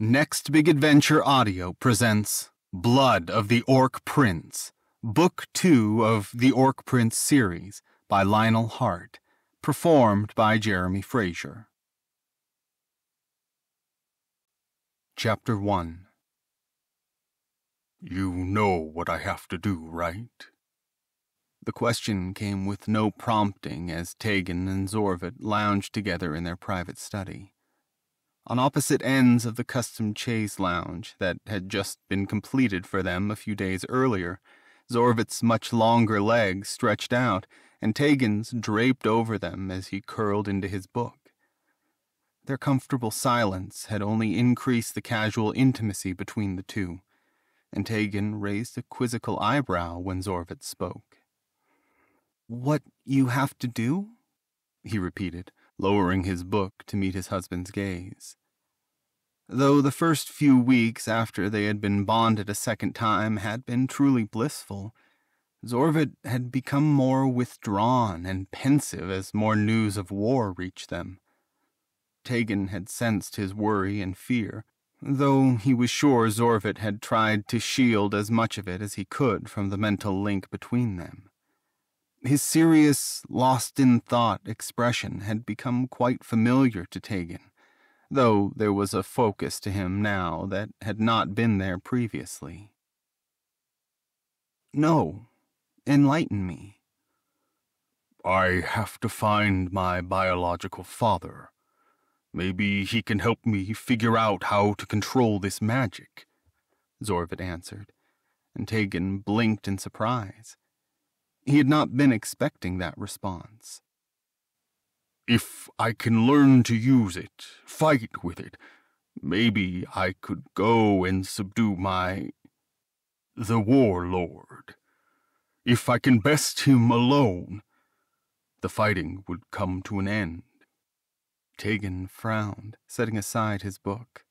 Next Big Adventure Audio presents Blood of the Orc Prince, Book 2 of the Orc Prince series by Lionel Hart, performed by Jeremy Frazier. Chapter 1 You know what I have to do, right? The question came with no prompting as Taegan and Zorvut lounged together in their private study. On opposite ends of the custom chaise lounge that had just been completed for them a few days earlier, Zorvut's much longer legs stretched out, and Taegan's draped over them as he curled into his book. Their comfortable silence had only increased the casual intimacy between the two, and Taegan raised a quizzical eyebrow when Zorvut spoke. What you have to do? he repeated, lowering his book to meet his husband's gaze. Though the first few weeks after they had been bonded a second time had been truly blissful, Zorvut had become more withdrawn and pensive as more news of war reached them. Taegan had sensed his worry and fear, though he was sure Zorvut had tried to shield as much of it as he could from the mental link between them. His serious, lost in thought expression had become quite familiar to Taegan, though there was a focus to him now that had not been there previously. No, enlighten me. I have to find my biological father. Maybe he can help me figure out how to control this magic, Zorvut answered, and Taegan blinked in surprise. He had not been expecting that response. If I can learn to use it, fight with it, maybe I could go and subdue my. the warlord. If I can best him alone, the fighting would come to an end. Taegan frowned, setting aside his book.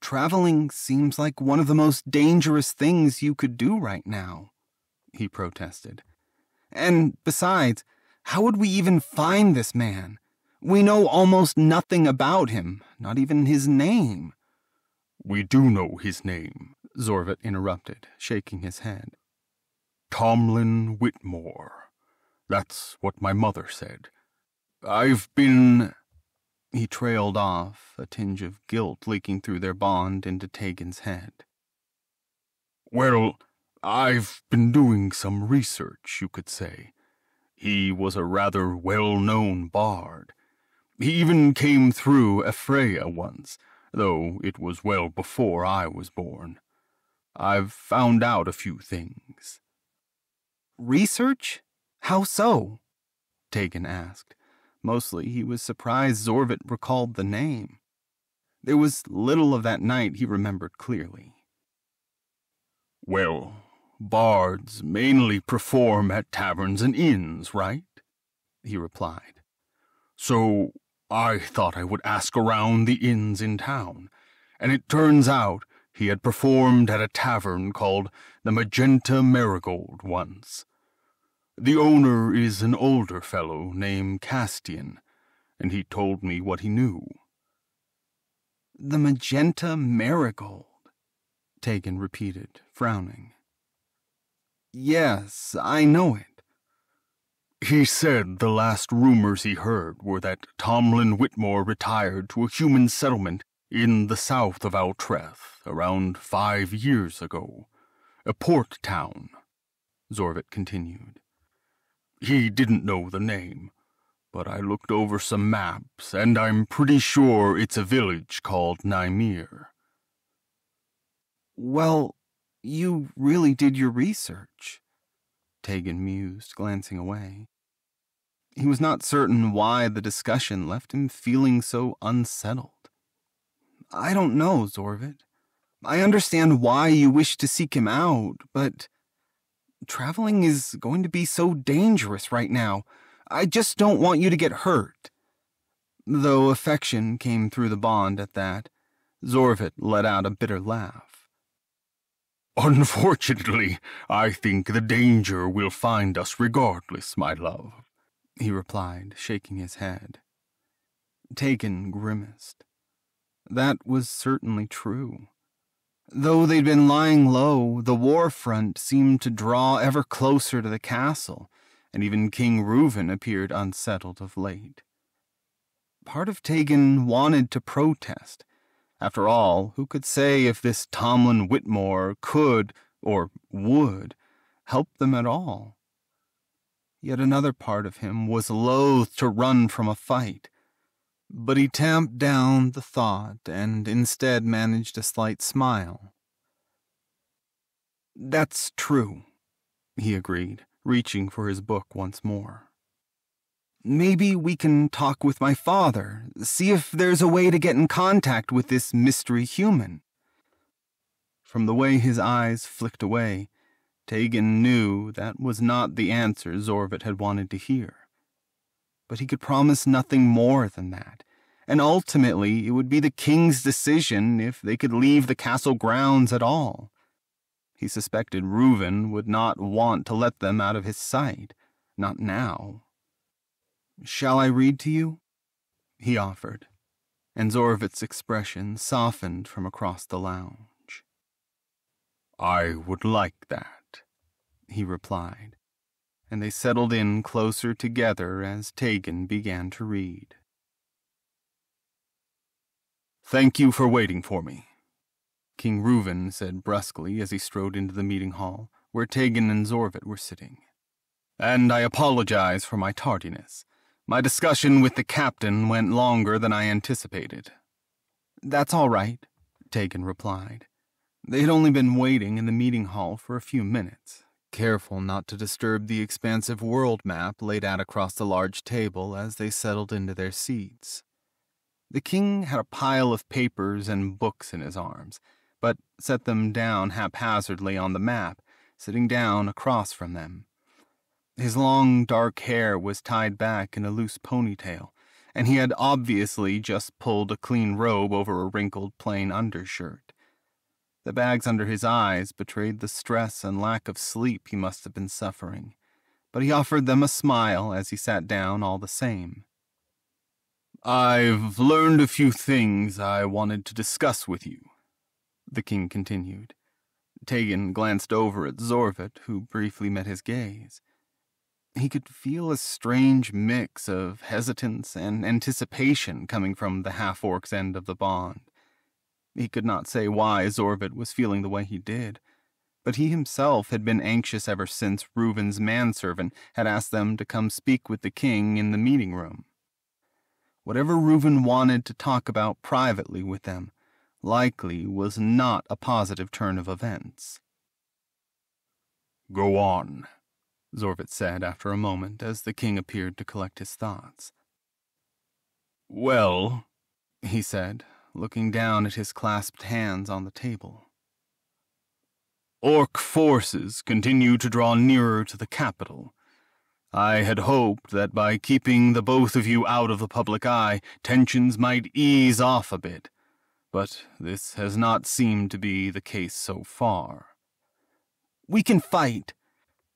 Traveling seems like one of the most dangerous things you could do right now he protested. And besides, how would we even find this man? We know almost nothing about him, not even his name. We do know his name, Zorvut interrupted, shaking his head. Tomlin Whitmore. That's what my mother said. I've been. He trailed off, a tinge of guilt leaking through their bond into Taegan's head. Well, I've been doing some research, you could say. He was a rather well known bard. He even came through Aefraya once, though it was well before I was born. I've found out a few things. Research? How so? Taegan asked. Mostly he was surprised Zorvut recalled the name. There was little of that night he remembered clearly. Well, Bards mainly perform at taverns and inns, right? He replied. So I thought I would ask around the inns in town, and it turns out he had performed at a tavern called the Magenta Marigold once. The owner is an older fellow named Castian, and he told me what he knew. The Magenta Marigold, Taegan repeated, frowning. Yes, I know it. He said the last rumors he heard were that Tomlin Whitmore retired to a human settlement in the south of Altreth around five years ago. A port town, Zorvut continued. He didn't know the name, but I looked over some maps, and I'm pretty sure it's a village called Nymir. Well, you really did your research, Taegan mused, glancing away. He was not certain why the discussion left him feeling so unsettled. I don't know, Zorvut. I understand why you wish to seek him out, but traveling is going to be so dangerous right now. I just don't want you to get hurt. Though affection came through the bond at that, Zorvut let out a bitter laugh. Unfortunately, I think the danger will find us regardless, my love, he replied, shaking his head. Taegan grimaced. That was certainly true. Though they'd been lying low, the war front seemed to draw ever closer to the castle, and even King Reuven appeared unsettled of late. Part of Taegan wanted to protest. After all, who could say if this Tomlin Whitmore could, or would, help them at all? Yet another part of him was loath to run from a fight. But he tamped down the thought and instead managed a slight smile. That's true, he agreed, reaching for his book once more. Maybe we can talk with my father, see if there's a way to get in contact with this mystery human. From the way his eyes flicked away, Taegan knew that was not the answer Zorvut had wanted to hear. But he could promise nothing more than that, and ultimately it would be the king's decision if they could leave the castle grounds at all. He suspected Reuven would not want to let them out of his sight, not now. Shall I read to you? He offered, and Zorvut's expression softened from across the lounge. I would like that he replied, and they settled in closer together as Taegan began to read. Thank you for waiting for me, King Reuven said brusquely as he strode into the meeting hall, where Taegan and Zorvut were sitting. And I apologize for my tardiness. My discussion with the captain went longer than I anticipated. That's all right, Taegan replied. They had only been waiting in the meeting hall for a few minutes careful not to disturb the expansive world map laid out across the large table as they settled into their seats. The king had a pile of papers and books in his arms, but set them down haphazardly on the map, sitting down across from them. His long, dark hair was tied back in a loose ponytail, and he had obviously just pulled a clean robe over a wrinkled plain undershirt. The bags under his eyes betrayed the stress and lack of sleep he must have been suffering, but he offered them a smile as he sat down all the same. I've learned a few things I wanted to discuss with you, the king continued. Taegan glanced over at Zorvut, who briefly met his gaze. He could feel a strange mix of hesitance and anticipation coming from the half orc's end of the bond. He could not say why Zorvut was feeling the way he did, but he himself had been anxious ever since Reuven's manservant had asked them to come speak with the king in the meeting room. Whatever Reuven wanted to talk about privately with them likely was not a positive turn of events. Go on, Zorvut said after a moment as the king appeared to collect his thoughts. Well, he said, looking down at his clasped hands on the table. Orc forces continue to draw nearer to the capital. I had hoped that by keeping the both of you out of the public eye, tensions might ease off a bit, but this has not seemed to be the case so far. We can fight,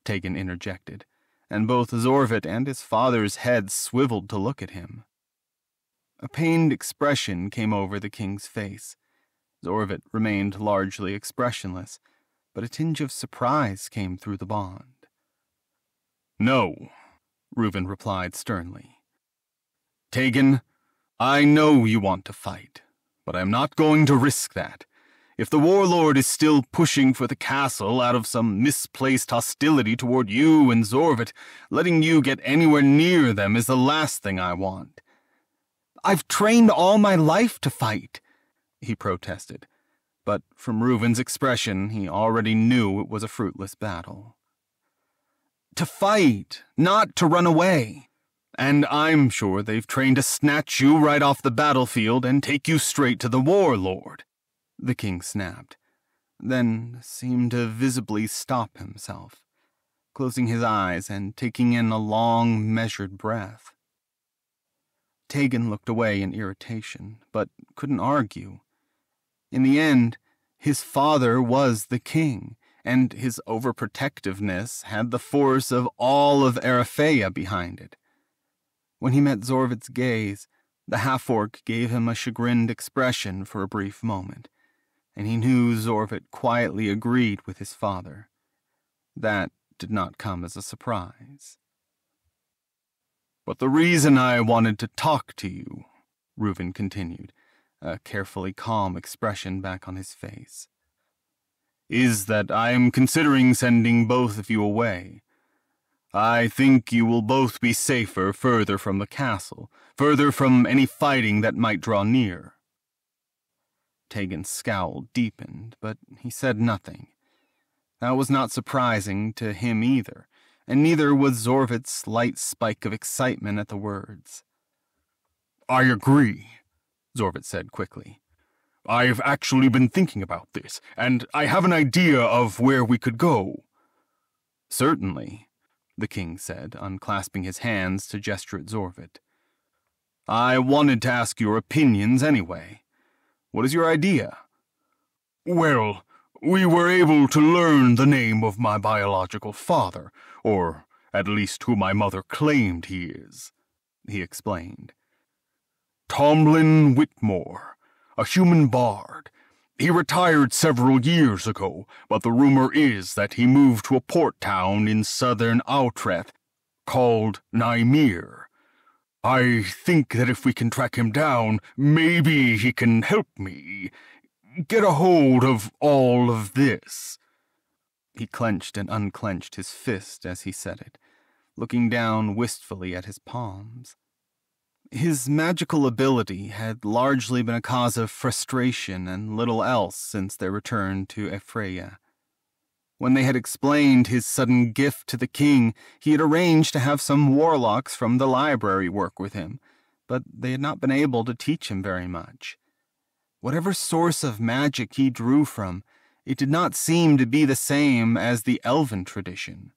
Taegan interjected, and both Zorvut and his father's heads swiveled to look at him. A pained expression came over the king's face. Zorvut remained largely expressionless, but a tinge of surprise came through the bond. No, Reuven replied sternly. Taegan, I know you want to fight, but I'm not going to risk that. If the warlord is still pushing for the castle out of some misplaced hostility toward you and Zorvut, letting you get anywhere near them is the last thing I want. I've trained all my life to fight, he protested. But from Reuven's expression, he already knew it was a fruitless battle. To fight, not to run away. And I'm sure they've trained to snatch you right off the battlefield and take you straight to the warlord, the king snapped, then seemed to visibly stop himself, closing his eyes and taking in a long, measured breath. Taegan looked away in irritation, but couldn't argue. In the end, his father was the king, and his overprotectiveness had the force of all of Aefraya behind it. When he met Zorvut's gaze, The half orc gave him a chagrined expression for a brief moment, and he knew Zorvut quietly agreed with his father. That did not come as a surprise. But the reason I wanted to talk to you, Reuven continued, a carefully calm expression back on his face, is that I am considering sending both of you away. I think you will both be safer further from the castle, further from any fighting that might draw near. Taegan's scowl deepened, but he said nothing. That was not surprising to him either, and neither was Zorvut's slight spike of excitement at the words. I agree, Zorvut said quickly. I've actually been thinking about this, and I have an idea of where we could go. Certainly, the king said, unclasping his hands to gesture at Zorvut. I wanted to ask your opinions anyway. What is your idea? Well, we were able to learn the name of my biological father, or at least who my mother claimed he is, he explained. Tomlin Whitmore, a human bard. He retired several years ago, but the rumor is that he moved to a port town in southern Outreath called Nymir. I think that if we can track him down, maybe he can help me get a hold of all of this. He clenched and unclenched his fist as he said it, looking down wistfully at his palms. His magical ability had largely been a cause of frustration and little else since their return to Aefraya. When they had explained his sudden gift to the king, he had arranged to have some warlocks from the library work with him, but they had not been able to teach him very much. Whatever source of magic he drew from, it did not seem to be the same as the elven tradition.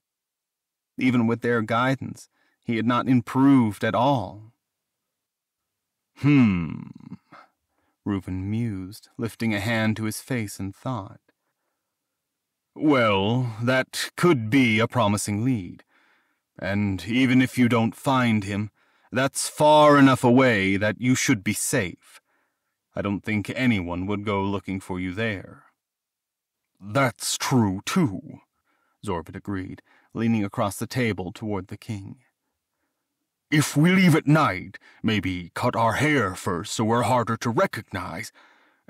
Even with their guidance, he had not improved at all. Hmm, Reuben mused, lifting a hand to his face in thought. Well, that could be a promising lead. And even if you don't find him, that's far enough away that you should be safe. I don't think anyone would go looking for you there. That's true, too, Zorvut agreed, leaning across the table toward the king. If we leave at night, maybe cut our hair first so we're harder to recognize.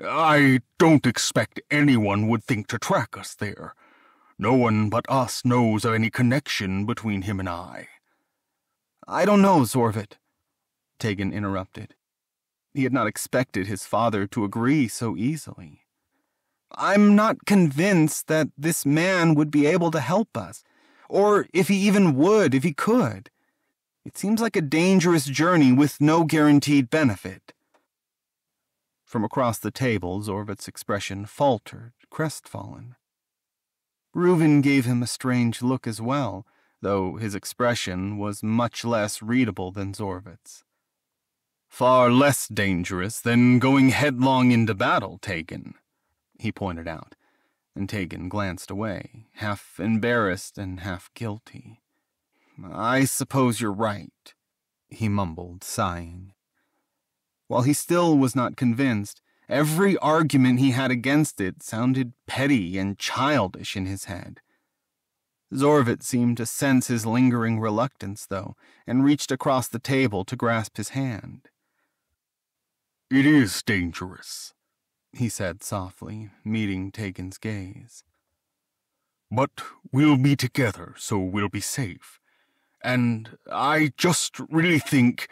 I don't expect anyone would think to track us there. No one but us knows of any connection between him and I. I don't know, Zorvut, Taegan interrupted. He had not expected his father to agree so easily. I'm not convinced that this man would be able to help us, or if he even would, if he could. It seems like a dangerous journey with no guaranteed benefit. From across the table, Zorvut's expression faltered, crestfallen. Reuven gave him a strange look as well, though his expression was much less readable than Zorvut's. Far less dangerous than going headlong into battle, Taegan, he pointed out, and Taegan glanced away, half embarrassed and half guilty. I suppose you're right, he mumbled, sighing. While he still was not convinced, every argument he had against it sounded petty and childish in his head. Zorvut seemed to sense his lingering reluctance, though, and reached across the table to grasp his hand. It is dangerous, he said softly, meeting Taegan's gaze. But we'll be together, so we'll be safe. And I just really think,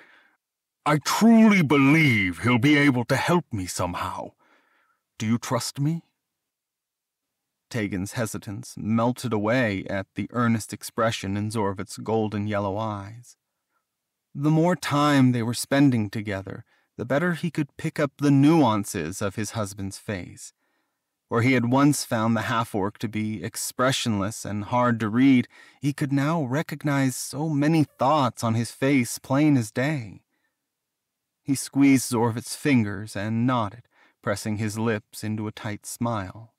I truly believe he'll be able to help me somehow. Do you trust me? Taegan's hesitance melted away at the earnest expression in Zorvut's golden yellow eyes. The more time they were spending together, the better he could pick up the nuances of his husband's face. Where he had once found the half orc to be expressionless and hard to read, he could now recognize so many thoughts on his face plain as day. He squeezed Zorvut's fingers and nodded, pressing his lips into a tight smile.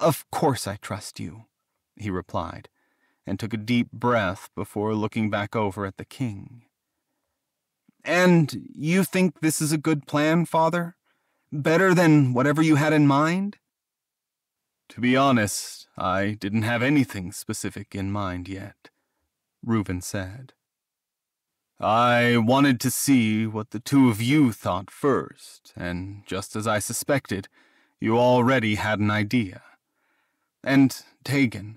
Of course I trust you, he replied, and took a deep breath before looking back over at the king. And you think this is a good plan, Father? Better than whatever you had in mind? To be honest, I didn't have anything specific in mind yet, Reuben said. I wanted to see what the two of you thought first, and just as I suspected, you already had an idea. And, Taegan,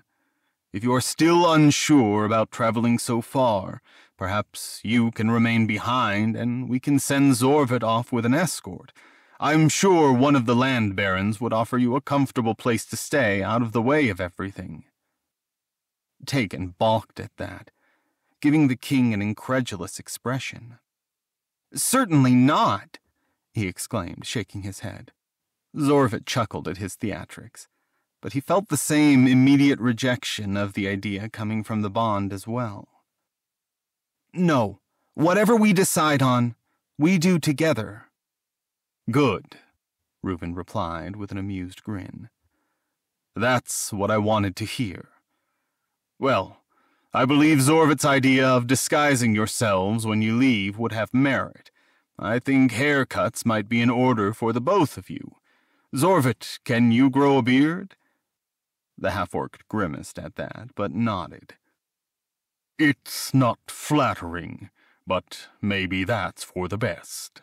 if you are still unsure about traveling so far, perhaps you can remain behind and we can send Zorvut off with an escort. I'm sure one of the land barons would offer you a comfortable place to stay out of the way of everything. Taegan balked at that, giving the king an incredulous expression. Certainly not, he exclaimed, shaking his head. Zorvut chuckled at his theatrics but he felt the same immediate rejection of the idea coming from the bond as well. No, whatever we decide on, we do together. Good, Reuben replied with an amused grin. That's what I wanted to hear. Well, I believe Zorvut's idea of disguising yourselves when you leave would have merit. I think haircuts might be in order for the both of you. Zorvut, can you grow a beard? The half-orc grimaced at that, but nodded. It's not flattering, but maybe that's for the best.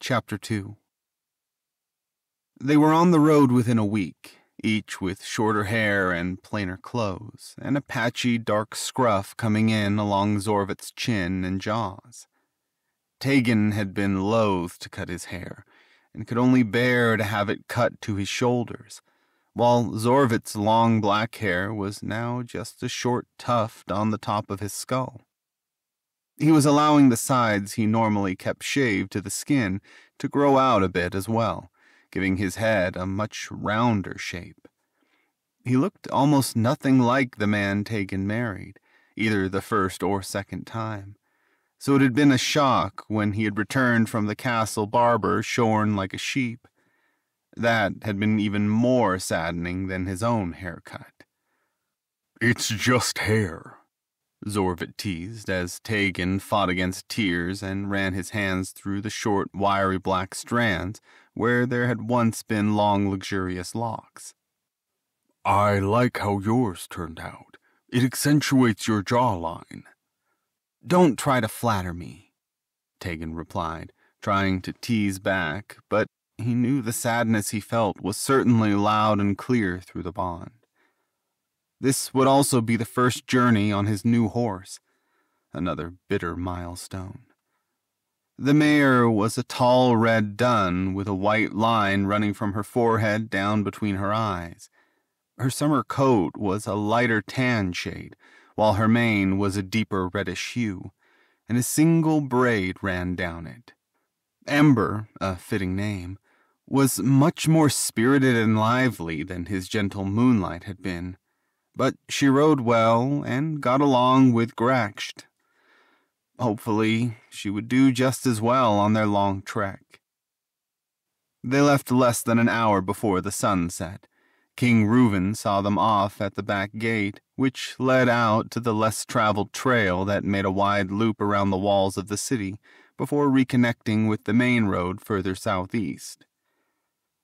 Chapter 2 They were on the road within a week, each with shorter hair and plainer clothes, and a patchy dark scruff coming in along Zorvut's chin and jaws. Taegan had been loath to cut his hair, and could only bear to have it cut to his shoulders, while Zorvut's long black hair was now just a short tuft on the top of his skull. He was allowing the sides he normally kept shaved to the skin to grow out a bit as well, giving his head a much rounder shape. He looked almost nothing like the man Taegan married, either the first or second time so it had been a shock when he had returned from the castle barber shorn like a sheep. That had been even more saddening than his own haircut. It's just hair, Zorvut teased as Taegan fought against tears and ran his hands through the short, wiry black strands where there had once been long, luxurious locks. I like how yours turned out. It accentuates your jawline. Don't try to flatter me, Taegan replied, trying to tease back, but he knew the sadness he felt was certainly loud and clear through the bond. This would also be the first journey on his new horse, another bitter milestone. The mare was a tall red dun with a white line running from her forehead down between her eyes. Her summer coat was a lighter tan shade, while her mane was a deeper reddish hue, and a single braid ran down it. Ember, a fitting name, was much more spirited and lively than his gentle moonlight had been, but she rode well and got along with Graxt. Hopefully, she would do just as well on their long trek. They left less than an hour before the sun set, King Reuven saw them off at the back gate, which led out to the less traveled trail that made a wide loop around the walls of the city before reconnecting with the main road further southeast.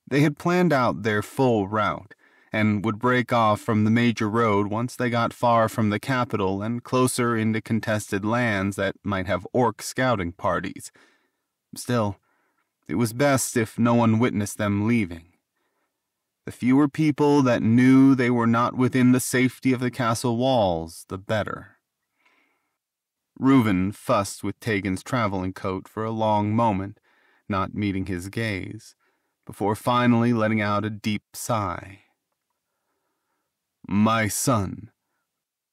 They had planned out their full route and would break off from the major road once they got far from the capital and closer into contested lands that might have orc scouting parties. Still, it was best if no one witnessed them leaving. The fewer people that knew they were not within the safety of the castle walls, the better. Reuven fussed with Taegan's traveling coat for a long moment, not meeting his gaze, before finally letting out a deep sigh. My son,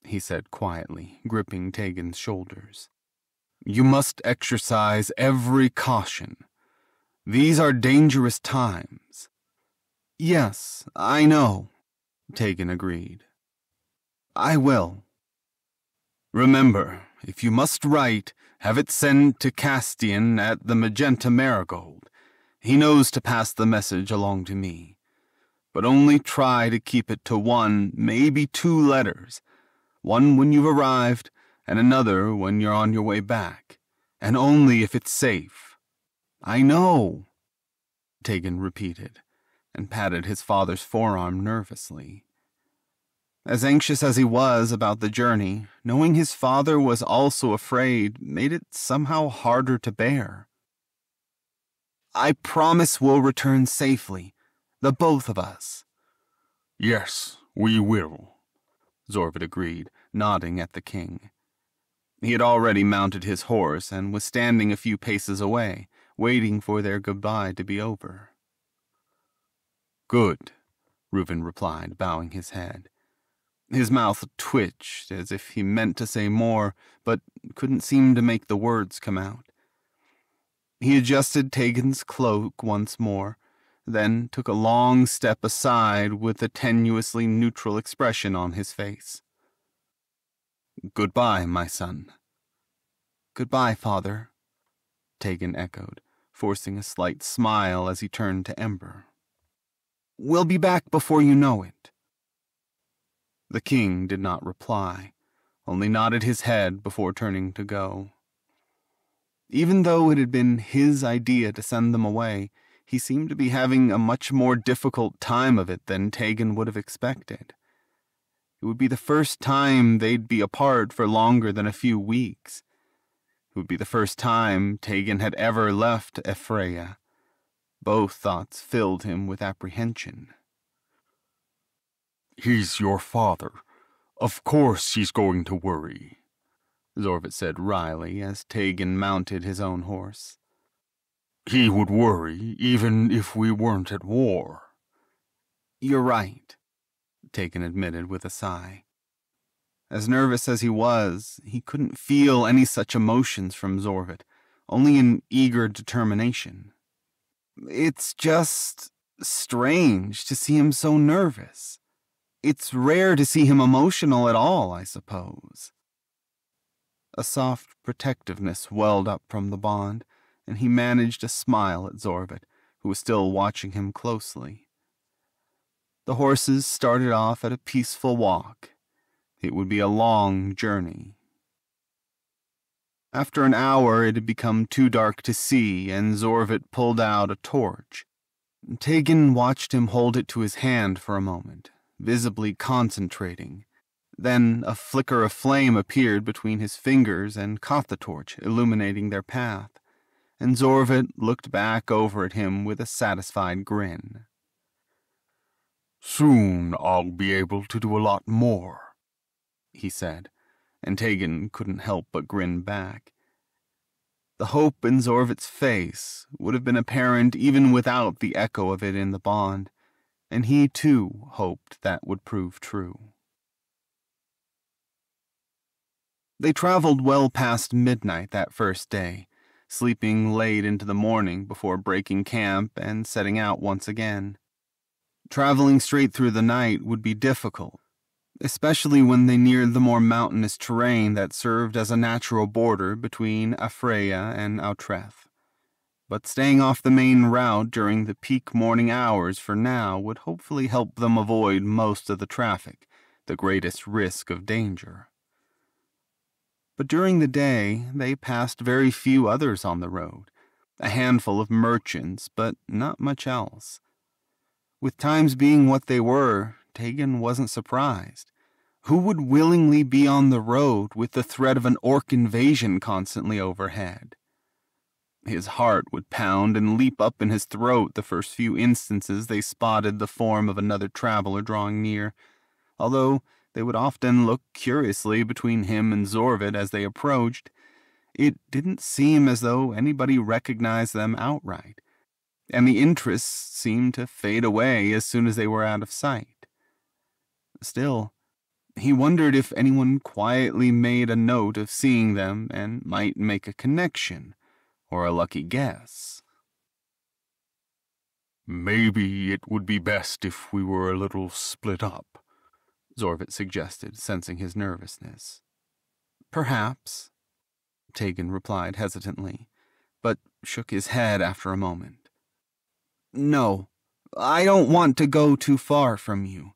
he said quietly, gripping Taegan's shoulders, you must exercise every caution. These are dangerous times. Yes, I know, Taegan agreed. I will. Remember, if you must write, have it sent to Castian at the Magenta Marigold. He knows to pass the message along to me. But only try to keep it to one, maybe two letters. One when you've arrived, and another when you're on your way back, and only if it's safe. I know, Taegan repeated, and patted his father's forearm nervously. As anxious as he was about the journey, knowing his father was also afraid made it somehow harder to bear. I promise we'll return safely, the both of us. Yes, we will, Zorvut agreed, nodding at the king. He had already mounted his horse and was standing a few paces away, waiting for their goodbye to be over. Good, Reuven replied, bowing his head. His mouth twitched as if he meant to say more, but couldn't seem to make the words come out. He adjusted Taegan's cloak once more, then took a long step aside with a tenuously neutral expression on his face. Goodbye, my son. Goodbye, father, Taegan echoed, forcing a slight smile as he turned to Ember. We'll be back before you know it. The king did not reply, only nodded his head before turning to go. Even though it had been his idea to send them away, he seemed to be having a much more difficult time of it than Taegan would have expected. It would be the first time they'd be apart for longer than a few weeks. It would be the first time Taegan had ever left Aefraya. Both thoughts filled him with apprehension. He's your father. Of course he's going to worry, Zorvut said wryly as Taegan mounted his own horse. He would worry even if we weren't at war. You're right, Taegan admitted with a sigh. As nervous as he was, he couldn't feel any such emotions from Zorvut, only an eager determination. It's just strange to see him so nervous. It's rare to see him emotional at all, I suppose. A soft protectiveness welled up from the bond, and he managed a smile at Zorvut, who was still watching him closely. The horses started off at a peaceful walk. It would be a long journey. After an hour, it had become too dark to see, and Zorvut pulled out a torch. Taegan watched him hold it to his hand for a moment, visibly concentrating. Then a flicker of flame appeared between his fingers and caught the torch, illuminating their path, and Zorvut looked back over at him with a satisfied grin. Soon I'll be able to do a lot more, he said, and Taegan couldn't help but grin back. The hope in Zorvut's face would have been apparent even without the echo of it in the bond and he too hoped that would prove true. They traveled well past midnight that first day, sleeping late into the morning before breaking camp and setting out once again. Traveling straight through the night would be difficult, especially when they neared the more mountainous terrain that served as a natural border between Aefraya and Outreath but staying off the main route during the peak morning hours for now would hopefully help them avoid most of the traffic, the greatest risk of danger. But during the day, they passed very few others on the road, a handful of merchants, but not much else. With times being what they were, Taegan wasn't surprised. Who would willingly be on the road with the threat of an orc invasion constantly overhead? His heart would pound and leap up in his throat the first few instances they spotted the form of another traveler drawing near, although they would often look curiously between him and Zorvut as they approached. It didn't seem as though anybody recognized them outright, and the interest seemed to fade away as soon as they were out of sight. Still, he wondered if anyone quietly made a note of seeing them and might make a connection or a lucky guess. Maybe it would be best if we were a little split up, Zorvut suggested, sensing his nervousness. Perhaps, Taegan replied hesitantly, but shook his head after a moment. No, I don't want to go too far from you.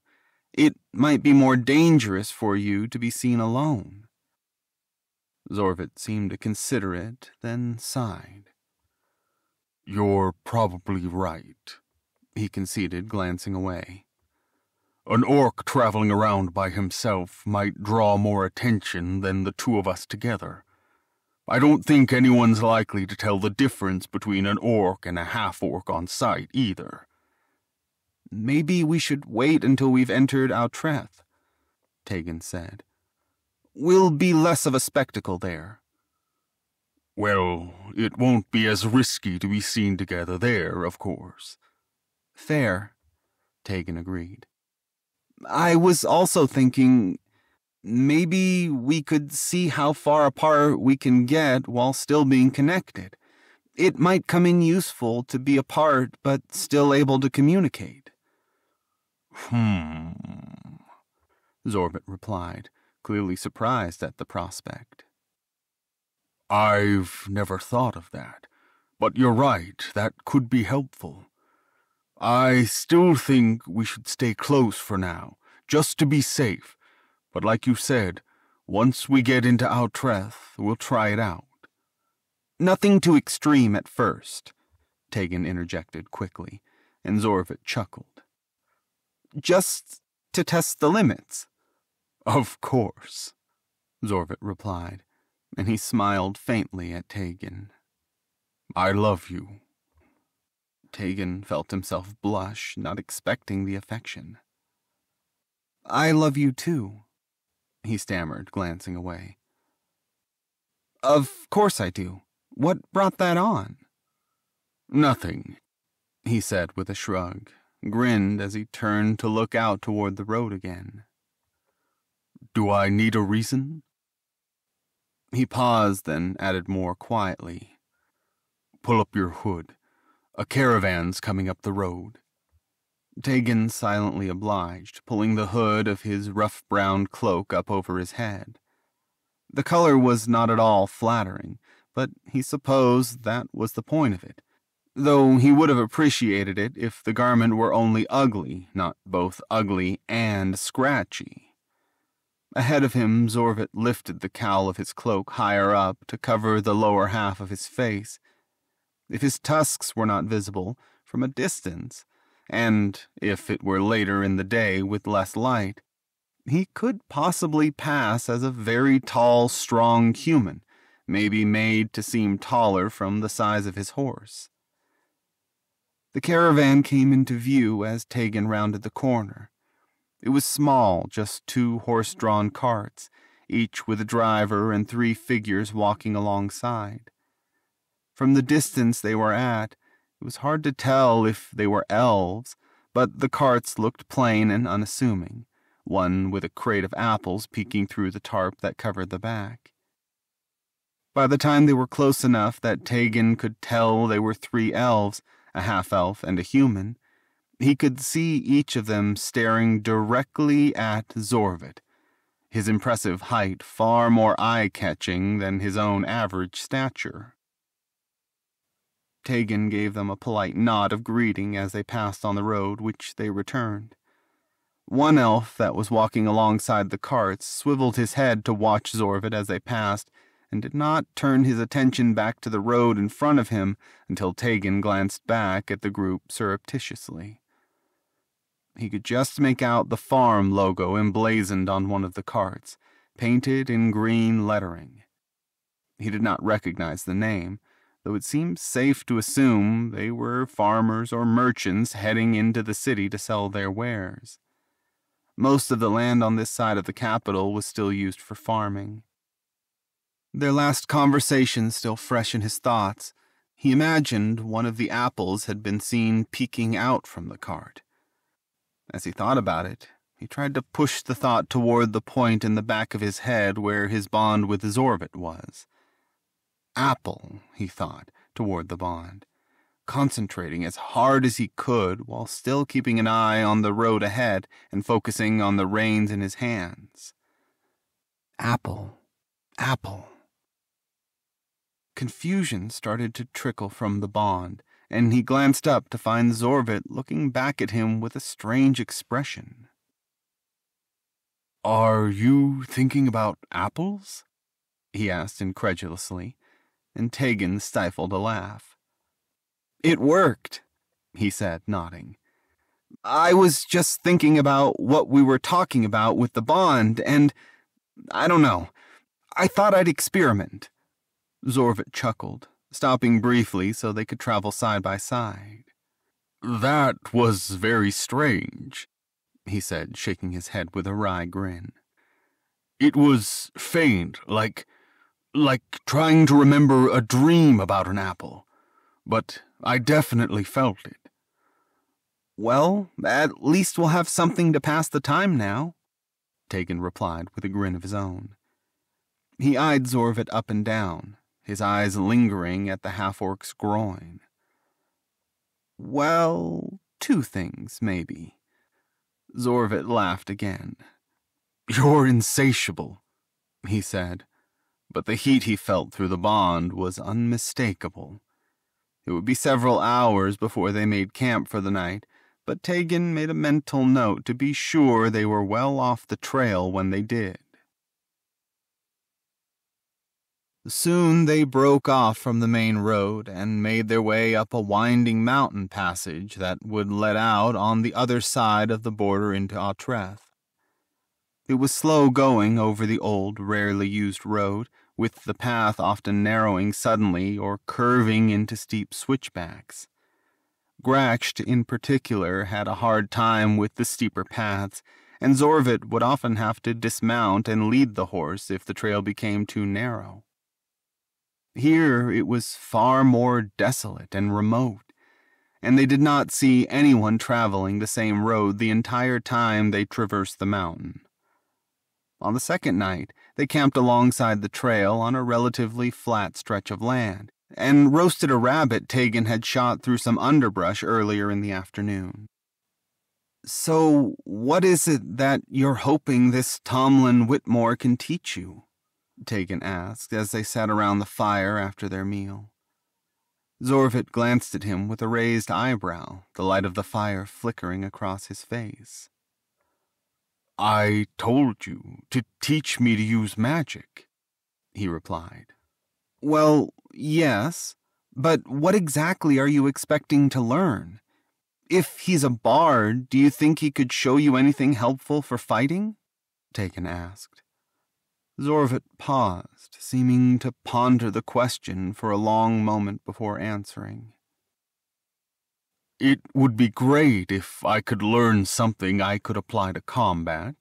It might be more dangerous for you to be seen alone. Zorvut seemed to consider it, then sighed. You're probably right, he conceded, glancing away. An orc traveling around by himself might draw more attention than the two of us together. I don't think anyone's likely to tell the difference between an orc and a half orc on sight either. Maybe we should wait until we've entered Autreth, Taegan said. We'll be less of a spectacle there. Well, it won't be as risky to be seen together there, of course. Fair, Taegan agreed. I was also thinking maybe we could see how far apart we can get while still being connected. It might come in useful to be apart but still able to communicate. Hmm, Zorvut replied, clearly surprised at the prospect. I've never thought of that, but you're right, that could be helpful. I still think we should stay close for now, just to be safe. But like you said, once we get into Autreth, we'll try it out. Nothing too extreme at first, Taegan interjected quickly, and Zorvut chuckled. Just to test the limits. Of course, Zorvut replied, and he smiled faintly at Taegan. I love you. Taegan felt himself blush, not expecting the affection. I love you too, he stammered, glancing away. Of course I do. What brought that on? Nothing, he said with a shrug, grinned as he turned to look out toward the road again. Do I need a reason? He paused, then added more quietly. Pull up your hood. A caravan's coming up the road. Taegan silently obliged, pulling the hood of his rough brown cloak up over his head. The color was not at all flattering, but he supposed that was the point of it, though he would have appreciated it if the garment were only ugly, not both ugly and scratchy. Ahead of him, Zorvut lifted the cowl of his cloak higher up to cover the lower half of his face, if his tusks were not visible from a distance, and if it were later in the day with less light, he could possibly pass as a very tall, strong human, maybe made to seem taller from the size of his horse. The caravan came into view as Taegan rounded the corner. It was small, just two horse drawn carts, each with a driver and three figures walking alongside. From the distance they were at, it was hard to tell if they were elves, but the carts looked plain and unassuming, one with a crate of apples peeking through the tarp that covered the back. By the time they were close enough that Taegan could tell they were three elves, a half elf and a human, he could see each of them staring directly at Zorvut, his impressive height far more eye catching than his own average stature. Taegan gave them a polite nod of greeting as they passed on the road, which they returned. One elf that was walking alongside the carts swiveled his head to watch Zorvut as they passed, and did not turn his attention back to the road in front of him until Taegan glanced back at the group surreptitiously. He could just make out the farm logo emblazoned on one of the carts, painted in green lettering. He did not recognize the name, though it seemed safe to assume they were farmers or merchants heading into the city to sell their wares. Most of the land on this side of the capital was still used for farming. Their last conversation still fresh in his thoughts, he imagined one of the apples had been seen peeking out from the cart. As he thought about it, he tried to push the thought toward the point in the back of his head where his bond with Zorvut was. Apple, he thought, toward the bond, concentrating as hard as he could while still keeping an eye on the road ahead and focusing on the reins in his hands. Apple, apple. Confusion started to trickle from the bond, and he glanced up to find Zorvut looking back at him with a strange expression. Are you thinking about apples? he asked incredulously, and Taegan stifled a laugh. It worked, he said, nodding. I was just thinking about what we were talking about with the bond, and I don't know. I thought I'd experiment. Zorvut chuckled, stopping briefly so they could travel side by side. That was very strange, he said, shaking his head with a wry grin. It was faint, like. Like trying to remember a dream about an apple. But I definitely felt it. Well, at least we'll have something to pass the time now, Taegan replied with a grin of his own. He eyed Zorvut up and down, his eyes lingering at the half orc's groin. Well, two things, maybe. Zorvut laughed again. You're insatiable, he said, but the heat he felt through the bond was unmistakable. It would be several hours before they made camp for the night, but Taegan made a mental note to be sure they were well off the trail when they did. Soon they broke off from the main road and made their way up a winding mountain passage that would let out on the other side of the border into Autreth. It was slow going over the old, rarely used road, with the path often narrowing suddenly or curving into steep switchbacks. Gracht, in particular, had a hard time with the steeper paths, and Zorvut would often have to dismount and lead the horse if the trail became too narrow. Here it was far more desolate and remote, and they did not see anyone traveling the same road the entire time they traversed the mountain. On the second night, they camped alongside the trail on a relatively flat stretch of land, and roasted a rabbit Taegan had shot through some underbrush earlier in the afternoon. So, what is it that you're hoping this Tomlin Whitmore can teach you? Taegan asked as they sat around the fire after their meal. Zorvut glanced at him with a raised eyebrow, the light of the fire flickering across his face. I told you to teach me to use magic, he replied. Well, yes, but what exactly are you expecting to learn? If he's a bard, do you think he could show you anything helpful for fighting? Taegan asked. Zorvut paused, seeming to ponder the question for a long moment before answering. It would be great if I could learn something I could apply to combat,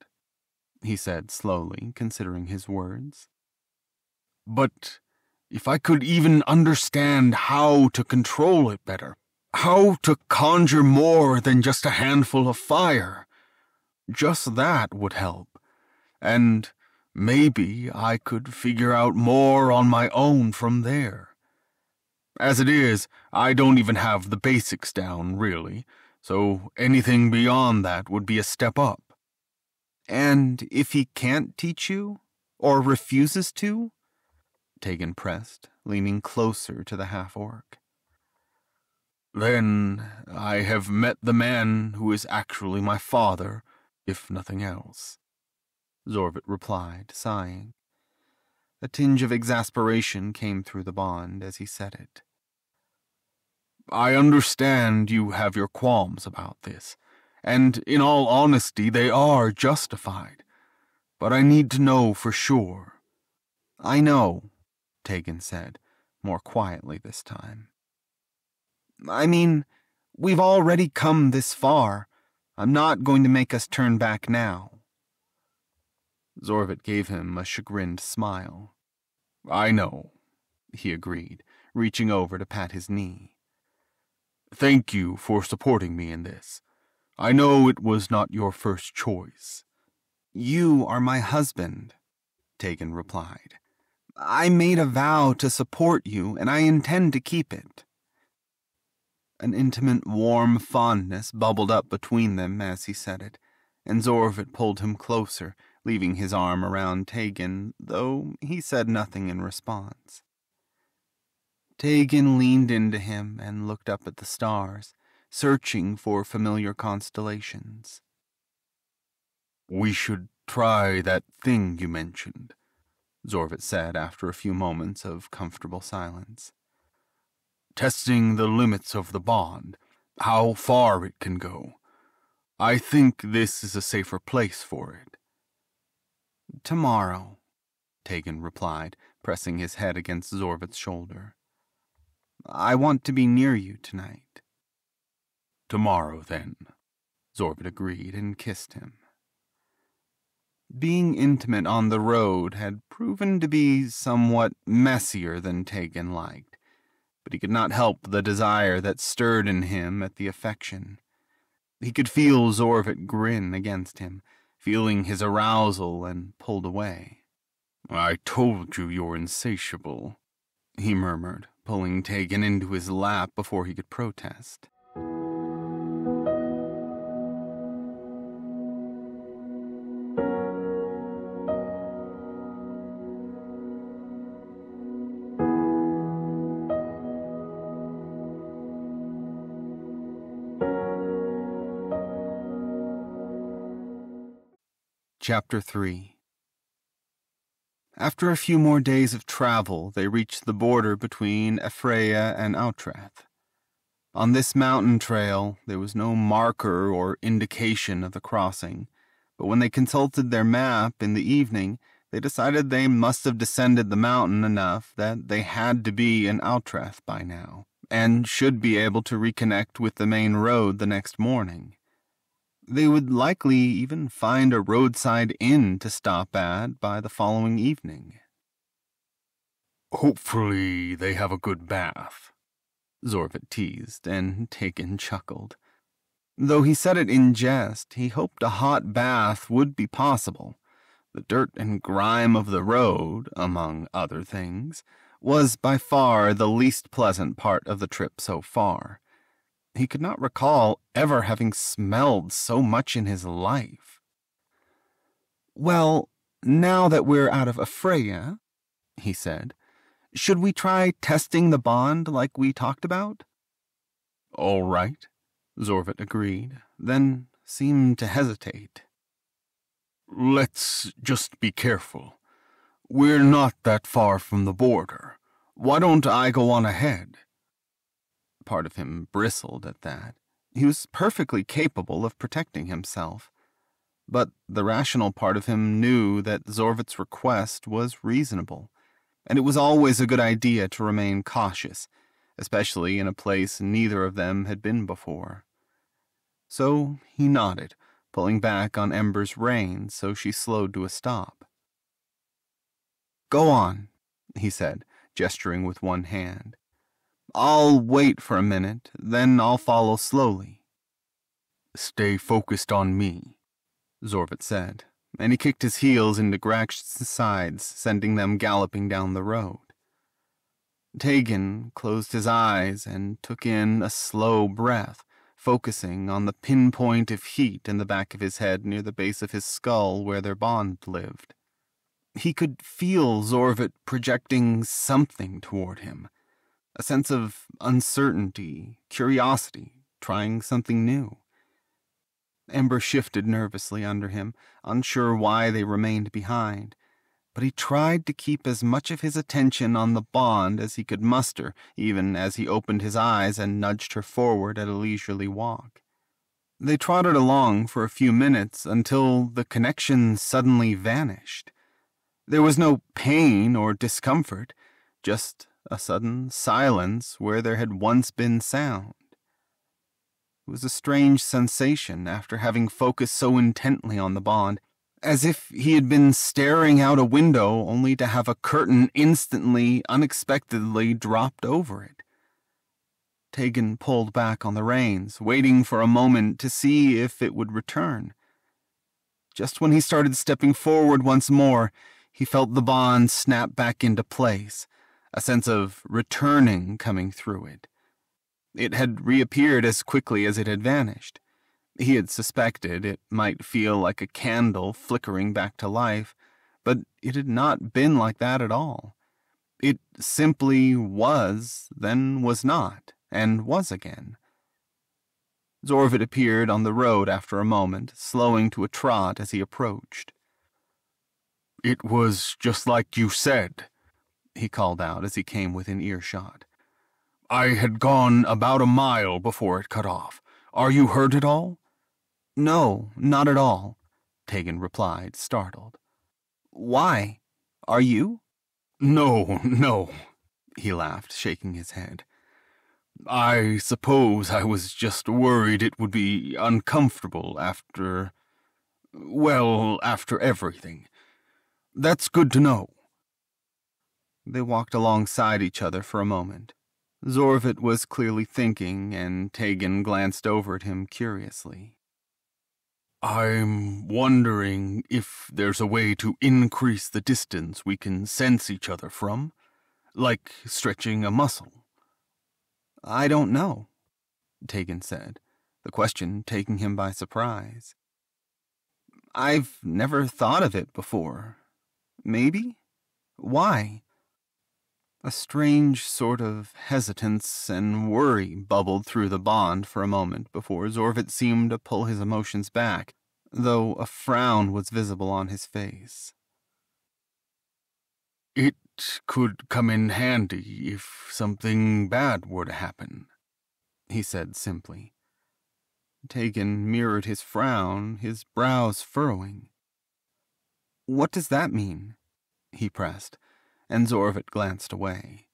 he said slowly, considering his words. But if I could even understand how to control it better, how to conjure more than just a handful of fire, just that would help. And Maybe I could figure out more on my own from there. As it is, I don't even have the basics down, really, so anything beyond that would be a step up. And if he can't teach you, or refuses to? Taegan pressed, leaning closer to the half orc. Then I have met the man who is actually my father, if nothing else. Zorvut replied, sighing. A tinge of exasperation came through the bond as he said it. I understand you have your qualms about this, and in all honesty, they are justified. But I need to know for sure. I know, Taegan said, more quietly this time. I mean, we've already come this far. I'm not going to make us turn back now. Zorvut gave him a chagrined smile. I know, he agreed, reaching over to pat his knee. Thank you for supporting me in this. I know it was not your first choice. You are my husband, Taegan replied. I made a vow to support you, and I intend to keep it. An intimate, warm fondness bubbled up between them as he said it, and Zorvut pulled him closer, leaving his arm around Taegan, though he said nothing in response. Taegan leaned into him and looked up at the stars, searching for familiar constellations. We should try that thing you mentioned, Zorvut said after a few moments of comfortable silence. Testing the limits of the bond, how far it can go. I think this is a safer place for it. Tomorrow, Taegan replied, pressing his head against Zorvut's shoulder. I want to be near you tonight. Tomorrow, then, Zorvut agreed and kissed him. Being intimate on the road had proven to be somewhat messier than Taegan liked, but he could not help the desire that stirred in him at the affection. He could feel Zorvut grin against him, feeling his arousal and pulled away. I told you you're insatiable, he murmured, pulling Taegan into his lap before he could protest. Chapter 3 After a few more days of travel, they reached the border between Aefraya and Outrath. On this mountain trail, there was no marker or indication of the crossing, but when they consulted their map in the evening, they decided they must have descended the mountain enough that they had to be in Outrath by now, and should be able to reconnect with the main road the next morning. They would likely even find a roadside inn to stop at by the following evening. Hopefully they have a good bath, Zorvut teased, and Taegan chuckled. Though he said it in jest, he hoped a hot bath would be possible. The dirt and grime of the road, among other things, was by far the least pleasant part of the trip so far. He could not recall ever having smelled so much in his life. Well, now that we're out of Aefraya, he said, should we try testing the bond like we talked about? All right, Zorvut agreed, then seemed to hesitate. Let's just be careful. We're not that far from the border. Why don't I go on ahead? Part of him bristled at that. He was perfectly capable of protecting himself. But the rational part of him knew that Zorvut's request was reasonable, and it was always a good idea to remain cautious, especially in a place neither of them had been before. So he nodded, pulling back on Ember's reins so she slowed to a stop. Go on, he said, gesturing with one hand. I'll wait for a minute, then I'll follow slowly. Stay focused on me, Zorvut said, and he kicked his heels into Grax's sides, sending them galloping down the road. Taegan closed his eyes and took in a slow breath, focusing on the pinpoint of heat in the back of his head near the base of his skull where their bond lived. He could feel Zorvut projecting something toward him a sense of uncertainty, curiosity, trying something new. Ember shifted nervously under him, unsure why they remained behind, but he tried to keep as much of his attention on the bond as he could muster, even as he opened his eyes and nudged her forward at a leisurely walk. They trotted along for a few minutes until the connection suddenly vanished. There was no pain or discomfort, just a sudden silence where there had once been sound. It was a strange sensation after having focused so intently on the bond, as if he had been staring out a window only to have a curtain instantly, unexpectedly dropped over it. Taegan pulled back on the reins, waiting for a moment to see if it would return. Just when he started stepping forward once more, he felt the bond snap back into place a sense of returning coming through it. It had reappeared as quickly as it had vanished. He had suspected it might feel like a candle flickering back to life, but it had not been like that at all. It simply was, then was not, and was again. Zorvut appeared on the road after a moment, slowing to a trot as he approached. It was just like you said, he called out as he came within earshot. I had gone about a mile before it cut off. Are you hurt at all? No, not at all, Taegan replied, startled. Why? Are you? No, no, he laughed, shaking his head. I suppose I was just worried it would be uncomfortable after. well, after everything. That's good to know. They walked alongside each other for a moment. Zorvut was clearly thinking, and Taegan glanced over at him curiously. I'm wondering if there's a way to increase the distance we can sense each other from, like stretching a muscle. I don't know, Taegan said, the question taking him by surprise. I've never thought of it before. Maybe? Why? A strange sort of hesitance and worry bubbled through the bond for a moment before Zorvut seemed to pull his emotions back, though a frown was visible on his face. It could come in handy if something bad were to happen, he said simply. Taegan mirrored his frown, his brows furrowing. What does that mean? he pressed, and Zorvut glanced away.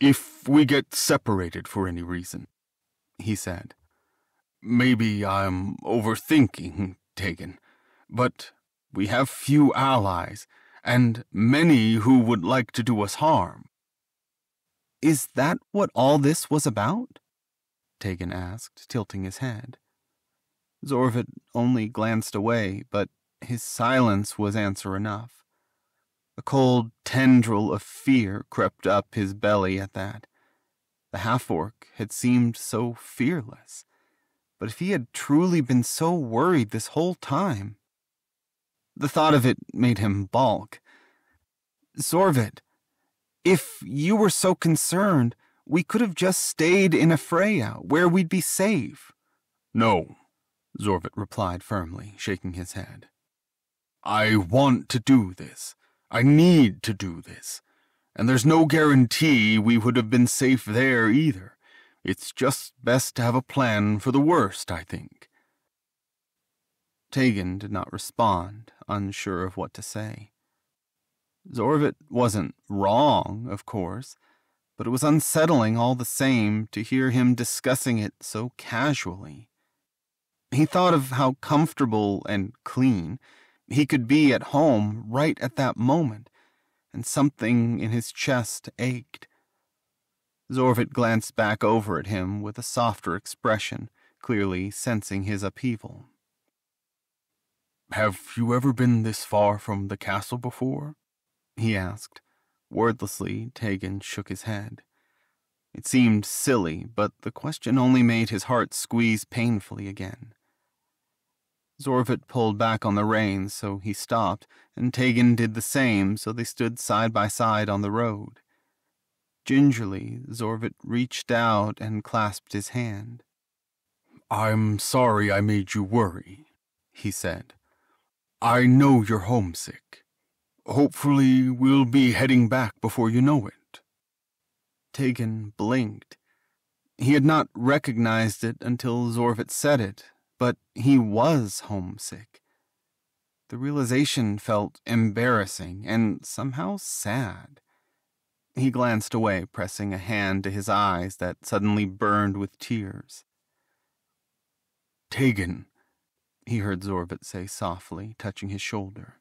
If we get separated for any reason, he said. Maybe I'm overthinking, Taegan, but we have few allies, and many who would like to do us harm. Is that what all this was about? Taegan asked, tilting his head. Zorvut only glanced away, but his silence was answer enough. A cold tendril of fear crept up his belly at that. The half orc had seemed so fearless. But if he had truly been so worried this whole time. The thought of it made him balk. Zorvut, if you were so concerned, we could have just stayed in Aefraya, where we'd be safe. No, Zorvut replied firmly, shaking his head. I want to do this. I need to do this. And there's no guarantee we would have been safe there either. It's just best to have a plan for the worst, I think. Taegan did not respond, unsure of what to say. Zorvut wasn't wrong, of course, but it was unsettling all the same to hear him discussing it so casually. He thought of how comfortable and clean he could be at home right at that moment, and something in his chest ached. Zorvut glanced back over at him with a softer expression, clearly sensing his upheaval. Have you ever been this far from the castle before? he asked. Wordlessly, Taegan shook his head. It seemed silly, but the question only made his heart squeeze painfully again. Zorvut pulled back on the reins, so he stopped, and Taegan did the same, so they stood side by side on the road. Gingerly, Zorvut reached out and clasped his hand. I'm sorry I made you worry, he said. I know you're homesick. Hopefully, we'll be heading back before you know it. Taegan blinked. He had not recognized it until Zorvut said it, but he was homesick. The realization felt embarrassing and somehow sad. He glanced away, pressing a hand to his eyes that suddenly burned with tears. Taegan, he heard Zorvut say softly, touching his shoulder.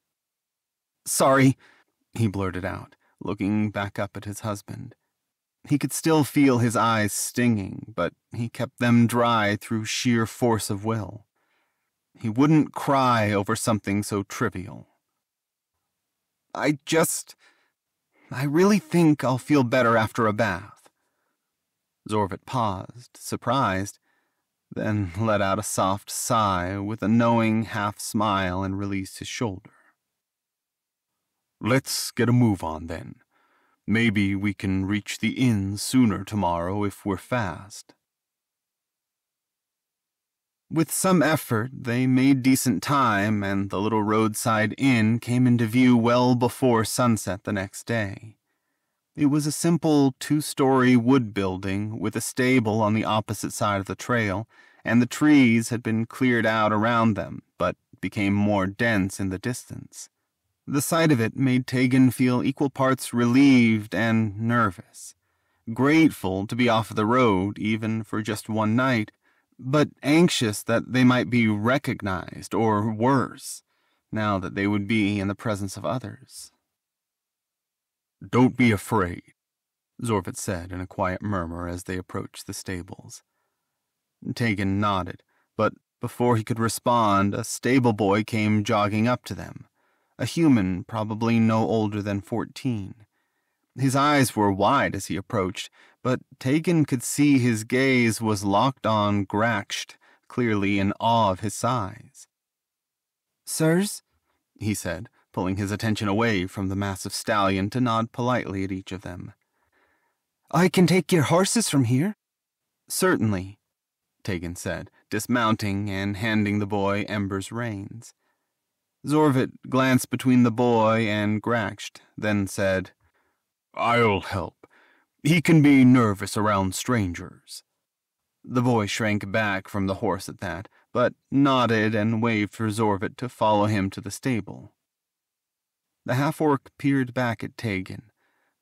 Sorry, he blurted out, looking back up at his husband. He could still feel his eyes stinging, but he kept them dry through sheer force of will. He wouldn't cry over something so trivial. I just. I really think I'll feel better after a bath. Zorvut paused, surprised, then let out a soft sigh with a knowing half smile and released his shoulder. Let's get a move on then. Maybe we can reach the inn sooner tomorrow if we're fast. With some effort, they made decent time, and the little roadside inn came into view well before sunset the next day. It was a simple two story wood building with a stable on the opposite side of the trail, and the trees had been cleared out around them, but became more dense in the distance. The sight of it made Taegan feel equal parts relieved and nervous, grateful to be off the road even for just one night but anxious that they might be recognized, or worse, now that they would be in the presence of others. Don't be afraid, Zorvut said in a quiet murmur as they approached the stables. Taegan nodded, but before he could respond, a stable boy came jogging up to them, a human probably no older than fourteen. His eyes were wide as he approached, but Taegan could see his gaze was locked on Graxt, clearly in awe of his size. Sirs, he said, pulling his attention away from the massive stallion to nod politely at each of them. I can take your horses from here. Certainly, Taegan said, dismounting and handing the boy Ember's reins. Zorvut glanced between the boy and Graxt, then said, I'll help. He can be nervous around strangers. The boy shrank back from the horse at that, but nodded and waved for Zorvut to follow him to the stable. The half orc peered back at Taegan.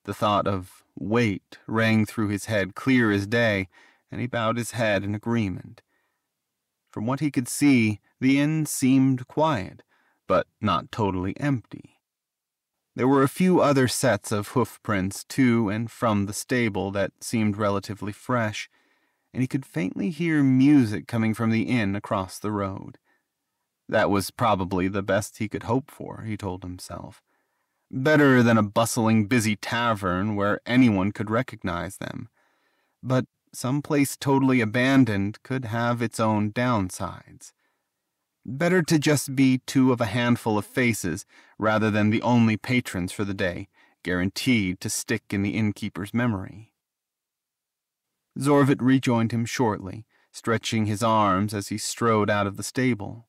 The thought of wait rang through his head clear as day, and he bowed his head in agreement. From what he could see, the inn seemed quiet, but not totally empty. There were a few other sets of hoof prints to and from the stable that seemed relatively fresh, and he could faintly hear music coming from the inn across the road. That was probably the best he could hope for, he told himself. Better than a bustling, busy tavern where anyone could recognize them. But some place totally abandoned could have its own downsides. Better to just be two of a handful of faces rather than the only patrons for the day, guaranteed to stick in the innkeeper's memory. Zorvut rejoined him shortly, stretching his arms as he strode out of the stable.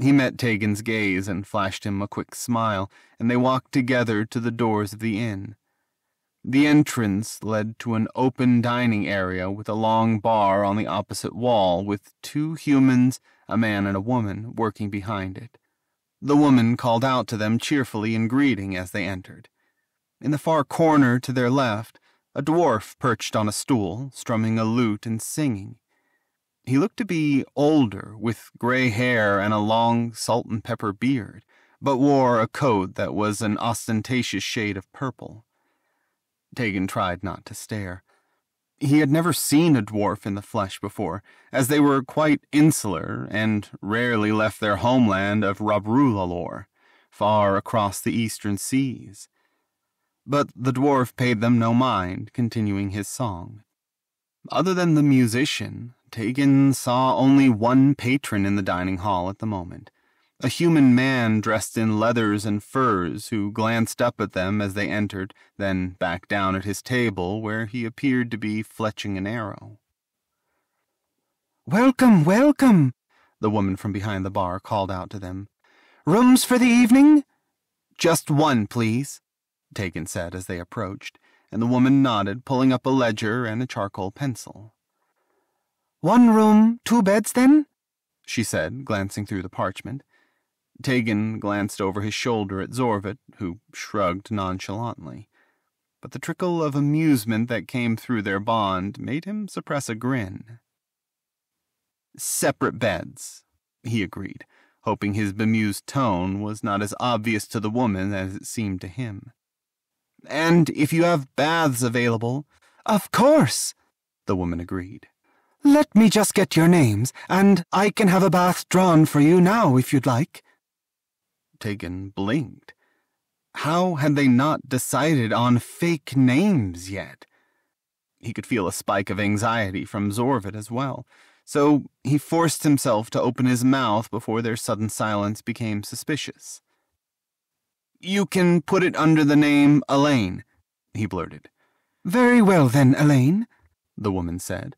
He met Taegan's gaze and flashed him a quick smile, and they walked together to the doors of the inn. The entrance led to an open dining area with a long bar on the opposite wall with two humans a man and a woman, working behind it. The woman called out to them cheerfully in greeting as they entered. In the far corner to their left, a dwarf perched on a stool, strumming a lute and singing. He looked to be older, with gray hair and a long salt and pepper beard, but wore a coat that was an ostentatious shade of purple. Taegan tried not to stare. He had never seen a dwarf in the flesh before, as they were quite insular and rarely left their homeland of Rabrullalor, far across the eastern seas. But the dwarf paid them no mind, continuing his song. Other than the musician, Taegan saw only one patron in the dining hall at the moment a human man dressed in leathers and furs who glanced up at them as they entered, then back down at his table where he appeared to be fletching an arrow. Welcome, welcome, the woman from behind the bar called out to them. Rooms for the evening? Just one, please, Taegan said as they approached, and the woman nodded, pulling up a ledger and a charcoal pencil. One room, two beds, then? she said, glancing through the parchment. Taegan glanced over his shoulder at Zorvut, who shrugged nonchalantly. But the trickle of amusement that came through their bond made him suppress a grin. Separate beds, he agreed, hoping his bemused tone was not as obvious to the woman as it seemed to him. And if you have baths available, of course, the woman agreed. Let me just get your names, and I can have a bath drawn for you now if you'd like. Taegan blinked. How had they not decided on fake names yet? He could feel a spike of anxiety from Zorvut as well, so he forced himself to open his mouth before their sudden silence became suspicious. You can put it under the name Elaine, he blurted. Very well then, Elaine, the woman said.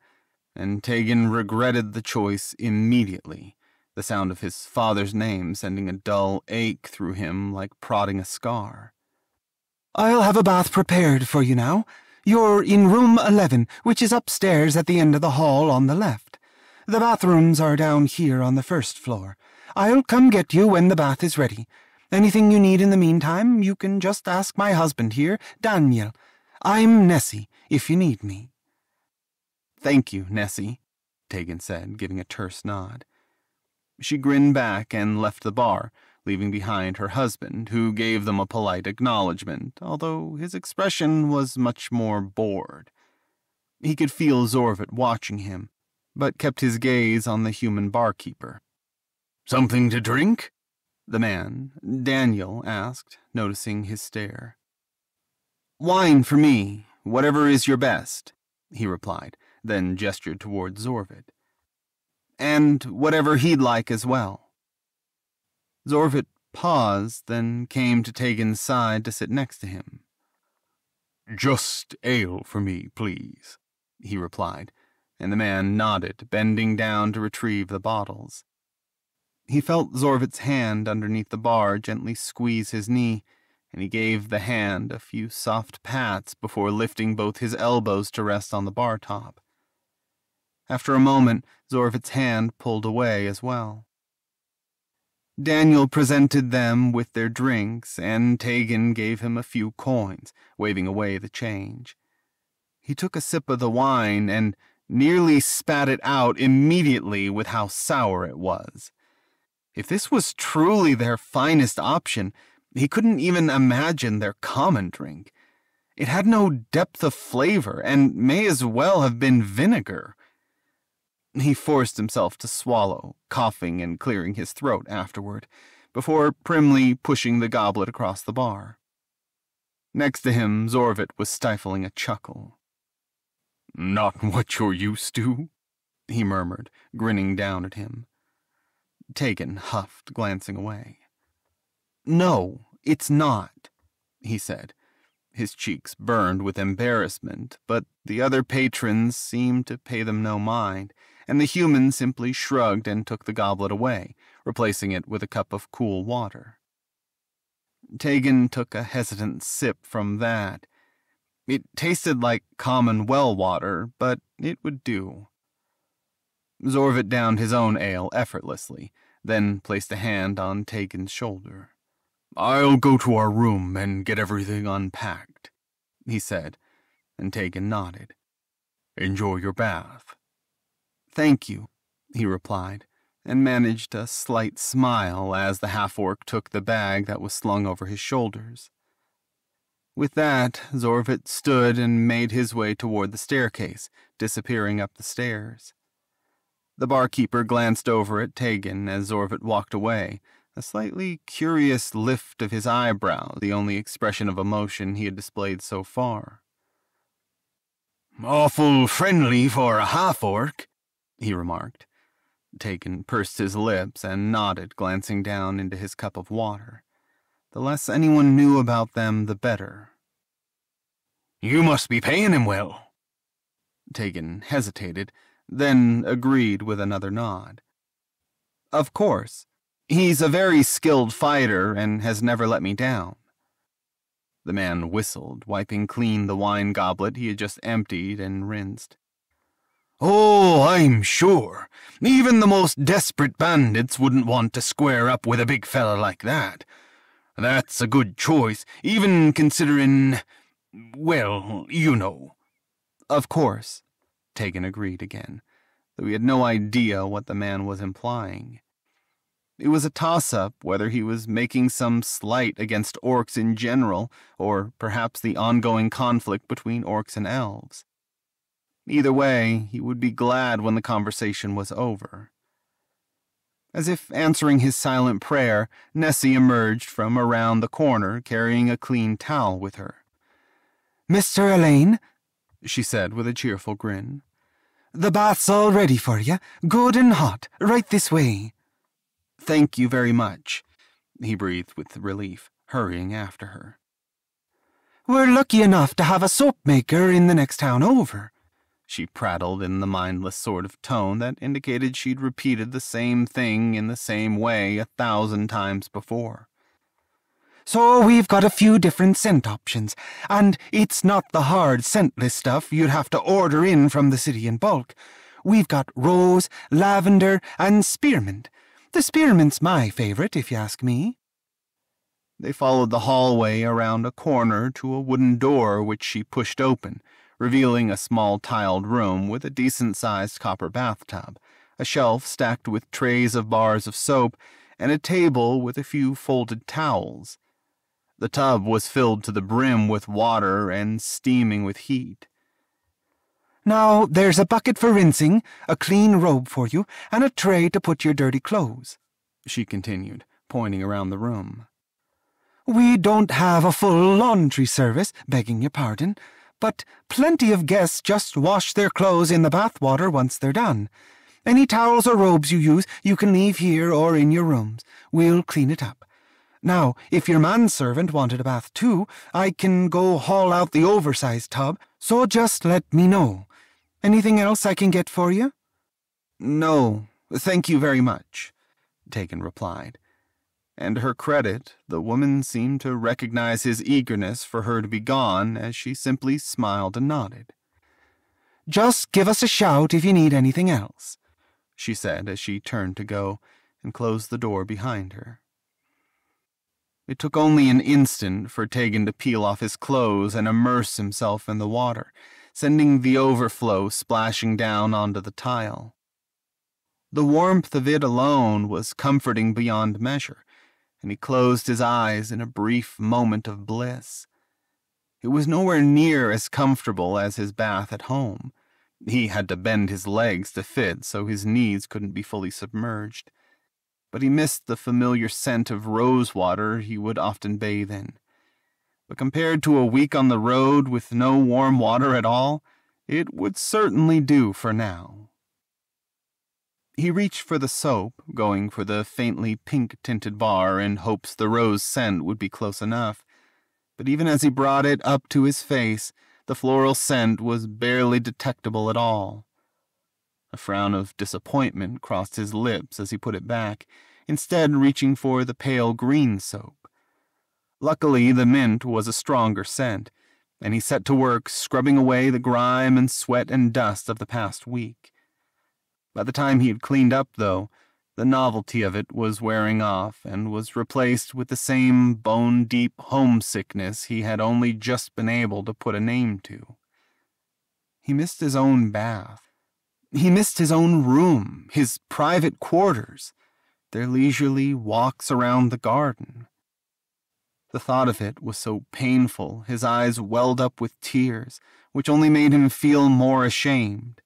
and Taegan regretted the choice immediately, the sound of his father's name sending a dull ache through him like prodding a scar. I'll have a bath prepared for you now. You're in room 11, which is upstairs at the end of the hall on the left. The bathrooms are down here on the first floor. I'll come get you when the bath is ready. Anything you need in the meantime, you can just ask my husband here, Daniel. I'm Nessie, if you need me. Thank you, Nessie, Taegan said, giving a terse nod. She grinned back and left the bar, leaving behind her husband, who gave them a polite acknowledgement, although his expression was much more bored. He could feel Zorvut watching him, but kept his gaze on the human barkeeper. Something to drink? The man, Daniel, asked, noticing his stare. Wine for me, whatever is your best, he replied, then gestured toward Zorvut. And whatever he'd like as well. Zorvut paused, then came to Taegan's side to sit next to him. Just ale for me, please, he replied, and the man nodded, bending down to retrieve the bottles. He felt Zorvut's hand underneath the bar gently squeeze his knee, and he gave the hand a few soft pats before lifting both his elbows to rest on the bar top. After a moment, Zorvut's hand pulled away as well. Daniel presented them with their drinks, and Taegan gave him a few coins, waving away the change. He took a sip of the wine and nearly spat it out immediately with how sour it was. If this was truly their finest option, he couldn't even imagine their common drink. It had no depth of flavor and may as well have been vinegar. He forced himself to swallow, coughing and clearing his throat afterward, before primly pushing the goblet across the bar. Next to him, Zorvut was stifling a chuckle. Not what you're used to, he murmured, grinning down at him. Taegan huffed, glancing away. No, it's not, he said. His cheeks burned with embarrassment, but the other patrons seemed to pay them no mind and the human simply shrugged and took the goblet away, replacing it with a cup of cool water. Taegan took a hesitant sip from that. It tasted like common well water, but it would do. Zorvut downed his own ale effortlessly, then placed a hand on Taegan's shoulder. I'll go to our room and get everything unpacked, he said, and Taegan nodded. Enjoy your bath. Thank you, he replied, and managed a slight smile as the half orc took the bag that was slung over his shoulders. With that, Zorvut stood and made his way toward the staircase, disappearing up the stairs. The barkeeper glanced over at Taegan as Zorvut walked away, a slightly curious lift of his eyebrow, the only expression of emotion he had displayed so far. Awful friendly for a half orc, he remarked. Taegan pursed his lips and nodded, glancing down into his cup of water. The less anyone knew about them, the better. You must be paying him well. Taegan hesitated, then agreed with another nod. Of course. He's a very skilled fighter and has never let me down. The man whistled, wiping clean the wine goblet he had just emptied and rinsed. Oh, I'm sure. Even the most desperate bandits wouldn't want to square up with a big fella like that. That's a good choice, even considering. Well, you know. Of course, Taegan agreed again, though he had no idea what the man was implying. It was a toss up whether he was making some slight against orcs in general, or perhaps the ongoing conflict between orcs and elves. Either way, he would be glad when the conversation was over. As if answering his silent prayer, Nessie emerged from around the corner carrying a clean towel with her. Mr. Elaine, she said with a cheerful grin. The bath's all ready for you, good and hot, right this way. Thank you very much, he breathed with relief, hurrying after her. We're lucky enough to have a soap maker in the next town over she prattled in the mindless sort of tone that indicated she'd repeated the same thing in the same way a thousand times before. So we've got a few different scent options, and it's not the hard scentless stuff you'd have to order in from the city in bulk. We've got rose, lavender, and spearmint. The spearmint's my favorite, if you ask me. They followed the hallway around a corner to a wooden door which she pushed open, revealing a small tiled room with a decent sized copper bathtub, a shelf stacked with trays of bars of soap, and a table with a few folded towels. The tub was filled to the brim with water and steaming with heat. Now there's a bucket for rinsing, a clean robe for you, and a tray to put your dirty clothes, she continued, pointing around the room. We don't have a full laundry service, begging your pardon, but plenty of guests just wash their clothes in the bathwater once they're done. Any towels or robes you use, you can leave here or in your rooms. We'll clean it up. Now, if your manservant wanted a bath too, I can go haul out the oversized tub, so just let me know. Anything else I can get for you? No, thank you very much, Taegan replied. And to her credit, the woman seemed to recognize his eagerness for her to be gone as she simply smiled and nodded. Just give us a shout if you need anything else, she said as she turned to go and closed the door behind her. It took only an instant for Taegan to peel off his clothes and immerse himself in the water, sending the overflow splashing down onto the tile. The warmth of it alone was comforting beyond measure, and he closed his eyes in a brief moment of bliss. It was nowhere near as comfortable as his bath at home. He had to bend his legs to fit so his knees couldn't be fully submerged but he missed the familiar scent of rose water he would often bathe in. But compared to a week on the road with no warm water at all, it would certainly do for now. He reached for the soap, going for the faintly pink tinted bar in hopes the rose scent would be close enough. But even as he brought it up to his face, the floral scent was barely detectable at all. A frown of disappointment crossed his lips as he put it back, instead reaching for the pale green soap. Luckily, the mint was a stronger scent, and he set to work scrubbing away the grime and sweat and dust of the past week. By the time he had cleaned up, though, the novelty of it was wearing off and was replaced with the same bone deep homesickness he had only just been able to put a name to. He missed his own bath he missed his own room, his private quarters, their leisurely walks around the garden. The thought of it was so painful, his eyes welled up with tears, which only made him feel more ashamed.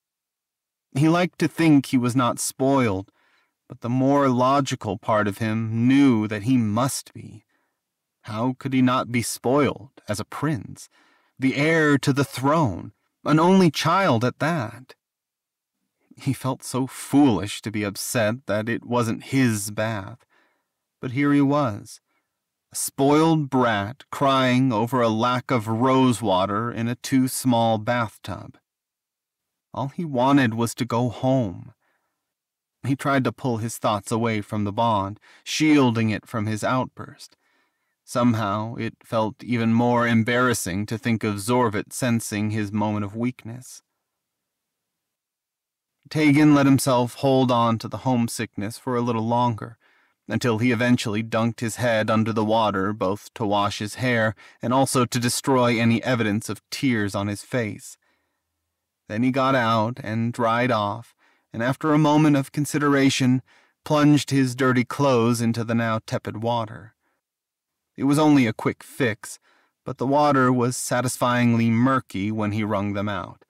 He liked to think he was not spoiled, but the more logical part of him knew that he must be. How could he not be spoiled as a prince, the heir to the throne, an only child at that? He felt so foolish to be upset that it wasn't his bath. But here he was, a spoiled brat crying over a lack of rose water in a too small bathtub. All he wanted was to go home. He tried to pull his thoughts away from the bond, shielding it from his outburst. Somehow it felt even more embarrassing to think of Zorvut sensing his moment of weakness. Taegan let himself hold on to the homesickness for a little longer, until he eventually dunked his head under the water both to wash his hair and also to destroy any evidence of tears on his face. Then he got out and dried off, and after a moment of consideration, plunged his dirty clothes into the now tepid water. It was only a quick fix, but the water was satisfyingly murky when he wrung them out.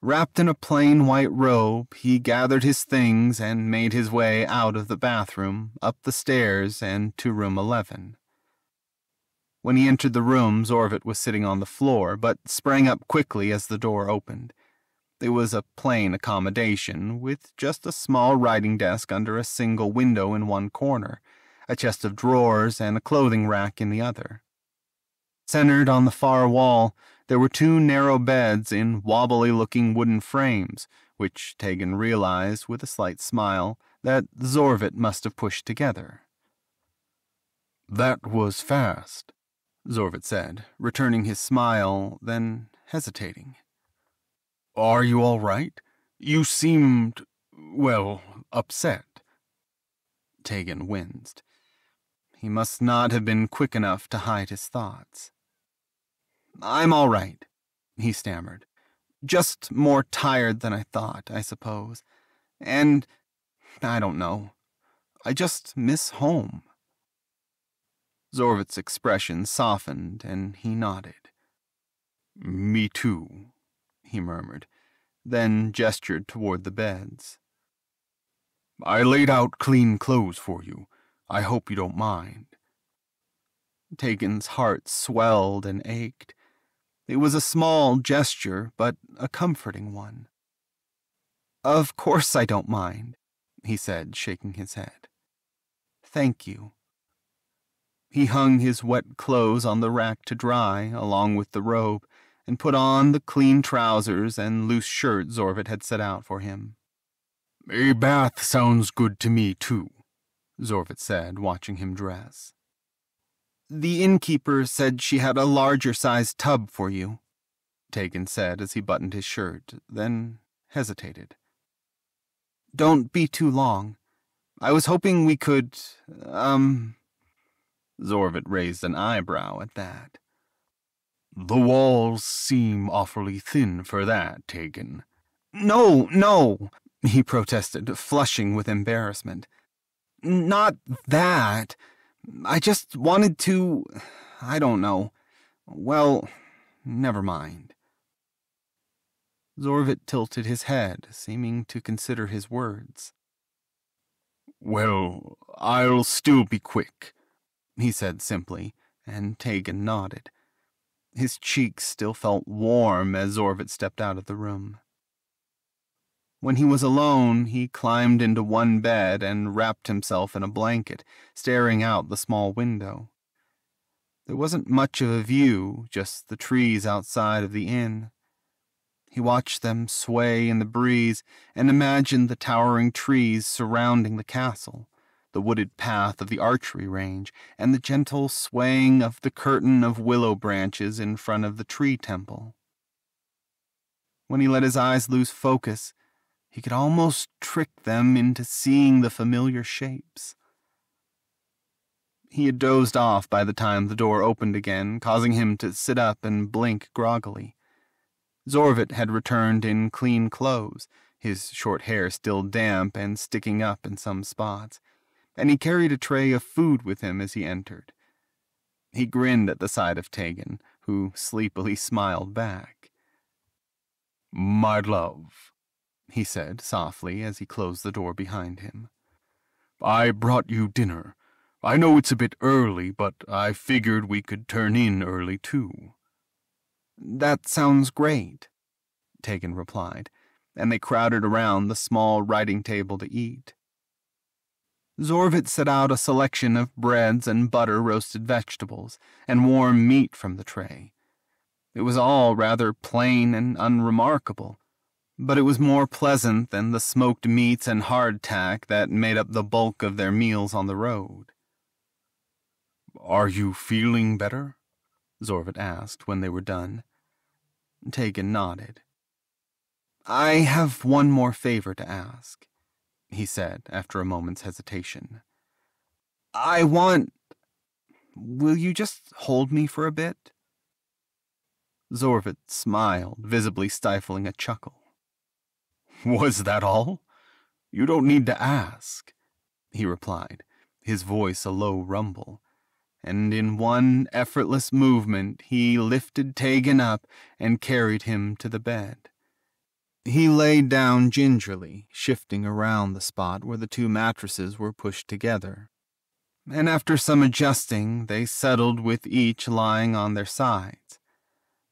Wrapped in a plain white robe, he gathered his things and made his way out of the bathroom, up the stairs, and to room 11. When he entered the room, Zorvut was sitting on the floor, but sprang up quickly as the door opened. It was a plain accommodation, with just a small writing desk under a single window in one corner, a chest of drawers, and a clothing rack in the other. Centered on the far wall, there were two narrow beds in wobbly looking wooden frames, which Taegan realized with a slight smile that Zorvut must have pushed together. That was fast, Zorvut said, returning his smile, then hesitating. Are you all right? You seemed, well, upset. Taegan winced. He must not have been quick enough to hide his thoughts. I'm all right, he stammered. Just more tired than I thought, I suppose. And I don't know. I just miss home. Zorvut's expression softened, and he nodded. Me too, he murmured, then gestured toward the beds. I laid out clean clothes for you. I hope you don't mind. Taegan's heart swelled and ached. It was a small gesture, but a comforting one. Of course I don't mind, he said, shaking his head. Thank you. He hung his wet clothes on the rack to dry, along with the robe, and put on the clean trousers and loose shirt Zorvut had set out for him. A bath sounds good to me, too, Zorvut said, watching him dress. The innkeeper said she had a larger sized tub for you, Taegan said as he buttoned his shirt, then hesitated. Don't be too long. I was hoping we could, um. Zorvut raised an eyebrow at that. The walls seem awfully thin for that, Taegan. No, no, he protested, flushing with embarrassment. Not that. I just wanted to. I don't know. Well, never mind. Zorvut tilted his head, seeming to consider his words. Well, I'll still be quick, he said simply, and Taegan nodded. His cheeks still felt warm as Zorvut stepped out of the room. When he was alone, he climbed into one bed and wrapped himself in a blanket, staring out the small window. There wasn't much of a view, just the trees outside of the inn. He watched them sway in the breeze and imagined the towering trees surrounding the castle, the wooded path of the archery range, and the gentle swaying of the curtain of willow branches in front of the tree temple. When he let his eyes lose focus, he could almost trick them into seeing the familiar shapes. He had dozed off by the time the door opened again, causing him to sit up and blink groggily. Zorvut had returned in clean clothes, his short hair still damp and sticking up in some spots, and he carried a tray of food with him as he entered. He grinned at the sight of Taegan, who sleepily smiled back. My love, he said softly as he closed the door behind him. I brought you dinner. I know it's a bit early, but I figured we could turn in early too. That sounds great, Taegan replied, and they crowded around the small writing table to eat. Zorvut set out a selection of breads and butter roasted vegetables and warm meat from the tray. It was all rather plain and unremarkable, but it was more pleasant than the smoked meats and hardtack that made up the bulk of their meals on the road. Are you feeling better? Zorvut asked when they were done. Taegan nodded. I have one more favor to ask, he said after a moment's hesitation. I want. Will you just hold me for a bit? Zorvut smiled, visibly stifling a chuckle. Was that all? You don't need to ask, he replied, his voice a low rumble. And in one effortless movement he lifted Taegan up and carried him to the bed. He lay down gingerly, shifting around the spot where the two mattresses were pushed together. And after some adjusting, they settled with each lying on their sides.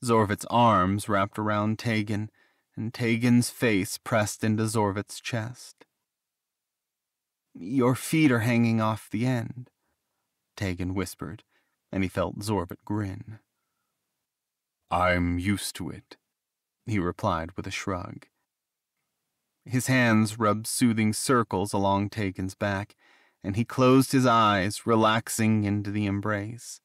Zorvut's arms wrapped around Taegan, and Taegan's face pressed into Zorvut's chest. Your feet are hanging off the end, Taegan whispered, and he felt Zorvut grin. I'm used to it, he replied with a shrug. His hands rubbed soothing circles along Taegan's back, and he closed his eyes, relaxing into the embrace.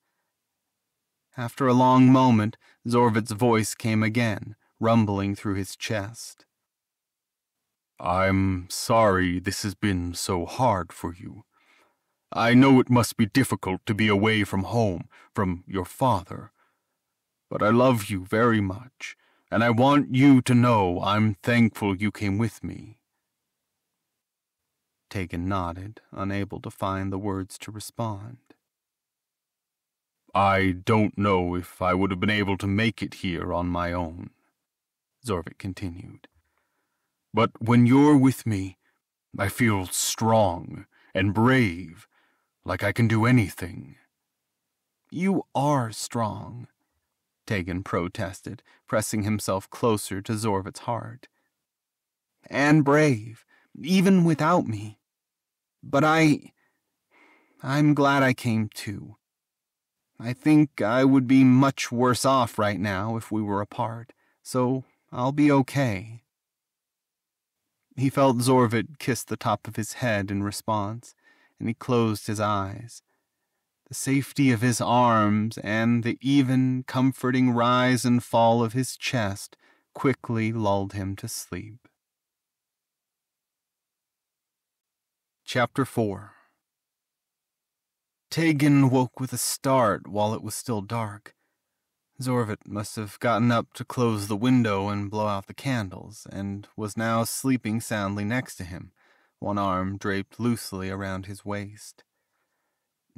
After a long moment, Zorvut's voice came again, rumbling through his chest. I'm sorry this has been so hard for you. I know it must be difficult to be away from home, from your father. But I love you very much, and I want you to know I'm thankful you came with me. Taegan nodded, unable to find the words to respond. I don't know if I would have been able to make it here on my own, Zorvut continued. But when you're with me, I feel strong and brave, like I can do anything. You are strong, Taegan protested, pressing himself closer to Zorvut's heart. And brave, even without me. But I. I'm glad I came too. I think I would be much worse off right now if we were apart, so I'll be okay. He felt Zorvut kiss the top of his head in response, and he closed his eyes. The safety of his arms and the even, comforting rise and fall of his chest quickly lulled him to sleep. Chapter 4 Taegan woke with a start while it was still dark. Zorvut must have gotten up to close the window and blow out the candles, and was now sleeping soundly next to him, one arm draped loosely around his waist.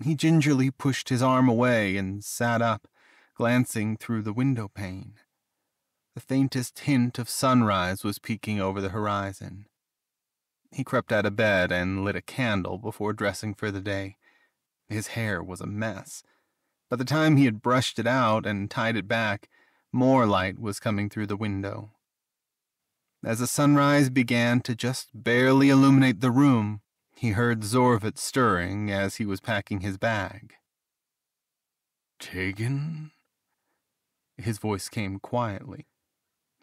He gingerly pushed his arm away and sat up, glancing through the window pane. The faintest hint of sunrise was peeking over the horizon. He crept out of bed and lit a candle before dressing for the day. His hair was a mess. By the time he had brushed it out and tied it back, more light was coming through the window. As the sunrise began to just barely illuminate the room, he heard Zorvut stirring as he was packing his bag. Taegan? His voice came quietly.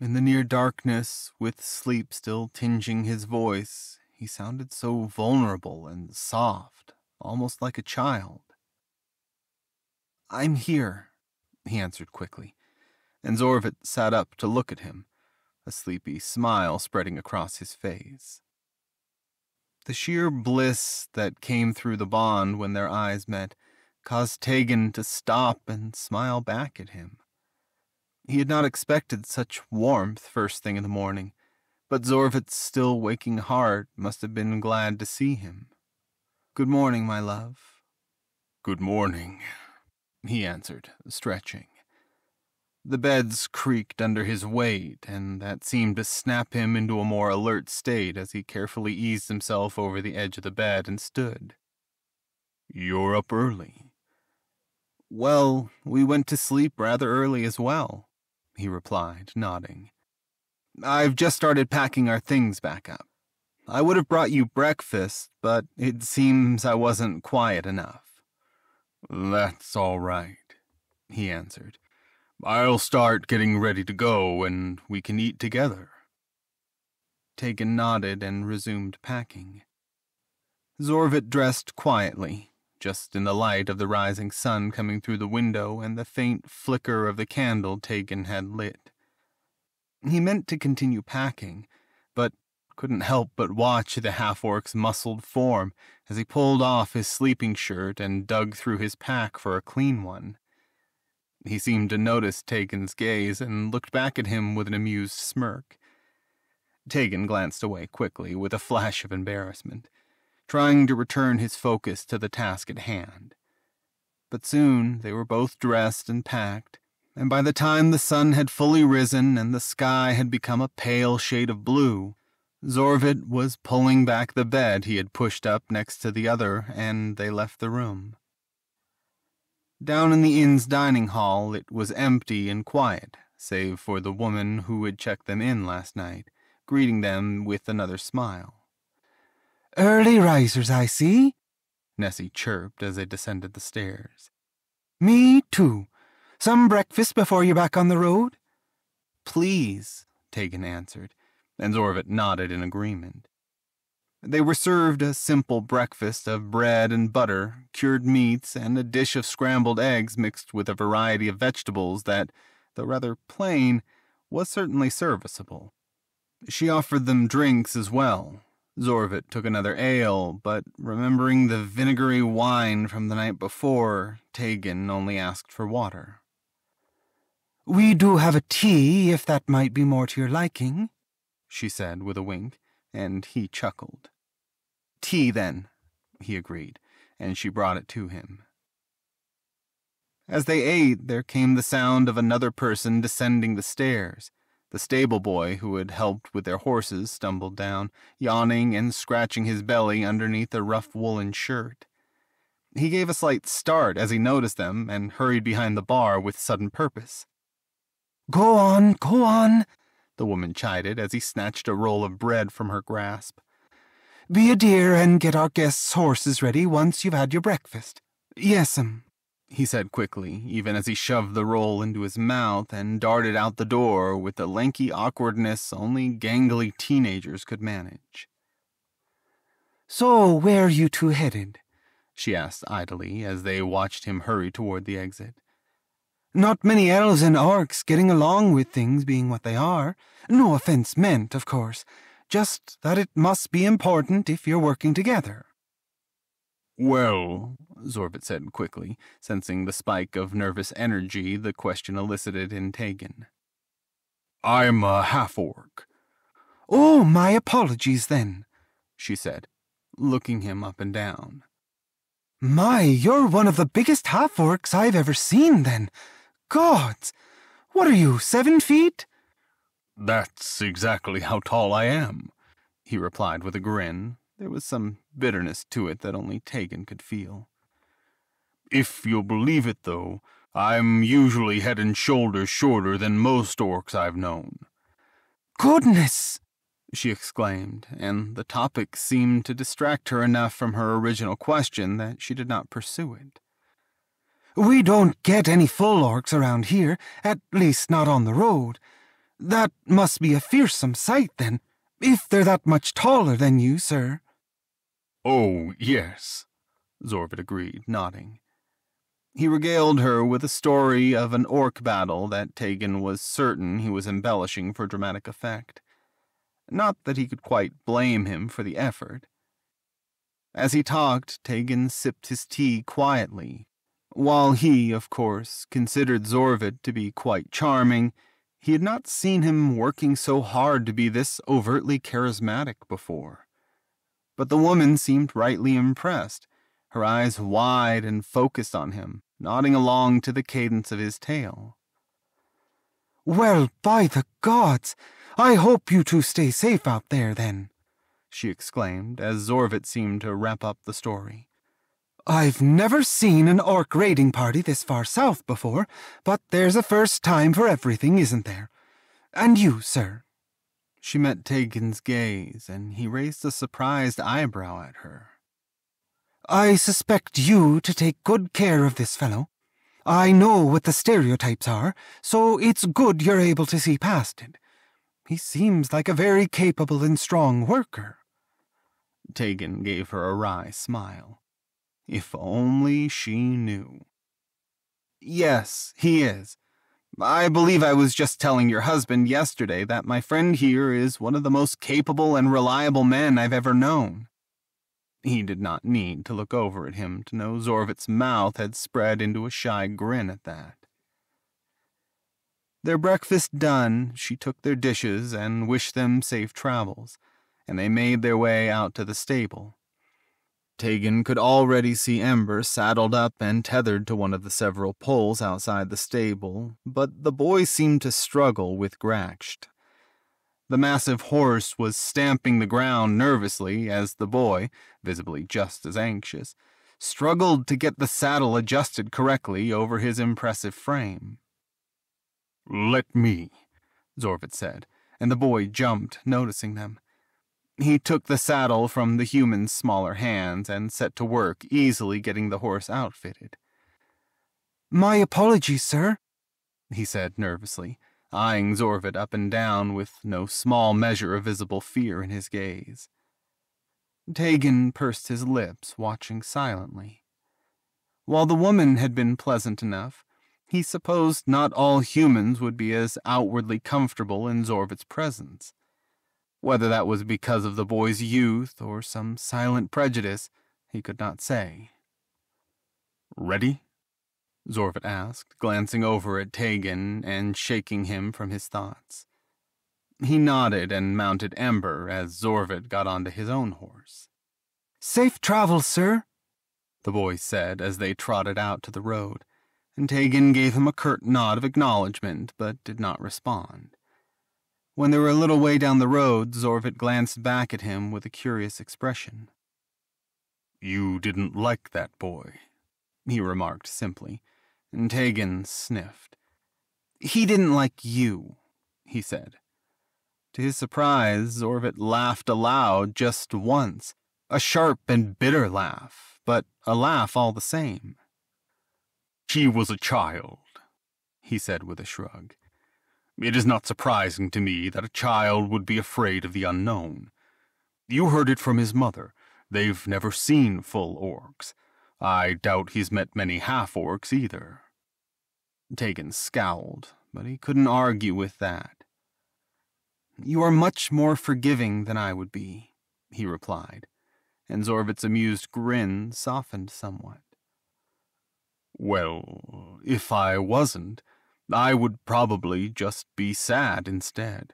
In the near darkness, with sleep still tinging his voice, he sounded so vulnerable and soft, almost like a child. I'm here, he answered quickly, and Zorvut sat up to look at him, a sleepy smile spreading across his face. The sheer bliss that came through the bond when their eyes met caused Taegan to stop and smile back at him. He had not expected such warmth first thing in the morning, but Zorvut's still waking heart must have been glad to see him. Good morning, my love. Good morning, he answered, stretching. The beds creaked under his weight, and that seemed to snap him into a more alert state as he carefully eased himself over the edge of the bed and stood. You're up early. Well, we went to sleep rather early as well, he replied, nodding. I've just started packing our things back up. I would have brought you breakfast, but it seems I wasn't quiet enough. That's all right, he answered. I'll start getting ready to go, and we can eat together. Taegan nodded and resumed packing. Zorvut dressed quietly, just in the light of the rising sun coming through the window and the faint flicker of the candle Taegan had lit. He meant to continue packing, but couldn't help but watch the half-orc's muscled form as he pulled off his sleeping shirt and dug through his pack for a clean one. He seemed to notice Taegan's gaze and looked back at him with an amused smirk. Taegan glanced away quickly with a flash of embarrassment, trying to return his focus to the task at hand. But soon they were both dressed and packed, and by the time the sun had fully risen and the sky had become a pale shade of blue, Zorvut was pulling back the bed he had pushed up next to the other, and they left the room. Down in the inn's dining hall, it was empty and quiet, save for the woman who had checked them in last night, greeting them with another smile. Early risers, I see, Nessie chirped as they descended the stairs. Me too. Some breakfast before you're back on the road? Please, Taegan answered, and Zorvut nodded in agreement. They were served a simple breakfast of bread and butter, cured meats, and a dish of scrambled eggs mixed with a variety of vegetables that, though rather plain, was certainly serviceable. She offered them drinks as well. Zorvut took another ale, but remembering the vinegary wine from the night before, Taegan only asked for water. We do have a tea, if that might be more to your liking, she said with a wink, and he chuckled. Tea, then, he agreed, and she brought it to him. As they ate, there came the sound of another person descending the stairs. The stable boy who had helped with their horses stumbled down, yawning and scratching his belly underneath a rough woolen shirt. He gave a slight start as he noticed them and hurried behind the bar with sudden purpose. Go on, go on, the woman chided as he snatched a roll of bread from her grasp. Be a dear and get our guests' horses ready once you've had your breakfast. Yes'm, um, he said quickly, even as he shoved the roll into his mouth and darted out the door with the lanky awkwardness only gangly teenagers could manage. So, where are you two headed? she asked idly as they watched him hurry toward the exit. Not many elves and orcs getting along with things being what they are. No offense meant, of course just that it must be important if you're working together. Well, Zorvut said quickly, sensing the spike of nervous energy the question elicited in Taegan. I'm a half-orc. Oh, my apologies then, she said, looking him up and down. My, you're one of the biggest half-orcs I've ever seen then. Gods, what are you, seven feet? That's exactly how tall I am, he replied with a grin. There was some bitterness to it that only Taegan could feel. If you'll believe it, though, I'm usually head and shoulders shorter than most orcs I've known. Goodness! she exclaimed, and the topic seemed to distract her enough from her original question that she did not pursue it. We don't get any full orcs around here, at least not on the road. That must be a fearsome sight, then, if they're that much taller than you, sir. Oh, yes, Zorvut agreed, nodding. He regaled her with a story of an orc battle that Taegan was certain he was embellishing for dramatic effect. Not that he could quite blame him for the effort. As he talked, Taegan sipped his tea quietly. While he, of course, considered Zorvut to be quite charming, he had not seen him working so hard to be this overtly charismatic before. But the woman seemed rightly impressed, her eyes wide and focused on him, nodding along to the cadence of his tale. Well, by the gods! I hope you two stay safe out there, then, she exclaimed as Zorvut seemed to wrap up the story. I've never seen an orc raiding party this far south before, but there's a first time for everything, isn't there? And you, sir? She met Taegan's gaze, and he raised a surprised eyebrow at her. I suspect you to take good care of this fellow. I know what the stereotypes are, so it's good you're able to see past it. He seems like a very capable and strong worker. Taegan gave her a wry smile. If only she knew. Yes, he is. I believe I was just telling your husband yesterday that my friend here is one of the most capable and reliable men I've ever known. He did not need to look over at him to know Zorvut's mouth had spread into a shy grin at that. Their breakfast done, she took their dishes and wished them safe travels, and they made their way out to the stable. Taegan could already see Ember saddled up and tethered to one of the several poles outside the stable, but the boy seemed to struggle with Gracht. The massive horse was stamping the ground nervously as the boy, visibly just as anxious, struggled to get the saddle adjusted correctly over his impressive frame. Let me, Zorvut said, and the boy jumped, noticing them. He took the saddle from the human's smaller hands and set to work, easily getting the horse outfitted. My apologies, sir, he said nervously, eyeing Zorvut up and down with no small measure of visible fear in his gaze. Taegan pursed his lips, watching silently. While the woman had been pleasant enough, he supposed not all humans would be as outwardly comfortable in Zorvut's presence. Whether that was because of the boy's youth or some silent prejudice, he could not say. Ready? Zorvut asked, glancing over at Taegan and shaking him from his thoughts. He nodded and mounted Ember as Zorvut got onto his own horse. Safe travels, sir, the boy said as they trotted out to the road, and Taegan gave him a curt nod of acknowledgement but did not respond. When they were a little way down the road, Zorvut glanced back at him with a curious expression. You didn't like that boy, he remarked simply, and Taegan sniffed. He didn't like you, he said. To his surprise, Zorvut laughed aloud just once, a sharp and bitter laugh, but a laugh all the same. She was a child, he said with a shrug. It is not surprising to me that a child would be afraid of the unknown. You heard it from his mother. They've never seen full orcs. I doubt he's met many half orcs either. Taegan scowled, but he couldn't argue with that. You are much more forgiving than I would be, he replied, and Zorvut's amused grin softened somewhat. Well, if I wasn't, I would probably just be sad instead.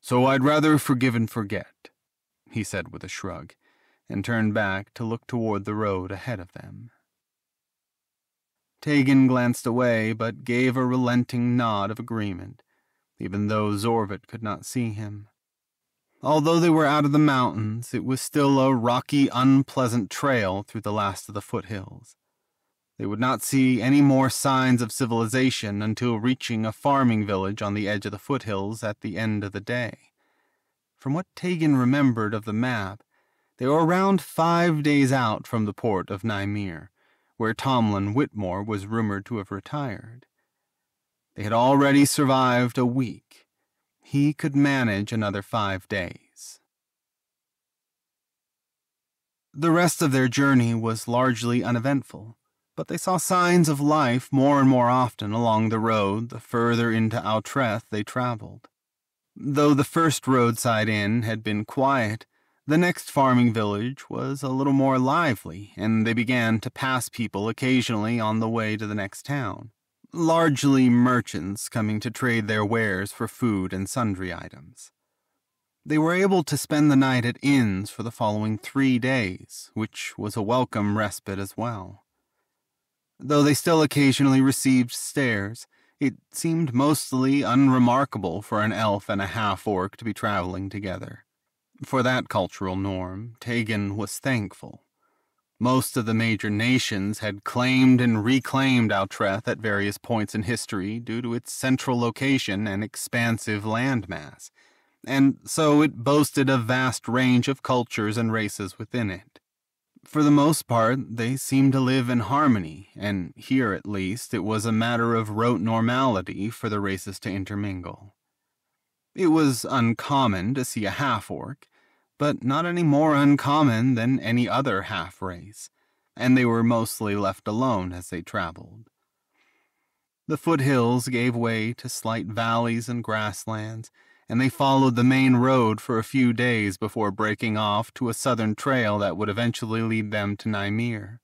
So I'd rather forgive and forget, he said with a shrug, and turned back to look toward the road ahead of them. Taegan glanced away, but gave a relenting nod of agreement, even though Zorvut could not see him. Although they were out of the mountains, it was still a rocky, unpleasant trail through the last of the foothills. They would not see any more signs of civilization until reaching a farming village on the edge of the foothills at the end of the day. From what Taegan remembered of the map, they were around five days out from the port of Nymir, where Tomlin Whitmore was rumored to have retired. They had already survived a week. He could manage another five days. The rest of their journey was largely uneventful but they saw signs of life more and more often along the road the further into Autreth they traveled. Though the first roadside inn had been quiet, the next farming village was a little more lively, and they began to pass people occasionally on the way to the next town, largely merchants coming to trade their wares for food and sundry items. They were able to spend the night at inns for the following three days, which was a welcome respite as well. Though they still occasionally received stares, it seemed mostly unremarkable for an elf and a half orc to be traveling together. For that cultural norm, Taegan was thankful. Most of the major nations had claimed and reclaimed Autreth at various points in history due to its central location and expansive landmass, and so it boasted a vast range of cultures and races within it. For the most part, they seemed to live in harmony, and here at least it was a matter of rote normality for the races to intermingle. It was uncommon to see a half orc, but not any more uncommon than any other half race, and they were mostly left alone as they traveled. The foothills gave way to slight valleys and grasslands, and they followed the main road for a few days before breaking off to a southern trail that would eventually lead them to Nymir.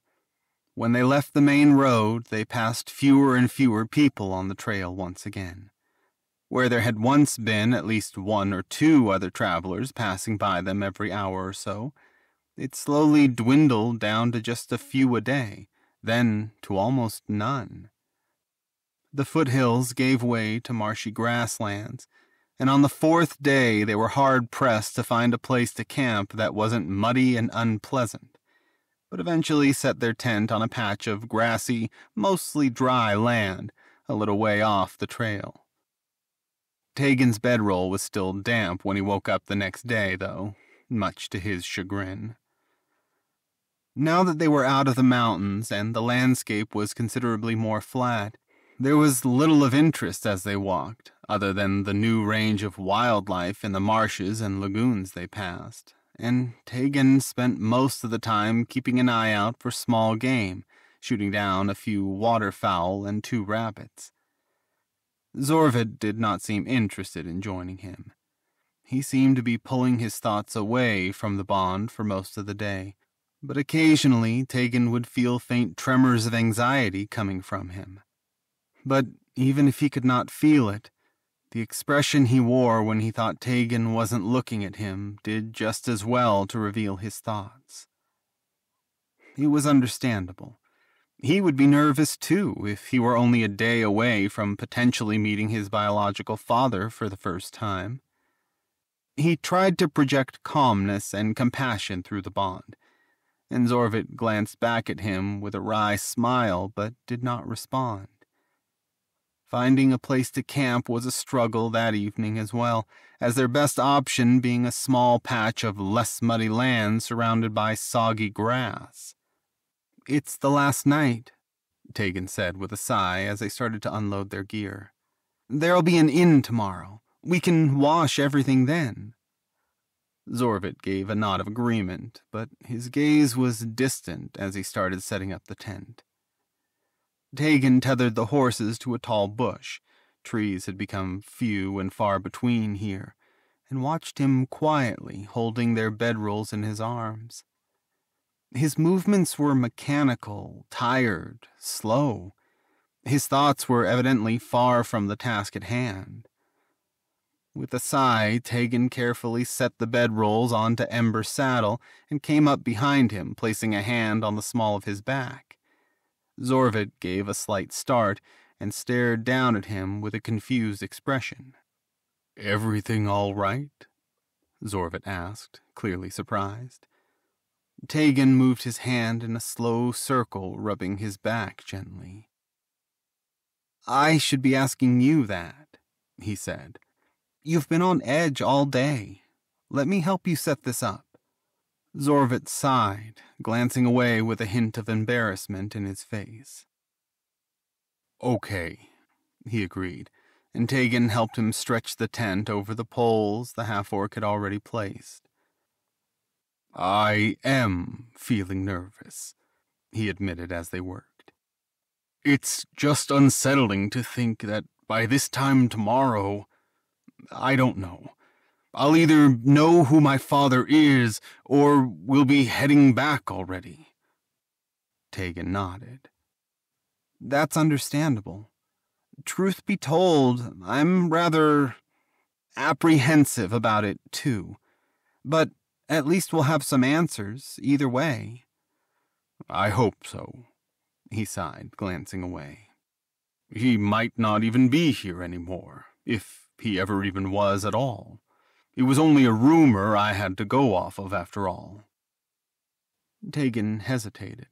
When they left the main road, they passed fewer and fewer people on the trail once again. Where there had once been at least one or two other travelers passing by them every hour or so, it slowly dwindled down to just a few a day, then to almost none. The foothills gave way to marshy grasslands, and on the fourth day they were hard pressed to find a place to camp that wasn't muddy and unpleasant, but eventually set their tent on a patch of grassy, mostly dry land a little way off the trail. Taegan's bedroll was still damp when he woke up the next day, though, much to his chagrin. Now that they were out of the mountains and the landscape was considerably more flat, There was little of interest as they walked, other than the new range of wildlife in the marshes and lagoons they passed, and Taegan spent most of the time keeping an eye out for small game, shooting down a few waterfowl and two rabbits. Zorvut did not seem interested in joining him. He seemed to be pulling his thoughts away from the bond for most of the day, but occasionally Taegan would feel faint tremors of anxiety coming from him. But even if he could not feel it, the expression he wore when he thought Taegan wasn't looking at him did just as well to reveal his thoughts. It was understandable. He would be nervous too if he were only a day away from potentially meeting his biological father for the first time. He tried to project calmness and compassion through the bond, and Zorvut glanced back at him with a wry smile but did not respond. Finding a place to camp was a struggle that evening as well, as their best option being a small patch of less muddy land surrounded by soggy grass. It's the last night, Taegan said with a sigh as they started to unload their gear. There'll be an inn tomorrow. We can wash everything then. Zorvut gave a nod of agreement, but his gaze was distant as he started setting up the tent. Taegan tethered the horses to a tall bush. Trees had become few and far between here, and watched him quietly holding their bedrolls in his arms. His movements were mechanical, tired, slow. His thoughts were evidently far from the task at hand. With a sigh, Taegan carefully set the bedrolls onto Ember's saddle and came up behind him, placing a hand on the small of his back. Zorvut gave a slight start and stared down at him with a confused expression. Everything all right? Zorvut asked, clearly surprised. Taegan moved his hand in a slow circle, rubbing his back gently. I should be asking you that, he said. You've been on edge all day. Let me help you set this up. Zorvut sighed, glancing away with a hint of embarrassment in his face. Okay, he agreed, and Taegan helped him stretch the tent over the poles the half orc had already placed. I am feeling nervous, he admitted as they worked. It's just unsettling to think that by this time tomorrow, I don't know. I'll either know who my father is, or we'll be heading back already. Taegan nodded. That's understandable. Truth be told, I'm rather apprehensive about it, too. But at least we'll have some answers, either way. I hope so, he sighed, glancing away. He might not even be here any more, if he ever even was at all. It was only a rumor I had to go off of after all. Taegan hesitated.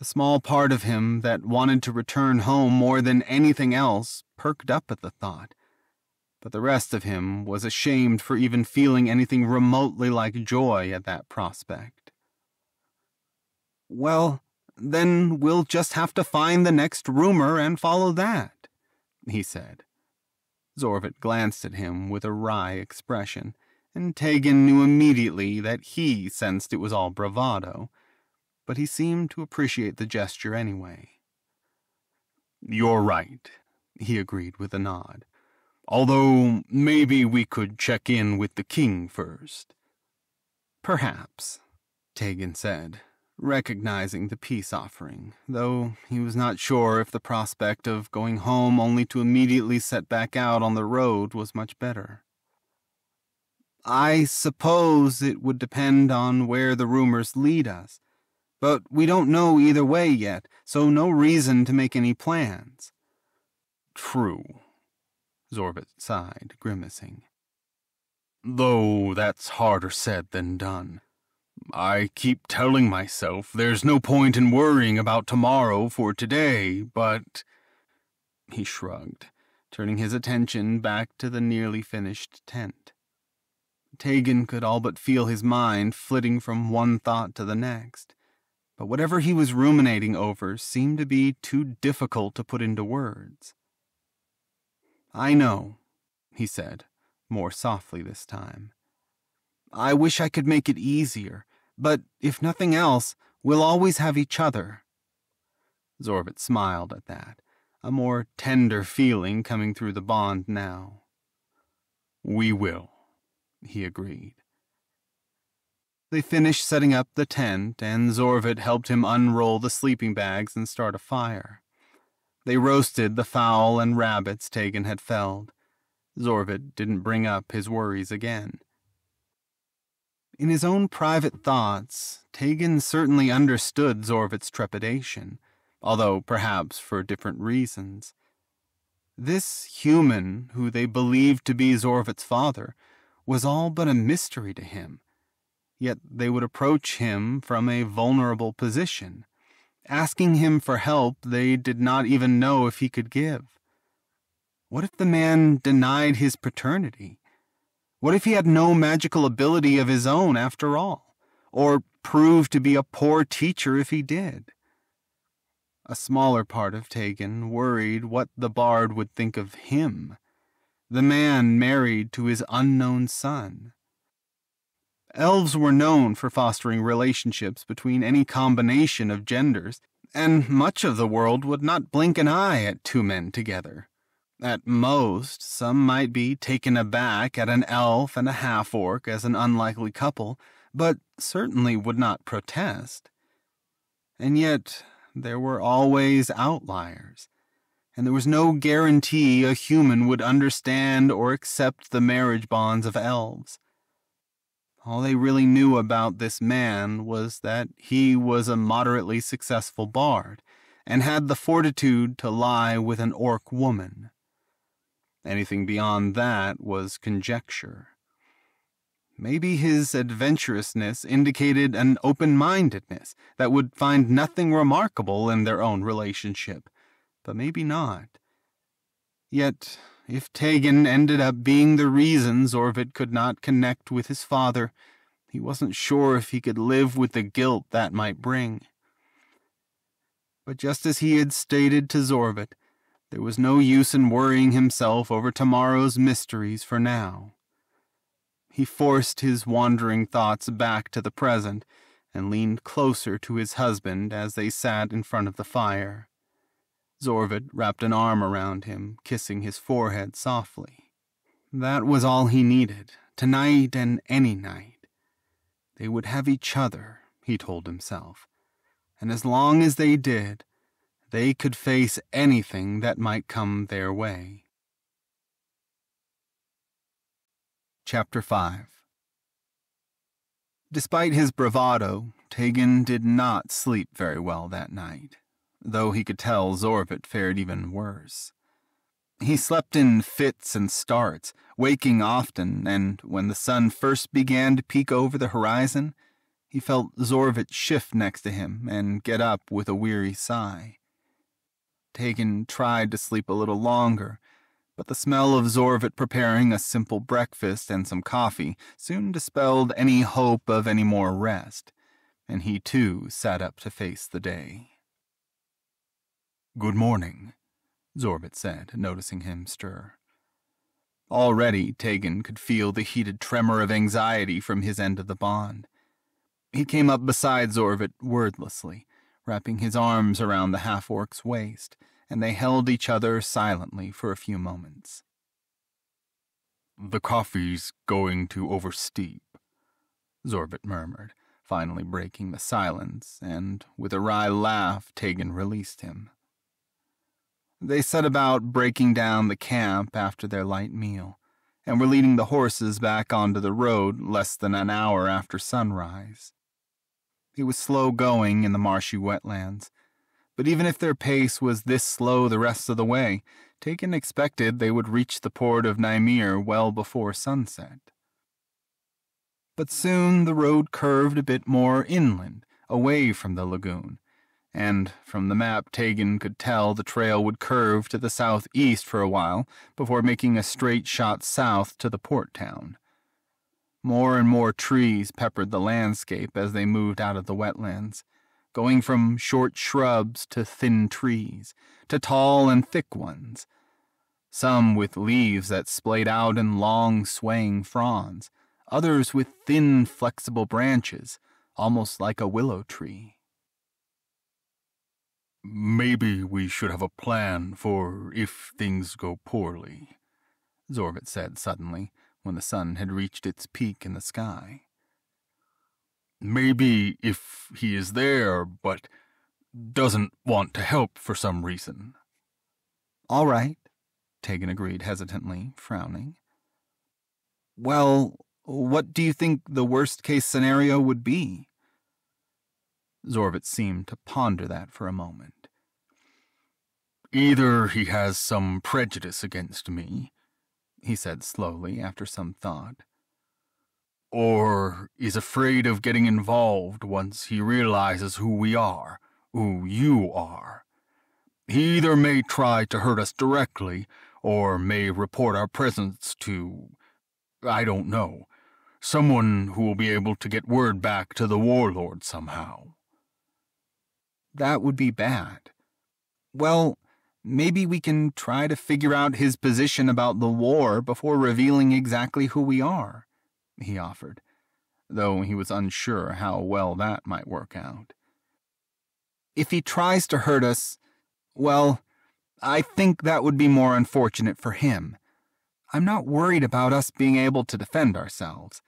A small part of him that wanted to return home more than anything else perked up at the thought but the rest of him was ashamed for even feeling anything remotely like joy at that prospect. Well, then we'll just have to find the next rumor and follow that, he said. Zorvut glanced at him with a wry expression, and Taegan knew immediately that he sensed it was all bravado, but he seemed to appreciate the gesture anyway. You're right, he agreed with a nod. Although maybe we could check in with the king first. Perhaps, Taegan said, recognizing the peace offering, though he was not sure if the prospect of going home only to immediately set back out on the road was much better. I suppose it would depend on where the rumors lead us, but we don't know either way yet, so no reason to make any plans. True, Zorvut sighed, grimacing. Though that's harder said than done. I keep telling myself there's no point in worrying about tomorrow for today, but. He shrugged, turning his attention back to the nearly finished tent. Taegan could all but feel his mind flitting from one thought to the next. but whatever he was ruminating over seemed to be too difficult to put into words. I know, he said, more softly this time. I wish I could make it easier, but if nothing else, we'll always have each other. Zorvut smiled at that, a more tender feeling coming through the bond now. We will, he agreed. They finished setting up the tent, and Zorvut helped him unroll the sleeping bags and start a fire. They roasted the fowl and rabbits Taegan had felled. Zorvut didn't bring up his worries again. In his own private thoughts, Taegan certainly understood Zorvut's trepidation, although perhaps for different reasons. This human, who they believed to be Zorvut's father, was all but a mystery to him. Yet they would approach him from a vulnerable position, asking him for help they did not even know if he could give. What if the man denied his paternity? What if he had no magical ability of his own after all, or proved to be a poor teacher if he did? A smaller part of Taegan worried what the bard would think of him, the man married to his unknown son. Elves were known for fostering relationships between any combination of genders, and much of the world would not blink an eye at two men together. At most, some might be taken aback at an elf and a half orc as an unlikely couple, but certainly would not protest. And yet, there were always outliers, and there was no guarantee a human would understand or accept the marriage bonds of elves. All they really knew about this man was that he was a moderately successful bard and had the fortitude to lie with an orc woman. Anything beyond that was conjecture. Maybe his adventurousness indicated an open mindedness that would find nothing remarkable in their own relationship, but maybe not. Yet, if Taegan ended up being the reason Zorvut could not connect with his father, he wasn't sure if he could live with the guilt that might bring. But just as he had stated to Zorvut, there was no use in worrying himself over tomorrow's mysteries for now. He forced his wandering thoughts back to the present and leaned closer to his husband as they sat in front of the fire. Zorvut wrapped an arm around him, kissing his forehead softly. That was all he needed, tonight and any night. They would have each other, he told himself, and as long as they did, they could face anything that might come their way. Chapter 5 Despite his bravado, Taegan did not sleep very well that night, though he could tell Zorvut fared even worse. He slept in fits and starts, waking often, and when the sun first began to peek over the horizon, he felt Zorvut shift next to him and get up with a weary sigh. Taegan tried to sleep a little longer, but the smell of Zorvut preparing a simple breakfast and some coffee soon dispelled any hope of any more rest, and he too sat up to face the day. Good morning, Zorvut said, noticing him stir. Already, Taegan could feel the heated tremor of anxiety from his end of the bond. He came up beside Zorvut wordlessly, wrapping his arms around the half orc's waist and they held each other silently for a few moments. The coffee's going to oversteep, Zorvut murmured, finally breaking the silence, and with a wry laugh, Taegan released him. They set about breaking down the camp after their light meal, and were leading the horses back onto the road less than an hour after sunrise. It was slow going in the marshy wetlands, but even if their pace was this slow the rest of the way, Taegan expected they would reach the port of Nymir well before sunset. But soon the road curved a bit more inland, away from the lagoon, and from the map Taegan could tell the trail would curve to the southeast for a while before making a straight shot south to the port town. More and more trees peppered the landscape as they moved out of the wetlands going from short shrubs to thin trees, to tall and thick ones, some with leaves that splayed out in long, swaying fronds, others with thin, flexible branches, almost like a willow tree. Maybe we should have a plan for if things go poorly, Zorvut said suddenly, when the sun had reached its peak in the sky. Maybe if he is there, but doesn't want to help for some reason. All right, Taegan agreed hesitantly, frowning. Well, what do you think the worst case scenario would be? Zorvut seemed to ponder that for a moment. Either he has some prejudice against me, he said slowly after some thought, or is afraid of getting involved once he realizes who we are, who you are. He either may try to hurt us directly, or may report our presence to, I don't know, someone who will be able to get word back to the warlord somehow. That would be bad. Well, maybe we can try to figure out his position about the war before revealing exactly who we are, he offered, though he was unsure how well that might work out. If he tries to hurt us, well, I think that would be more unfortunate for him. I'm not worried about us being able to defend ourselves.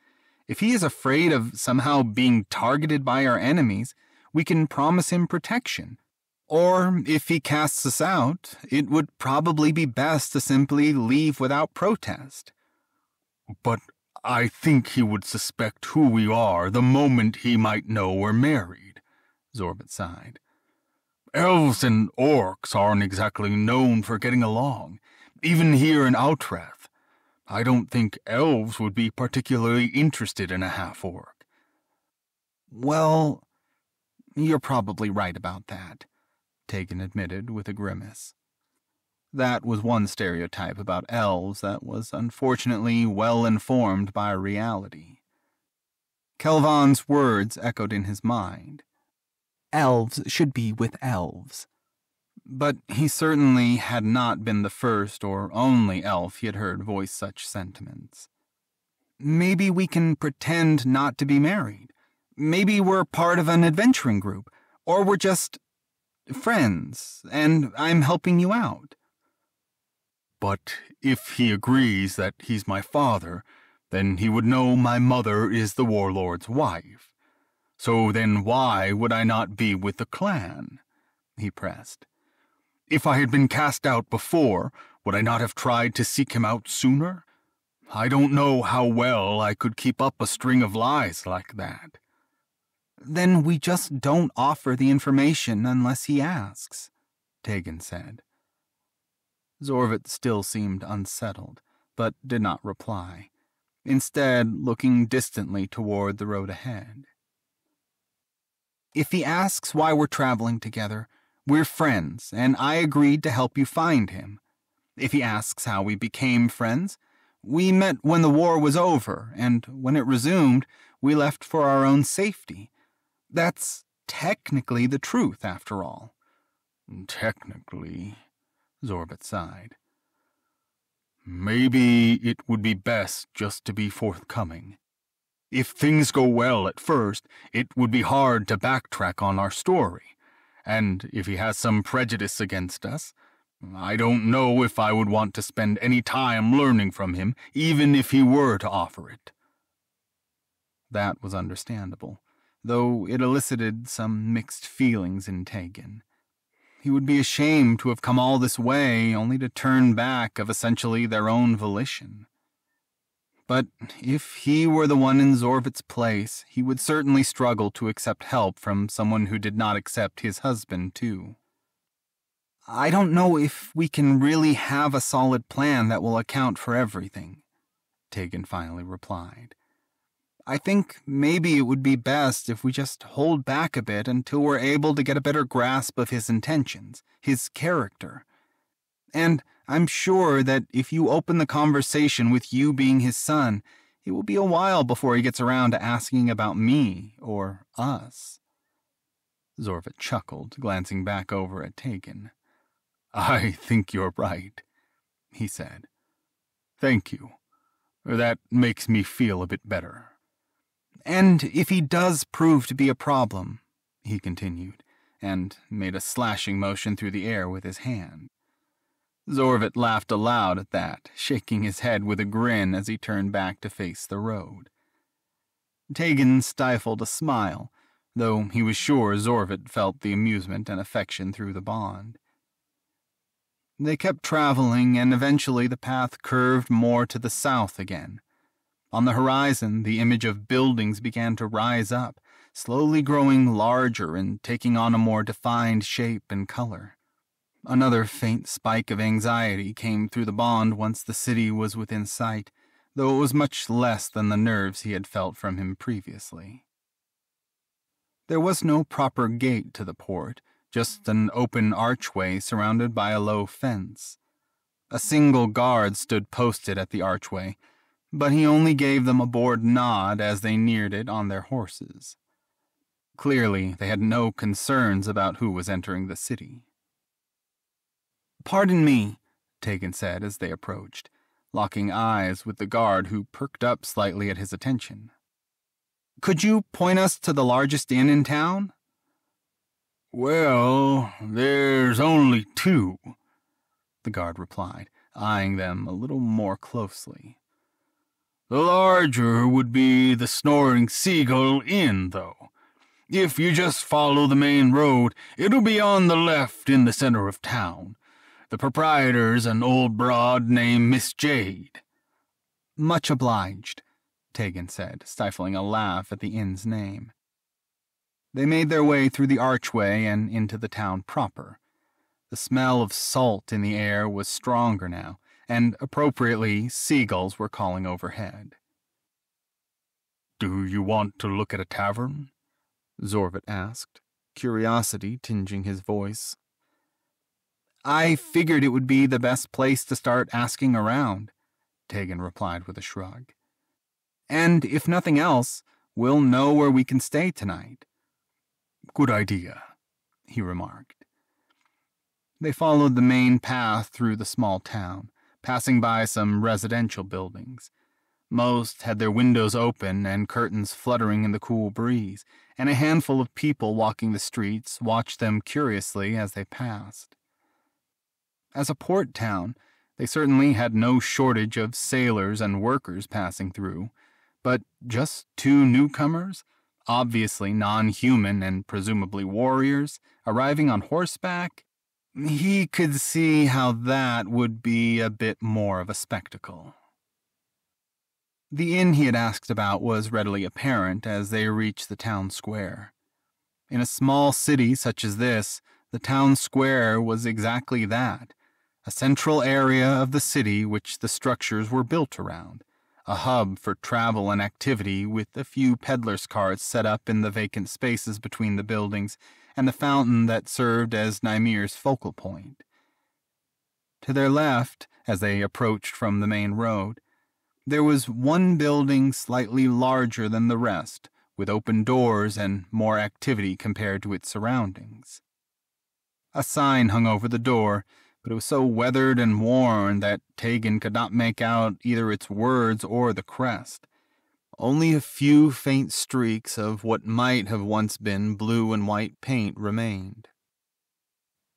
If he is afraid of somehow being targeted by our enemies, we can promise him protection. Or if he casts us out, it would probably be best to simply leave without protest. But I think he would suspect who we are the moment he might know we're married, Zorvut sighed. Elves and orcs aren't exactly known for getting along, even here in Outreath. I don't think elves would be particularly interested in a half orc. Well, you're probably right about that, Taegan admitted with a grimace. That was one stereotype about elves that was unfortunately well informed by reality. Kelvan's words echoed in his mind elves should be with elves. But he certainly had not been the first or only elf he had heard voice such sentiments. Maybe we can pretend not to be married. Maybe we're part of an adventuring group, or we're just friends, and I'm helping you out. But if he agrees that he's my father, then he would know my mother is the warlord's wife. So then why would I not be with the clan? he pressed. If I had been cast out before, would I not have tried to seek him out sooner? I don't know how well I could keep up a string of lies like that. Then we just don't offer the information unless he asks, Taegan said. Zorvut still seemed unsettled, but did not reply, instead looking distantly toward the road ahead. If he asks why we're traveling together, we're friends, and I agreed to help you find him. If he asks how we became friends, we met when the war was over, and when it resumed, we left for our own safety. That's technically the truth, after all. Technically, Zorvut sighed. Maybe it would be best just to be forthcoming. If things go well at first, it would be hard to backtrack on our story. And if he has some prejudice against us, I don't know if I would want to spend any time learning from him, even if he were to offer it. That was understandable, though it elicited some mixed feelings in Taegan. He would be ashamed to have come all this way only to turn back of essentially their own volition. But if he were the one in Zorvut's place, he would certainly struggle to accept help from someone who did not accept his husband, too. I don't know if we can really have a solid plan that will account for everything, Taegan finally replied. I think maybe it would be best if we just hold back a bit until we're able to get a better grasp of his intentions, his character. And I'm sure that if you open the conversation with you being his son, it will be a while before he gets around to asking about me or us. Zorvut chuckled, glancing back over at Taegan. I think you're right, he said. Thank you. That makes me feel a bit better. And if he does prove to be a problem, he continued, and made a slashing motion through the air with his hand. Zorvut laughed aloud at that, shaking his head with a grin as he turned back to face the road. Taegan stifled a smile, though he was sure Zorvut felt the amusement and affection through the bond. They kept traveling, and eventually the path curved more to the south again. On the horizon, the image of buildings began to rise up, slowly growing larger and taking on a more defined shape and color. Another faint spike of anxiety came through the bond once the city was within sight, though it was much less than the nerves he had felt from him previously. There was no proper gate to the port, just an open archway surrounded by a low fence. A single guard stood posted at the archway, but he only gave them a bored nod as they neared it on their horses. Clearly, they had no concerns about who was entering the city. Pardon me, Taegan said as they approached, locking eyes with the guard who perked up slightly at his attention. Could you point us to the largest inn in town? Well, there's only two, the guard replied, eyeing them a little more closely. The larger would be the Snoring Seagull Inn, though. If you just follow the main road, it'll be on the left in the center of town. The proprietor's an old broad named Miss Jade. Much obliged, Taegan said, stifling a laugh at the inn's name. They made their way through the archway and into the town proper. The smell of salt in the air was stronger now, and appropriately, seagulls were calling overhead. Do you want to look at a tavern? Zorvut asked, curiosity tinging his voice. I figured it would be the best place to start asking around, Taegan replied with a shrug. And if nothing else, we'll know where we can stay tonight. Good idea, he remarked. They followed the main path through the small town, passing by some residential buildings. Most had their windows open and curtains fluttering in the cool breeze, and a handful of people walking the streets watched them curiously as they passed. As a port town, they certainly had no shortage of sailors and workers passing through, but just two newcomers obviously non human and presumably warriors, arriving on horseback, he could see how that would be a bit more of a spectacle. The inn he had asked about was readily apparent as they reached the town square. In a small city such as this, the town square was exactly that a central area of the city which the structures were built around a hub for travel and activity with a few peddlers' carts set up in the vacant spaces between the buildings and the fountain that served as Nymir's focal point. To their left, as they approached from the main road, there was one building slightly larger than the rest, with open doors and more activity compared to its surroundings. A sign hung over the door but it was so weathered and worn that Taegan could not make out either its words or the crest. Only a few faint streaks of what might have once been blue and white paint remained.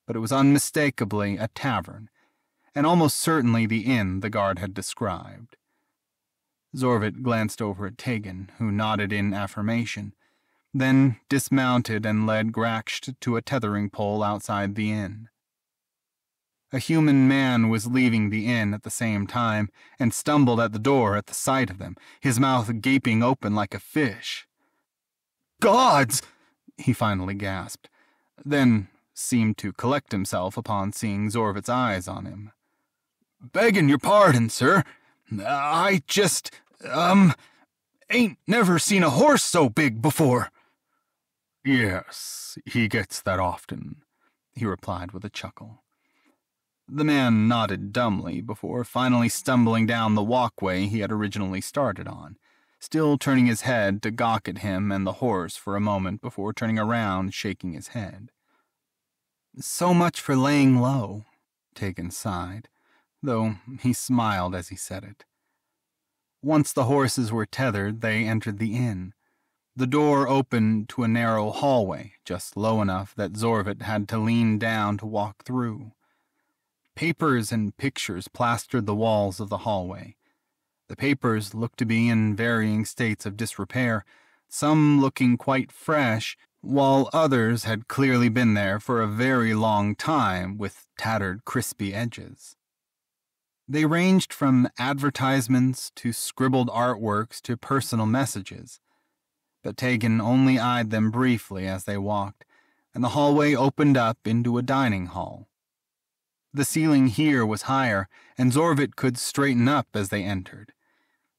But it was unmistakably a tavern, and almost certainly the inn the guard had described. Zorvut glanced over at Taegan, who nodded in affirmation, then dismounted and led Graxt to a tethering pole outside the inn. A human man was leaving the inn at the same time and stumbled at the door at the sight of them, his mouth gaping open like a fish. Gods! he finally gasped, then seemed to collect himself upon seeing Zorvut's eyes on him. Beggin' your pardon, sir. I just, um, ain't never seen a horse so big before. Yes, he gets that often, he replied with a chuckle. The man nodded dumbly before finally stumbling down the walkway he had originally started on, still turning his head to gawk at him and the horse for a moment before turning around, shaking his head. So much for laying low, Taegan sighed, though he smiled as he said it. Once the horses were tethered, they entered the inn. The door opened to a narrow hallway, just low enough that Zorvut had to lean down to walk through. Papers and pictures plastered the walls of the hallway. The papers looked to be in varying states of disrepair, some looking quite fresh, while others had clearly been there for a very long time with tattered, crispy edges. They ranged from advertisements to scribbled artworks to personal messages. But Taegan only eyed them briefly as they walked, and the hallway opened up into a dining hall. The ceiling here was higher, and Zorvut could straighten up as they entered.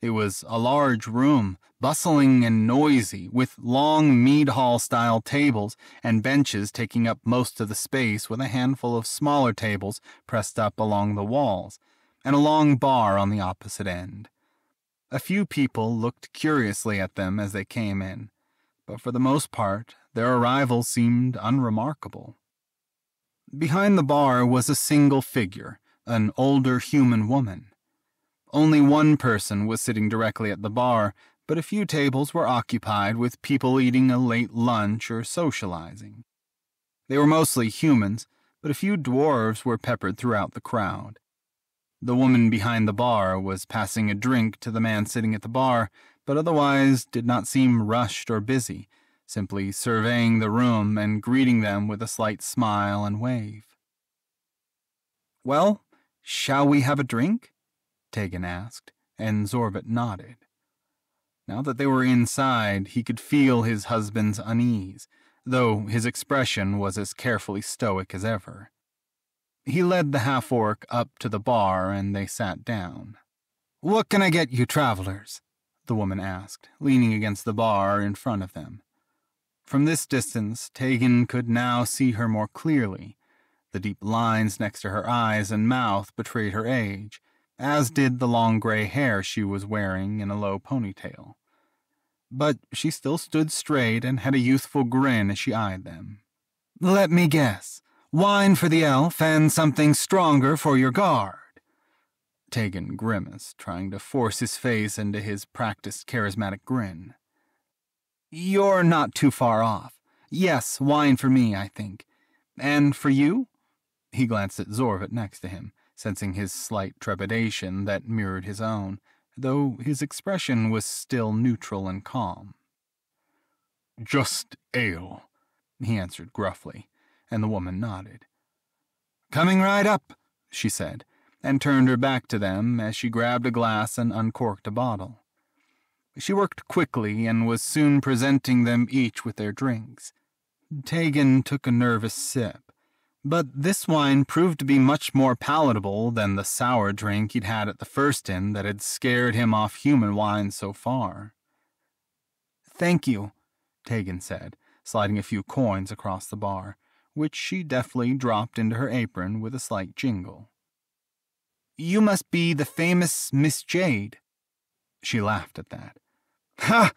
It was a large room, bustling and noisy, with long mead hall style tables and benches taking up most of the space, with a handful of smaller tables pressed up along the walls, and a long bar on the opposite end. A few people looked curiously at them as they came in, but for the most part, their arrival seemed unremarkable. Behind the bar was a single figure, an older human woman. Only one person was sitting directly at the bar, but a few tables were occupied with people eating a late lunch or socializing. They were mostly humans, but a few dwarves were peppered throughout the crowd. The woman behind the bar was passing a drink to the man sitting at the bar, but otherwise did not seem rushed or busy, simply surveying the room and greeting them with a slight smile and wave. Well, shall we have a drink? Taegan asked, and Zorvut nodded. Now that they were inside, he could feel his husband's unease, though his expression was as carefully stoic as ever. He led the half orc up to the bar and they sat down. What can I get you, travelers? the woman asked, leaning against the bar in front of them. From this distance, Taegan could now see her more clearly. The deep lines next to her eyes and mouth betrayed her age, as did the long gray hair she was wearing in a low ponytail. But she still stood straight and had a youthful grin as she eyed them. Let me guess. Wine for the elf and something stronger for your guard. Taegan grimaced, trying to force his face into his practiced charismatic grin. You're not too far off. Yes, wine for me, I think. And for you? He glanced at Zorvut next to him sensing his slight trepidation that mirrored his own, though his expression was still neutral and calm. Just ale, he answered gruffly, and the woman nodded. Coming right up, she said, and turned her back to them as she grabbed a glass and uncorked a bottle. She worked quickly and was soon presenting them each with their drinks. Taegan took a nervous sip but this wine proved to be much more palatable than the sour drink he'd had at the first inn that had scared him off human wine so far. Thank you, Taegan said, sliding a few coins across the bar, which she deftly dropped into her apron with a slight jingle. You must be the famous Miss Jade. She laughed at that. Ha!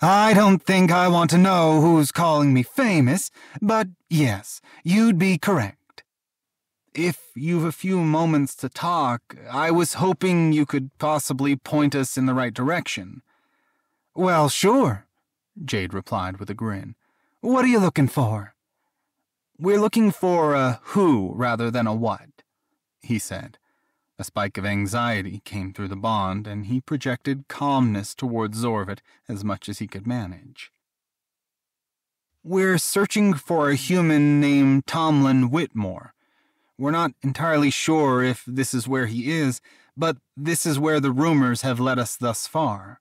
I don't think I want to know who's calling me famous, but yes, you'd be correct. If you've a few moments to talk, I was hoping you could possibly point us in the right direction. Well, sure, Jade replied with a grin. What are you looking for? We're looking for a who rather than a what, he said. A spike of anxiety came through the bond, and he projected calmness towards Zorvut as much as he could manage. We're searching for a human named Tomlin Whitmore. We're not entirely sure if this is where he is, but this is where the rumors have led us thus far.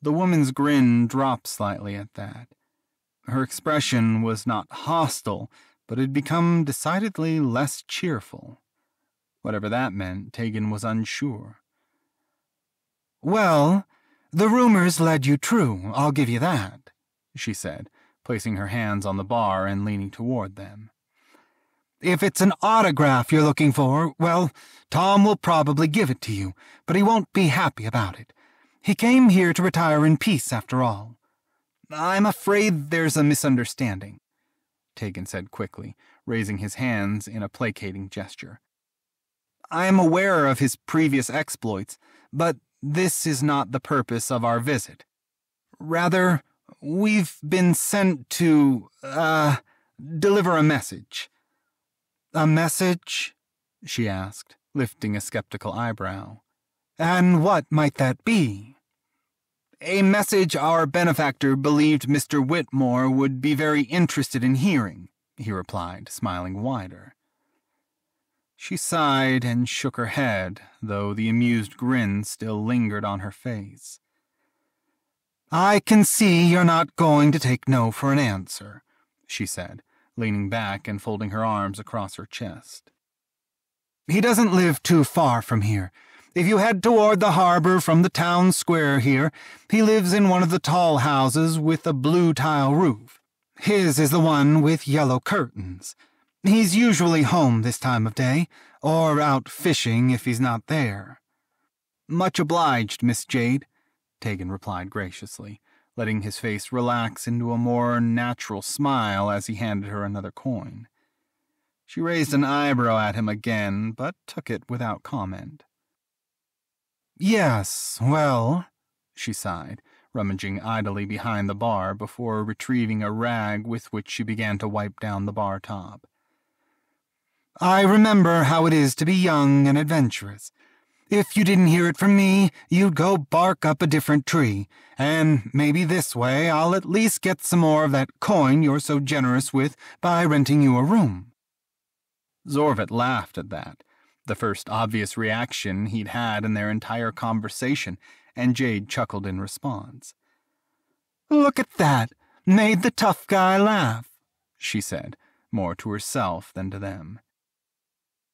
The woman's grin dropped slightly at that. Her expression was not hostile, but had become decidedly less cheerful. Whatever that meant, Taegan was unsure. Well, the rumors led you true, I'll give you that, she said, placing her hands on the bar and leaning toward them. If it's an autograph you're looking for, well, Tom will probably give it to you, but he won't be happy about it. He came here to retire in peace, after all. I'm afraid there's a misunderstanding, Taegan said quickly, raising his hands in a placating gesture. I am aware of his previous exploits, but this is not the purpose of our visit. Rather, we've been sent to, uh, deliver a message. A message? she asked, lifting a skeptical eyebrow. And what might that be? A message our benefactor believed Mr. Whitmore would be very interested in hearing, he replied, smiling wider. She sighed and shook her head, though the amused grin still lingered on her face. I can see you're not going to take no for an answer, she said, leaning back and folding her arms across her chest. He doesn't live too far from here. If you head toward the harbor from the town square here, he lives in one of the tall houses with a blue tile roof. His is the one with yellow curtains. He's usually home this time of day, or out fishing if he's not there. Much obliged, Miss Jade, Tegan replied graciously, letting his face relax into a more natural smile as he handed her another coin. She raised an eyebrow at him again, but took it without comment. Yes, well, she sighed, rummaging idly behind the bar before retrieving a rag with which she began to wipe down the bar top. I remember how it is to be young and adventurous. If you didn't hear it from me, you'd go bark up a different tree, and maybe this way I'll at least get some more of that coin you're so generous with by renting you a room. Zorvut laughed at that, the first obvious reaction he'd had in their entire conversation, and Jade chuckled in response. Look at that! Made the tough guy laugh, she said, more to herself than to them.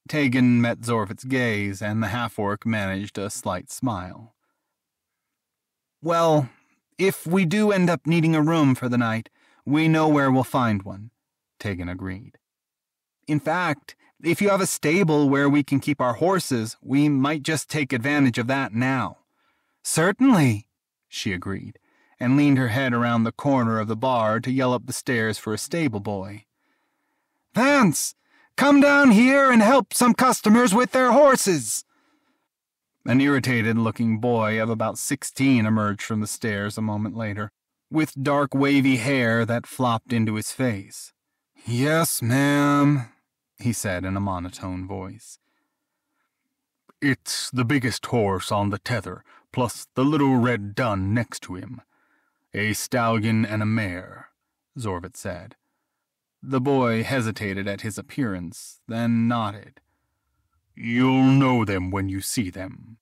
Taegan met Zorvut's gaze, and the half-orc managed a slight smile. Well, if we do end up needing a room for the night, we know where we'll find one, Taegan agreed. In fact, if you have a stable where we can keep our horses, we might just take advantage of that now. Certainly, she agreed, and leaned her head around the corner of the bar to yell up the stairs for a stable boy. Vance, Come down here and help some customers with their horses. An irritated looking boy of about sixteen emerged from the stairs a moment later, with dark wavy hair that flopped into his face. Yes, ma'am, he said in a monotone voice. It's the biggest horse on the tether, plus the little red dun next to him. A stallion and a mare, Zorvut said. The boy hesitated at his appearance, then nodded. You'll know them when you see them.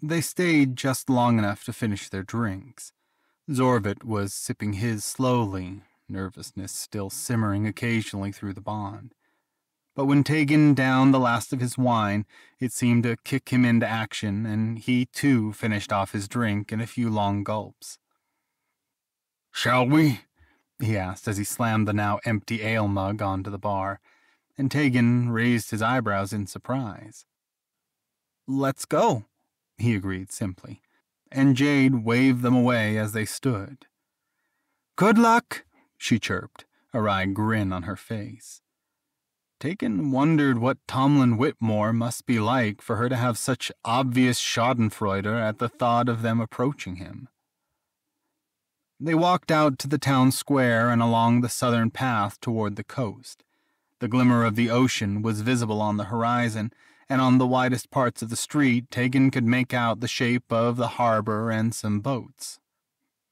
They stayed just long enough to finish their drinks. Zorvut was sipping his slowly, nervousness still simmering occasionally through the bond. But when Taegan downed the last of his wine, it seemed to kick him into action, and he too finished off his drink in a few long gulps. Shall we? He asked as he slammed the now empty ale mug onto the bar, and Taegan raised his eyebrows in surprise. Let's go, he agreed simply, and Jade waved them away as they stood. Good luck, she chirped, a wry grin on her face. Taegan wondered what Tomlin Whitmore must be like for her to have such obvious schadenfreude at the thought of them approaching him. They walked out to the town square and along the southern path toward the coast. The glimmer of the ocean was visible on the horizon, and on the widest parts of the street Taegan could make out the shape of the harbor and some boats.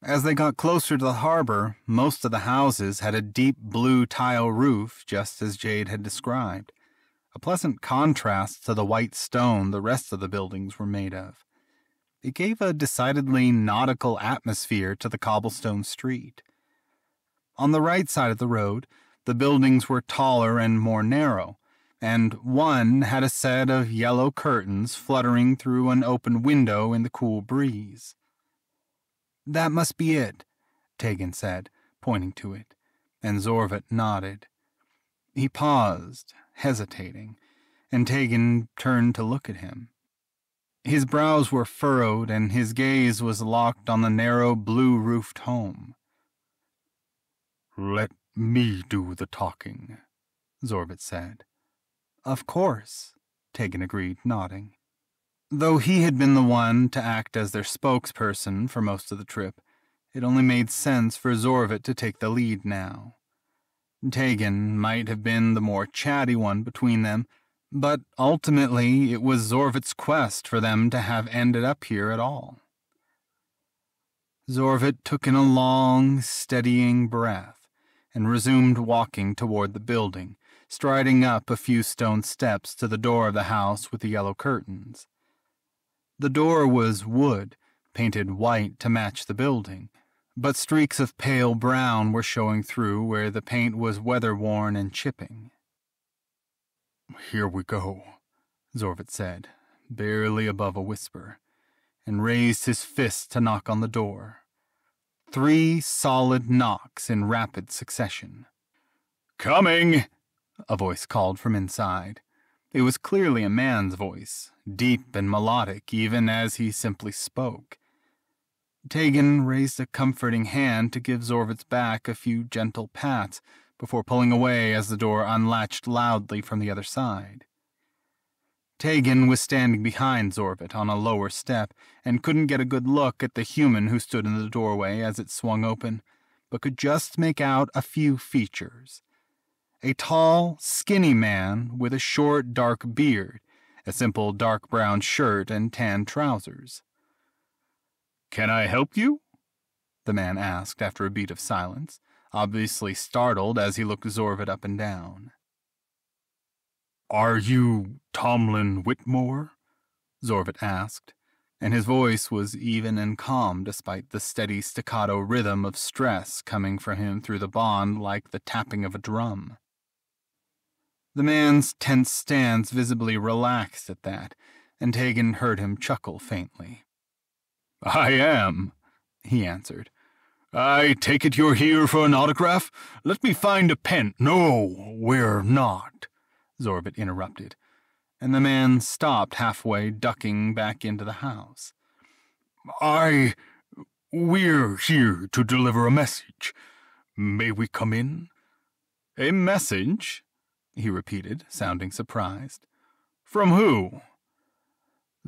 As they got closer to the harbor, most of the houses had a deep blue tile roof, just as Jade had described, a pleasant contrast to the white stone the rest of the buildings were made of. It gave a decidedly nautical atmosphere to the cobblestone street. On the right side of the road, the buildings were taller and more narrow, and one had a set of yellow curtains fluttering through an open window in the cool breeze. That must be it, Taegan said, pointing to it, and Zorvut nodded. He paused, hesitating, and Taegan turned to look at him. His brows were furrowed and his gaze was locked on the narrow blue roofed home. Let me do the talking, Zorvut said. Of course, Taegan agreed, nodding. Though he had been the one to act as their spokesperson for most of the trip, it only made sense for Zorvut to take the lead now. Taegan might have been the more chatty one between them, but ultimately it was Zorvut's quest for them to have ended up here at all. Zorvut took in a long, steadying breath and resumed walking toward the building, striding up a few stone steps to the door of the house with the yellow curtains. The door was wood, painted white to match the building, but streaks of pale brown were showing through where the paint was weather-worn and chipping. Here we go, Zorvut said, barely above a whisper, and raised his fist to knock on the door. Three solid knocks in rapid succession. Coming! A voice called from inside. It was clearly a man's voice, deep and melodic even as he simply spoke. Taegan raised a comforting hand to give Zorvut's back a few gentle pats before pulling away as the door unlatched loudly from the other side. Taegan was standing behind Zorvut on a lower step and couldn't get a good look at the human who stood in the doorway as it swung open, but could just make out a few features. A tall, skinny man with a short, dark beard, a simple dark brown shirt, and tan trousers. Can I help you? The man asked after a beat of silence, obviously startled as he looked Zorvut up and down. Are you Tomlin Whitmore? Zorvut asked, and his voice was even and calm despite the steady staccato rhythm of stress coming from him through the bond like the tapping of a drum. The man's tense stance visibly relaxed at that, and Taegan heard him chuckle faintly. I am, he answered. I take it you're here for an autograph? Let me find a pen. No, we're not, Zorvut interrupted, and the man stopped halfway, ducking back into the house. I. We're here to deliver a message. May we come in? A message? he repeated, sounding surprised. From who?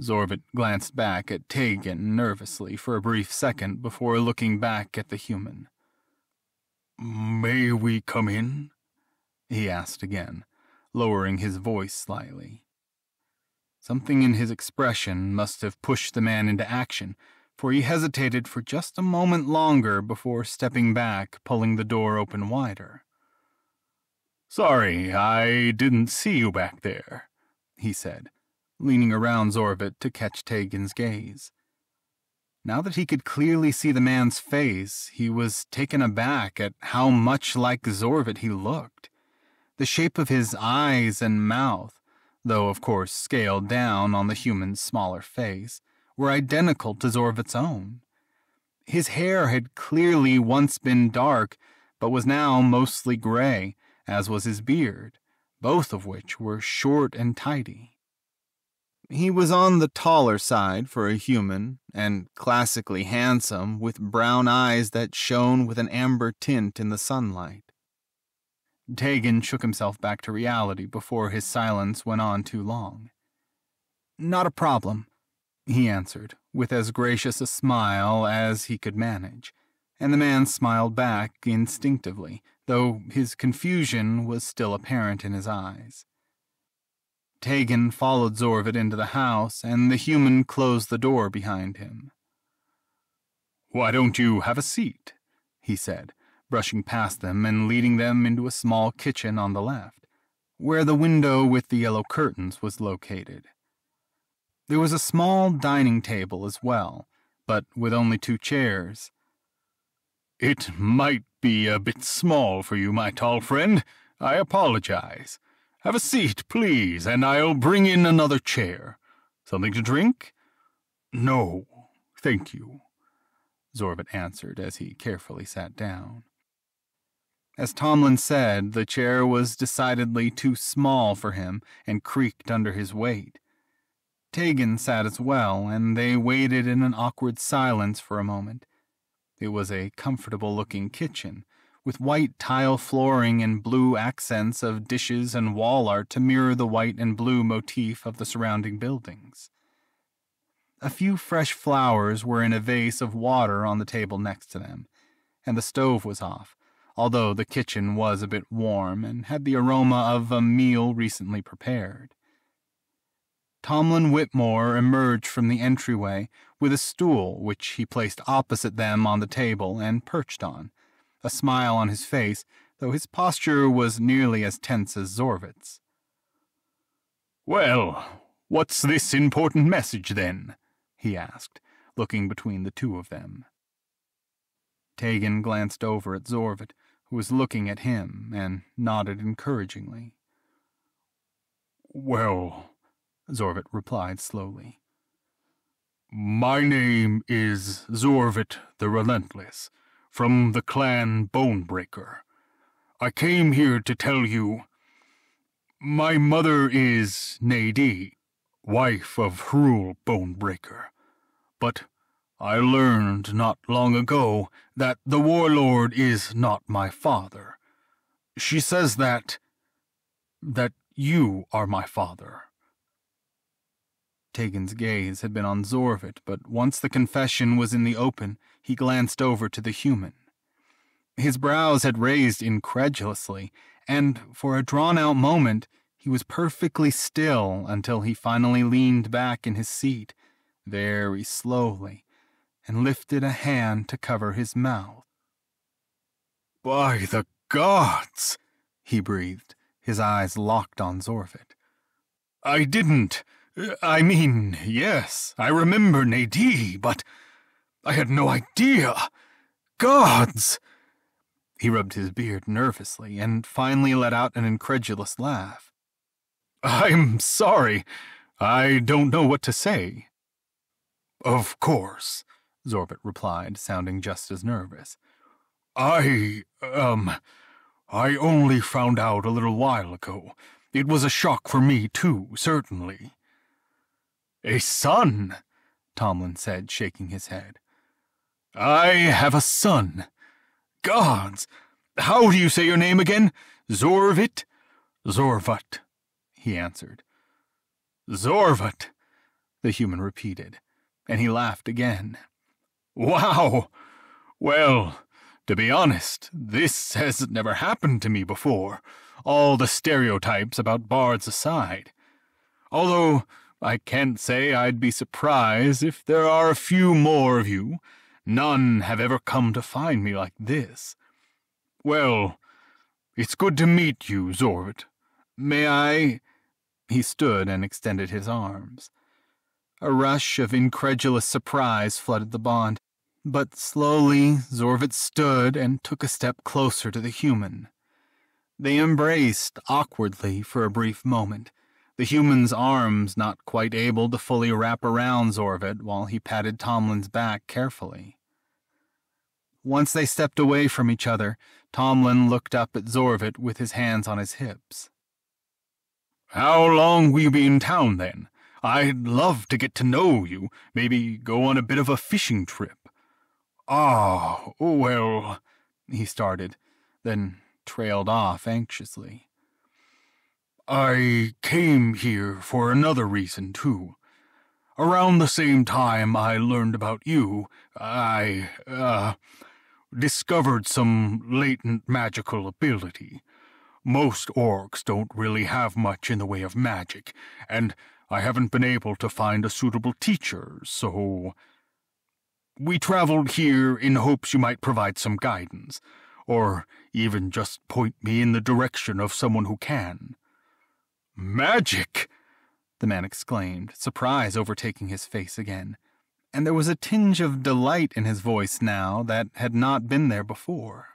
Zorvut glanced back at Taegan nervously for a brief second before looking back at the human. May we come in? he asked again, lowering his voice slightly. Something in his expression must have pushed the man into action, for he hesitated for just a moment longer before stepping back, pulling the door open wider. Sorry, I didn't see you back there, he said, leaning around Zorvut to catch Taegan's gaze. Now that he could clearly see the man's face, he was taken aback at how much like Zorvut he looked. The shape of his eyes and mouth, though of course scaled down on the human's smaller face, were identical to Zorvut's own. His hair had clearly once been dark, but was now mostly gray, as was his beard, both of which were short and tidy. He was on the taller side for a human, and classically handsome, with brown eyes that shone with an amber tint in the sunlight. Taegan shook himself back to reality before his silence went on too long. Not a problem, he answered, with as gracious a smile as he could manage, and the man smiled back instinctively, though his confusion was still apparent in his eyes. Taegan followed Zorvut into the house, and the human closed the door behind him. Why don't you have a seat? he said, brushing past them and leading them into a small kitchen on the left, where the window with the yellow curtains was located. There was a small dining table as well, but with only two chairs. It might be a bit small for you, my tall friend. I apologize. Have a seat, please, and I'll bring in another chair. Something to drink? No, thank you, Zorvut answered as he carefully sat down. As Tomlin said, the chair was decidedly too small for him and creaked under his weight. Taegan sat as well, and they waited in an awkward silence for a moment. It was a comfortable looking kitchen, with white tile flooring and blue accents of dishes and wall art to mirror the white and blue motif of the surrounding buildings. A few fresh flowers were in a vase of water on the table next to them, and the stove was off, although the kitchen was a bit warm and had the aroma of a meal recently prepared. Tomlin Whitmore emerged from the entryway with a stool which he placed opposite them on the table and perched on, a smile on his face, though his posture was nearly as tense as Zorvut's. Well, what's this important message then? he asked, looking between the two of them. Taegan glanced over at Zorvut, who was looking at him, and nodded encouragingly. Well, Zorvut replied slowly. My name is Zorvut the Relentless, from the clan Bonebreaker. I came here to tell you. My mother is Nadie, wife of Hrul Bonebreaker. But I learned not long ago that the warlord is not my father. She says that. that you are my father. Taegan's gaze had been on Zorvut, but once the confession was in the open, he glanced over to the human. His brows had raised incredulously, and for a drawn out moment he was perfectly still until he finally leaned back in his seat, very slowly, and lifted a hand to cover his mouth. By the gods! he breathed, his eyes locked on Zorvut. I didn't. I mean, yes, I remember Nadie, but I had no idea. Gods! He rubbed his beard nervously and finally let out an incredulous laugh. I'm sorry. I don't know what to say. Of course, Zorvut replied, sounding just as nervous. I, um, I only found out a little while ago. It was a shock for me, too, certainly. A son, Tomlin said, shaking his head. I have a son. Gods! How do you say your name again? Zorvit? Zorvat, he answered. Zorvat, the human repeated, and he laughed again. Wow! Well, to be honest, this has never happened to me before, all the stereotypes about bards aside. Although I can't say I'd be surprised if there are a few more of you. None have ever come to find me like this. Well, it's good to meet you, Zorvut. May I? He stood and extended his arms. A rush of incredulous surprise flooded the bond, but slowly Zorvut stood and took a step closer to the human. They embraced awkwardly for a brief moment the human's arms not quite able to fully wrap around Zorvut while he patted Tomlin's back carefully. Once they stepped away from each other, Tomlin looked up at Zorvut with his hands on his hips. How long will you be in town, then? I'd love to get to know you, maybe go on a bit of a fishing trip. Ah, oh, well, he started, then trailed off anxiously. I came here for another reason, too. Around the same time I learned about you, I, uh, discovered some latent magical ability. Most orcs don't really have much in the way of magic, and I haven't been able to find a suitable teacher, so. We traveled here in hopes you might provide some guidance, or even just point me in the direction of someone who can. Magic! the man exclaimed, surprise overtaking his face again. And there was a tinge of delight in his voice now that had not been there before.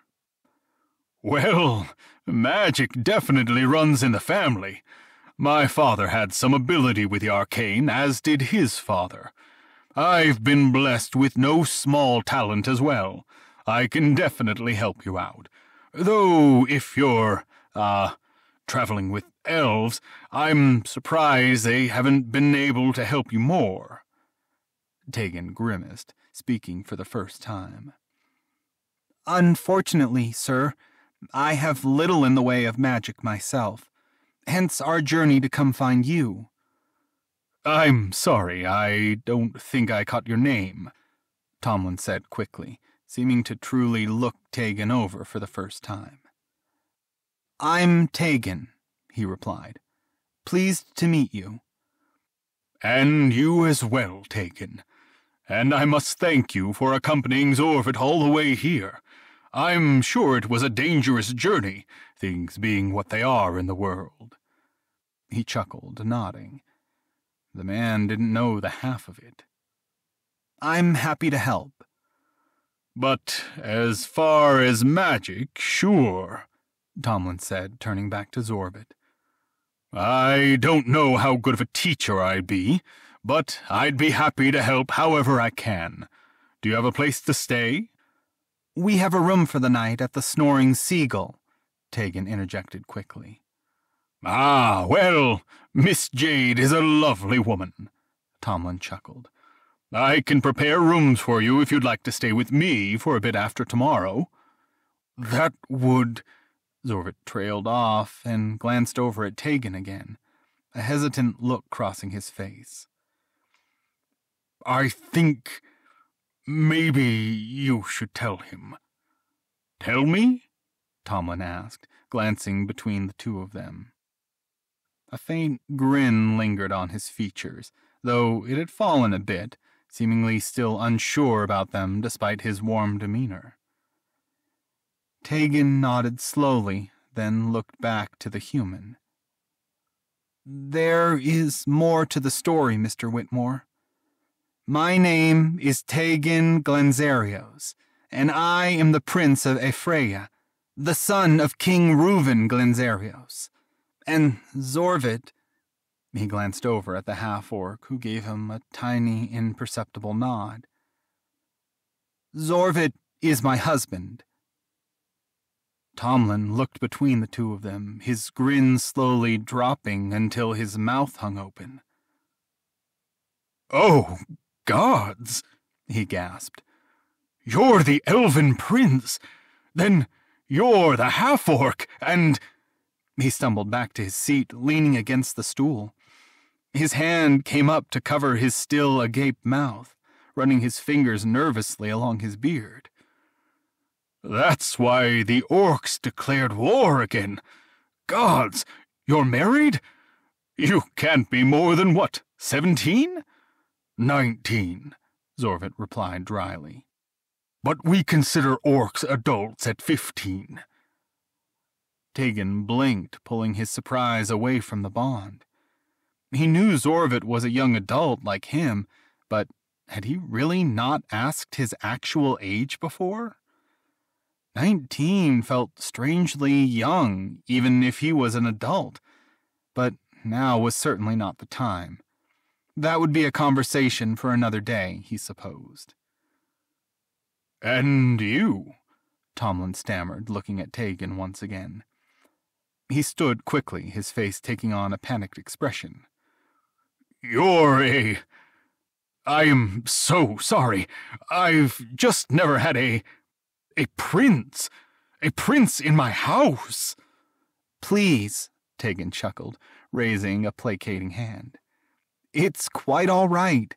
Well, magic definitely runs in the family. My father had some ability with the arcane, as did his father. I've been blessed with no small talent as well. I can definitely help you out. Though, if you're, ah, uh, traveling with elves, I'm surprised they haven't been able to help you more. Taegan grimaced, speaking for the first time. Unfortunately, sir, I have little in the way of magic myself. Hence our journey to come find you. I'm sorry, I don't think I caught your name, Tomlin said quickly, seeming to truly look Taegan over for the first time. I'm Taegan, he replied. Pleased to meet you. And you as well, Taken. And I must thank you for accompanying Zorvut all the way here. I'm sure it was a dangerous journey, things being what they are in the world. He chuckled, nodding. The man didn't know the half of it. I'm happy to help. But as far as magic, sure, Tomlin said, turning back to Zorvut. I don't know how good of a teacher I'd be, but I'd be happy to help however I can. Do you have a place to stay? We have a room for the night at the Snoring Seagull, Taegan interjected quickly. Ah, well, Miss Jade is a lovely woman, Tomlin chuckled. I can prepare rooms for you if you'd like to stay with me for a bit after tomorrow. That would... Zorvut trailed off and glanced over at Taegan again, a hesitant look crossing his face. I think maybe you should tell him. Tell me? Tomlin asked, glancing between the two of them. A faint grin lingered on his features, though it had fallen a bit, seemingly still unsure about them despite his warm demeanor. Taegan nodded slowly, then looked back to the human. There is more to the story, Mr. Whitmore. My name is Taegan Glenzarios, and I am the Prince of Aefraya, the son of King Reuven Glenzarios. And Zorvut, he glanced over at the half orc, who gave him a tiny, imperceptible nod. Zorvut is my husband. Tomlin looked between the two of them, his grin slowly dropping until his mouth hung open. Oh, gods, he gasped. You're the elven prince. Then you're the half orc, and. He stumbled back to his seat, leaning against the stool. His hand came up to cover his still agape mouth, running his fingers nervously along his beard. That's why the orcs declared war again. Gods, you're married? You can't be more than what, seventeen? Nineteen, Zorvut replied dryly. But we consider orcs adults at fifteen. Taegan blinked, pulling his surprise away from the bond. He knew Zorvut was a young adult like him, but had he really not asked his actual age before? Nineteen felt strangely young, even if he was an adult, but now was certainly not the time. That would be a conversation for another day, he supposed. And you? Tomlin stammered, looking at Taegan once again. He stood quickly, his face taking on a panicked expression. You're a. I am so sorry. I've just never had a. a prince. A prince in my house. Please, Taegan chuckled, raising a placating hand. It's quite all right.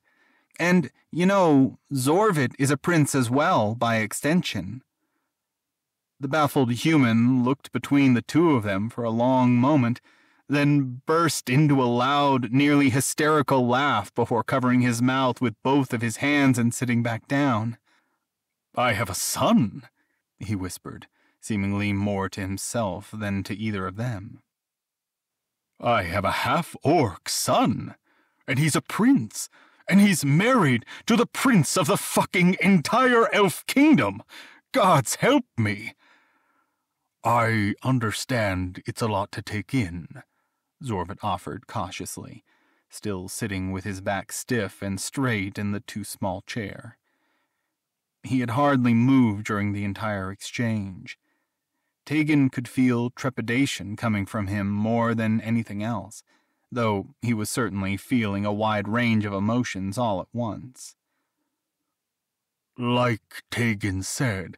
And, you know, Zorvut is a prince as well, by extension. The baffled human looked between the two of them for a long moment, then burst into a loud, nearly hysterical laugh before covering his mouth with both of his hands and sitting back down. I have a son, he whispered, seemingly more to himself than to either of them. I have a half orc son, and he's a prince, and he's married to the prince of the fucking entire elf kingdom. Gods help me. I understand it's a lot to take in, Zorvut offered cautiously, still sitting with his back stiff and straight in the too small chair. He had hardly moved during the entire exchange. Taegan could feel trepidation coming from him more than anything else, though he was certainly feeling a wide range of emotions all at once. Like Taegan said,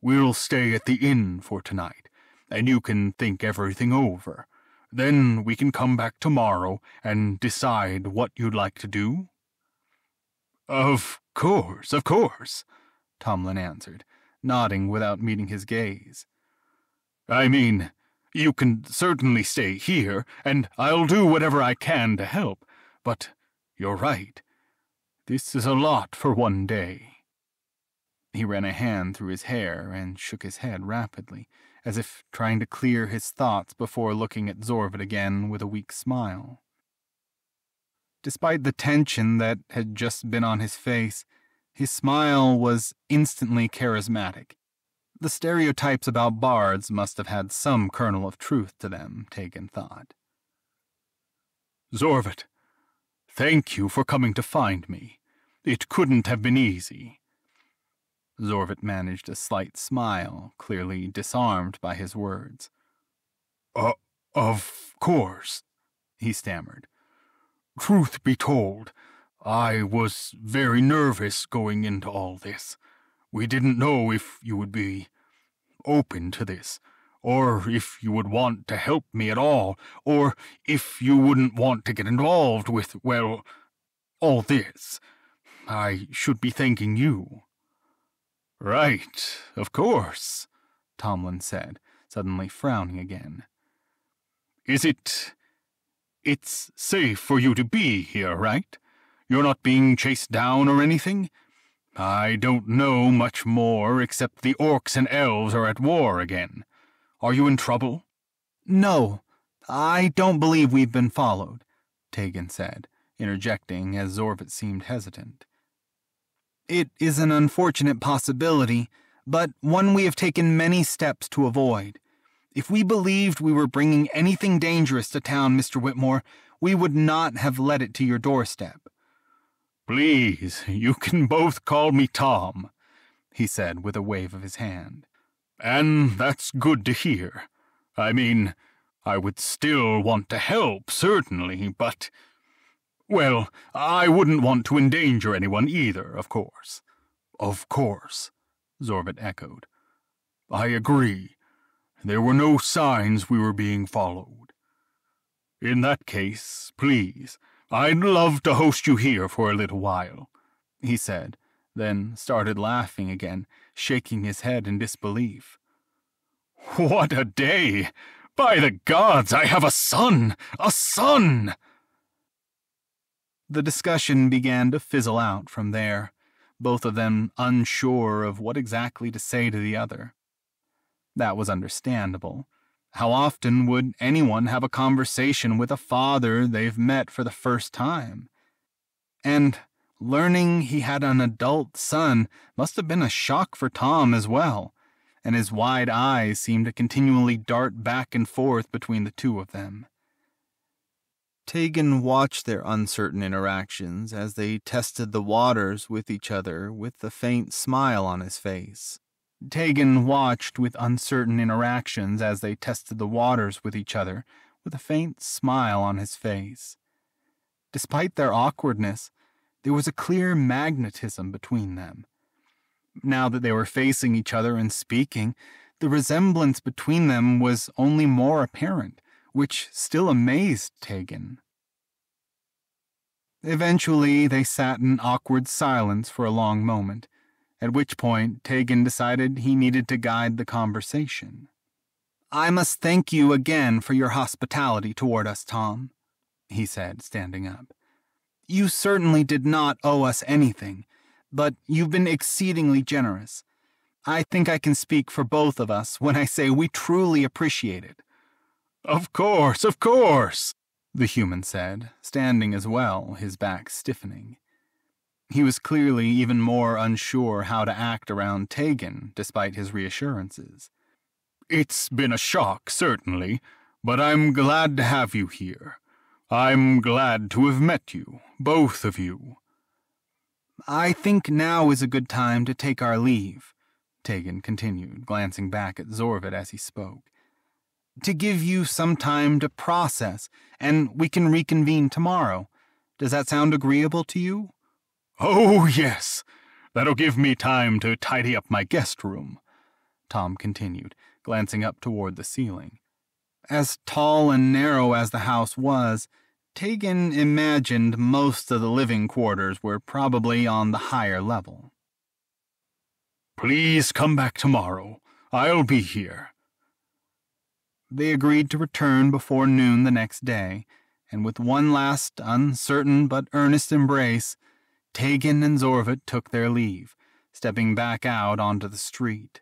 we'll stay at the inn for tonight, and you can think everything over. Then we can come back tomorrow and decide what you'd like to do. Of course, of course, Tomlin answered, nodding without meeting his gaze. I mean, you can certainly stay here, and I'll do whatever I can to help, but you're right. This is a lot for one day. He ran a hand through his hair and shook his head rapidly, as if trying to clear his thoughts before looking at Zorvut again with a weak smile. Despite the tension that had just been on his face, his smile was instantly charismatic, the stereotypes about bards must have had some kernel of truth to them, Taegan thought. Zorvut, thank you for coming to find me. It couldn't have been easy. Zorvut managed a slight smile, clearly disarmed by his words. Uh, of course, he stammered. Truth be told, I was very nervous going into all this. We didn't know if you would be open to this, or if you would want to help me at all, or if you wouldn't want to get involved with, well, all this. I should be thanking you. Right, of course, Tomlin said, suddenly frowning again. Is it. It's safe for you to be here, right? You're not being chased down or anything? I don't know much more except the orcs and elves are at war again. Are you in trouble? No, I don't believe we've been followed, Taegan said, interjecting as Zorvut seemed hesitant. It is an unfortunate possibility, but one we have taken many steps to avoid. If we believed we were bringing anything dangerous to town, Mr. Whitmore, we would not have let it to your doorstep. Please, you can both call me Tom, he said with a wave of his hand. And that's good to hear. I mean, I would still want to help, certainly, but. Well, I wouldn't want to endanger anyone either, of course. Of course, Zorvut echoed. I agree. There were no signs we were being followed. In that case, please, I'd love to host you here for a little while, he said, then started laughing again, shaking his head in disbelief. What a day! By the gods, I have a son! A son! The discussion began to fizzle out from there, both of them unsure of what exactly to say to the other. That was understandable. How often would anyone have a conversation with a father they've met for the first time? And learning he had an adult son must have been a shock for Tom as well, and his wide eyes seemed to continually dart back and forth between the two of them. Taegan watched their uncertain interactions as they tested the waters with each other with a faint smile on his face. Taegan watched with uncertain interactions as they tested the waters with each other, with a faint smile on his face. Despite their awkwardness, there was a clear magnetism between them. Now that they were facing each other and speaking, the resemblance between them was only more apparent, which still amazed Taegan. Eventually, they sat in awkward silence for a long moment at which point Taegan decided he needed to guide the conversation. I must thank you again for your hospitality toward us, Tom, he said, standing up. You certainly did not owe us anything, but you've been exceedingly generous. I think I can speak for both of us when I say we truly appreciate it. Of course, of course, the human said, standing as well, his back stiffening. He was clearly even more unsure how to act around Taegan, despite his reassurances. It's been a shock, certainly, but I'm glad to have you here. I'm glad to have met you, both of you. I think now is a good time to take our leave, Taegan continued, glancing back at Zorvut as he spoke. To give you some time to process, and we can reconvene tomorrow. Does that sound agreeable to you? Oh, yes. That'll give me time to tidy up my guest room, Tom continued, glancing up toward the ceiling. As tall and narrow as the house was, Taegan imagined most of the living quarters were probably on the higher level. Please come back tomorrow. I'll be here. They agreed to return before noon the next day, and with one last uncertain but earnest embrace, Taegan and Zorvut took their leave, stepping back out onto the street.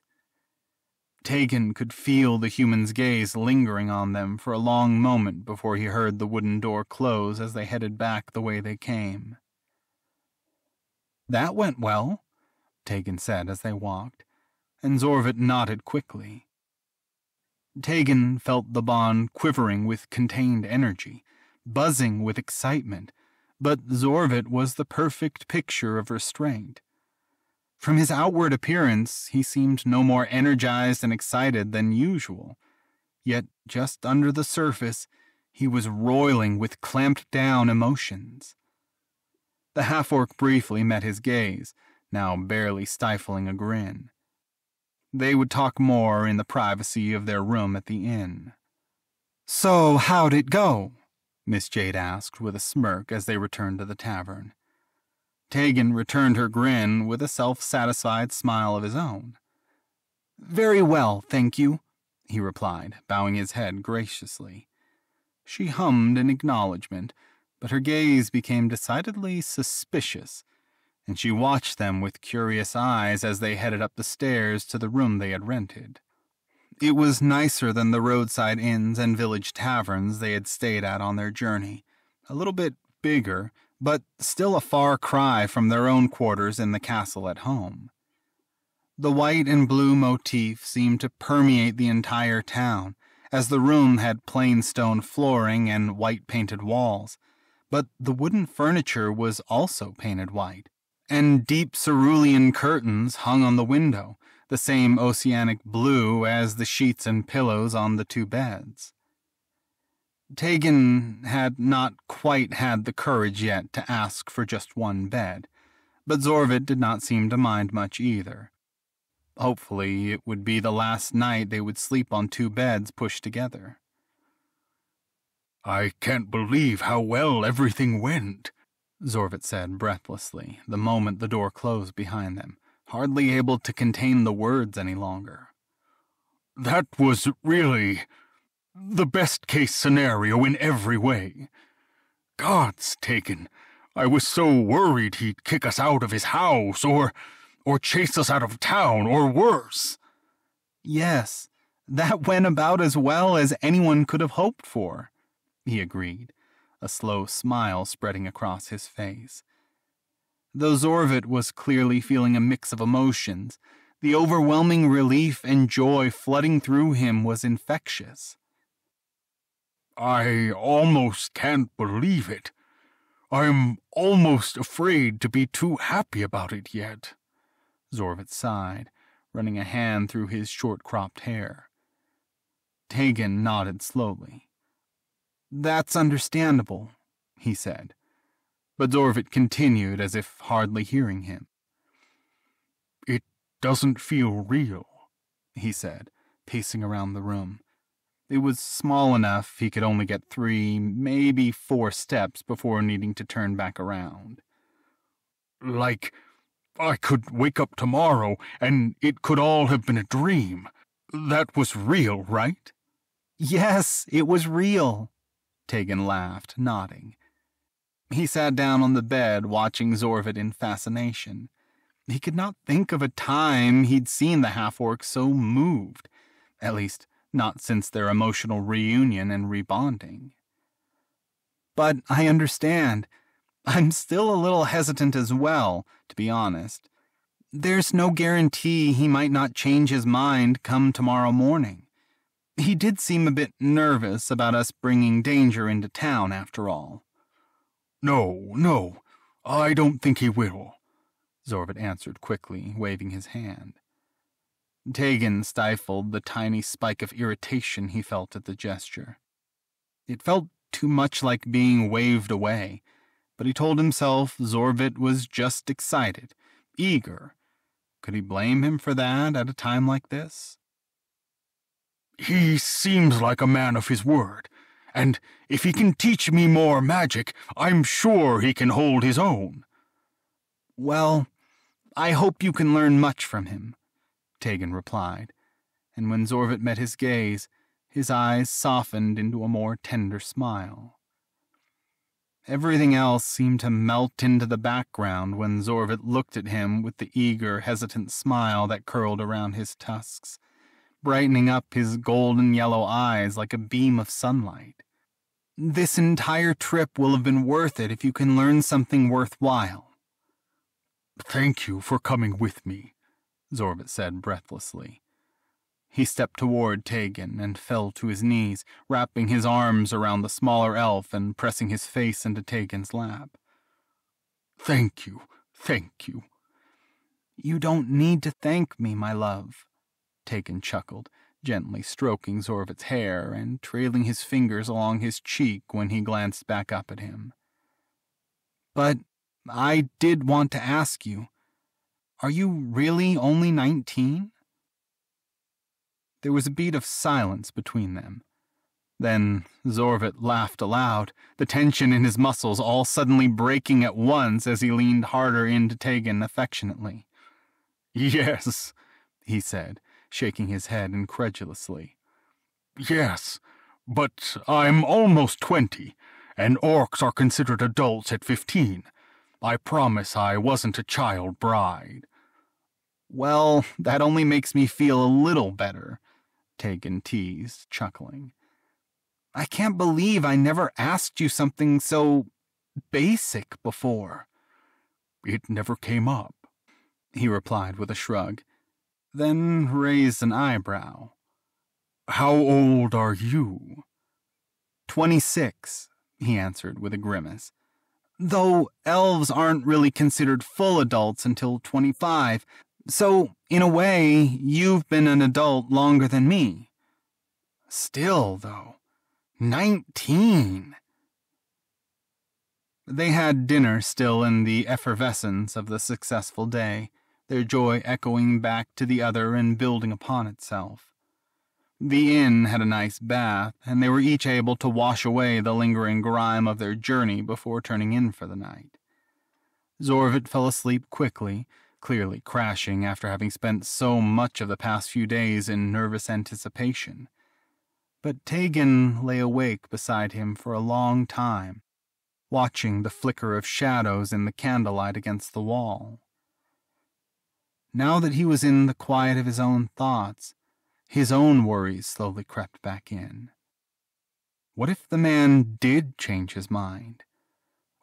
Taegan could feel the human's gaze lingering on them for a long moment before he heard the wooden door close as they headed back the way they came. That went well, Taegan said as they walked, and Zorvut nodded quickly. Taegan felt the bond quivering with contained energy, buzzing with excitement, but Zorvut was the perfect picture of restraint. From his outward appearance, he seemed no more energized and excited than usual, yet just under the surface, he was roiling with clamped down emotions. The half orc briefly met his gaze, now barely stifling a grin. They would talk more in the privacy of their room at the inn. So, how'd it go? Miss Jade asked with a smirk as they returned to the tavern. Taegan returned her grin with a self satisfied smile of his own. Very well, thank you, he replied, bowing his head graciously. She hummed in acknowledgement, but her gaze became decidedly suspicious and she watched them with curious eyes as they headed up the stairs to the room they had rented. It was nicer than the roadside inns and village taverns they had stayed at on their journey, a little bit bigger, but still a far cry from their own quarters in the castle at home. The white and blue motif seemed to permeate the entire town, as the room had plain stone flooring and white painted walls, but the wooden furniture was also painted white and deep cerulean curtains hung on the window, the same oceanic blue as the sheets and pillows on the two beds. Taegan had not quite had the courage yet to ask for just one bed, but Zorvut did not seem to mind much either. Hopefully, it would be the last night they would sleep on two beds pushed together. I can't believe how well everything went, Zorvut said breathlessly, the moment the door closed behind them, hardly able to contain the words any longer. That was really the best case scenario in every way. God's taken. I was so worried he'd kick us out of his house or or chase us out of town or worse. Yes, that went about as well as anyone could have hoped for, he agreed a slow smile spreading across his face. Though Zorvut was clearly feeling a mix of emotions, the overwhelming relief and joy flooding through him was infectious. I almost can't believe it. I'm almost afraid to be too happy about it yet. Zorvut sighed, running a hand through his short cropped hair. Taegan nodded slowly. That's understandable, he said. But Zorvut continued as if hardly hearing him. It doesn't feel real, he said, pacing around the room. It was small enough he could only get three, maybe four steps before needing to turn back around. Like, I could wake up tomorrow and it could all have been a dream. That was real, right? Yes, it was real, Taegan laughed, nodding. He sat down on the bed, watching Zorvut in fascination. He could not think of a time he'd seen the half orc so moved, at least not since their emotional reunion and rebonding. But I understand. I'm still a little hesitant as well, to be honest. There's no guarantee he might not change his mind come tomorrow morning. He did seem a bit nervous about us bringing danger into town, after all. No, no, I don't think he will, Zorvut answered quickly, waving his hand. Taegan stifled the tiny spike of irritation he felt at the gesture. It felt too much like being waved away, but he told himself Zorvut was just excited, eager. Could he blame him for that at a time like this? He seems like a man of his word, and if he can teach me more magic, I'm sure he can hold his own. Well, I hope you can learn much from him, Taegan replied, and when Zorvut met his gaze, his eyes softened into a more tender smile. Everything else seemed to melt into the background when Zorvut looked at him with the eager, hesitant smile that curled around his tusks, brightening up his golden yellow eyes like a beam of sunlight. This entire trip will have been worth it if you can learn something worthwhile. Thank you for coming with me, Zorvut said breathlessly. He stepped toward Taegan and fell to his knees, wrapping his arms around the smaller elf and pressing his face into Taegan's lap. Thank you, thank you. You don't need to thank me, my love, Taegan chuckled, gently stroking Zorvut's hair and trailing his fingers along his cheek when he glanced back up at him. But I did want to ask you, are you really only nineteen? There was a beat of silence between them. Then Zorvut laughed aloud, the tension in his muscles all suddenly breaking at once as he leaned harder into Taegan affectionately. Yes, he said, shaking his head incredulously. Yes, but I'm almost twenty, and orcs are considered adults at fifteen. I promise I wasn't a child bride. Well, that only makes me feel a little better, Taegan teased, chuckling. I can't believe I never asked you something so basic before. It never came up, he replied with a shrug, then raised an eyebrow. How old are you? Twenty-six, he answered with a grimace. Though elves aren't really considered full adults until twenty-five, so, in a way, you've been an adult longer than me. Still, though, nineteen. They had dinner still in the effervescence of the successful day, their joy echoing back to the other and building upon itself. The inn had a nice bath, and they were each able to wash away the lingering grime of their journey before turning in for the night. Zorvut fell asleep quickly, clearly crashing after having spent so much of the past few days in nervous anticipation. But Taegan lay awake beside him for a long time, watching the flicker of shadows in the candlelight against the wall. Now that he was in the quiet of his own thoughts, his own worries slowly crept back in. What if the man did change his mind?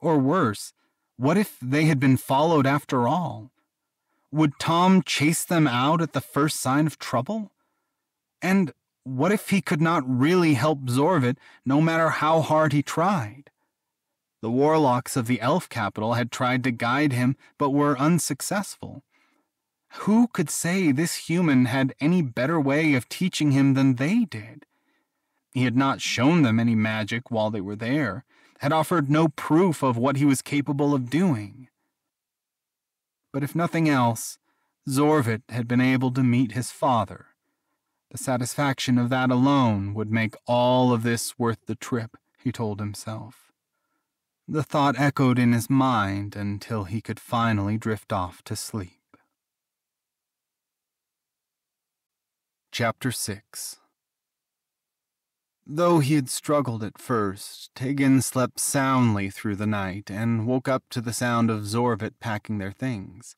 Or worse, what if they had been followed after all? Would Tom chase them out at the first sign of trouble? And what if he could not really help Zorvut no matter how hard he tried? The warlocks of the elf capital had tried to guide him but were unsuccessful. Who could say this human had any better way of teaching him than they did? He had not shown them any magic while they were there, had offered no proof of what he was capable of doing. But if nothing else, Zorvut had been able to meet his father. The satisfaction of that alone would make all of this worth the trip, he told himself. The thought echoed in his mind until he could finally drift off to sleep. Chapter 6 Though he had struggled at first, Taegan slept soundly through the night and woke up to the sound of Zorvut packing their things.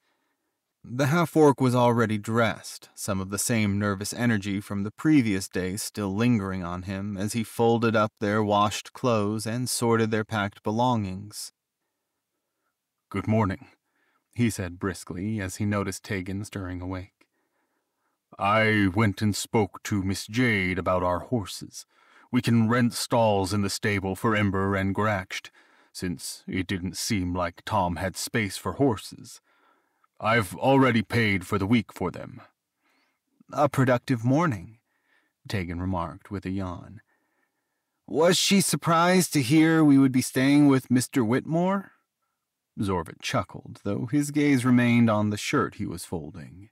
The half orc was already dressed, some of the same nervous energy from the previous day still lingering on him as he folded up their washed clothes and sorted their packed belongings. Good morning, he said briskly as he noticed Taegan stirring awake. I went and spoke to Miss Jade about our horses. We can rent stalls in the stable for Ember and Graxt, since it didn't seem like Tom had space for horses. I've already paid for the week for them. A productive morning, Taegan remarked with a yawn. Was she surprised to hear we would be staying with Mr. Whitmore? Zorvut chuckled, though his gaze remained on the shirt he was folding.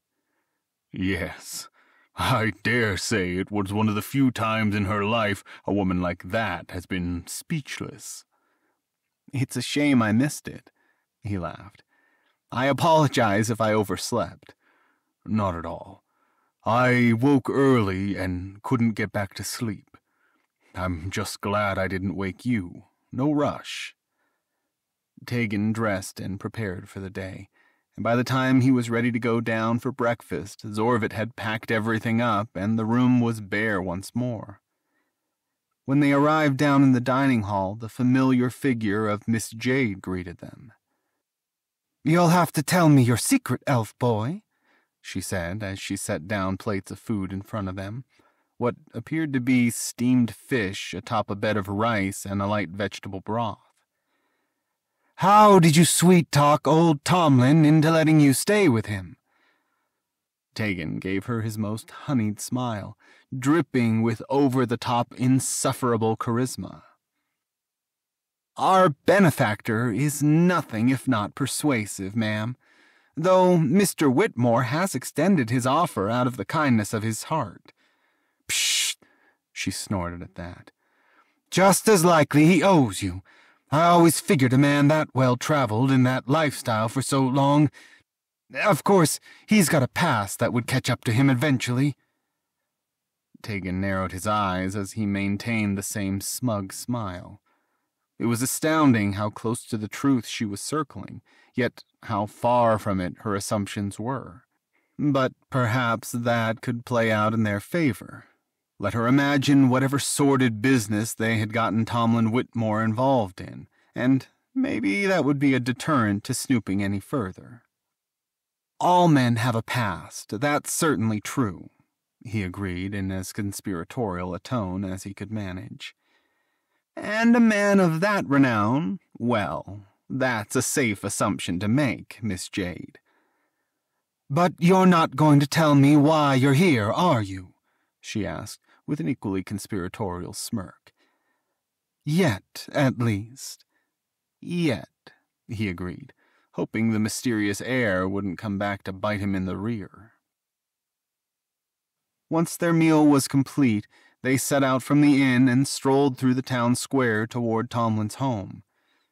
Yes, I dare say it was one of the few times in her life a woman like that has been speechless. It's a shame I missed it, he laughed. I apologize if I overslept. Not at all. I woke early and couldn't get back to sleep. I'm just glad I didn't wake you. No rush. Taegan dressed and prepared for the day, and by the time he was ready to go down for breakfast, Zorvut had packed everything up and the room was bare once more. When they arrived down in the dining hall, the familiar figure of Miss Jade greeted them. You'll have to tell me your secret, elf boy, she said as she set down plates of food in front of them. What appeared to be steamed fish atop a bed of rice and a light vegetable broth. How did you sweet talk old Tomlin into letting you stay with him? Taegan gave her his most honeyed smile, dripping with over the top insufferable charisma. Our benefactor is nothing if not persuasive, ma'am, though Mr. Whitmore has extended his offer out of the kindness of his heart. Psh! She snorted at that. Just as likely he owes you. I always figured a man that well traveled in that lifestyle for so long. Of course, he's got a past that would catch up to him eventually. Taegan narrowed his eyes as he maintained the same smug smile. It was astounding how close to the truth she was circling, yet how far from it her assumptions were. But perhaps that could play out in their favor. Let her imagine whatever sordid business they had gotten Tomlin Whitmore involved in, and maybe that would be a deterrent to snooping any further. All men have a past, that's certainly true, he agreed in as conspiratorial a tone as he could manage. And a man of that renown, well, that's a safe assumption to make, Miss Jade. But you're not going to tell me why you're here, are you? she asked, with an equally conspiratorial smirk. Yet, at least. Yet, he agreed, hoping the mysterious air wouldn't come back to bite him in the rear. Once their meal was complete, they set out from the inn and strolled through the town square toward Tomlin's home.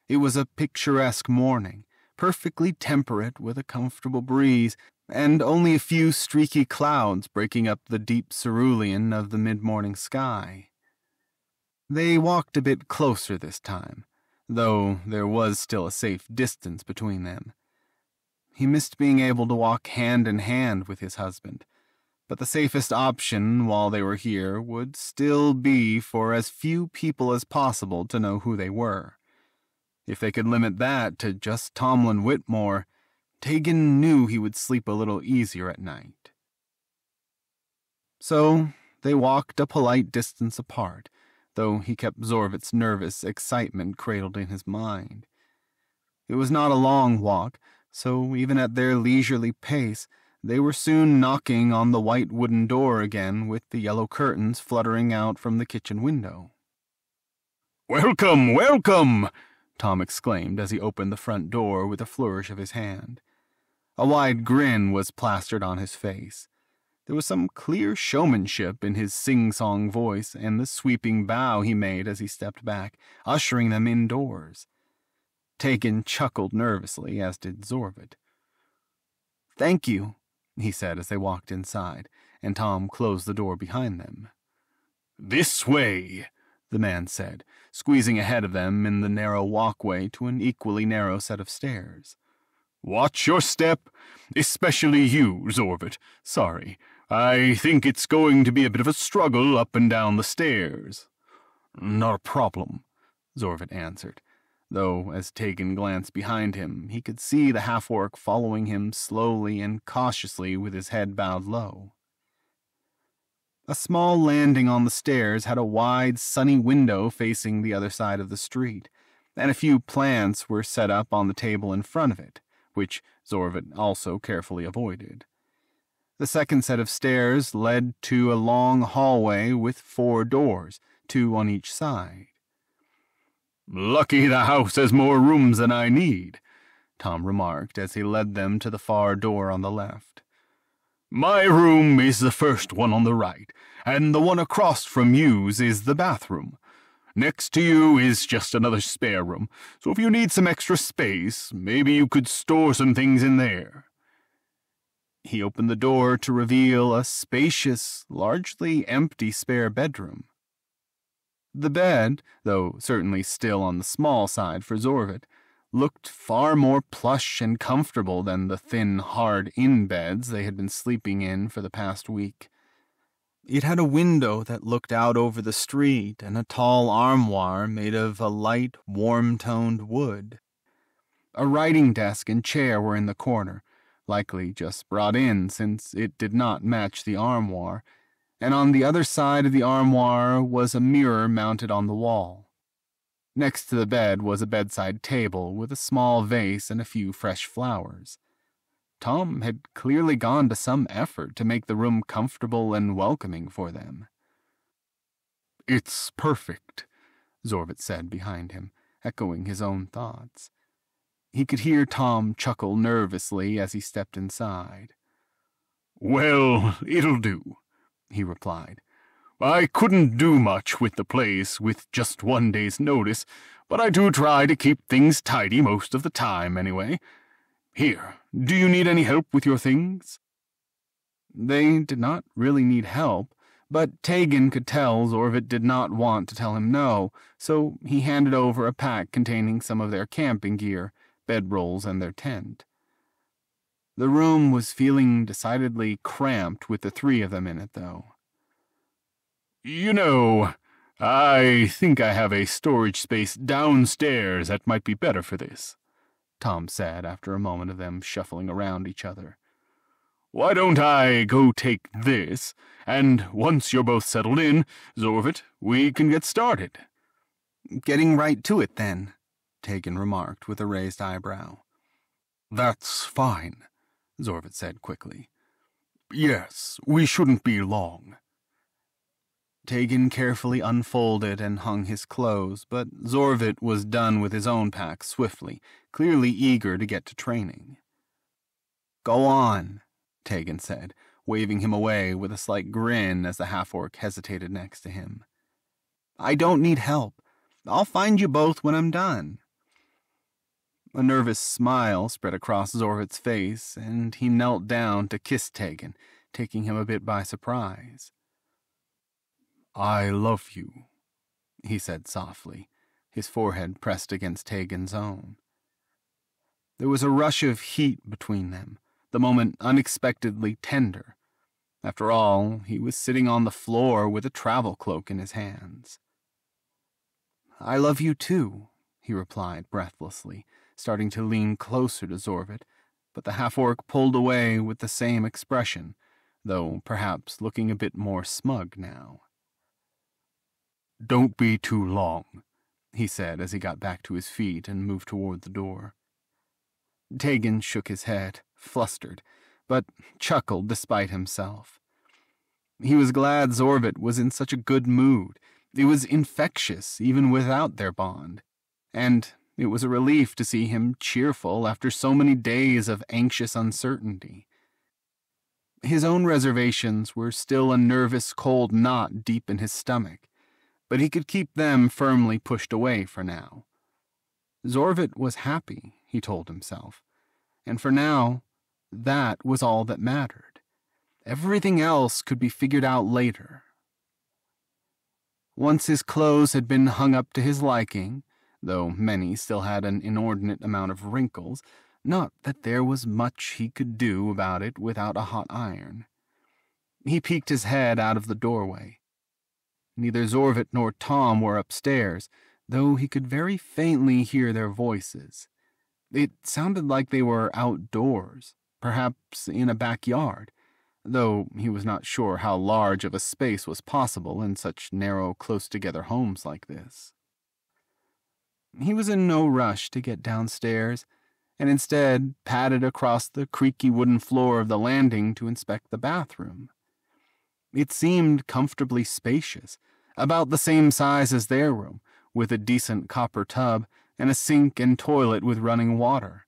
It was a picturesque morning, perfectly temperate with a comfortable breeze, and only a few streaky clouds breaking up the deep cerulean of the mid-morning sky. They walked a bit closer this time, though there was still a safe distance between them. He missed being able to walk hand in hand with his husband, but the safest option while they were here would still be for as few people as possible to know who they were. If they could limit that to just Tomlin Whitmore, Taegan knew he would sleep a little easier at night. So they walked a polite distance apart, though he kept Zorvut's nervous excitement cradled in his mind. It was not a long walk, so even at their leisurely pace, they were soon knocking on the white wooden door again with the yellow curtains fluttering out from the kitchen window. Welcome, welcome! Tom exclaimed as he opened the front door with a flourish of his hand. A wide grin was plastered on his face. There was some clear showmanship in his sing-song voice and the sweeping bow he made as he stepped back, ushering them indoors. Taegan chuckled nervously, as did Zorvut. Thank you, he said as they walked inside, and Tom closed the door behind them. This way, the man said, squeezing ahead of them in the narrow walkway to an equally narrow set of stairs. Watch your step, especially you, Zorvut. Sorry, I think it's going to be a bit of a struggle up and down the stairs. Not a problem, Zorvut answered, though as Taegan glanced behind him, he could see the half-orc following him slowly and cautiously with his head bowed low. A small landing on the stairs had a wide, sunny window facing the other side of the street, and a few plants were set up on the table in front of it which Zorvut also carefully avoided. The second set of stairs led to a long hallway with four doors, two on each side. Lucky the house has more rooms than I need, Tom remarked as he led them to the far door on the left. My room is the first one on the right, and the one across from you's is the bathroom. Next to you is just another spare room, so if you need some extra space, maybe you could store some things in there. He opened the door to reveal a spacious, largely empty spare bedroom. The bed, though certainly still on the small side for Zorvut, looked far more plush and comfortable than the thin, hard in beds they had been sleeping in for the past week. It had a window that looked out over the street and a tall armoire made of a light, warm toned wood. A writing desk and chair were in the corner, likely just brought in since it did not match the armoire, and on the other side of the armoire was a mirror mounted on the wall. Next to the bed was a bedside table with a small vase and a few fresh flowers. Tom had clearly gone to some effort to make the room comfortable and welcoming for them. It's perfect, Zorvut said behind him, echoing his own thoughts. He could hear Tom chuckle nervously as he stepped inside. Well, it'll do, he replied. I couldn't do much with the place with just one day's notice, but I do try to keep things tidy most of the time, anyway. Here, do you need any help with your things? They did not really need help, but Taegan could tell Zorvut did not want to tell him no, so he handed over a pack containing some of their camping gear bedrolls, and their tent. The room was feeling decidedly cramped with the three of them in it, though. You know, I think I have a storage space downstairs that might be better for this, Tom said after a moment of them shuffling around each other. Why don't I go take this, and once you're both settled in, Zorvut, we can get started. Getting right to it, then, Taegan remarked with a raised eyebrow. That's fine, Zorvut said quickly. Yes, we shouldn't be long. Taegan carefully unfolded and hung his clothes, but Zorvut was done with his own pack swiftly, clearly eager to get to training. Go on, Taegan said, waving him away with a slight grin as the half-orc hesitated next to him. I don't need help. I'll find you both when I'm done. A nervous smile spread across Zorvut's face, and he knelt down to kiss Taegan, taking him a bit by surprise. I love you, he said softly, his forehead pressed against Taegan's own. There was a rush of heat between them, the moment unexpectedly tender. After all, he was sitting on the floor with a travel cloak in his hands. I love you too, he replied breathlessly, starting to lean closer to Zorvut, but the half-orc pulled away with the same expression, though perhaps looking a bit more smug now. Don't be too long, he said as he got back to his feet and moved toward the door. Taegan shook his head, flustered, but chuckled despite himself. He was glad Zorvut was in such a good mood. It was infectious, even without their bond. And it was a relief to see him cheerful after so many days of anxious uncertainty. His own reservations were still a nervous cold knot deep in his stomach, but he could keep them firmly pushed away for now. Zorvut was happy, he told himself, and for now, that was all that mattered. Everything else could be figured out later. Once his clothes had been hung up to his liking, though many still had an inordinate amount of wrinkles, not that there was much he could do about it without a hot iron. He peeked his head out of the doorway. Neither Zorvut nor Tom were upstairs, though he could very faintly hear their voices. It sounded like they were outdoors, perhaps in a backyard, though he was not sure how large of a space was possible in such narrow, close-together homes like this. He was in no rush to get downstairs, and instead padded across the creaky wooden floor of the landing to inspect the bathroom. It seemed comfortably spacious, about the same size as their room, with a decent copper tub and a sink and toilet with running water.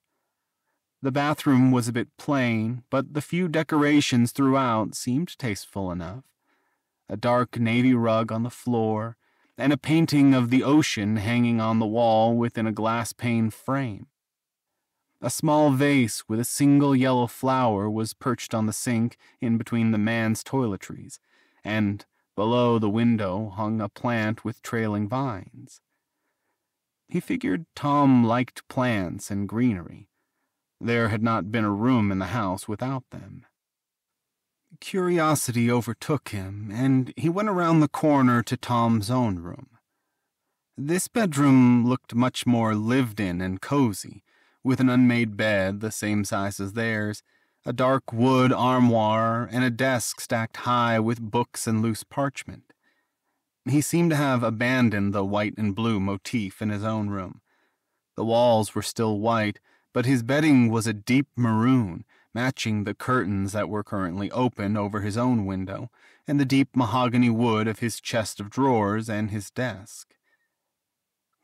The bathroom was a bit plain, but the few decorations throughout seemed tasteful enough. A dark navy rug on the floor, and a painting of the ocean hanging on the wall within a glass pane frame. A small vase with a single yellow flower was perched on the sink in between the man's toiletries, and below the window hung a plant with trailing vines. He figured Tom liked plants and greenery. There had not been a room in the house without them. Curiosity overtook him, and he went around the corner to Tom's own room. This bedroom looked much more lived in and cozy, with an unmade bed the same size as theirs, a dark wood armoire, and a desk stacked high with books and loose parchment. He seemed to have abandoned the white and blue motif in his own room. The walls were still white, but his bedding was a deep maroon, matching the curtains that were currently open over his own window, and the deep mahogany wood of his chest of drawers and his desk.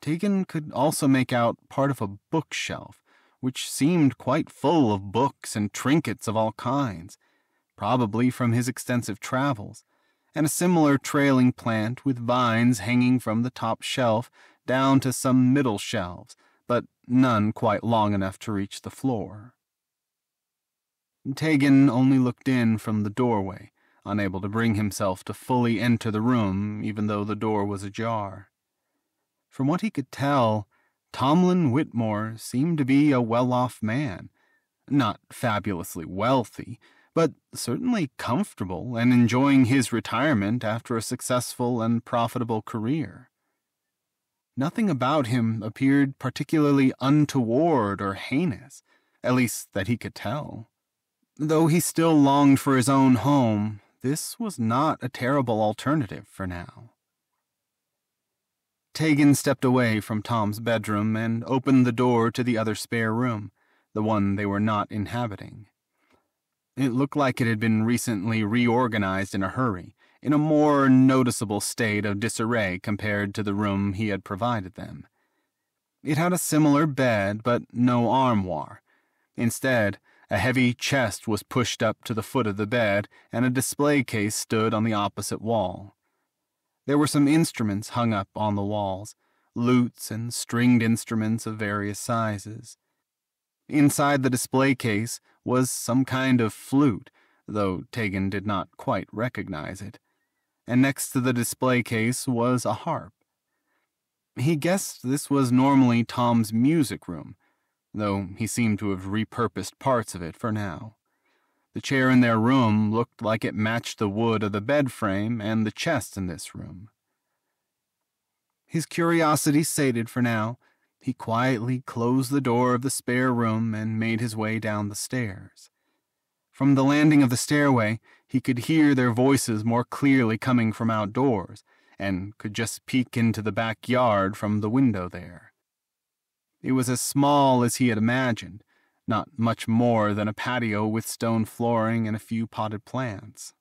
Taegan could also make out part of a bookshelf, which seemed quite full of books and trinkets of all kinds, probably from his extensive travels, and a similar trailing plant with vines hanging from the top shelf down to some middle shelves, but none quite long enough to reach the floor. Taegan only looked in from the doorway, unable to bring himself to fully enter the room, even though the door was ajar. From what he could tell, Tomlin Whitmore seemed to be a well off man. Not fabulously wealthy, but certainly comfortable and enjoying his retirement after a successful and profitable career. Nothing about him appeared particularly untoward or heinous, at least that he could tell. Though he still longed for his own home, this was not a terrible alternative for now. Taegan stepped away from Tom's bedroom and opened the door to the other spare room, the one they were not inhabiting. It looked like it had been recently reorganized in a hurry, in a more noticeable state of disarray compared to the room he had provided them. It had a similar bed, but no armoire. Instead, a heavy chest was pushed up to the foot of the bed, and a display case stood on the opposite wall. There were some instruments hung up on the walls, lutes and stringed instruments of various sizes. Inside the display case was some kind of flute, though Taegan did not quite recognize it, and next to the display case was a harp. He guessed this was normally Tom's music room, though he seemed to have repurposed parts of it for now. The chair in their room looked like it matched the wood of the bed frame and the chest in this room. His curiosity sated for now, he quietly closed the door of the spare room and made his way down the stairs. From the landing of the stairway, he could hear their voices more clearly coming from outdoors, and could just peek into the backyard from the window there. It was as small as he had imagined, not much more than a patio with stone flooring and a few potted plants.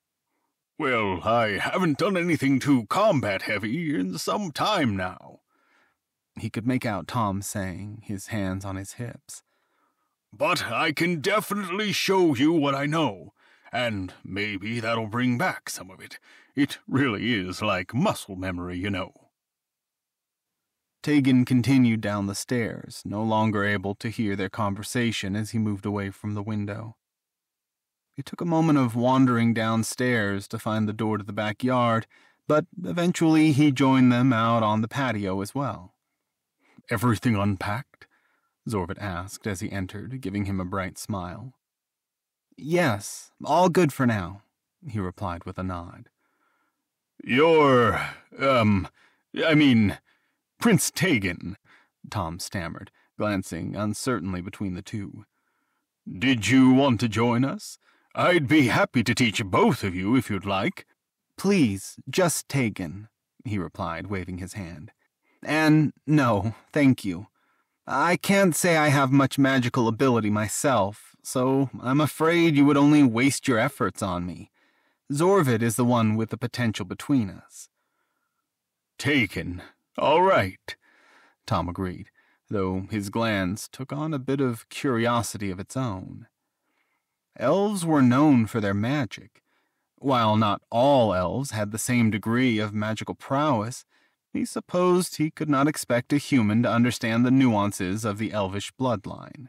Well, I haven't done anything too combat heavy in some time now. He could make out Tom saying, his hands on his hips. But I can definitely show you what I know, and maybe that'll bring back some of it. It really is like muscle memory, you know. Taegan continued down the stairs, no longer able to hear their conversation as he moved away from the window. It took a moment of wandering downstairs to find the door to the backyard, but eventually he joined them out on the patio as well. Everything unpacked? Zorvut asked as he entered, giving him a bright smile. Yes, all good for now, he replied with a nod. You're, um, I mean, Prince Taegan, Tom stammered, glancing uncertainly between the two. Did you want to join us? I'd be happy to teach both of you if you'd like. Please, just Taegan, he replied, waving his hand. And no, thank you. I can't say I have much magical ability myself, so I'm afraid you would only waste your efforts on me. Zorvut is the one with the potential between us. Taken. All right, Tom agreed, though his glance took on a bit of curiosity of its own. Elves were known for their magic. While not all elves had the same degree of magical prowess, he supposed he could not expect a human to understand the nuances of the elvish bloodline.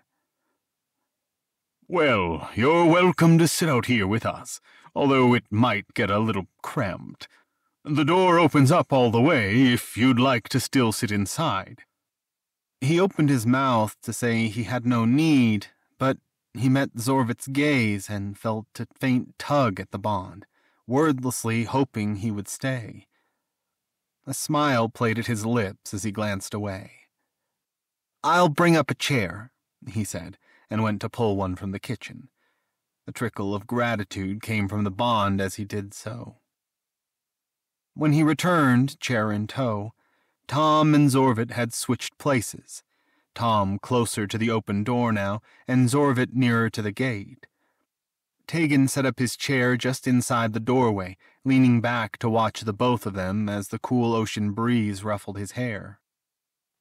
Well, you're welcome to sit out here with us, although it might get a little cramped. The door opens up all the way if you'd like to still sit inside. He opened his mouth to say he had no need, but he met Zorvut's gaze and felt a faint tug at the bond, wordlessly hoping he would stay. A smile played at his lips as he glanced away. I'll bring up a chair, he said, and went to pull one from the kitchen. A trickle of gratitude came from the bond as he did so. When he returned, chair in tow, Tom and Zorvut had switched places, Tom closer to the open door now, and Zorvut nearer to the gate. Taegan set up his chair just inside the doorway, leaning back to watch the both of them as the cool ocean breeze ruffled his hair.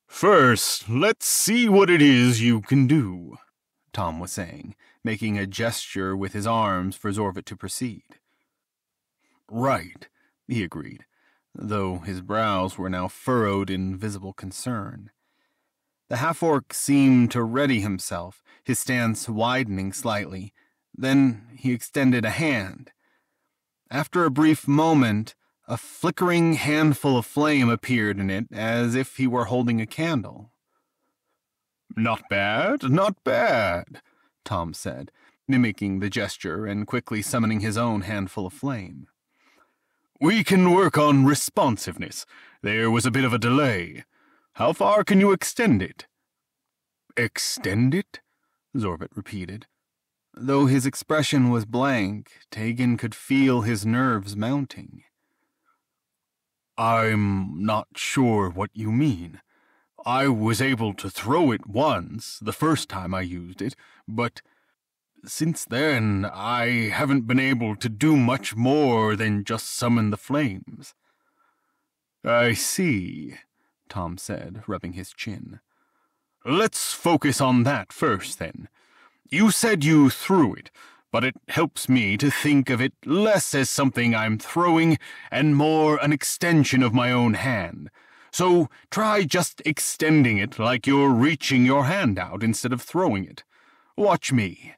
First, let's see what it is you can do, Tom was saying, making a gesture with his arms for Zorvut to proceed. Right, he agreed, though his brows were now furrowed in visible concern. The half orc seemed to ready himself, his stance widening slightly then he extended a hand. After a brief moment, a flickering handful of flame appeared in it as if he were holding a candle. Not bad, not bad, Tom said, mimicking the gesture and quickly summoning his own handful of flame. We can work on responsiveness. There was a bit of a delay. How far can you extend it? Extend it? Zorvut repeated. Though his expression was blank, Taegan could feel his nerves mounting. I'm not sure what you mean. I was able to throw it once, the first time I used it, but since then I haven't been able to do much more than just summon the flames. I see, Tom said, rubbing his chin. Let's focus on that first, then. You said you threw it, but it helps me to think of it less as something I'm throwing and more an extension of my own hand. So try just extending it like you're reaching your hand out instead of throwing it. Watch me.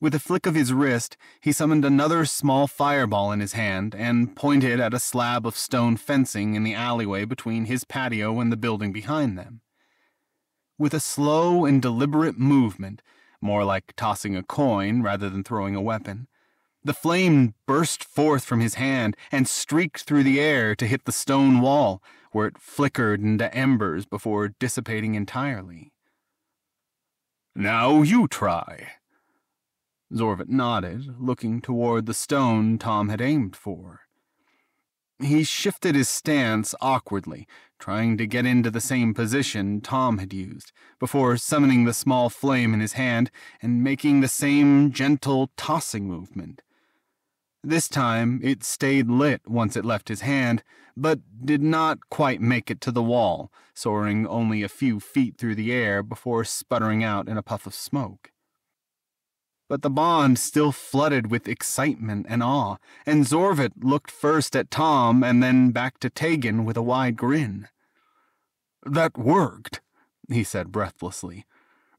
With a flick of his wrist, he summoned another small fireball in his hand and pointed at a slab of stone fencing in the alleyway between his patio and the building behind them. With a slow and deliberate movement, more like tossing a coin rather than throwing a weapon. The flame burst forth from his hand and streaked through the air to hit the stone wall, where it flickered into embers before dissipating entirely. Now you try. Zorvut nodded, looking toward the stone Tom had aimed for. He shifted his stance awkwardly, trying to get into the same position Tom had used, before summoning the small flame in his hand and making the same gentle tossing movement. This time it stayed lit once it left his hand, but did not quite make it to the wall, soaring only a few feet through the air before sputtering out in a puff of smoke. But the bond still flooded with excitement and awe, and Zorvut looked first at Tom and then back to Taegan with a wide grin. That worked, he said breathlessly.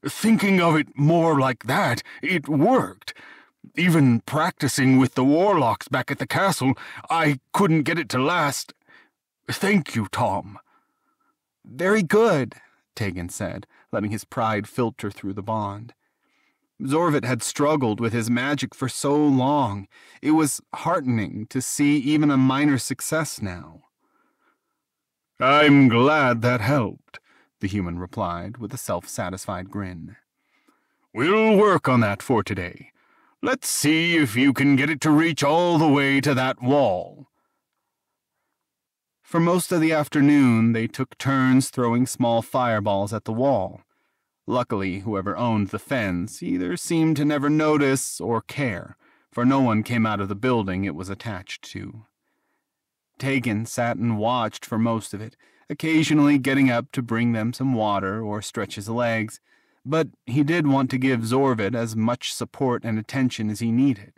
Thinking of it more like that, it worked. Even practicing with the warlocks back at the castle, I couldn't get it to last. Thank you, Tom. Very good, Taegan said, letting his pride filter through the bond. Zorvut had struggled with his magic for so long. It was heartening to see even a minor success now. I'm glad that helped, the human replied with a self-satisfied grin. We'll work on that for today. Let's see if you can get it to reach all the way to that wall. For most of the afternoon, they took turns throwing small fireballs at the wall, Luckily, whoever owned the fence either seemed to never notice or care, for no one came out of the building it was attached to. Taegan sat and watched for most of it, occasionally getting up to bring them some water or stretch his legs, but he did want to give Zorvut as much support and attention as he needed.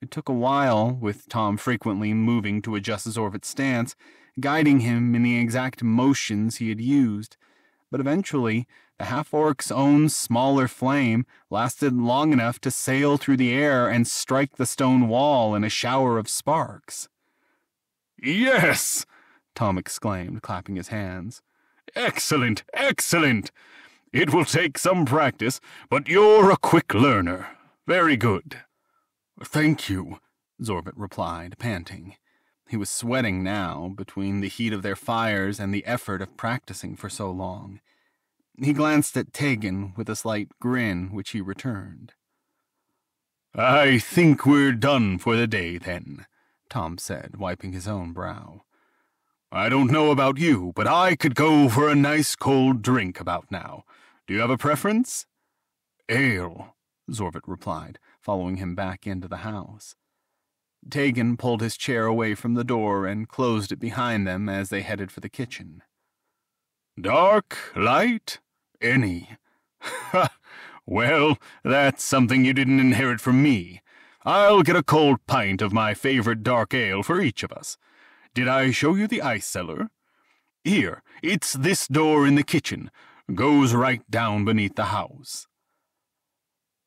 It took a while, with Tom frequently moving to adjust Zorvut's stance, guiding him in the exact motions he had used, but eventually the half orc's own smaller flame lasted long enough to sail through the air and strike the stone wall in a shower of sparks. Yes! Tom exclaimed, clapping his hands. Excellent, excellent! It will take some practice, but you're a quick learner. Very good. Thank you, Zorvut replied, panting. He was sweating now, between the heat of their fires and the effort of practicing for so long. He glanced at Taegan with a slight grin, which he returned. I think we're done for the day, then, Tom said, wiping his own brow. I don't know about you, but I could go for a nice cold drink about now. Do you have a preference? Ale, Zorvut replied, following him back into the house. Taegan pulled his chair away from the door and closed it behind them as they headed for the kitchen. Dark, light, any. Well, that's something you didn't inherit from me. I'll get a cold pint of my favorite dark ale for each of us. Did I show you the ice cellar? Here, it's this door in the kitchen. Goes right down beneath the house.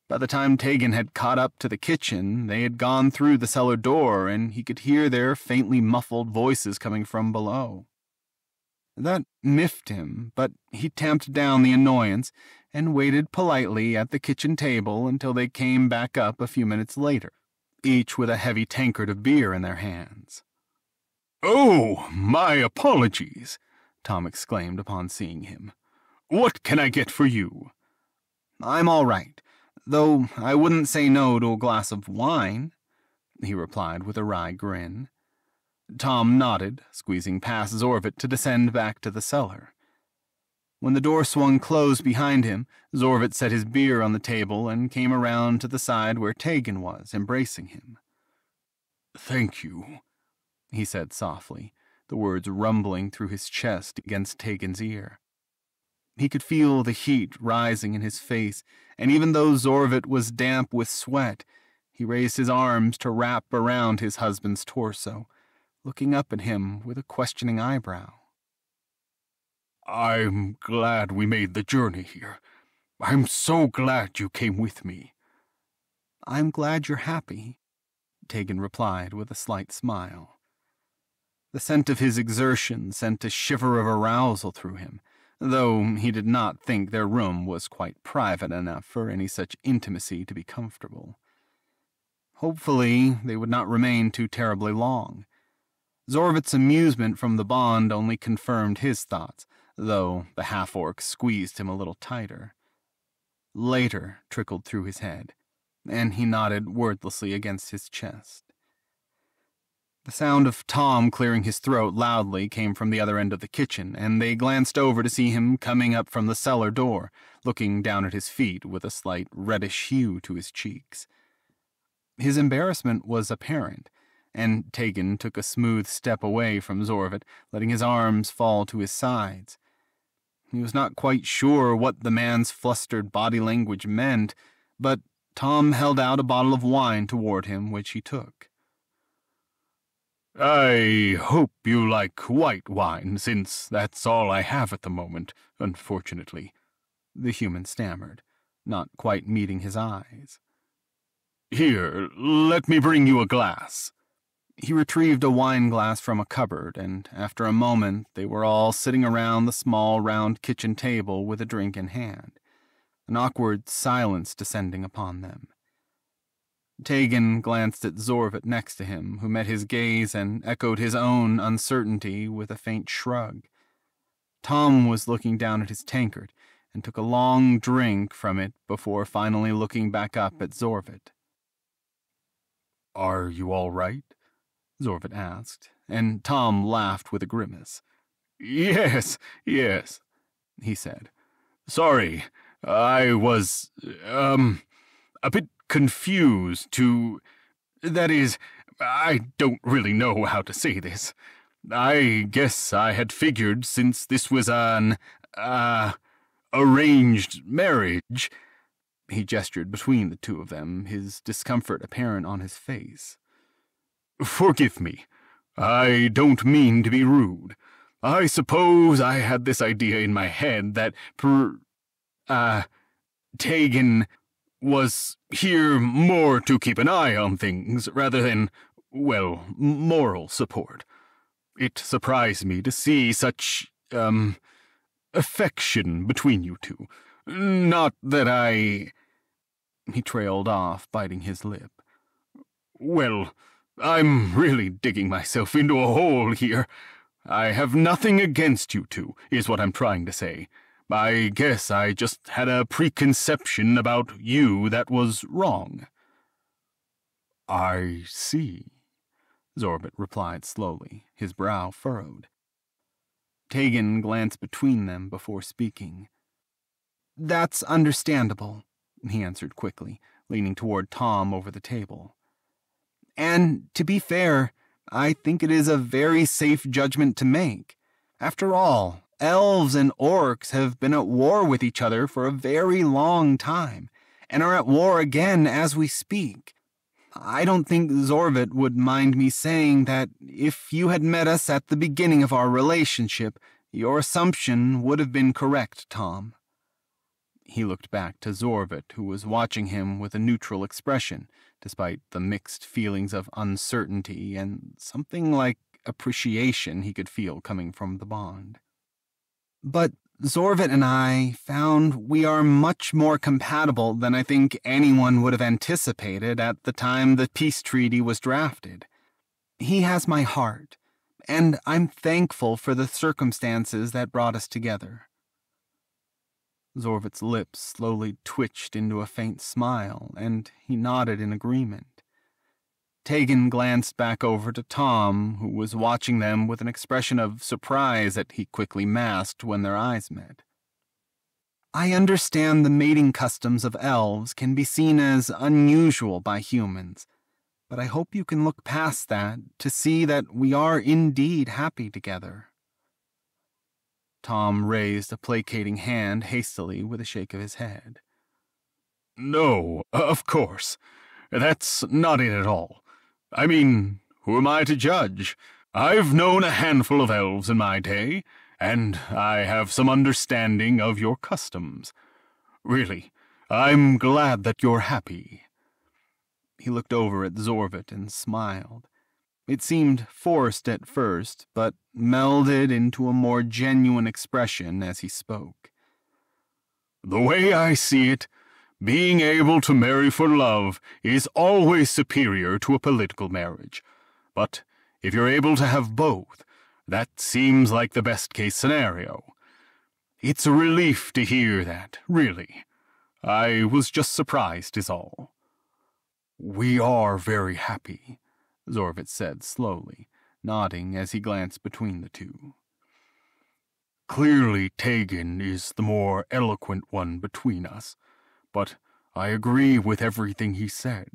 By the time Taegan had caught up to the kitchen, they had gone through the cellar door, and he could hear their faintly muffled voices coming from below. That miffed him, but he tamped down the annoyance and waited politely at the kitchen table until they came back up a few minutes later, each with a heavy tankard of beer in their hands. Oh, my apologies, Tom exclaimed upon seeing him. What can I get for you? I'm all right though I wouldn't say no to a glass of wine, he replied with a wry grin. Tom nodded, squeezing past Zorvut to descend back to the cellar. When the door swung closed behind him, Zorvut set his beer on the table and came around to the side where Taegan was, embracing him. Thank you, he said softly, the words rumbling through his chest against Taegan's ear. He could feel the heat rising in his face, and even though Zorvut was damp with sweat, he raised his arms to wrap around his husband's torso, looking up at him with a questioning eyebrow. I'm glad we made the journey here. I'm so glad you came with me. I'm glad you're happy, Taegan replied with a slight smile. The scent of his exertion sent a shiver of arousal through him, though he did not think their room was quite private enough for any such intimacy to be comfortable. Hopefully, they would not remain too terribly long. Zorvut's amusement from the bond only confirmed his thoughts, though the half orc squeezed him a little tighter. Later trickled through his head, and he nodded wordlessly against his chest. The sound of Tom clearing his throat loudly came from the other end of the kitchen, and they glanced over to see him coming up from the cellar door, looking down at his feet with a slight reddish hue to his cheeks. His embarrassment was apparent, and Taegan took a smooth step away from Zorvut, letting his arms fall to his sides. He was not quite sure what the man's flustered body language meant, but Tom held out a bottle of wine toward him, which he took. I hope you like white wine, since that's all I have at the moment, unfortunately, the human stammered, not quite meeting his eyes. Here, let me bring you a glass. He retrieved a wine glass from a cupboard, and after a moment they were all sitting around the small round kitchen table with a drink in hand, an awkward silence descending upon them. Taegan glanced at Zorvut next to him, who met his gaze and echoed his own uncertainty with a faint shrug. Tom was looking down at his tankard and took a long drink from it before finally looking back up at Zorvut. Are you all right? Zorvut asked, and Tom laughed with a grimace. Yes, yes, he said. Sorry, I was, um, a bit confused to. That is, I don't really know how to say this. I guess I had figured since this was an, uh, arranged marriage. He gestured between the two of them, his discomfort apparent on his face. Forgive me. I don't mean to be rude. I suppose I had this idea in my head that per. uh. Taegan was here more to keep an eye on things rather than, well, moral support. It surprised me to see such, um, affection between you two. Not that I. He trailed off, biting his lip. Well, I'm really digging myself into a hole here. I have nothing against you two, is what I'm trying to say. I guess I just had a preconception about you that was wrong. I see, Zorvut replied slowly, his brow furrowed. Taegan glanced between them before speaking. That's understandable, he answered quickly, leaning toward Tom over the table. And to be fair, I think it is a very safe judgment to make. After all, elves and orcs have been at war with each other for a very long time, and are at war again as we speak. I don't think Zorvut would mind me saying that if you had met us at the beginning of our relationship, your assumption would have been correct, Tom. He looked back to Zorvut, who was watching him with a neutral expression, despite the mixed feelings of uncertainty and something like appreciation he could feel coming from the bond. But Zorvut and I found we are much more compatible than I think anyone would have anticipated at the time the peace treaty was drafted. He has my heart, and I'm thankful for the circumstances that brought us together. Zorvut's lips slowly twitched into a faint smile, and he nodded in agreement. Taegan glanced back over to Tom, who was watching them with an expression of surprise that he quickly masked when their eyes met. I understand the mating customs of elves can be seen as unusual by humans, but I hope you can look past that to see that we are indeed happy together. Tom raised a placating hand hastily with a shake of his head. No, of course. That's not it at all. I mean, who am I to judge? I've known a handful of elves in my day, and I have some understanding of your customs. Really, I'm glad that you're happy. He looked over at Zorvut and smiled. It seemed forced at first, but melded into a more genuine expression as he spoke. The way I see it, being able to marry for love is always superior to a political marriage. But if you're able to have both, that seems like the best case scenario. It's a relief to hear that, really. I was just surprised, is all. We are very happy, Zorvut said slowly, nodding as he glanced between the two. Clearly, Taegan is the more eloquent one between us but I agree with everything he said.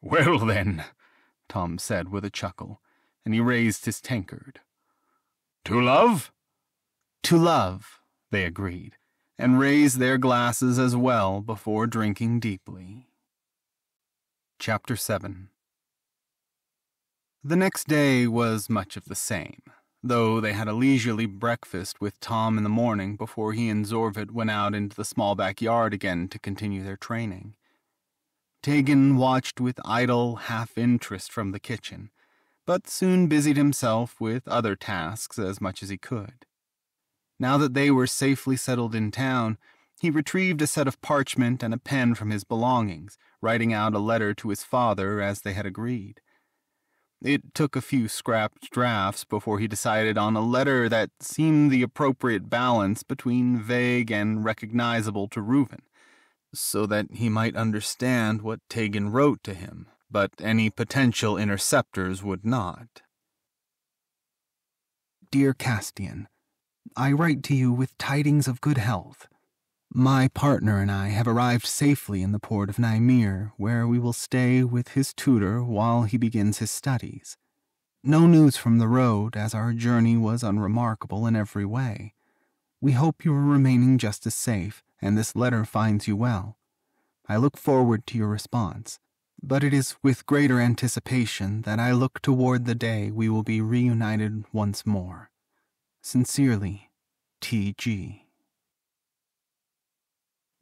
Well, then, Tom said with a chuckle, and he raised his tankard. To love? To love, they agreed, and raised their glasses as well before drinking deeply. Chapter 7 The next day was much of the same though they had a leisurely breakfast with Tom in the morning before he and Zorvut went out into the small backyard again to continue their training. Taegan watched with idle half interest from the kitchen, but soon busied himself with other tasks as much as he could. Now that they were safely settled in town, he retrieved a set of parchment and a pen from his belongings, writing out a letter to his father as they had agreed. It took a few scrapped drafts before he decided on a letter that seemed the appropriate balance between vague and recognizable to Reuven, so that he might understand what Taegan wrote to him, but any potential interceptors would not. Dear Castian, I write to you with tidings of good health. My partner and I have arrived safely in the port of Nymir, where we will stay with his tutor while he begins his studies. No news from the road, as our journey was unremarkable in every way. We hope you are remaining just as safe, and this letter finds you well. I look forward to your response, but it is with greater anticipation that I look toward the day we will be reunited once more. Sincerely, T.G.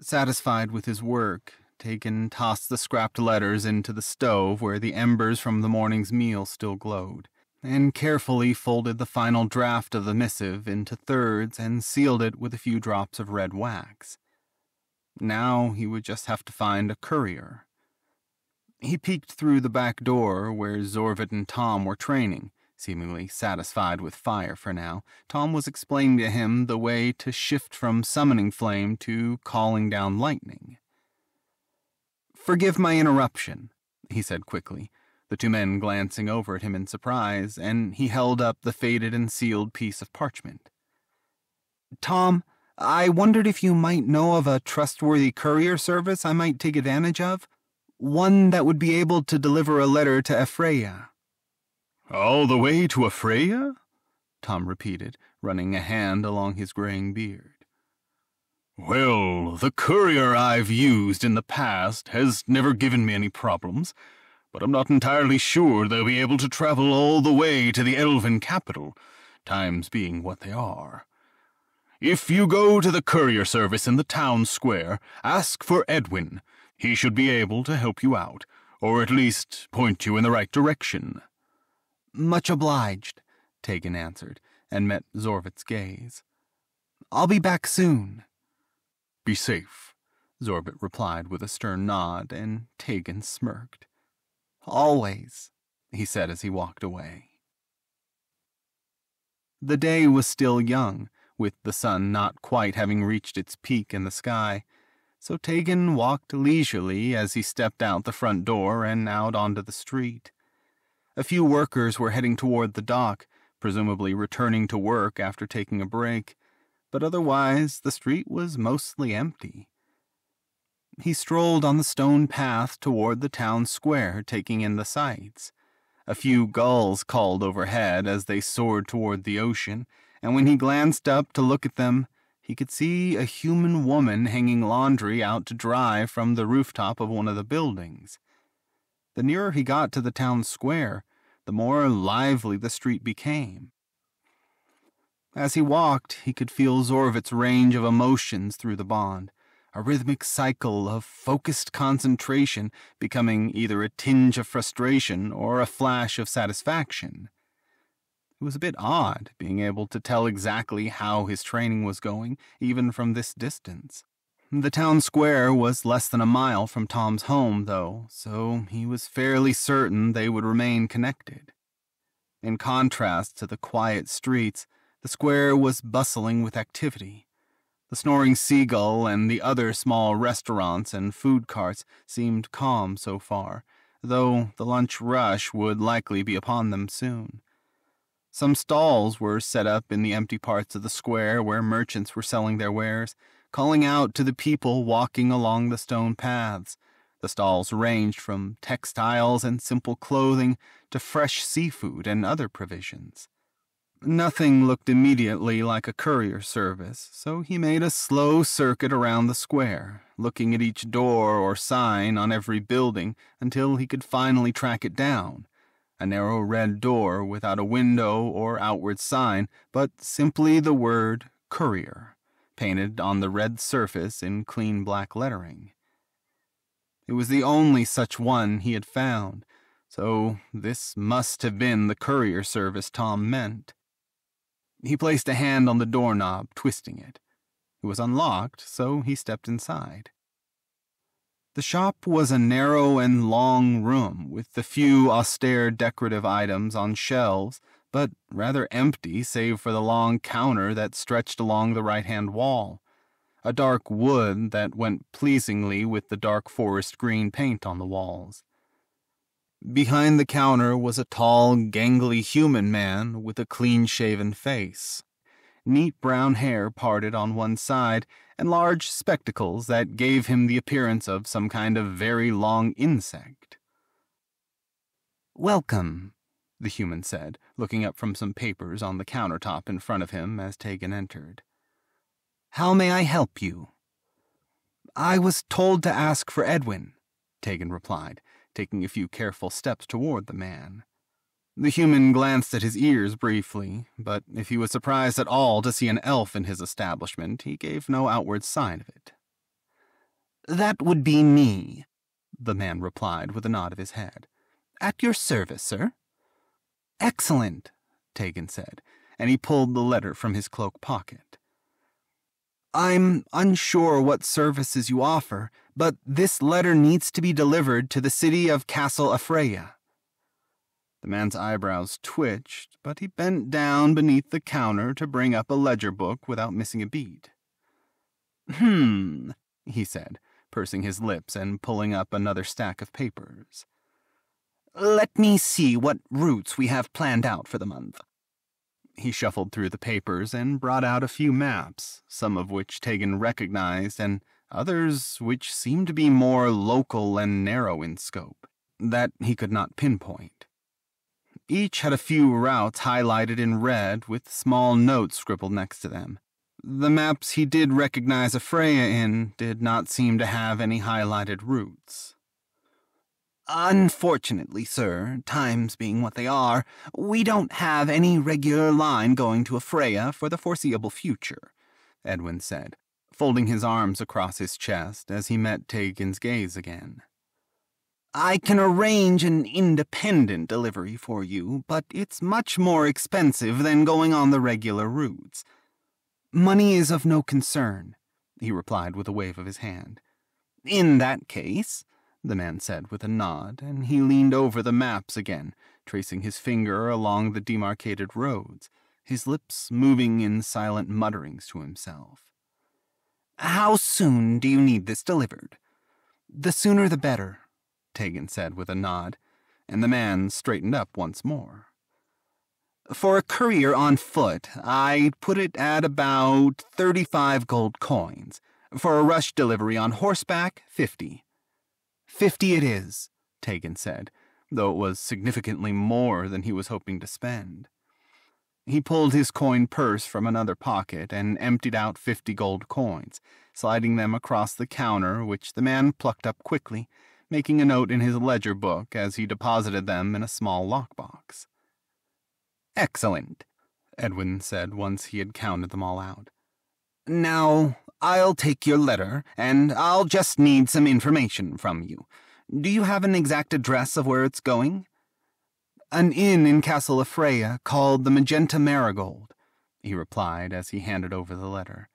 Satisfied with his work, Taegan tossed the scrapped letters into the stove where the embers from the morning's meal still glowed, and carefully folded the final draft of the missive into thirds and sealed it with a few drops of red wax. Now he would just have to find a courier. He peeked through the back door where Zorvut and Tom were training, seemingly satisfied with fire for now. Tom was explaining to him the way to shift from summoning flame to calling down lightning. Forgive my interruption, he said quickly, the two men glancing over at him in surprise, and he held up the faded and sealed piece of parchment. Tom, I wondered if you might know of a trustworthy courier service I might take advantage of? One that would be able to deliver a letter to Aefraya. All the way to Aefraya? Tom repeated, running a hand along his graying beard. Well, the courier I've used in the past has never given me any problems, but I'm not entirely sure they'll be able to travel all the way to the elven capital, times being what they are. If you go to the courier service in the town square, ask for Edwin. He should be able to help you out, or at least point you in the right direction. Much obliged, Taegan answered, and met Zorvut's gaze. I'll be back soon. Be safe, Zorvut replied with a stern nod, and Taegan smirked. Always, he said as he walked away. The day was still young, with the sun not quite having reached its peak in the sky, so Taegan walked leisurely as he stepped out the front door and out onto the street. A few workers were heading toward the dock, presumably returning to work after taking a break, but otherwise the street was mostly empty. He strolled on the stone path toward the town square, taking in the sights. A few gulls called overhead as they soared toward the ocean, and when he glanced up to look at them, he could see a human woman hanging laundry out to dry from the rooftop of one of the buildings. The nearer he got to the town square, the more lively the street became. As he walked, he could feel Zorvut's range of emotions through the bond, a rhythmic cycle of focused concentration becoming either a tinge of frustration or a flash of satisfaction. It was a bit odd being able to tell exactly how his training was going, even from this distance. The town square was less than a mile from Tom's home, though, so he was fairly certain they would remain connected. In contrast to the quiet streets, the square was bustling with activity. The snoring seagull and the other small restaurants and food carts seemed calm so far, though the lunch rush would likely be upon them soon. Some stalls were set up in the empty parts of the square where merchants were selling their wares, calling out to the people walking along the stone paths. The stalls ranged from textiles and simple clothing to fresh seafood and other provisions. Nothing looked immediately like a courier service, so he made a slow circuit around the square, looking at each door or sign on every building until he could finally track it down a narrow red door without a window or outward sign, but simply the word courier, painted on the red surface in clean black lettering. It was the only such one he had found, so this must have been the courier service Tom meant. He placed a hand on the doorknob, twisting it. It was unlocked, so he stepped inside. The shop was a narrow and long room with the few austere decorative items on shelves, but rather empty save for the long counter that stretched along the right hand wall, a dark wood that went pleasingly with the dark forest green paint on the walls. Behind the counter was a tall, gangly human man with a clean shaven face. neat brown hair parted on one side, and large spectacles that gave him the appearance of some kind of very long insect. Welcome, the human said, looking up from some papers on the countertop in front of him as Taegan entered. How may I help you? I was told to ask for Edwin, Taegan replied, taking a few careful steps toward the man. The human glanced at his ears briefly, but if he was surprised at all to see an elf in his establishment, he gave no outward sign of it. That would be me, the man replied with a nod of his head. At your service, sir. Excellent, Taegan said, and he pulled the letter from his cloak pocket. I'm unsure what services you offer, but this letter needs to be delivered to the city of Castle Aefraya. The man's eyebrows twitched, but he bent down beneath the counter to bring up a ledger book without missing a beat. Hmm, he said, pursing his lips and pulling up another stack of papers. Let me see what routes we have planned out for the month. He shuffled through the papers and brought out a few maps, some of which Taegan recognized and others which seemed to be more local and narrow in scope, that he could not pinpoint. Each had a few routes highlighted in red with small notes scribbled next to them. The maps he did recognize Aefraya in did not seem to have any highlighted routes. Unfortunately, sir, times being what they are, we don't have any regular line going to Aefraya for the foreseeable future, Edwin said, folding his arms across his chest as he met Taegan's gaze again. I can arrange an independent delivery for you, but it's much more expensive than going on the regular routes. Money is of no concern, he replied with a wave of his hand. In that case, the man said with a nod, and he leaned over the maps again, tracing his finger along the demarcated roads, his lips moving in silent mutterings to himself. How soon do you need this delivered? The sooner the better, Taegan said with a nod, and the man straightened up once more. For a courier on foot, I'd put it at about 35 gold coins. For a rush delivery on horseback, 50. 50 it is, Taegan said, though it was significantly more than he was hoping to spend. He pulled his coin purse from another pocket and emptied out 50 gold coins, sliding them across the counter, which the man plucked up quickly making a note in his ledger book as he deposited them in a small lockbox. Excellent, Edwin said once he had counted them all out. Now, I'll take your letter, and I'll just need some information from you. Do you have an exact address of where it's going? An inn in Castle Aefraya called the Magenta Marigold, he replied as he handed over the letter.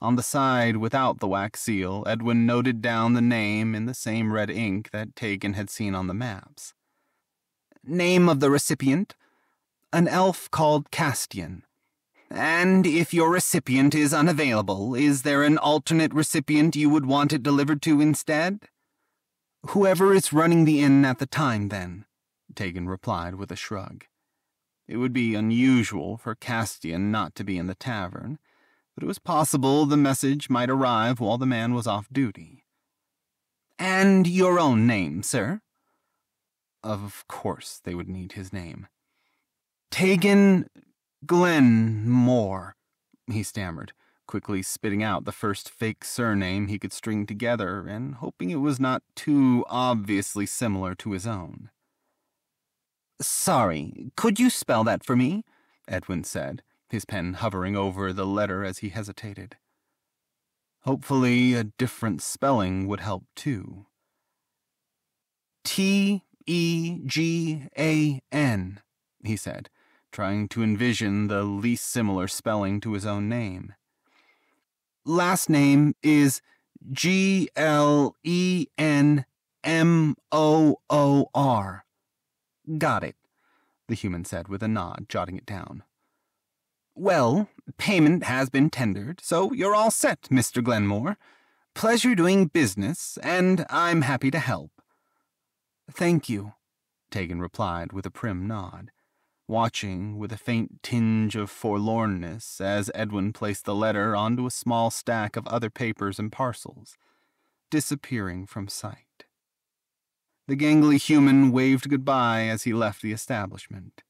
On the side without the wax seal, Edwin noted down the name in the same red ink that Taegan had seen on the maps. Name of the recipient? An elf called Castian. And if your recipient is unavailable, is there an alternate recipient you would want it delivered to instead? Whoever is running the inn at the time, then, Taegan replied with a shrug. It would be unusual for Castian not to be in the tavern, but it was possible the message might arrive while the man was off duty. And your own name, sir? Of course they would need his name. Taegan Glenmore, he stammered, quickly spitting out the first fake surname he could string together and hoping it was not too obviously similar to his own. Sorry, could you spell that for me? Edwin said, his pen hovering over the letter as he hesitated. Hopefully, a different spelling would help too. T E G A N, he said, trying to envision the least similar spelling to his own name. Last name is G L E N M O O R. Got it, the human said with a nod, jotting it down. Well, payment has been tendered, so you're all set, Mr. Glenmore. Pleasure doing business, and I'm happy to help. Thank you, Taegan replied with a prim nod. Watching with a faint tinge of forlornness as Edwin placed the letter onto a small stack of other papers and parcels, disappearing from sight. The gangly human waved goodbye as he left the establishment.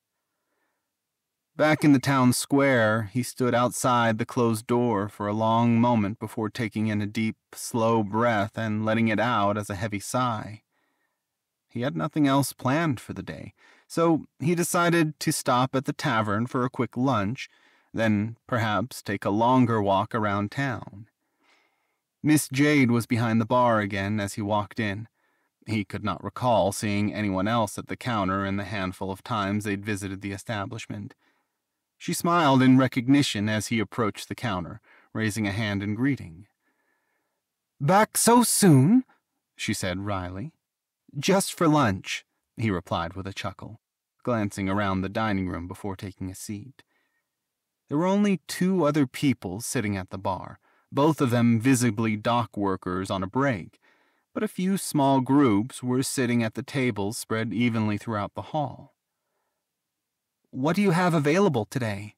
Back in the town square, he stood outside the closed door for a long moment before taking in a deep, slow breath and letting it out as a heavy sigh. He had nothing else planned for the day, so he decided to stop at the tavern for a quick lunch, then perhaps take a longer walk around town. Miss Jade was behind the bar again as he walked in. He could not recall seeing anyone else at the counter in the handful of times they'd visited the establishment. She smiled in recognition as he approached the counter, raising a hand in greeting. Back so soon? she said wryly. Just for lunch, he replied with a chuckle, glancing around the dining room before taking a seat. There were only two other people sitting at the bar, both of them visibly dock workers on a break, but a few small groups were sitting at the tables spread evenly throughout the hall. What do you have available today?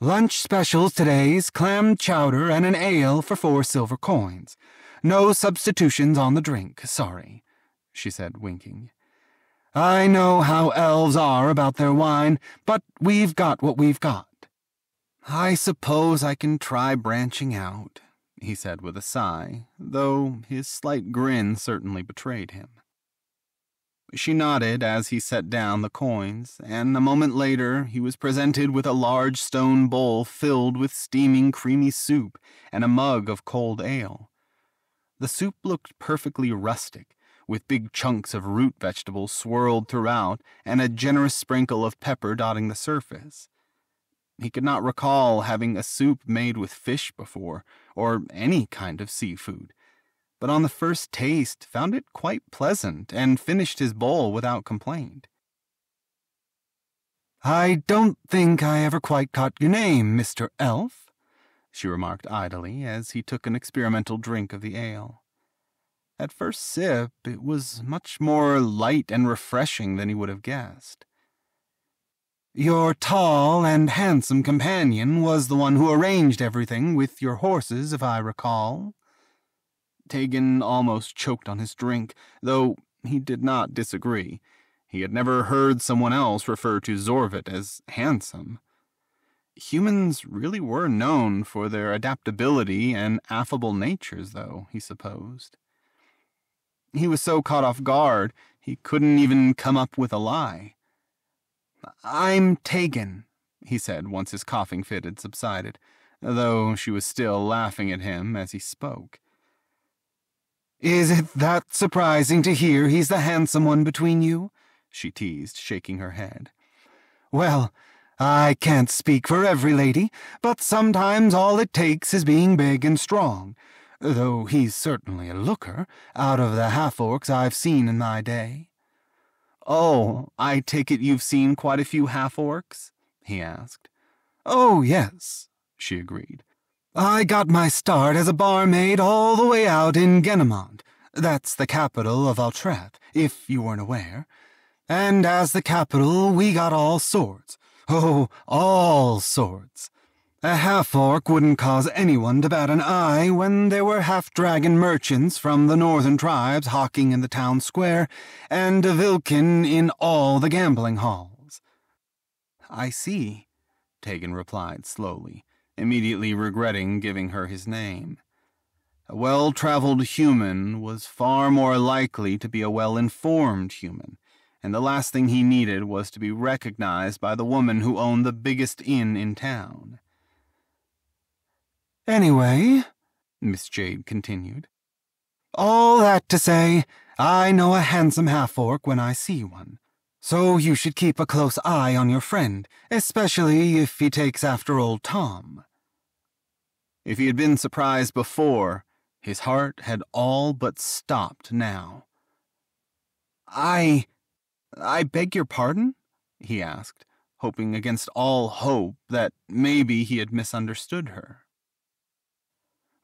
Lunch specials today's clam chowder and an ale for four silver coins. No substitutions on the drink, sorry, she said, winking. I know how elves are about their wine, but we've got what we've got. I suppose I can try branching out, he said with a sigh, though his slight grin certainly betrayed him. She nodded as he set down the coins, and a moment later he was presented with a large stone bowl filled with steaming creamy soup and a mug of cold ale. The soup looked perfectly rustic, with big chunks of root vegetables swirled throughout and a generous sprinkle of pepper dotting the surface. He could not recall having a soup made with fish before, or any kind of seafood but on the first taste found it quite pleasant and finished his bowl without complaint. I don't think I ever quite caught your name, Mr. Elf, she remarked idly as he took an experimental drink of the ale. At first sip, it was much more light and refreshing than he would have guessed. Your tall and handsome companion was the one who arranged everything with your horses, if I recall. Taegan almost choked on his drink, though he did not disagree. He had never heard someone else refer to Zorvut as handsome. Humans really were known for their adaptability and affable natures, though, he supposed. He was so caught off guard, he couldn't even come up with a lie. I'm Taegan, he said once his coughing fit had subsided, though she was still laughing at him as he spoke. Is it that surprising to hear he's the handsome one between you? she teased, shaking her head. Well, I can't speak for every lady, but sometimes all it takes is being big and strong, though he's certainly a looker, out of the half-orcs I've seen in my day. Oh, I take it you've seen quite a few half-orcs? he asked. Oh, yes, she agreed. I got my start as a barmaid all the way out in Genemond. That's the capital of Altreth, if you weren't aware. And as the capital, we got all sorts. Oh, all sorts. A half-orc wouldn't cause anyone to bat an eye when there were half-dragon merchants from the northern tribes hawking in the town square, and a Vilken in all the gambling halls. I see, Taegan replied slowly immediately regretting giving her his name. A well traveled human was far more likely to be a well informed human, and the last thing he needed was to be recognized by the woman who owned the biggest inn in town. Anyway, Miss Jade continued, all that to say, I know a handsome half orc when I see one. So you should keep a close eye on your friend, especially if he takes after old Tom. If he had been surprised before, his heart had all but stopped now. I. I beg your pardon? he asked, hoping against all hope that maybe he had misunderstood her.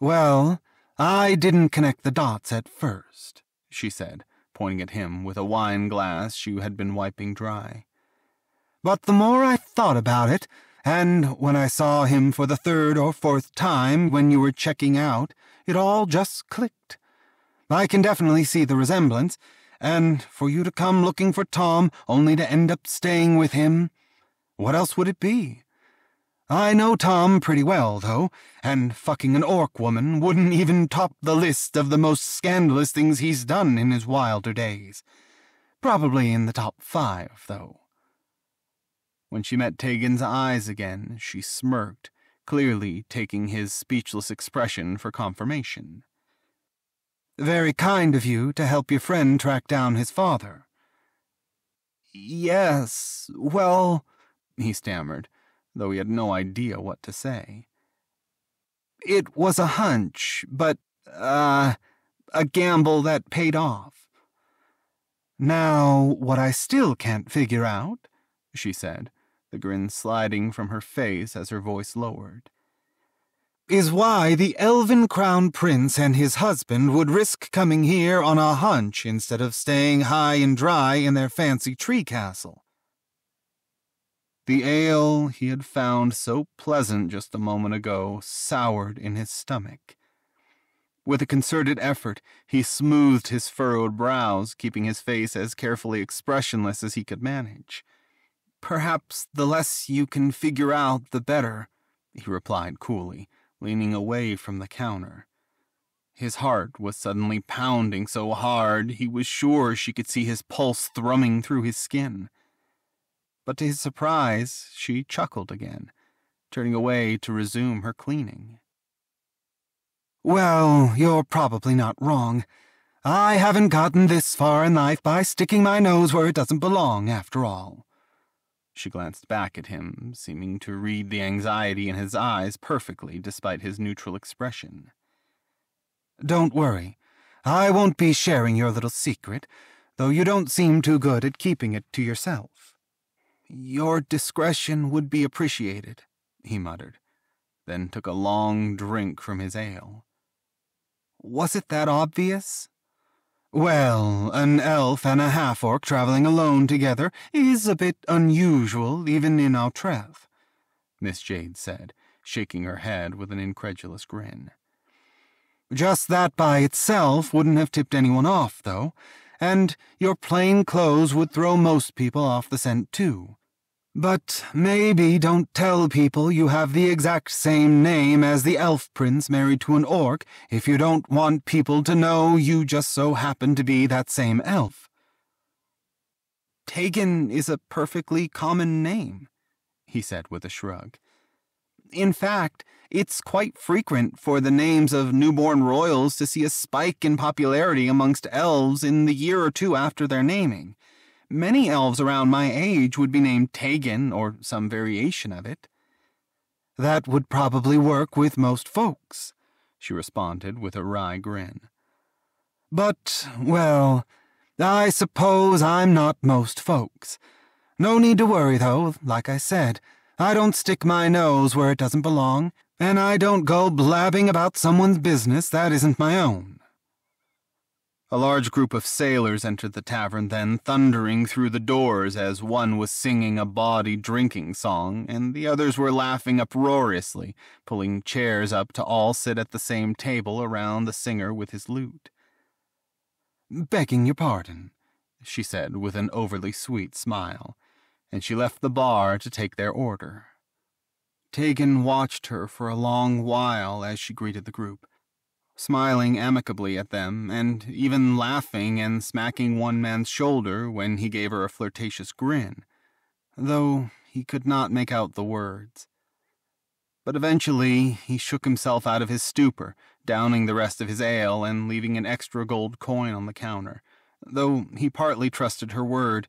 Well, I didn't connect the dots at first, she said, pointing at him with a wine glass she had been wiping dry. But the more I thought about it, and when I saw him for the third or fourth time when you were checking out, it all just clicked. I can definitely see the resemblance, and for you to come looking for Tom only to end up staying with him, what else would it be? I know Tom pretty well, though, and fucking an orc woman wouldn't even top the list of the most scandalous things he's done in his wilder days. Probably in the top five, though. When she met Taegan's eyes again, she smirked, clearly taking his speechless expression for confirmation. Very kind of you to help your friend track down his father. Yes, well, he stammered, though he had no idea what to say. It was a hunch, but, uh, a gamble that paid off. Now, what I still can't figure out, she said, the grin sliding from her face as her voice lowered, is why the elven crown prince and his husband would risk coming here on a hunch instead of staying high and dry in their fancy tree castle. The ale he had found so pleasant just a moment ago soured in his stomach. With a concerted effort, he smoothed his furrowed brows, keeping his face as carefully expressionless as he could manage. Perhaps the less you can figure out, the better, he replied coolly, leaning away from the counter. His heart was suddenly pounding so hard he was sure she could see his pulse thrumming through his skin but to his surprise, she chuckled again, turning away to resume her cleaning. Well, you're probably not wrong. I haven't gotten this far in life by sticking my nose where it doesn't belong, after all. She glanced back at him, seeming to read the anxiety in his eyes perfectly despite his neutral expression. Don't worry. I won't be sharing your little secret, though you don't seem too good at keeping it to yourself. Your discretion would be appreciated, he muttered, then took a long drink from his ale. Was it that obvious? Well, an elf and a half-orc traveling alone together is a bit unusual even in Outrev, Miss Jade said, shaking her head with an incredulous grin. Just that by itself wouldn't have tipped anyone off, though, and your plain clothes would throw most people off the scent, too. But maybe don't tell people you have the exact same name as the elf prince married to an orc if you don't want people to know you just so happen to be that same elf. Taegan is a perfectly common name, he said with a shrug. In fact, it's quite frequent for the names of newborn royals to see a spike in popularity amongst elves in the year or two after their naming. Many elves around my age would be named Taegan or some variation of it. That would probably work with most folks, she responded with a wry grin. But, well, I suppose I'm not most folks. No need to worry, though, like I said. I don't stick my nose where it doesn't belong, and I don't go blabbing about someone's business that isn't my own. A large group of sailors entered the tavern then, thundering through the doors as one was singing a bawdy drinking song, and the others were laughing uproariously, pulling chairs up to all sit at the same table around the singer with his lute. Begging your pardon, she said with an overly sweet smile, and she left the bar to take their order. Taegan watched her for a long while as she greeted the group smiling amicably at them, and even laughing and smacking one man's shoulder when he gave her a flirtatious grin, though he could not make out the words. But eventually he shook himself out of his stupor, downing the rest of his ale and leaving an extra gold coin on the counter, though he partly trusted her word.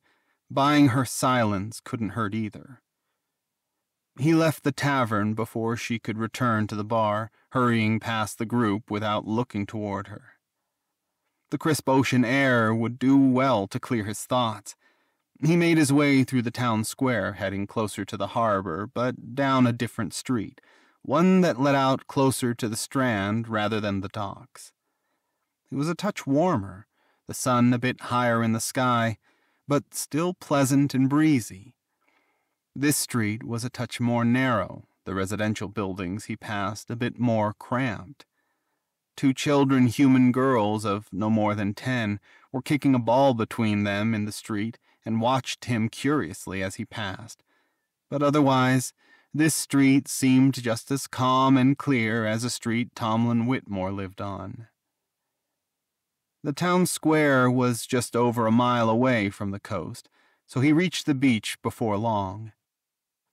Buying her silence couldn't hurt either. He left the tavern before she could return to the bar, hurrying past the group without looking toward her. The crisp ocean air would do well to clear his thoughts. He made his way through the town square, heading closer to the harbor, but down a different street, one that led out closer to the strand rather than the docks. It was a touch warmer, the sun a bit higher in the sky, but still pleasant and breezy. This street was a touch more narrow, the residential buildings he passed a bit more cramped. Two children human girls of no more than ten were kicking a ball between them in the street and watched him curiously as he passed. But otherwise, this street seemed just as calm and clear as a street Tomlin Whitmore lived on. The town square was just over a mile away from the coast, so he reached the beach before long.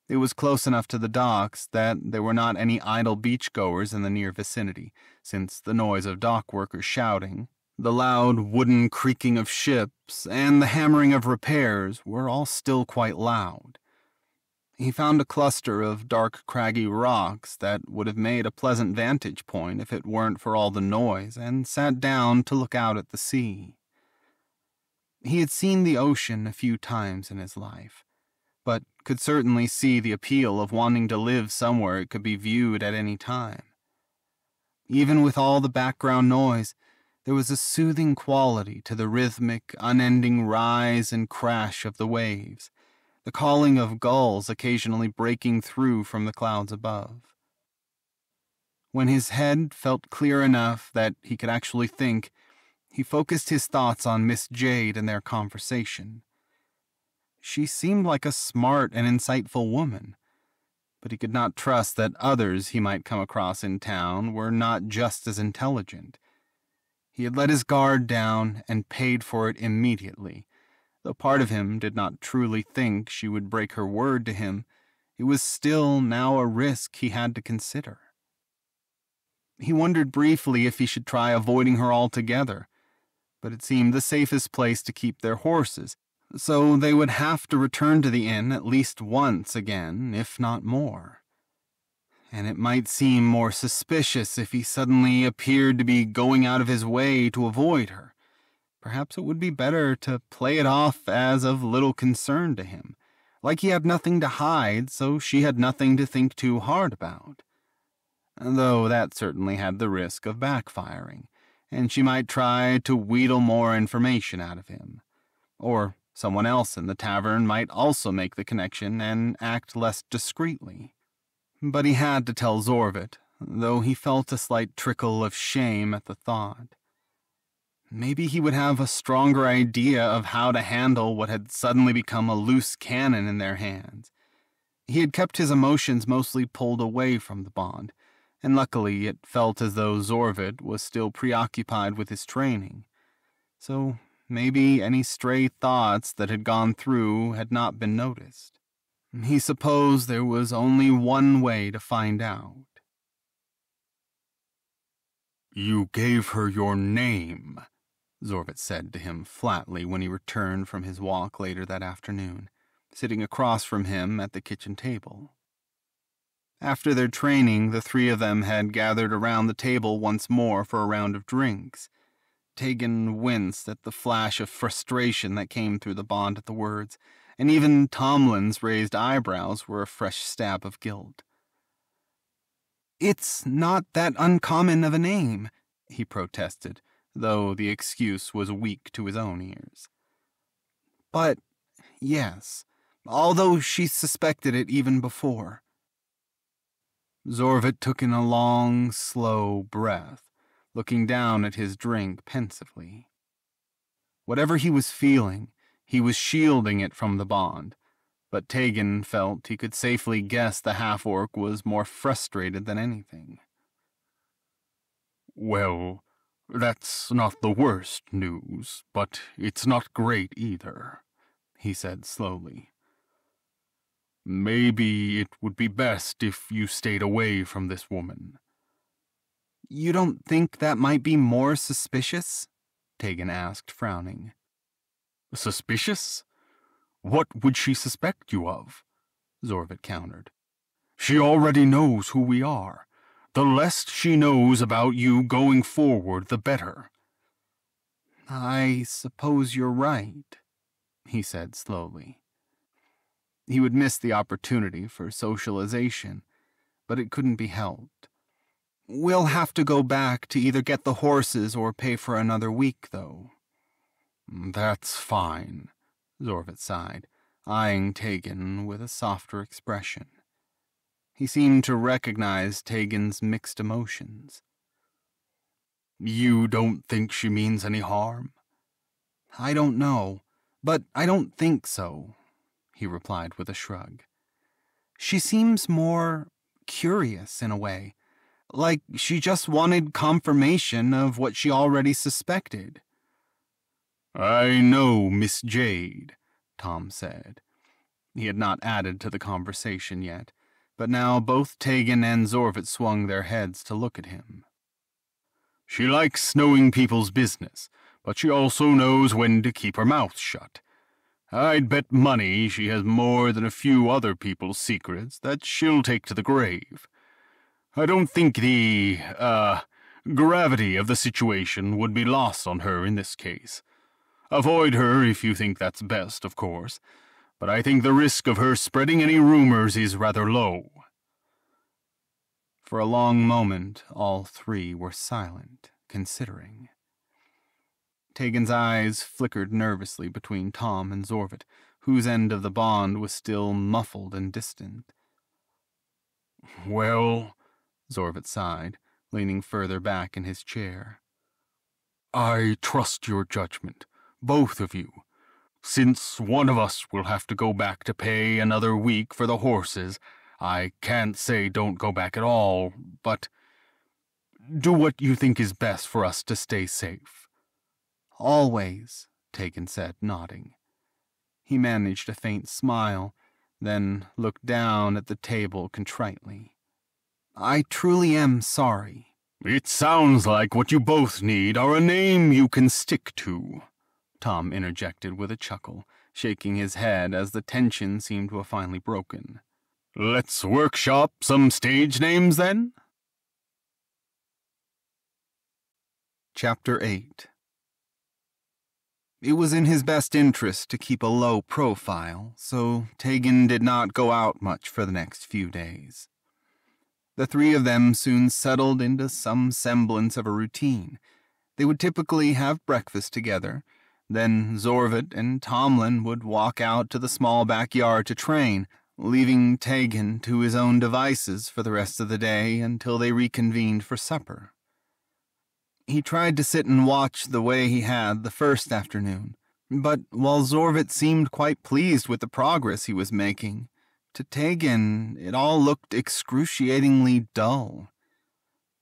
It was close enough to the docks that there were not any idle beachgoers in the near vicinity, since the noise of dock workers shouting, the loud wooden creaking of ships, and the hammering of repairs were all still quite loud. He found a cluster of dark, craggy rocks that would have made a pleasant vantage point if it weren't for all the noise, and sat down to look out at the sea. He had seen the ocean a few times in his life but could certainly see the appeal of wanting to live somewhere it could be viewed at any time. Even with all the background noise, there was a soothing quality to the rhythmic, unending rise and crash of the waves, the calling of gulls occasionally breaking through from the clouds above. When his head felt clear enough that he could actually think, he focused his thoughts on Miss Jade and their conversation. She seemed like a smart and insightful woman, but he could not trust that others he might come across in town were not just as intelligent. He had let his guard down and paid for it immediately. Though part of him did not truly think she would break her word to him, it was still now a risk he had to consider. He wondered briefly if he should try avoiding her altogether, but it seemed the safest place to keep their horses, so they would have to return to the inn at least once again, if not more. And it might seem more suspicious if he suddenly appeared to be going out of his way to avoid her. Perhaps it would be better to play it off as of little concern to him, like he had nothing to hide, so she had nothing to think too hard about. Though that certainly had the risk of backfiring, and she might try to wheedle more information out of him. Or Someone else in the tavern might also make the connection and act less discreetly. But he had to tell Zorvut, though he felt a slight trickle of shame at the thought. Maybe he would have a stronger idea of how to handle what had suddenly become a loose cannon in their hands. He had kept his emotions mostly pulled away from the bond, and luckily it felt as though Zorvut was still preoccupied with his training. So Maybe any stray thoughts that had gone through had not been noticed. He supposed there was only one way to find out. You gave her your name, Zorvut said to him flatly when he returned from his walk later that afternoon, sitting across from him at the kitchen table. After their training, the three of them had gathered around the table once more for a round of drinks, Taegan winced at the flash of frustration that came through the bond at the words, and even Tomlin's raised eyebrows were a fresh stab of guilt. It's not that uncommon of a name, he protested, though the excuse was weak to his own ears. But, yes, although she suspected it even before. Zorvut took in a long, slow breath looking down at his drink pensively. Whatever he was feeling, he was shielding it from the bond, but Taegan felt he could safely guess the half orc was more frustrated than anything. Well, that's not the worst news, but it's not great either, he said slowly. Maybe it would be best if you stayed away from this woman. You don't think that might be more suspicious? Taegan asked, frowning. Suspicious? What would she suspect you of? Zorvut countered. She already knows who we are. The less she knows about you going forward, the better. I suppose you're right, he said slowly. He would miss the opportunity for socialization, but it couldn't be helped. We'll have to go back to either get the horses or pay for another week, though. That's fine, Zorvut sighed, eyeing Taegan with a softer expression. He seemed to recognize Taegan's mixed emotions. You don't think she means any harm? I don't know, but I don't think so, he replied with a shrug. She seems more curious in a way, like she just wanted confirmation of what she already suspected. I know Miss Jade, Tom said. He had not added to the conversation yet, but now both Taegan and Zorvut swung their heads to look at him. She likes knowing people's business, but she also knows when to keep her mouth shut. I'd bet money she has more than a few other people's secrets that she'll take to the grave. I don't think the, uh, gravity of the situation would be lost on her in this case. Avoid her if you think that's best, of course, but I think the risk of her spreading any rumors is rather low. For a long moment, all three were silent, considering. Taegan's eyes flickered nervously between Tom and Zorvut, whose end of the bond was still muffled and distant. Well, Zorvut sighed, leaning further back in his chair. I trust your judgment, both of you. Since one of us will have to go back to pay another week for the horses, I can't say don't go back at all, but do what you think is best for us to stay safe. Always, Taegan said, nodding. He managed a faint smile, then looked down at the table contritely. I truly am sorry. It sounds like what you both need are a name you can stick to, Tom interjected with a chuckle, shaking his head as the tension seemed to have finally broken. Let's workshop some stage names then? Chapter 8 It was in his best interest to keep a low profile, so Taegan did not go out much for the next few days. The three of them soon settled into some semblance of a routine. They would typically have breakfast together, then Zorvut and Tomlin would walk out to the small backyard to train, leaving Taegan to his own devices for the rest of the day until they reconvened for supper. He tried to sit and watch the way he had the first afternoon, but while Zorvut seemed quite pleased with the progress he was making, to Taegan it all looked excruciatingly dull.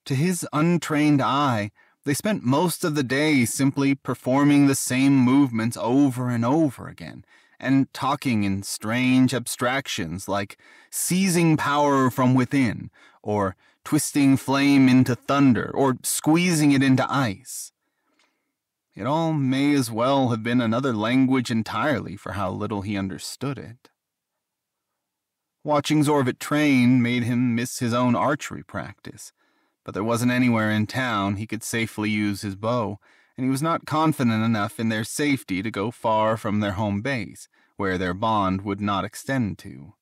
To his untrained eye, they spent most of the day simply performing the same movements over and over again, and talking in strange abstractions like seizing power from within, or twisting flame into thunder, or squeezing it into ice. It all may as well have been another language entirely for how little he understood it. Watching Zorvut train made him miss his own archery practice, but there wasn't anywhere in town he could safely use his bow, and he was not confident enough in their safety to go far from their home base, where their bond would not extend to.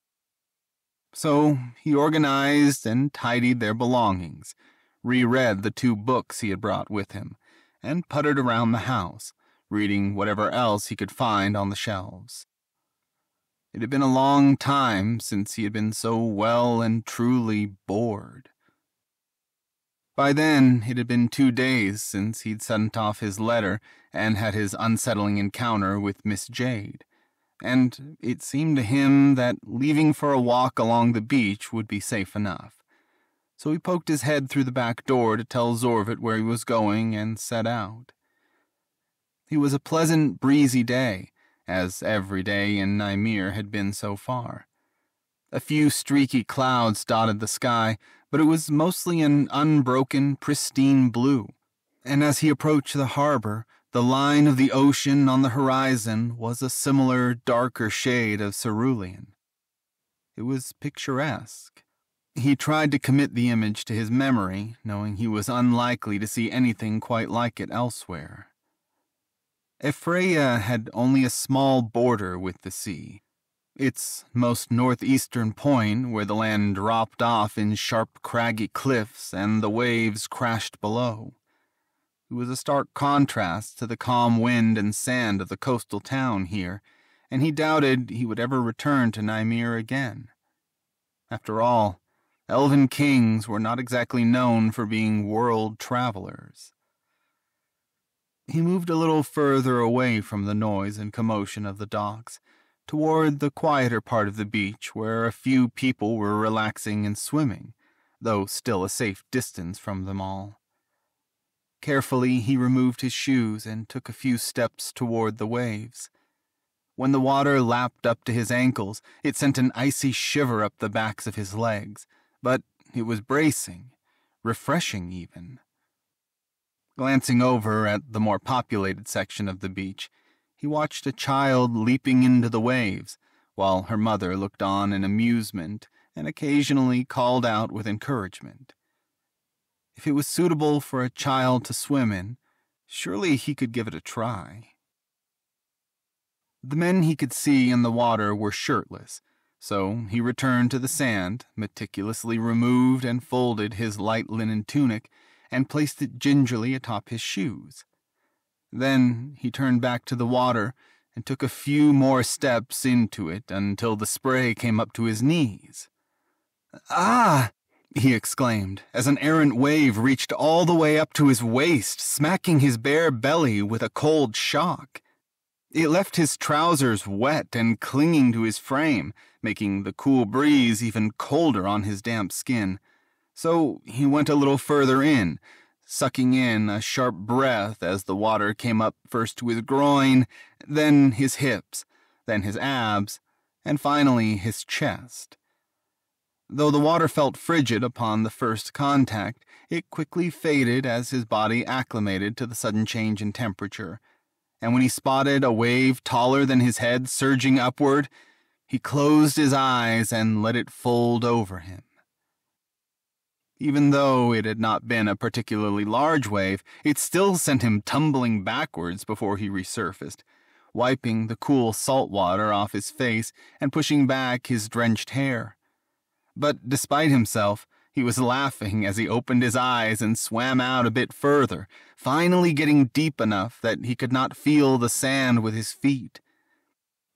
So he organized and tidied their belongings, reread the two books he had brought with him, and puttered around the house, reading whatever else he could find on the shelves. It had been a long time since he had been so well and truly bored. By then, it had been two days since he'd sent off his letter and had his unsettling encounter with Miss Jade, and it seemed to him that leaving for a walk along the beach would be safe enough. So he poked his head through the back door to tell Zorvut where he was going and set out. It was a pleasant, breezy day, as every day in Nymir had been so far. A few streaky clouds dotted the sky, but it was mostly an unbroken, pristine blue. And as he approached the harbor, the line of the ocean on the horizon was a similar, darker shade of cerulean. It was picturesque. He tried to commit the image to his memory, knowing he was unlikely to see anything quite like it elsewhere. Aefraya had only a small border with the sea, its most northeastern point where the land dropped off in sharp craggy cliffs and the waves crashed below. It was a stark contrast to the calm wind and sand of the coastal town here, and he doubted he would ever return to Nymir again. After all, elven kings were not exactly known for being world travelers. He moved a little further away from the noise and commotion of the docks, toward the quieter part of the beach where a few people were relaxing and swimming, though still a safe distance from them all. Carefully, he removed his shoes and took a few steps toward the waves. When the water lapped up to his ankles, it sent an icy shiver up the backs of his legs, but it was bracing, refreshing even. Glancing over at the more populated section of the beach, he watched a child leaping into the waves, while her mother looked on in amusement and occasionally called out with encouragement. If it was suitable for a child to swim in, surely he could give it a try. The men he could see in the water were shirtless, so he returned to the sand, meticulously removed and folded his light linen tunic, and placed it gingerly atop his shoes. Then he turned back to the water and took a few more steps into it until the spray came up to his knees. Ah! he exclaimed, as an errant wave reached all the way up to his waist, smacking his bare belly with a cold shock. It left his trousers wet and clinging to his frame, making the cool breeze even colder on his damp skin. So he went a little further in, sucking in a sharp breath as the water came up first to his groin, then his hips, then his abs, and finally his chest. Though the water felt frigid upon the first contact, it quickly faded as his body acclimated to the sudden change in temperature and when he spotted a wave taller than his head surging upward, he closed his eyes and let it fold over him. Even though it had not been a particularly large wave, it still sent him tumbling backwards before he resurfaced, wiping the cool salt water off his face and pushing back his drenched hair. But despite himself, he was laughing as he opened his eyes and swam out a bit further, finally getting deep enough that he could not feel the sand with his feet.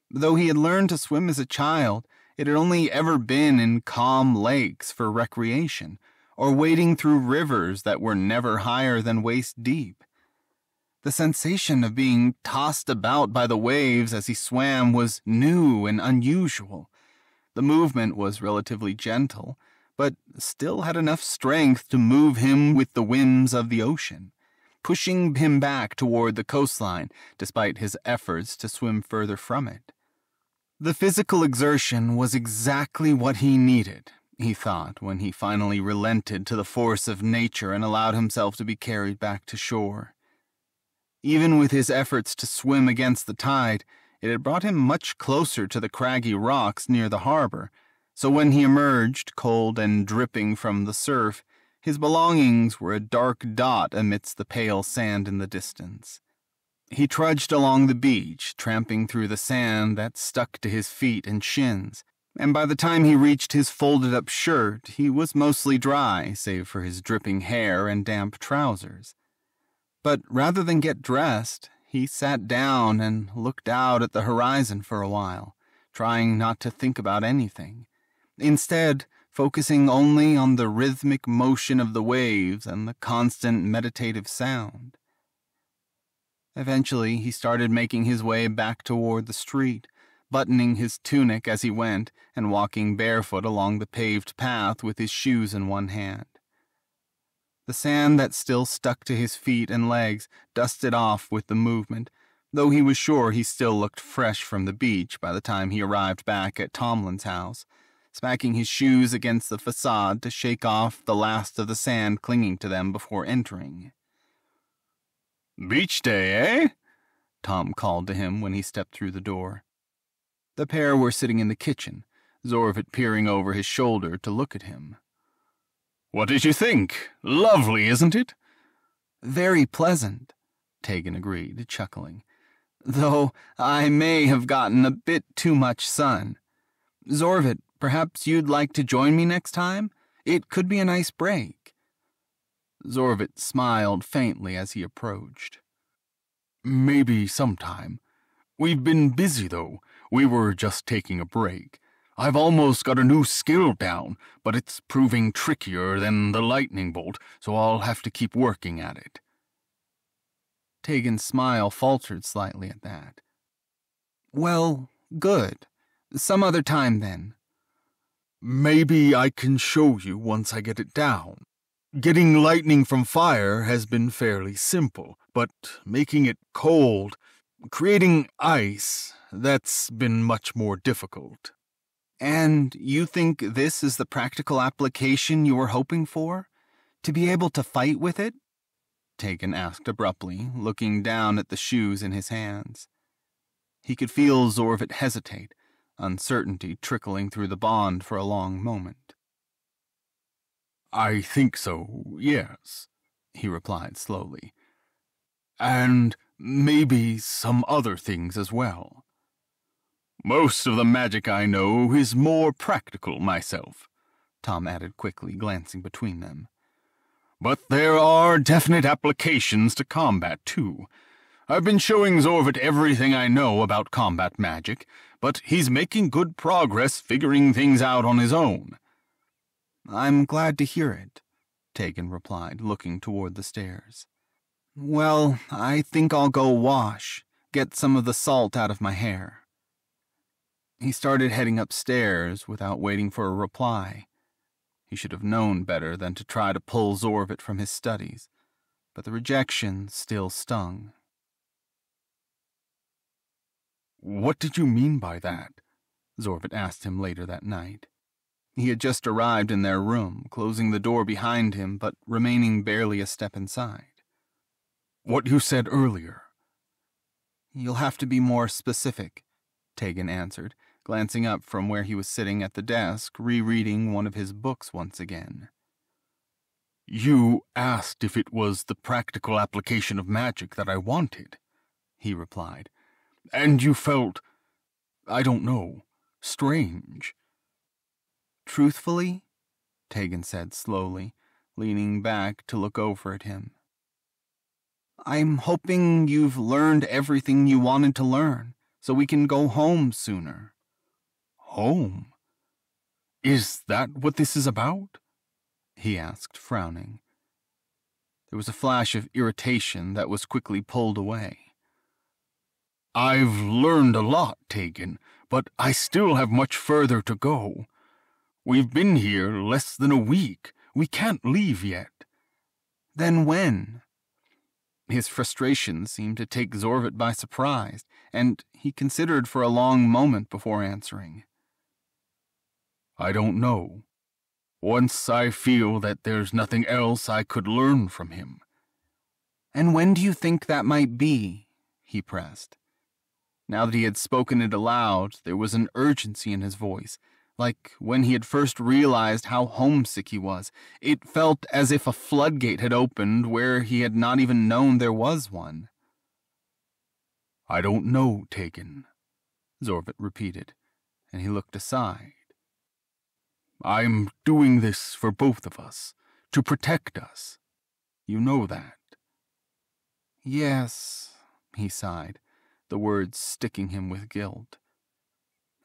Though he had learned to swim as a child, it had only ever been in calm lakes for recreation, or wading through rivers that were never higher than waist deep. The sensation of being tossed about by the waves as he swam was new and unusual. The movement was relatively gentle, but still had enough strength to move him with the whims of the ocean, pushing him back toward the coastline despite his efforts to swim further from it. The physical exertion was exactly what he needed, he thought, when he finally relented to the force of nature and allowed himself to be carried back to shore. Even with his efforts to swim against the tide, it had brought him much closer to the craggy rocks near the harbor so when he emerged, cold and dripping from the surf, his belongings were a dark dot amidst the pale sand in the distance. He trudged along the beach, tramping through the sand that stuck to his feet and shins, and by the time he reached his folded up shirt, he was mostly dry, save for his dripping hair and damp trousers. But rather than get dressed, he sat down and looked out at the horizon for a while, trying not to think about anything instead focusing only on the rhythmic motion of the waves and the constant meditative sound. Eventually, he started making his way back toward the street, buttoning his tunic as he went and walking barefoot along the paved path with his shoes in one hand. The sand that still stuck to his feet and legs dusted off with the movement, though he was sure he still looked fresh from the beach by the time he arrived back at Tomlin's house smacking his shoes against the facade to shake off the last of the sand clinging to them before entering. Beach day, eh? Tom called to him when he stepped through the door. The pair were sitting in the kitchen, Zorvut peering over his shoulder to look at him. What did you think? Lovely, isn't it? Very pleasant, Taegan agreed, chuckling. Though I may have gotten a bit too much sun. Zorvut, Perhaps you'd like to join me next time? It could be a nice break. Zorvut smiled faintly as he approached. Maybe sometime. We've been busy, though. We were just taking a break. I've almost got a new skill down, but it's proving trickier than the lightning bolt, so I'll have to keep working at it. Taegan's smile faltered slightly at that. Well, good. Some other time then. Maybe I can show you once I get it down. Getting lightning from fire has been fairly simple, but making it cold, creating ice, that's been much more difficult. And you think this is the practical application you were hoping for? To be able to fight with it? Taegan asked abruptly, looking down at the shoes in his hands. He could feel Zorvut hesitate, uncertainty trickling through the bond for a long moment. I think so, yes, he replied slowly. And maybe some other things as well. Most of the magic I know is more practical myself, Tom added quickly, glancing between them. But there are definite applications to combat, too. I've been showing Zorvut everything I know about combat magic, but he's making good progress figuring things out on his own. I'm glad to hear it, Taegan replied, looking toward the stairs. Well, I think I'll go wash, get some of the salt out of my hair. He started heading upstairs without waiting for a reply. He should have known better than to try to pull Zorvut from his studies, but the rejection still stung. What did you mean by that? Zorvut asked him later that night. He had just arrived in their room, closing the door behind him, but remaining barely a step inside. What you said earlier. You'll have to be more specific, Taegan answered, glancing up from where he was sitting at the desk, rereading one of his books once again. You asked if it was the practical application of magic that I wanted, he replied. And you felt, I don't know, strange. Truthfully? Taegan said slowly, leaning back to look over at him. I'm hoping you've learned everything you wanted to learn, so we can go home sooner. Home? Is that what this is about? he asked, frowning. There was a flash of irritation that was quickly pulled away. I've learned a lot, Taegan, but I still have much further to go. We've been here less than a week. We can't leave yet. Then when? His frustration seemed to take Zorvut by surprise, and he considered for a long moment before answering. I don't know. Once I feel that there's nothing else I could learn from him. And when do you think that might be? he pressed. Now that he had spoken it aloud, there was an urgency in his voice, like when he had first realized how homesick he was. It felt as if a floodgate had opened where he had not even known there was one. I don't know, Taegan, Zorvut repeated, and he looked aside. I'm doing this for both of us, to protect us. You know that. Yes, he sighed, the words sticking him with guilt.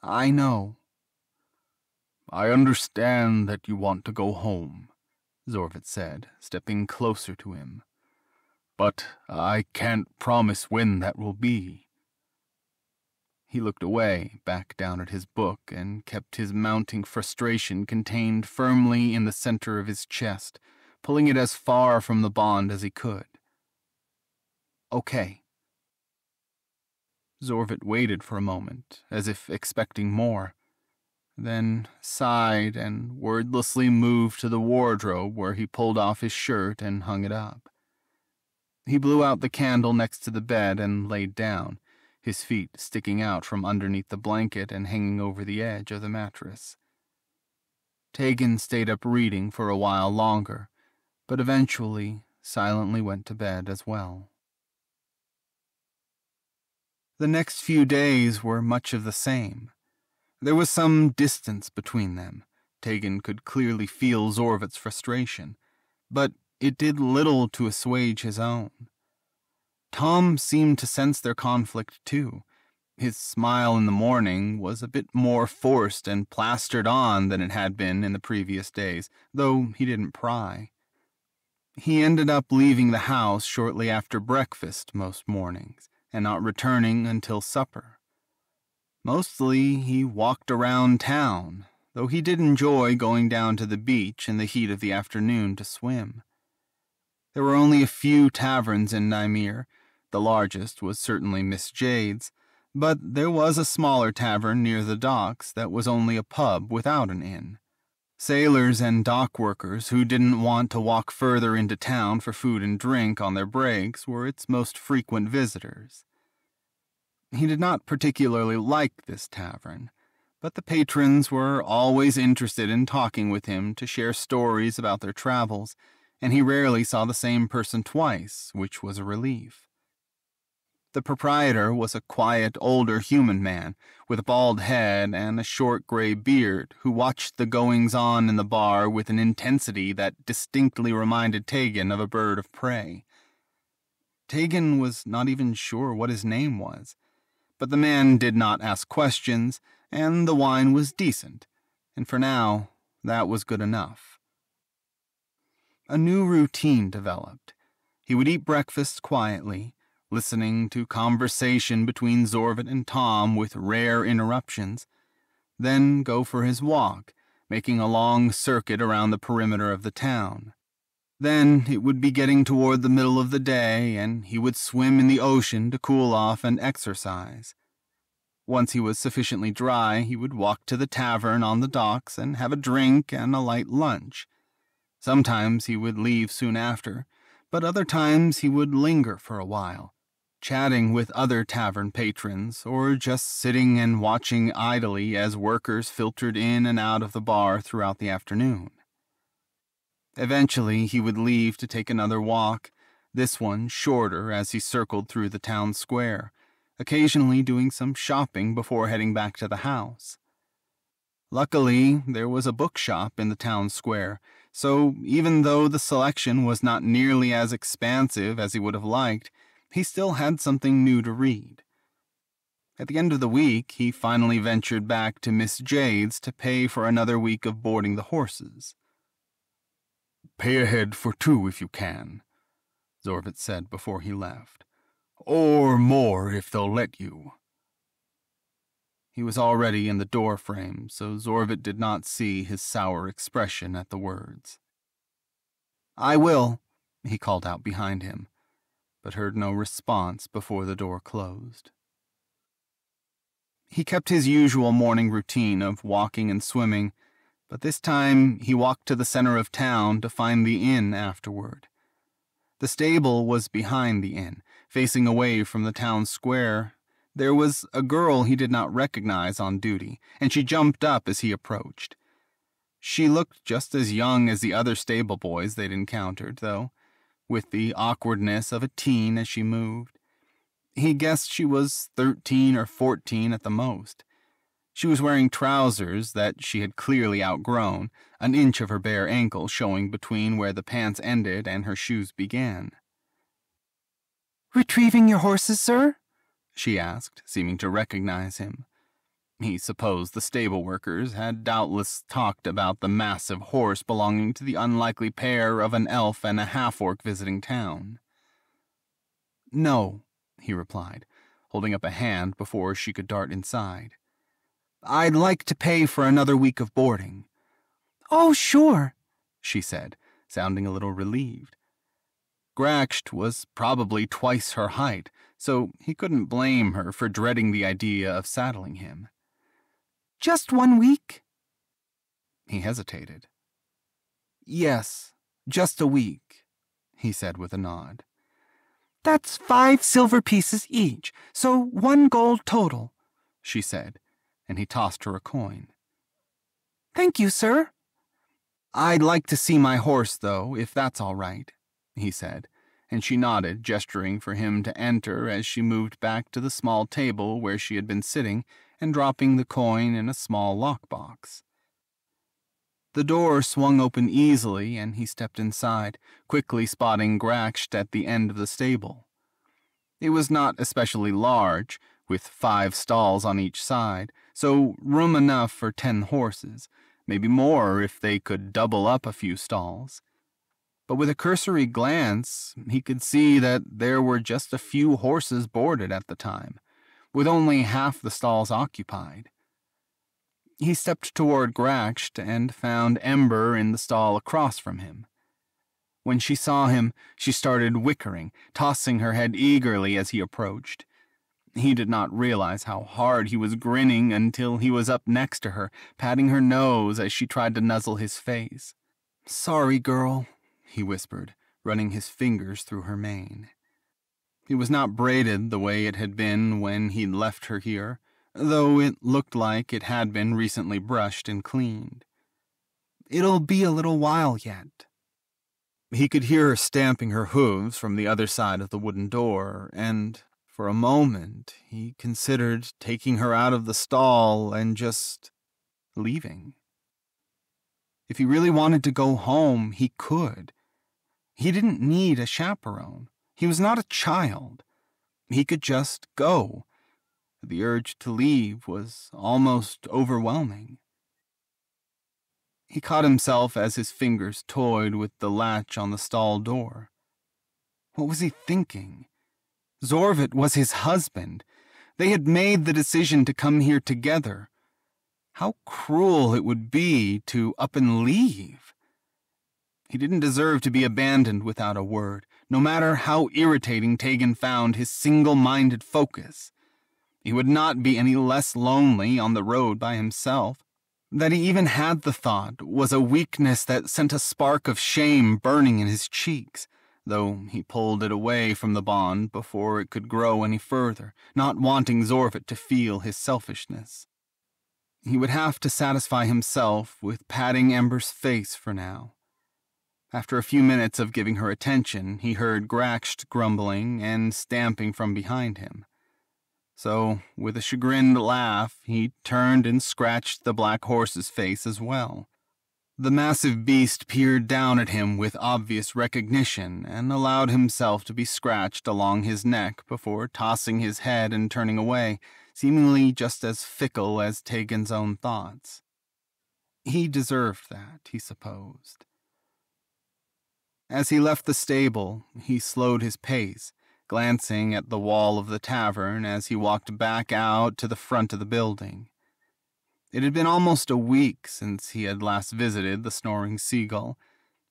I know. I understand that you want to go home, Zorvut said, stepping closer to him. But I can't promise when that will be. He looked away, back down at his book, and kept his mounting frustration contained firmly in the center of his chest, pulling it as far from the bond as he could. Okay. Zorvut waited for a moment, as if expecting more, then sighed and wordlessly moved to the wardrobe where he pulled off his shirt and hung it up. He blew out the candle next to the bed and laid down, his feet sticking out from underneath the blanket and hanging over the edge of the mattress. Taegan stayed up reading for a while longer, but eventually silently went to bed as well. The next few days were much of the same. There was some distance between them. Taegan could clearly feel Zorvut's frustration, but it did little to assuage his own. Tom seemed to sense their conflict too, His smile in the morning was a bit more forced and plastered on than it had been in the previous days, though he didn't pry. He ended up leaving the house shortly after breakfast most mornings, and not returning until supper. Mostly he walked around town, though he did enjoy going down to the beach in the heat of the afternoon to swim. There were only a few taverns in Nymir. The largest was certainly Miss Jade's, but there was a smaller tavern near the docks that was only a pub without an inn. Sailors and dock workers who didn't want to walk further into town for food and drink on their breaks were its most frequent visitors. He did not particularly like this tavern, but the patrons were always interested in talking with him to share stories about their travels, and he rarely saw the same person twice, which was a relief. The proprietor was a quiet, older human man with a bald head and a short gray beard who watched the goings on in the bar with an intensity that distinctly reminded Taegan of a bird of prey. Taegan was not even sure what his name was, but the man did not ask questions, and the wine was decent, and for now, that was good enough. A new routine developed. He would eat breakfast quietly listening to conversation between Zorvut and Tom with rare interruptions, then go for his walk, making a long circuit around the perimeter of the town. Then it would be getting toward the middle of the day, and he would swim in the ocean to cool off and exercise. Once he was sufficiently dry, he would walk to the tavern on the docks and have a drink and a light lunch. Sometimes he would leave soon after, but other times he would linger for a while, chatting with other tavern patrons, or just sitting and watching idly as workers filtered in and out of the bar throughout the afternoon. Eventually, he would leave to take another walk, this one shorter as he circled through the town square, occasionally doing some shopping before heading back to the house. Luckily, there was a bookshop in the town square, so even though the selection was not nearly as expansive as he would have liked, he still had something new to read. At the end of the week, he finally ventured back to Miss Jade's to pay for another week of boarding the horses. Pay ahead for two if you can, Zorvut said before he left. Or more if they'll let you. He was already in the door frame, so Zorvut did not see his sour expression at the words. I will, he called out behind him but heard no response before the door closed. He kept his usual morning routine of walking and swimming, but this time he walked to the center of town to find the inn afterward. The stable was behind the inn, facing away from the town square. There was a girl he did not recognize on duty, and she jumped up as he approached. She looked just as young as the other stable boys they'd encountered, though with the awkwardness of a teen as she moved. He guessed she was thirteen or fourteen at the most. She was wearing trousers that she had clearly outgrown, an inch of her bare ankle showing between where the pants ended and her shoes began. Retrieving your horses, sir? she asked, seeming to recognize him. He supposed the stable workers had doubtless talked about the massive horse belonging to the unlikely pair of an elf and a half-orc visiting town. No, he replied, holding up a hand before she could dart inside. I'd like to pay for another week of boarding. Oh, sure, she said, sounding a little relieved. Graxt was probably twice her height, so he couldn't blame her for dreading the idea of saddling him. Just one week? He hesitated. Yes, just a week, he said with a nod. That's five silver pieces each, so one gold total, she said, and he tossed her a coin. Thank you, sir. I'd like to see my horse, though, if that's all right, he said, and she nodded, gesturing for him to enter as she moved back to the small table where she had been sitting and dropping the coin in a small lockbox. The door swung open easily, and he stepped inside, quickly spotting Graxt at the end of the stable. It was not especially large, with five stalls on each side, so room enough for ten horses, maybe more if they could double up a few stalls. But with a cursory glance, he could see that there were just a few horses boarded at the time, with only half the stalls occupied. He stepped toward Graxt and found Ember in the stall across from him. When she saw him, she started wickering, tossing her head eagerly as he approached. He did not realize how hard he was grinning until he was up next to her, patting her nose as she tried to nuzzle his face. Sorry, girl, he whispered, running his fingers through her mane. It was not braided the way it had been when he'd left her here, though it looked like it had been recently brushed and cleaned. It'll be a little while yet. He could hear her stamping her hooves from the other side of the wooden door, and for a moment he considered taking her out of the stall and just leaving. If he really wanted to go home, he could. He didn't need a chaperone. He was not a child. He could just go the urge to leave was almost overwhelming. He caught himself as his fingers toyed with the latch on the stall door. What was he thinking? Zorvut was his husband. They had made the decision to come here together. How cruel it would be to up and leave. He didn't deserve to be abandoned without a word, no matter how irritating Taegan found his single minded focus. He would not be any less lonely on the road by himself. That he even had the thought was a weakness that sent a spark of shame burning in his cheeks, though he pulled it away from the bond before it could grow any further, not wanting Zorvut to feel his selfishness. He would have to satisfy himself with patting Ember's face for now. After a few minutes of giving her attention, he heard Graxt grumbling and stamping from behind him. So, with a chagrined laugh, he turned and scratched the black horse's face as well. The massive beast peered down at him with obvious recognition and allowed himself to be scratched along his neck before tossing his head and turning away, seemingly just as fickle as Taegan's own thoughts. He deserved that, he supposed. As he left the stable, he slowed his pace glancing at the wall of the tavern as he walked back out to the front of the building. It had been almost a week since he had last visited the Snoring Seagull,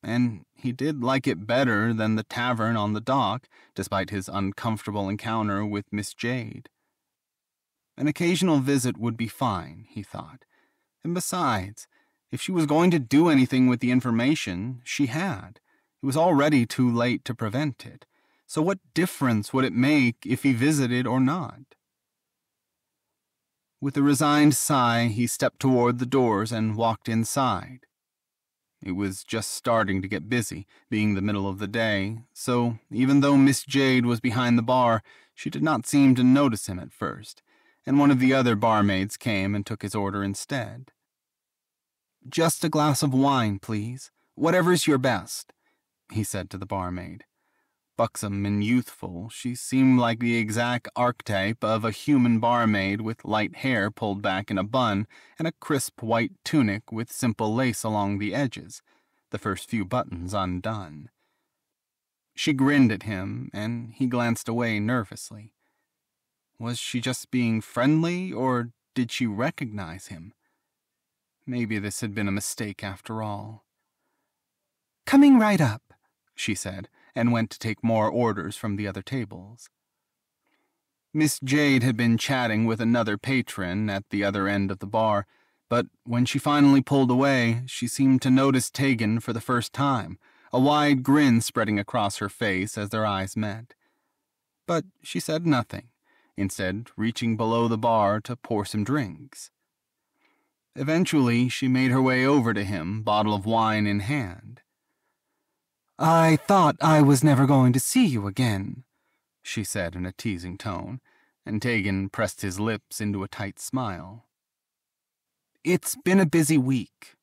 and he did like it better than the tavern on the dock, despite his uncomfortable encounter with Miss Jade. An occasional visit would be fine, he thought. And besides, if she was going to do anything with the information, she had. It was already too late to prevent it so what difference would it make if he visited or not? With a resigned sigh, he stepped toward the doors and walked inside. It was just starting to get busy, being the middle of the day, so even though Miss Jade was behind the bar, she did not seem to notice him at first, and one of the other barmaids came and took his order instead. Just a glass of wine, please. Whatever's your best, he said to the barmaid. Buxom and youthful, she seemed like the exact archetype of a human barmaid with light hair pulled back in a bun and a crisp white tunic with simple lace along the edges, the first few buttons undone. She grinned at him, and he glanced away nervously. Was she just being friendly, or did she recognize him? Maybe this had been a mistake after all. Coming right up, she said and went to take more orders from the other tables. Miss Jade had been chatting with another patron at the other end of the bar, but when she finally pulled away, she seemed to notice Taegan for the first time, a wide grin spreading across her face as their eyes met. But she said nothing, instead reaching below the bar to pour some drinks. Eventually, she made her way over to him, bottle of wine in hand. I thought I was never going to see you again, she said in a teasing tone, and Taegan pressed his lips into a tight smile. It's been a busy week,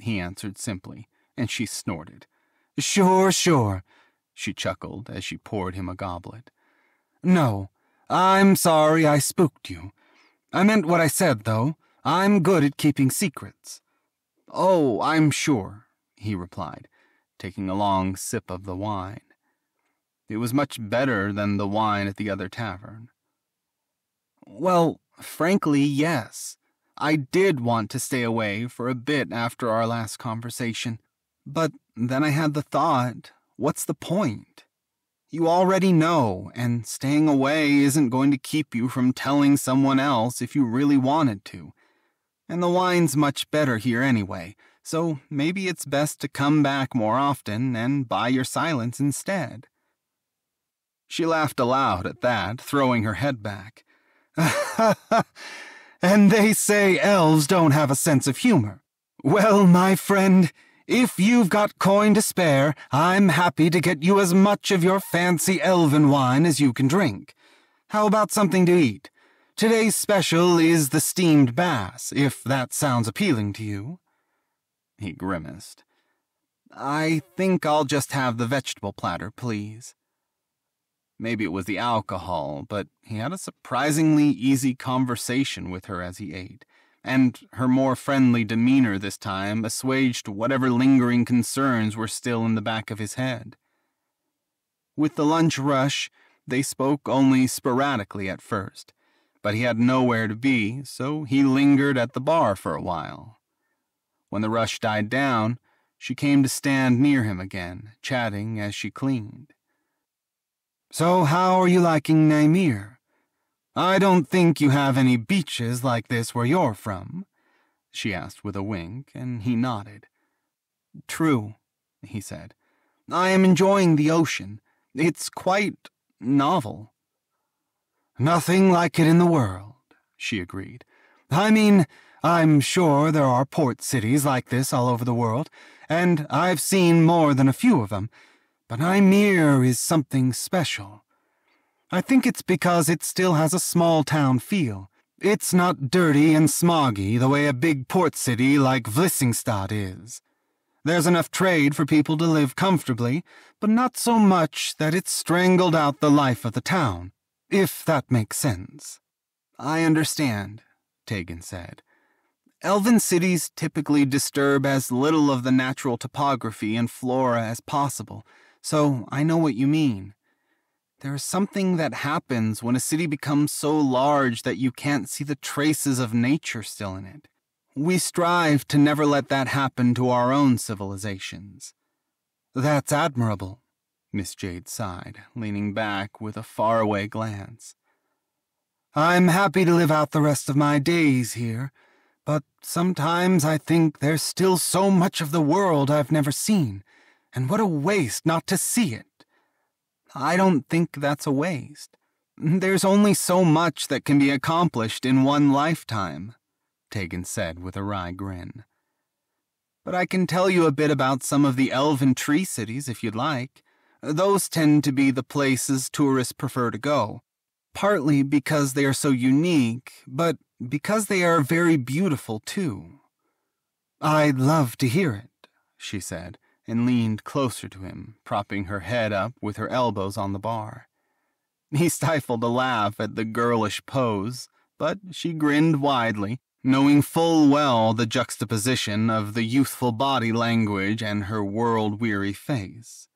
he answered simply, and she snorted. Sure, sure, she chuckled as she poured him a goblet. No, I'm sorry I spooked you. I meant what I said, though. I'm good at keeping secrets. Oh, I'm sure, he replied, taking a long sip of the wine. It was much better than the wine at the other tavern. Well, frankly, yes. I did want to stay away for a bit after our last conversation, but then I had the thought what's the point? You already know, and staying away isn't going to keep you from telling someone else if you really wanted to. And the wine's much better here anyway, so maybe it's best to come back more often and buy your silence instead. She laughed aloud at that, throwing her head back. and they say elves don't have a sense of humor. Well, my friend, if you've got coin to spare, I'm happy to get you as much of your fancy elven wine as you can drink. How about something to eat? Today's special is the steamed bass, if that sounds appealing to you. He grimaced. I think I'll just have the vegetable platter, please. Maybe it was the alcohol, but he had a surprisingly easy conversation with her as he ate and her more friendly demeanor this time assuaged whatever lingering concerns were still in the back of his head. With the lunch rush, they spoke only sporadically at first, but he had nowhere to be, so he lingered at the bar for a while. When the rush died down, she came to stand near him again, chatting as she cleaned. So, how are you liking Nymir? I don't think you have any beaches like this where you're from, she asked with a wink, and he nodded. True, he said. I am enjoying the ocean. It's quite novel. Nothing like it in the world, she agreed. I mean, I'm sure there are port cities like this all over the world, and I've seen more than a few of them, but Nymir is something special. I think it's because it still has a small town feel. It's not dirty and smoggy the way a big port city like Vlissingstad is. There's enough trade for people to live comfortably, but not so much that it's strangled out the life of the town, if that makes sense. I understand, Taegan said. Elven cities typically disturb as little of the natural topography and flora as possible, so I know what you mean. There is something that happens when a city becomes so large that you can't see the traces of nature still in it. We strive to never let that happen to our own civilizations. That's admirable, Miss Jade sighed, leaning back with a faraway glance. I'm happy to live out the rest of my days here, but sometimes I think there's still so much of the world I've never seen, and what a waste not to see it. I don't think that's a waste. There's only so much that can be accomplished in one lifetime, Taegan said with a wry grin. But I can tell you a bit about some of the elven tree cities if you'd like. Those tend to be the places tourists prefer to go, partly because they are so unique, but because they are very beautiful too. I'd love to hear it, she said, and leaned closer to him, propping her head up with her elbows on the bar. He stifled a laugh at the girlish pose, but she grinned widely, knowing full well the juxtaposition of the youthful body language and her world weary face.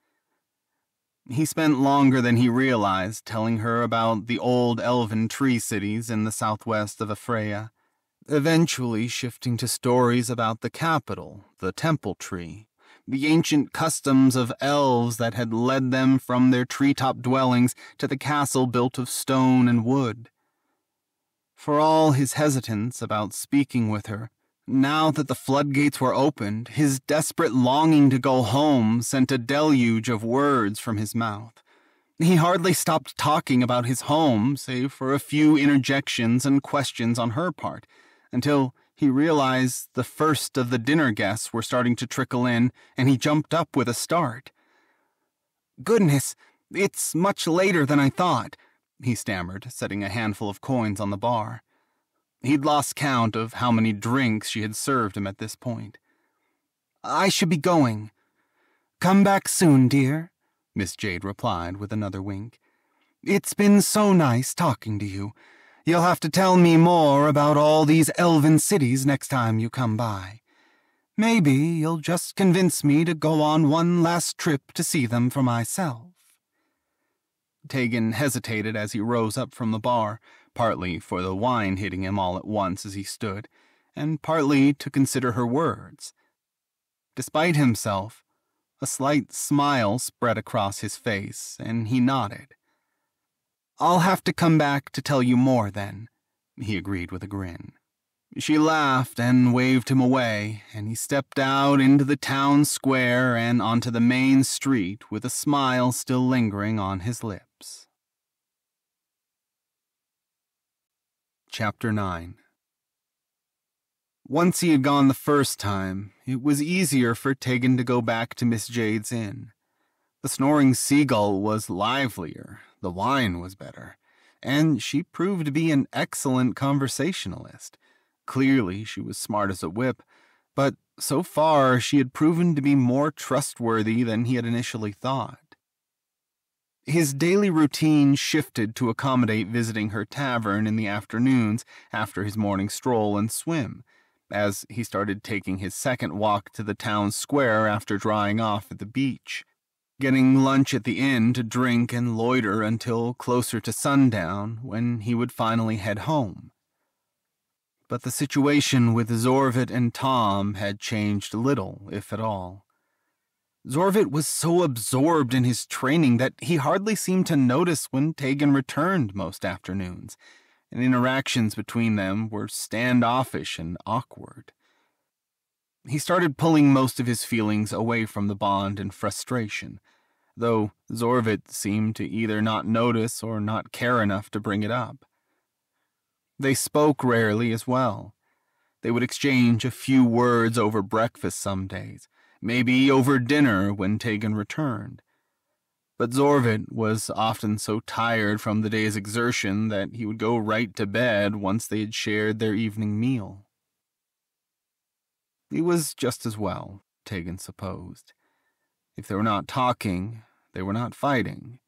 He spent longer than he realized telling her about the old elven tree cities in the southwest of Aefraya, eventually shifting to stories about the capital, the temple tree, the ancient customs of elves that had led them from their treetop dwellings to the castle built of stone and wood. For all his hesitance about speaking with her, now that the floodgates were opened, his desperate longing to go home sent a deluge of words from his mouth. He hardly stopped talking about his home, save for a few interjections and questions on her part, until he realized the first of the dinner guests were starting to trickle in, and he jumped up with a start. Goodness, it's much later than I thought, he stammered, setting a handful of coins on the bar. He'd lost count of how many drinks she had served him at this point. I should be going. Come back soon, dear, Miss Jade replied with another wink. It's been so nice talking to you. You'll have to tell me more about all these elven cities next time you come by. Maybe you'll just convince me to go on one last trip to see them for myself. Taegan hesitated as he rose up from the bar, partly for the wine hitting him all at once as he stood, and partly to consider her words. Despite himself, a slight smile spread across his face, and he nodded. I'll have to come back to tell you more then, he agreed with a grin. She laughed and waved him away, and he stepped out into the town square and onto the main street with a smile still lingering on his lips. Chapter 9 Once he had gone the first time, it was easier for Taegan to go back to Miss Jade's inn. The snoring seagull was livelier, the wine was better, and she proved to be an excellent conversationalist. Clearly, she was smart as a whip, but so far she had proven to be more trustworthy than he had initially thought. His daily routine shifted to accommodate visiting her tavern in the afternoons after his morning stroll and swim, as he started taking his second walk to the town square after drying off at the beach getting lunch at the inn to drink and loiter until closer to sundown, when he would finally head home. But the situation with Zorvut and Tom had changed little, if at all. Zorvut was so absorbed in his training that he hardly seemed to notice when Taegan returned most afternoons, and interactions between them were standoffish and awkward. He started pulling most of his feelings away from the bond in frustration, though Zorvut seemed to either not notice or not care enough to bring it up. They spoke rarely as well. They would exchange a few words over breakfast some days, maybe over dinner when Taegan returned. But Zorvut was often so tired from the day's exertion that he would go right to bed once they had shared their evening meal. It was just as well, Taegan supposed. If they were not talking, they were not fighting.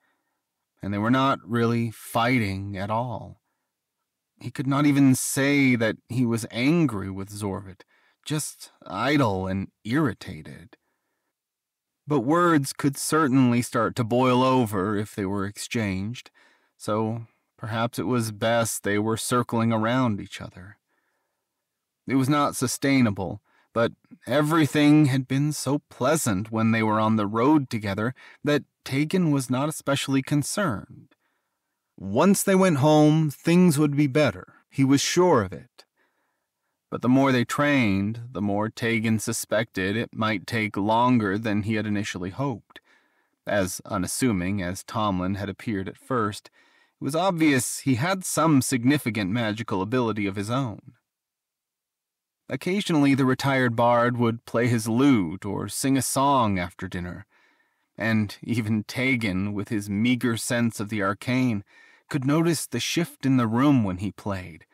And they were not really fighting at all. He could not even say that he was angry with Zorvut, just idle and irritated. But words could certainly start to boil over if they were exchanged, so perhaps it was best they were circling around each other. It was not sustainable, but everything had been so pleasant when they were on the road together that Taegan was not especially concerned. Once they went home, things would be better. He was sure of it. But the more they trained, the more Taegan suspected it might take longer than he had initially hoped. As unassuming as Tomlin had appeared at first, it was obvious he had some significant magical ability of his own. Occasionally, the retired bard would play his lute or sing a song after dinner, and even Taegan, with his meager sense of the arcane, could notice the shift in the room when he played,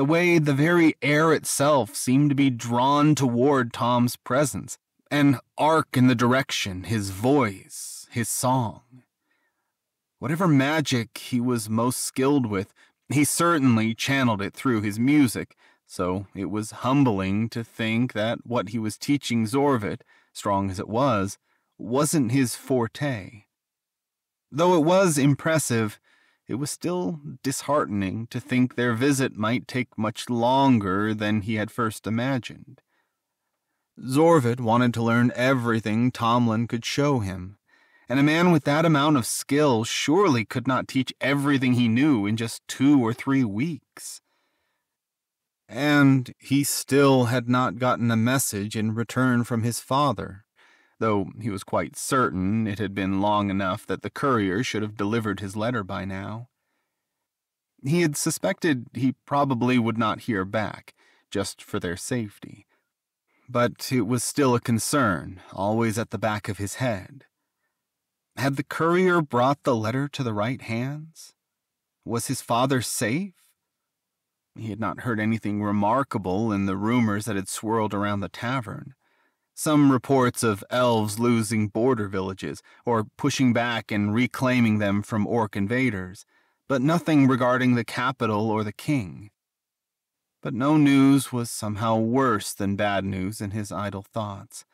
the way the very air itself seemed to be drawn toward Tom's presence, an arc in the direction, his voice, his song. Whatever magic he was most skilled with, he certainly channeled it through his music, so it was humbling to think that what he was teaching Zorvut, strong as it was, wasn't his forte. Though it was impressive, it was still disheartening to think their visit might take much longer than he had first imagined. Zorvut wanted to learn everything Tomlin could show him, and a man with that amount of skill surely could not teach everything he knew in just two or three weeks. And he still had not gotten a message in return from his father, though he was quite certain it had been long enough that the courier should have delivered his letter by now. He had suspected he probably would not hear back, just for their safety. But it was still a concern, always at the back of his head. Had the courier brought the letter to the right hands? Was his father safe? He had not heard anything remarkable in the rumors that had swirled around the tavern, Some reports of elves losing border villages or pushing back and reclaiming them from orc invaders, but nothing regarding the capital or the king. But no news was somehow worse than bad news in his idle thoughts,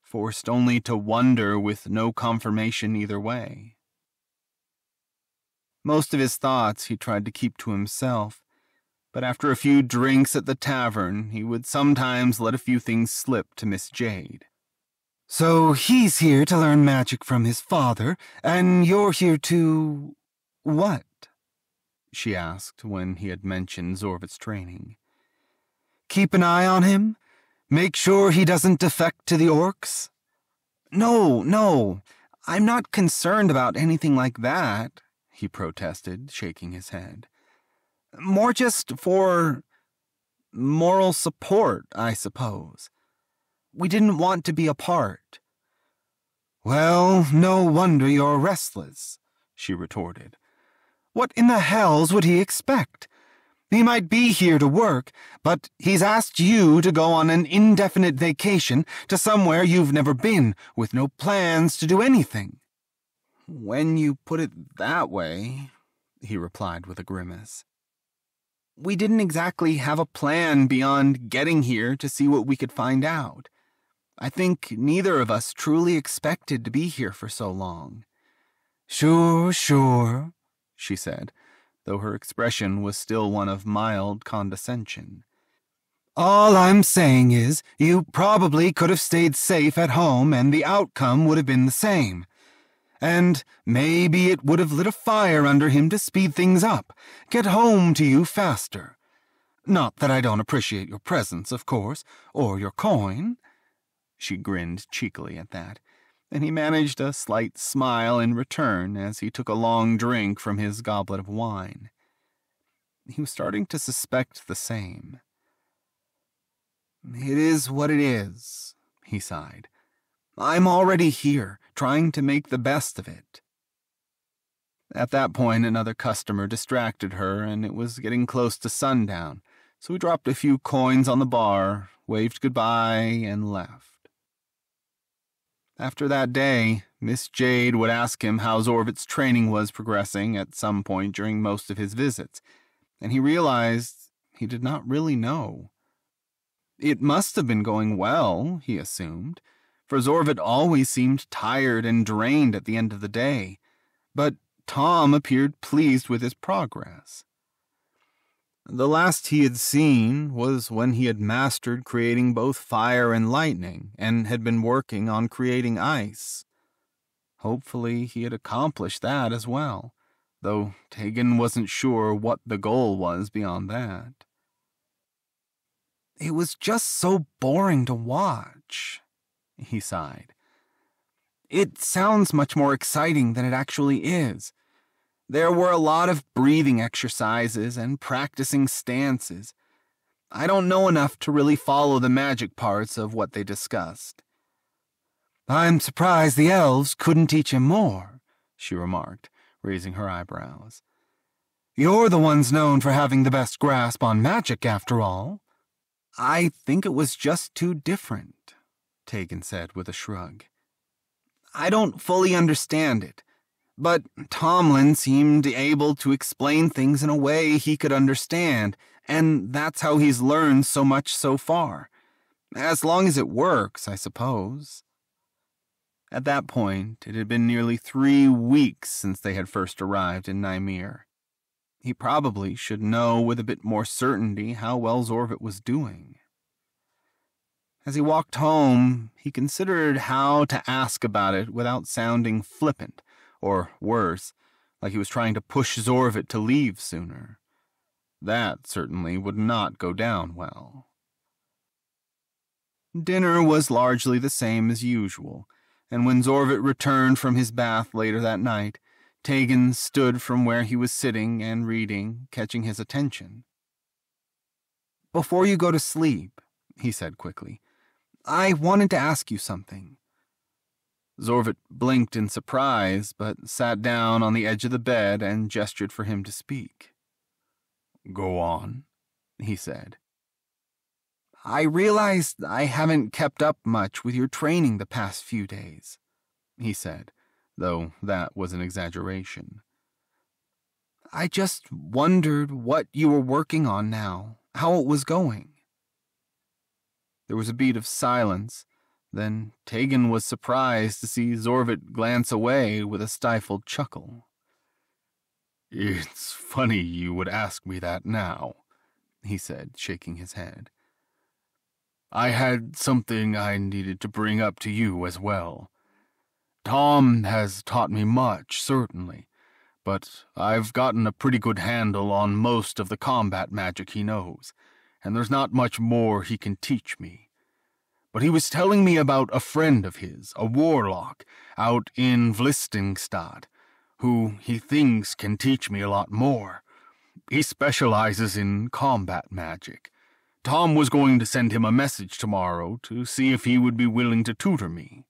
forced only to wonder with no confirmation either way. Most of his thoughts he tried to keep to himself, but after a few drinks at the tavern, he would sometimes let a few things slip to Miss Jade. So he's here to learn magic from his father, and you're here to. what? she asked when he had mentioned Zorvut's training. Keep an eye on him? Make sure he doesn't defect to the orcs? No, no, I'm not concerned about anything like that, he protested, shaking his head. More just for moral support, I suppose. We didn't want to be apart. Well, no wonder you're restless, she retorted. What in the hells would he expect? He might be here to work, but he's asked you to go on an indefinite vacation to somewhere you've never been, with no plans to do anything. When you put it that way, he replied with a grimace. We didn't exactly have a plan beyond getting here to see what we could find out. I think neither of us truly expected to be here for so long. Sure, sure, she said, though her expression was still one of mild condescension. All I'm saying is, you probably could have stayed safe at home and the outcome would have been the same. And maybe it would have lit a fire under him to speed things up, get home to you faster. Not that I don't appreciate your presence, of course, or your coin. She grinned cheekily at that, and he managed a slight smile in return as he took a long drink from his goblet of wine. He was starting to suspect the same. It is what it is, he sighed. I'm already here, trying to make the best of it. At that point, another customer distracted her, and it was getting close to sundown, so he dropped a few coins on the bar, waved goodbye, and left. After that day, Miss Jade would ask him how Zorvut's training was progressing at some point during most of his visits, and he realized he did not really know. It must have been going well, he assumed for Zorvut always seemed tired and drained at the end of the day, but Tom appeared pleased with his progress. The last he had seen was when he had mastered creating both fire and lightning and had been working on creating ice. Hopefully, he had accomplished that as well, though Taegan wasn't sure what the goal was beyond that. It was just so boring to watch he sighed. It sounds much more exciting than it actually is. There were a lot of breathing exercises and practicing stances. I don't know enough to really follow the magic parts of what they discussed. I'm surprised the elves couldn't teach him more, she remarked, raising her eyebrows. You're the ones known for having the best grasp on magic, after all. I think it was just too different. Taegan said with a shrug. I don't fully understand it, but Tomlin seemed able to explain things in a way he could understand, and that's how he's learned so much so far. As long as it works, I suppose. At that point, it had been nearly three weeks since they had first arrived in Nymir. He probably should know with a bit more certainty how well Zorvut was doing. As he walked home, he considered how to ask about it without sounding flippant, or worse, like he was trying to push Zorvut to leave sooner. That certainly would not go down well. Dinner was largely the same as usual, and when Zorvut returned from his bath later that night, Taegan stood from where he was sitting and reading, catching his attention. Before you go to sleep, he said quickly, I wanted to ask you something. Zorvut blinked in surprise, but sat down on the edge of the bed and gestured for him to speak. Go on, he said. I realized I haven't kept up much with your training the past few days, he said, though that was an exaggeration. I just wondered what you were working on now, how it was going. There was a beat of silence. Then Taegan was surprised to see Zorvut glance away with a stifled chuckle. It's funny you would ask me that now, he said, shaking his head. I had something I needed to bring up to you as well. Tom has taught me much, certainly, but I've gotten a pretty good handle on most of the combat magic he knows, and there's not much more he can teach me. But he was telling me about a friend of his, a warlock, out in Vlistingstad, who he thinks can teach me a lot more. He specializes in combat magic. Tom was going to send him a message tomorrow to see if he would be willing to tutor me.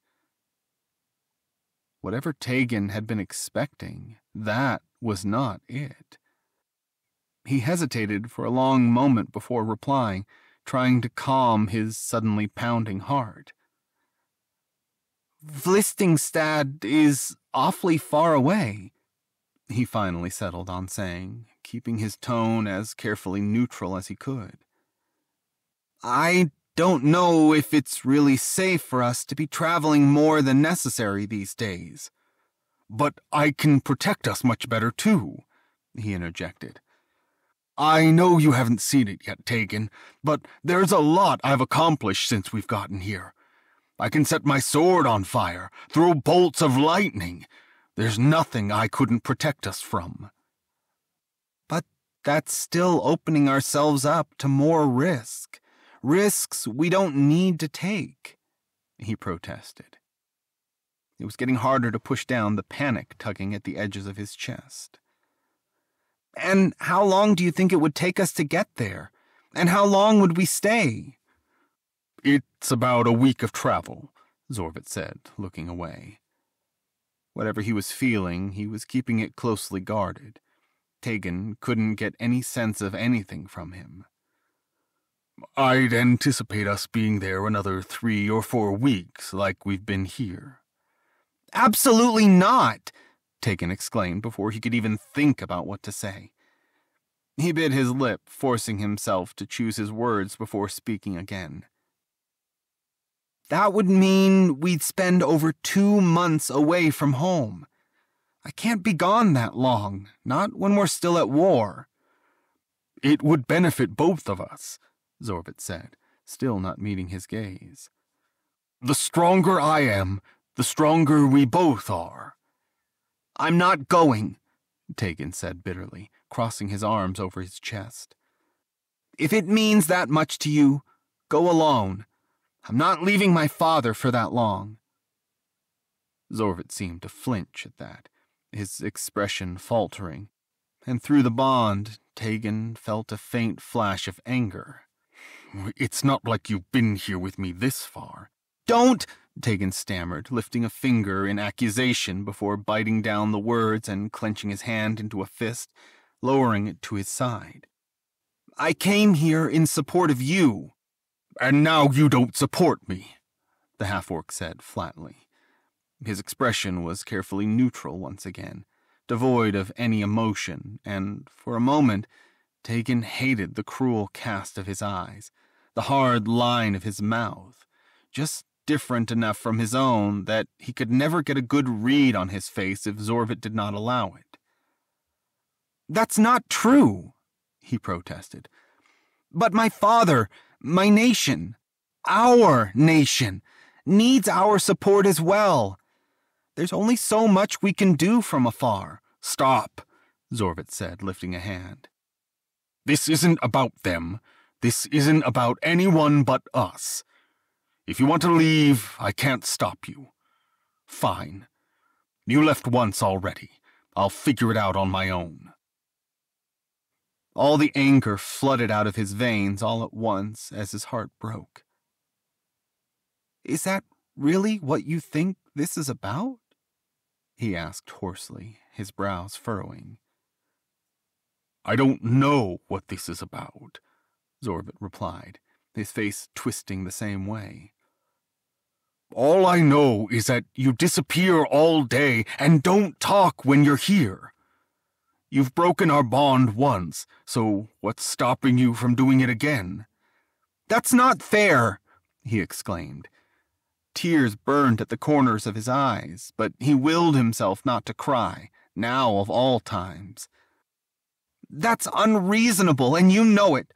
Whatever Taegan had been expecting, that was not it. He hesitated for a long moment before replying, trying to calm his suddenly pounding heart. Vlistingstad is awfully far away, he finally settled on saying, keeping his tone as carefully neutral as he could. I don't know if it's really safe for us to be traveling more than necessary these days. But I can protect us much better, too, he interjected. I know you haven't seen it yet, Taegan, but there's a lot I've accomplished since we've gotten here. I can set my sword on fire, throw bolts of lightning. There's nothing I couldn't protect us from. But that's still opening ourselves up to more risk. Risks we don't need to take, he protested. It was getting harder to push down the panic tugging at the edges of his chest. And how long do you think it would take us to get there? And how long would we stay? It's about a week of travel, Zorvut said, looking away. Whatever he was feeling, he was keeping it closely guarded. Taegan couldn't get any sense of anything from him. I'd anticipate us being there another three or four weeks, like we've been here. Absolutely not! Taegan exclaimed before he could even think about what to say. He bit his lip, forcing himself to choose his words before speaking again. That would mean we'd spend over two months away from home. I can't be gone that long, not when we're still at war. It would benefit both of us. Zorvut said, still not meeting his gaze. The stronger I am, the stronger we both are. I'm not going, Taegan said bitterly, crossing his arms over his chest. If it means that much to you, go alone. I'm not leaving my father for that long. Zorvut seemed to flinch at that, his expression faltering, and through the bond, Taegan felt a faint flash of anger it's not like you've been here with me this far. Don't, Taegan stammered, lifting a finger in accusation before biting down the words and clenching his hand into a fist, lowering it to his side. I came here in support of you. And now you don't support me, the half orc said flatly. His expression was carefully neutral once again, devoid of any emotion, and for a moment, Taegan hated the cruel cast of his eyes, the hard line of his mouth, just different enough from his own that he could never get a good read on his face if Zorvut did not allow it. That's not true, he protested. But my father, my nation, our nation, needs our support as well. There's only so much we can do from afar. Stop, Zorvut said, lifting a hand. This isn't about them. This isn't about anyone but us. If you want to leave, I can't stop you. Fine. You left once already. I'll figure it out on my own. All the anger flooded out of his veins all at once as his heart broke. Is that really what you think this is about? He asked hoarsely, his brows furrowing. I don't know what this is about, Zorvut replied, his face twisting the same way. All I know is that you disappear all day and don't talk when you're here. You've broken our bond once, so what's stopping you from doing it again? That's not fair, he exclaimed. Tears burned at the corners of his eyes, but he willed himself not to cry, now of all times. That's unreasonable, and you know it.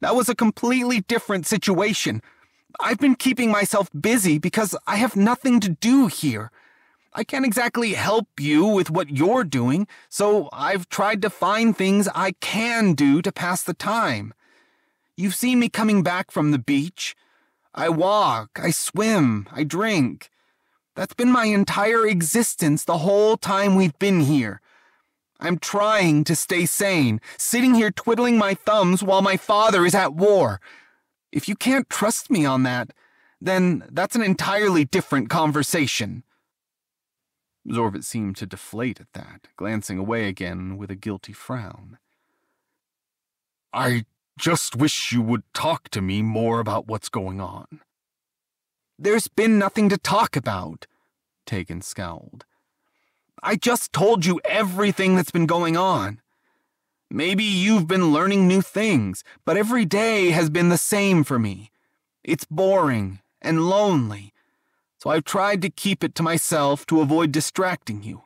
That was a completely different situation. I've been keeping myself busy because I have nothing to do here. I can't exactly help you with what you're doing, so I've tried to find things I can do to pass the time. You've seen me coming back from the beach. I walk, I swim, I drink. That's been my entire existence the whole time we've been here. I'm trying to stay sane, sitting here twiddling my thumbs while my father is at war. If you can't trust me on that, then that's an entirely different conversation. Zorvut seemed to deflate at that, glancing away again with a guilty frown. I just wish you would talk to me more about what's going on. There's been nothing to talk about, Taegan scowled. I just told you everything that's been going on. Maybe you've been learning new things, but every day has been the same for me. It's boring and lonely, so I've tried to keep it to myself to avoid distracting you.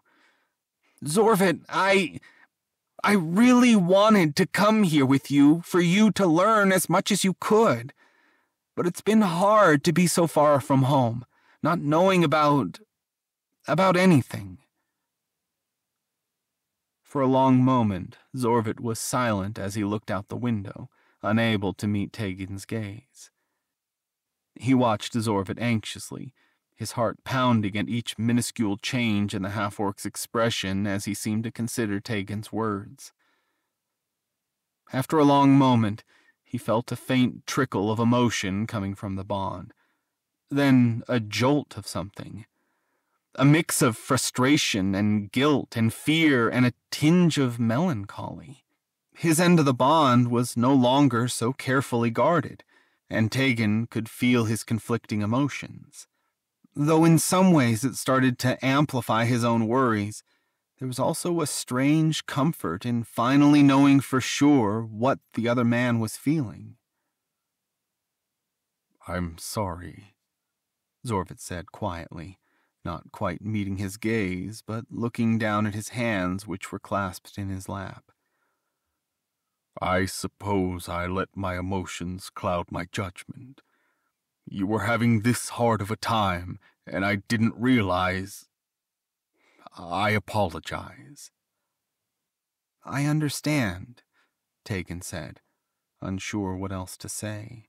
Zorvut, I. I really wanted to come here with you for you to learn as much as you could. But it's been hard to be so far from home, not knowing about. about anything. For a long moment, Zorvut was silent as he looked out the window, unable to meet Taegan's gaze. He watched Zorvut anxiously, his heart pounding at each minuscule change in the half orc's expression as he seemed to consider Taegan's words. After a long moment, he felt a faint trickle of emotion coming from the bond, then a jolt of something a mix of frustration and guilt and fear and a tinge of melancholy. His end of the bond was no longer so carefully guarded, and Taegan could feel his conflicting emotions. Though in some ways it started to amplify his own worries, there was also a strange comfort in finally knowing for sure what the other man was feeling. I'm sorry, Zorvut said quietly not quite meeting his gaze, but looking down at his hands which were clasped in his lap. I suppose I let my emotions cloud my judgment. You were having this hard of a time, and I didn't realize. I apologize. I understand, Taegan said, unsure what else to say.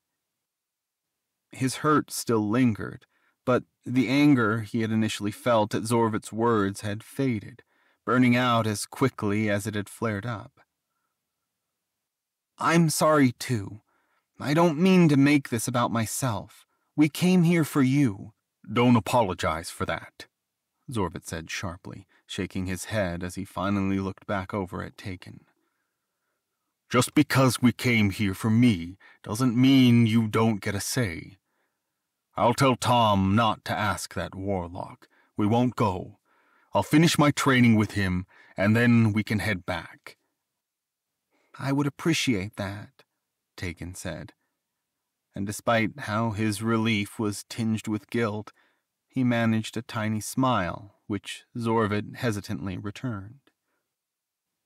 His hurt still lingered, but the anger he had initially felt at Zorvut's words had faded, burning out as quickly as it had flared up. I'm sorry, too. I don't mean to make this about myself. We came here for you. Don't apologize for that, Zorvut said sharply, shaking his head as he finally looked back over at Taegan. Just because we came here for me doesn't mean you don't get a say. I'll tell Tom not to ask that warlock. We won't go. I'll finish my training with him, and then we can head back. I would appreciate that, Taegan said. And despite how his relief was tinged with guilt, he managed a tiny smile, which Zorvut hesitantly returned.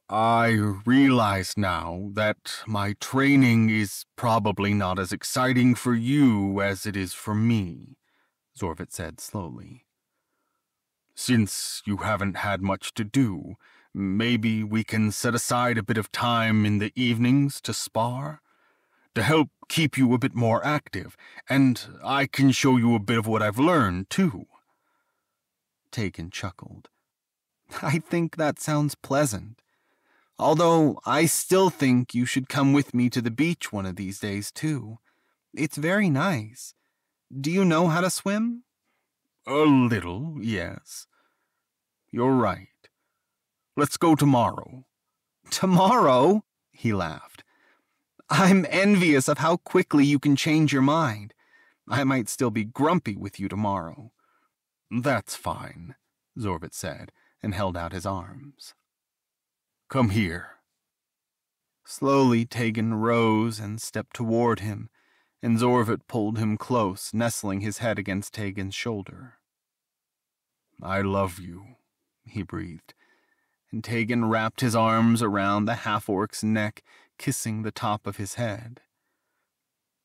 I realize now that my training is probably not as exciting for you as it is for me, Zorvut said slowly. Since you haven't had much to do, maybe we can set aside a bit of time in the evenings to spar? To help keep you a bit more active, and I can show you a bit of what I've learned, too. Taegan chuckled. I think that sounds pleasant. Although I still think you should come with me to the beach one of these days, too. It's very nice. Do you know how to swim? A little, yes. You're right. Let's go tomorrow. Tomorrow? He laughed. I'm envious of how quickly you can change your mind. I might still be grumpy with you tomorrow. That's fine, Zorvut said, and held out his arms. Come here. Slowly, Taegan rose and stepped toward him, and Zorvut pulled him close, nestling his head against Taegan's shoulder. I love you, he breathed, and Taegan wrapped his arms around the half orc's neck, kissing the top of his head.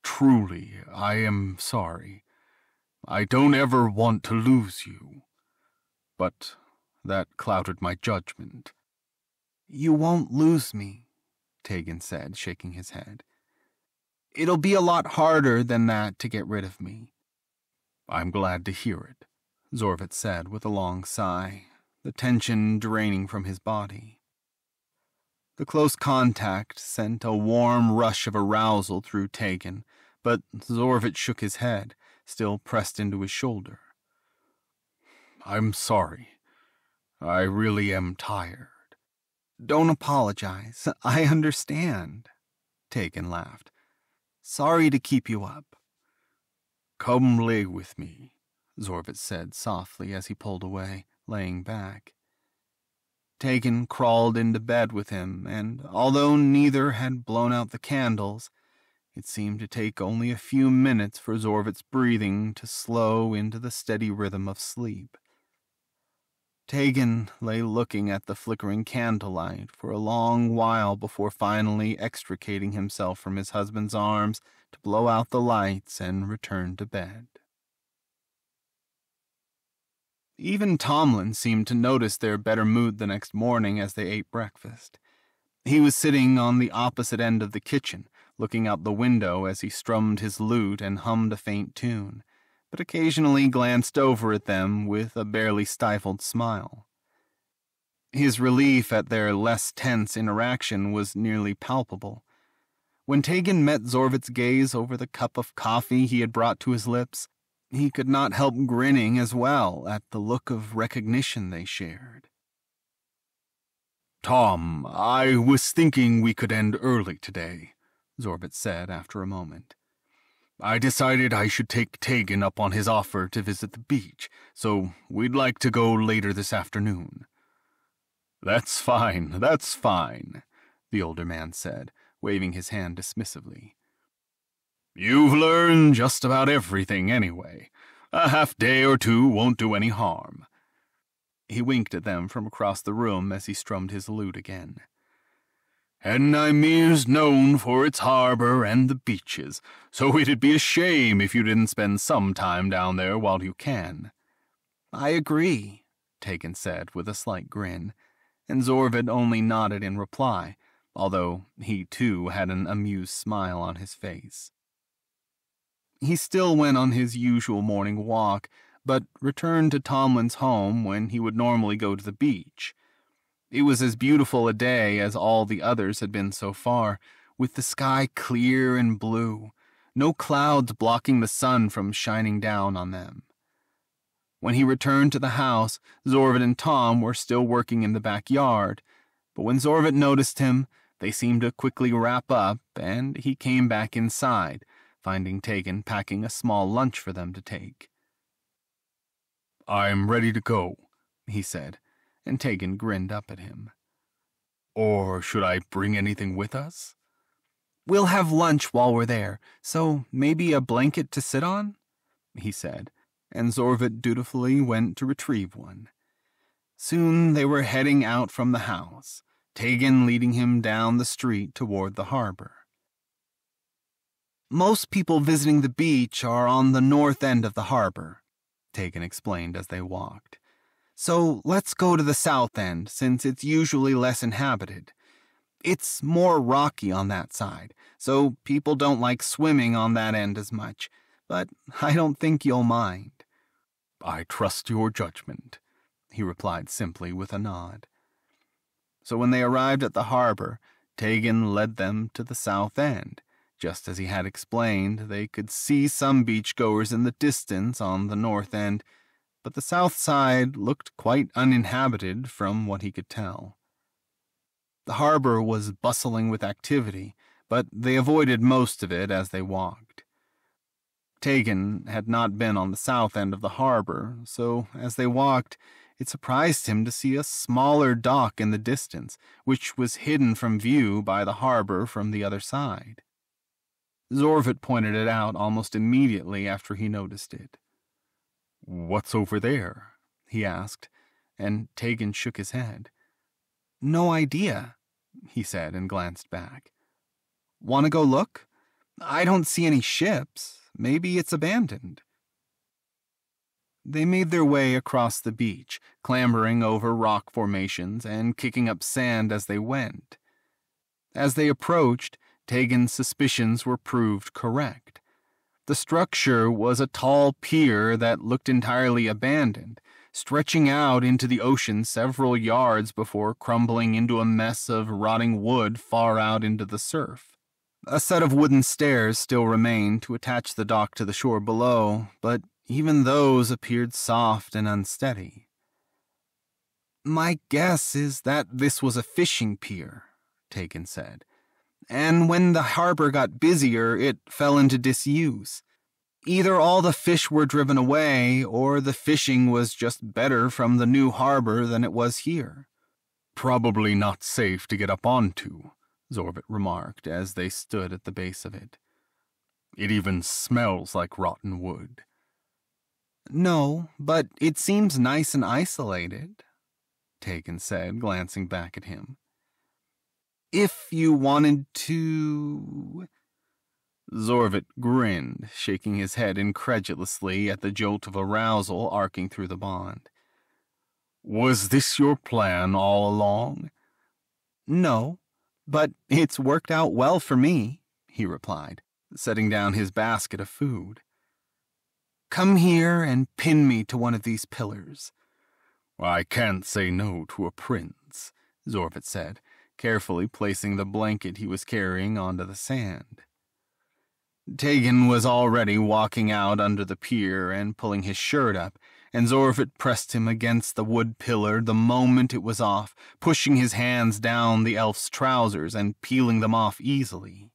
Truly, I am sorry. I don't ever want to lose you. But that clouded my judgment. You won't lose me, Taegan said, shaking his head. It'll be a lot harder than that to get rid of me. I'm glad to hear it. Zorvut said with a long sigh, the tension draining from his body. The close contact sent a warm rush of arousal through Taegan, but Zorvut shook his head, still pressed into his shoulder. I'm sorry. I really am tired. Don't apologize. I understand. Taegan laughed. Sorry to keep you up. Come lay with me. Zorvut said softly as he pulled away, laying back. Taegan crawled into bed with him, and although neither had blown out the candles, it seemed to take only a few minutes for Zorvut's breathing to slow into the steady rhythm of sleep. Taegan lay looking at the flickering candlelight for a long while before finally extricating himself from his husband's arms to blow out the lights and return to bed. Even Tomlin seemed to notice their better mood the next morning as they ate breakfast. He was sitting on the opposite end of the kitchen, looking out the window as he strummed his lute and hummed a faint tune, but occasionally glanced over at them with a barely stifled smile. His relief at their less tense interaction was nearly palpable. When Taegan met Zorvut's gaze over the cup of coffee he had brought to his lips, he could not help grinning as well at the look of recognition they shared. Tom, I was thinking we could end early today, Zorvut said after a moment. I decided I should take Taegan up on his offer to visit the beach, so we'd like to go later this afternoon. That's fine, that's fine, the older man said, waving his hand dismissively. You've learned just about everything anyway. A half day or two won't do any harm. He winked at them from across the room as he strummed his lute again. And Nymere's known for its harbor and the beaches, so it'd be a shame if you didn't spend some time down there while you can. I agree, Taegan said with a slight grin, and Zorvut only nodded in reply, although he too had an amused smile on his face. He still went on his usual morning walk, but returned to Tomlin's home when he would normally go to the beach. It was as beautiful a day as all the others had been so far, with the sky clear and blue, no clouds blocking the sun from shining down on them. When he returned to the house, Zorvut and Tom were still working in the backyard, but when Zorvut noticed him, they seemed to quickly wrap up, and he came back inside, finding Taegan packing a small lunch for them to take. I'm ready to go, he said, and Taegan grinned up at him. Or should I bring anything with us? We'll have lunch while we're there, so maybe a blanket to sit on? he said, and Zorvut dutifully went to retrieve one. Soon they were heading out from the house, Taegan leading him down the street toward the harbor. Most people visiting the beach are on the north end of the harbor, Taegan explained as they walked. So let's go to the south end, since it's usually less inhabited. It's more rocky on that side, so people don't like swimming on that end as much, but I don't think you'll mind. I trust your judgment, he replied simply with a nod. So when they arrived at the harbor, Taegan led them to the south end just as he had explained, they could see some beachgoers in the distance on the north end, but the south side looked quite uninhabited from what he could tell. The harbor was bustling with activity, but they avoided most of it as they walked. Taegan had not been on the south end of the harbor, so as they walked, it surprised him to see a smaller dock in the distance, which was hidden from view by the harbor from the other side. Zorvut pointed it out almost immediately after he noticed it. What's over there? he asked, and Taegan shook his head. No idea, he said and glanced back. Want to go look? I don't see any ships. Maybe it's abandoned. They made their way across the beach, clambering over rock formations and kicking up sand as they went. As they approached, Taegan's suspicions were proved correct. The structure was a tall pier that looked entirely abandoned, stretching out into the ocean several yards before crumbling into a mess of rotting wood far out into the surf. A set of wooden stairs still remained to attach the dock to the shore below, but even those appeared soft and unsteady. My guess is that this was a fishing pier, Taegan said, and when the harbor got busier, it fell into disuse. Either all the fish were driven away, or the fishing was just better from the new harbor than it was here. Probably not safe to get up onto, Zorvut remarked as they stood at the base of it. It even smells like rotten wood. No, but it seems nice and isolated, Taegan said, glancing back at him. If you wanted to. Zorvut grinned, shaking his head incredulously at the jolt of arousal arcing through the bond. Was this your plan all along? No, but it's worked out well for me, he replied, setting down his basket of food. Come here and pin me to one of these pillars. I can't say no to a prince, Zorvut said, carefully placing the blanket he was carrying onto the sand. Taegan was already walking out under the pier and pulling his shirt up, and Zorvut pressed him against the wood pillar the moment it was off, pushing his hands down the elf's trousers and peeling them off easily.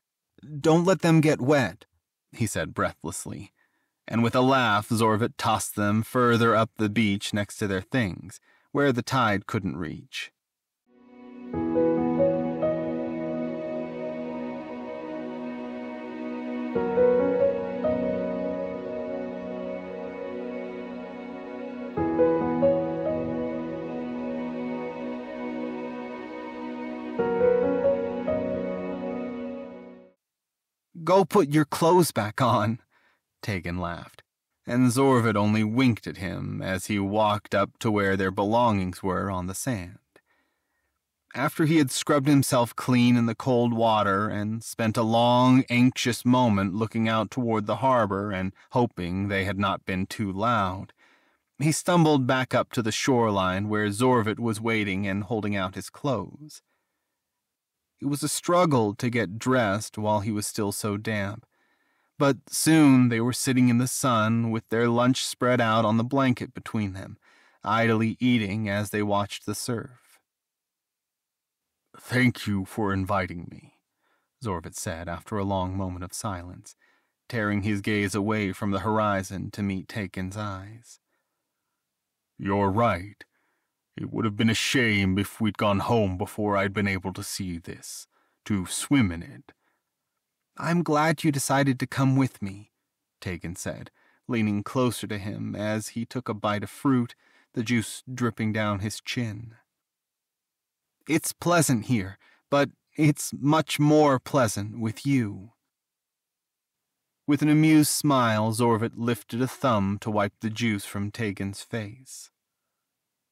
Don't let them get wet, he said breathlessly, and with a laugh Zorvut tossed them further up the beach next to their things, where the tide couldn't reach. Go put your clothes back on, Taegan laughed, and Zorvut only winked at him as he walked up to where their belongings were on the sand. After he had scrubbed himself clean in the cold water and spent a long, anxious moment looking out toward the harbor and hoping they had not been too loud, he stumbled back up to the shoreline where Zorvut was waiting and holding out his clothes. It was a struggle to get dressed while he was still so damp. But soon they were sitting in the sun with their lunch spread out on the blanket between them, idly eating as they watched the surf. Thank you for inviting me, Zorvut said after a long moment of silence, tearing his gaze away from the horizon to meet Taegan's eyes. You're right. It would have been a shame if we'd gone home before I'd been able to see this, to swim in it. I'm glad you decided to come with me, Taegan said, leaning closer to him as he took a bite of fruit, the juice dripping down his chin. It's pleasant here, but it's much more pleasant with you. With an amused smile, Zorvut lifted a thumb to wipe the juice from Taegan's face.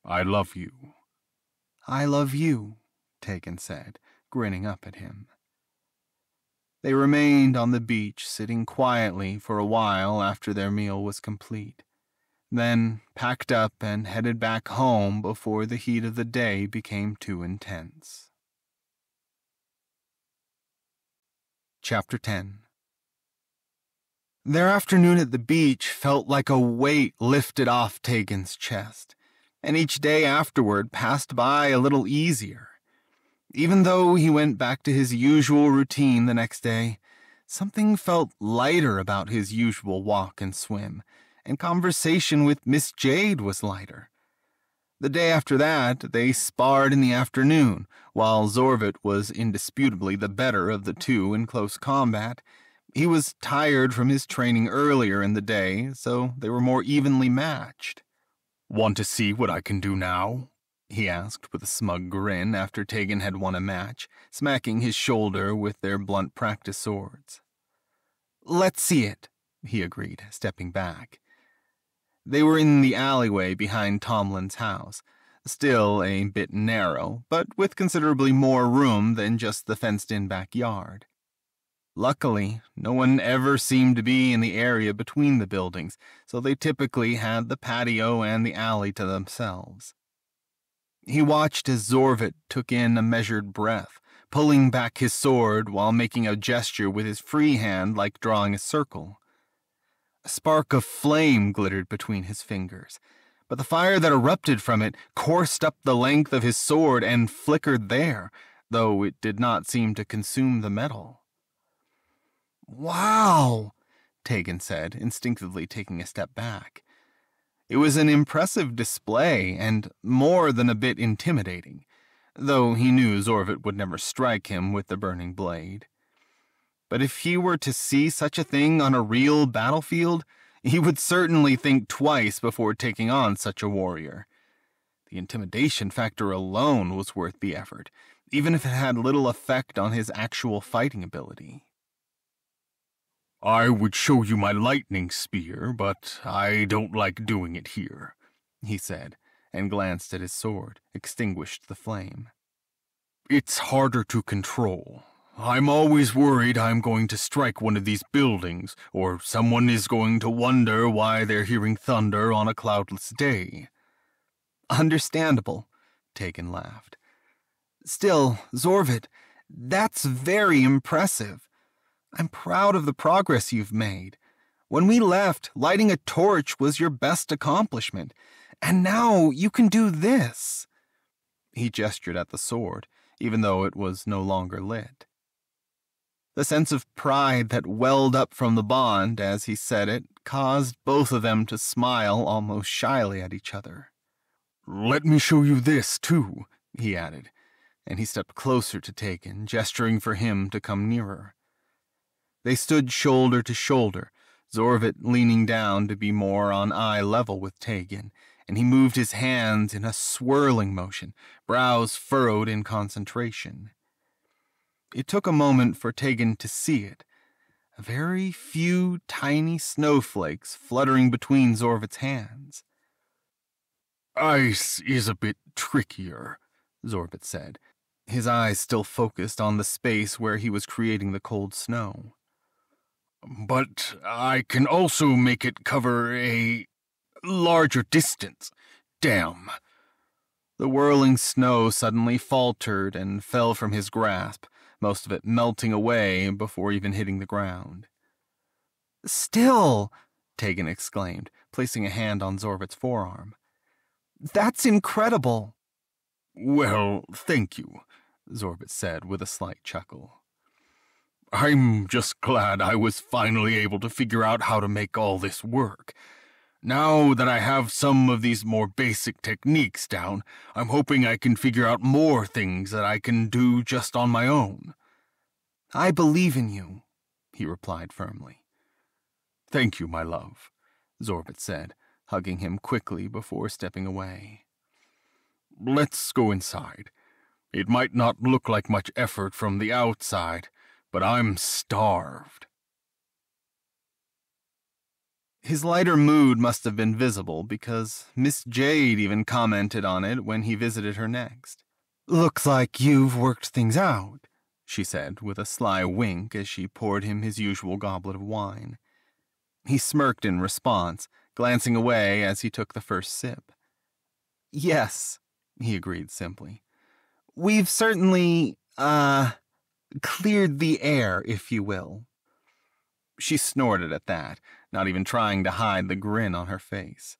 I love you. I love you, Taegan said, grinning up at him. They remained on the beach, sitting quietly for a while after their meal was complete, then packed up and headed back home before the heat of the day became too intense. Chapter 10 Their afternoon at the beach felt like a weight lifted off Taegan's chest and each day afterward passed by a little easier. Even though he went back to his usual routine the next day, something felt lighter about his usual walk and swim, and conversation with Miss Jade was lighter. The day after that, they sparred in the afternoon, while Zorvut was indisputably the better of the two in close combat. He was tired from his training earlier in the day, so they were more evenly matched. Want to see what I can do now? he asked with a smug grin after Taegan had won a match, smacking his shoulder with their blunt practice swords. Let's see it, he agreed, stepping back. They were in the alleyway behind Tomlin's house, still a bit narrow, but with considerably more room than just the fenced in backyard. Luckily, no one ever seemed to be in the area between the buildings, so they typically had the patio and the alley to themselves. He watched as Zorvut took in a measured breath, pulling back his sword while making a gesture with his free hand like drawing a circle. A spark of flame glittered between his fingers, but the fire that erupted from it coursed up the length of his sword and flickered there, though it did not seem to consume the metal. Wow, Taegan said, instinctively taking a step back. It was an impressive display and more than a bit intimidating, though he knew Zorvut would never strike him with the burning blade. But if he were to see such a thing on a real battlefield, he would certainly think twice before taking on such a warrior. The intimidation factor alone was worth the effort, even if it had little effect on his actual fighting ability. I would show you my lightning spear, but I don't like doing it here, he said, and glanced at his sword, extinguished the flame. It's harder to control, I'm always worried I'm going to strike one of these buildings, or someone is going to wonder why they're hearing thunder on a cloudless day. Understandable, Taegan laughed. Still, Zorvut, that's very impressive. I'm proud of the progress you've made. When we left, lighting a torch was your best accomplishment, and now you can do this. He gestured at the sword, even though it was no longer lit. The sense of pride that welled up from the bond as he said it caused both of them to smile almost shyly at each other. Let me show you this, too, he added, and he stepped closer to Taegan, gesturing for him to come nearer. They stood shoulder to shoulder, Zorvut leaning down to be more on eye level with Taegan, and he moved his hands in a swirling motion, brows furrowed in concentration. It took a moment for Taegan to see it. A very few tiny snowflakes fluttering between Zorvut's hands. Ice is a bit trickier, Zorvut said, his eyes still focused on the space where he was creating the cold snow. But I can also make it cover a larger distance. Damn. The whirling snow suddenly faltered and fell from his grasp, most of it melting away before even hitting the ground. Still, Taegan exclaimed, placing a hand on Zorvut's forearm. That's incredible. Well, thank you, Zorvut said with a slight chuckle. I'm just glad I was finally able to figure out how to make all this work. Now that I have some of these more basic techniques down, I'm hoping I can figure out more things that I can do just on my own. I believe in you, he replied firmly. Thank you, my love, Zorvut said, hugging him quickly before stepping away. Let's go inside. It might not look like much effort from the outside, but I'm starved. His lighter mood must have been visible because Miss Jade even commented on it when he visited her next. Looks like you've worked things out, she said with a sly wink as she poured him his usual goblet of wine. He smirked in response, glancing away as he took the first sip. Yes, he agreed simply. We've certainly, uh, cleared the air, if you will. She snorted at that, not even trying to hide the grin on her face.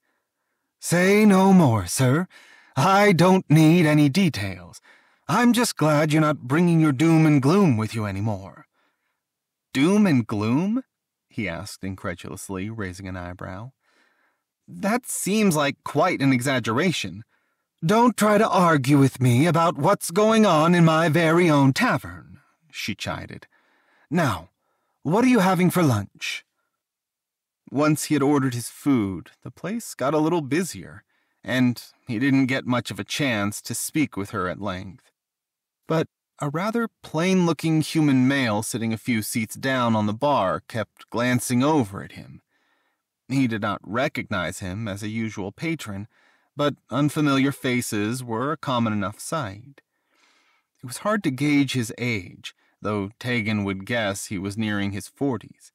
Say no more, sir. I don't need any details. I'm just glad you're not bringing your doom and gloom with you anymore. Doom and gloom? he asked incredulously, raising an eyebrow. That seems like quite an exaggeration. Don't try to argue with me about what's going on in my very own tavern, she chided. Now, what are you having for lunch? Once he had ordered his food, the place got a little busier, and he didn't get much of a chance to speak with her at length. But a rather plain looking human male sitting a few seats down on the bar kept glancing over at him. He did not recognize him as a usual patron, but unfamiliar faces were a common enough sight. It was hard to gauge his age, though Taegan would guess he was nearing his forties.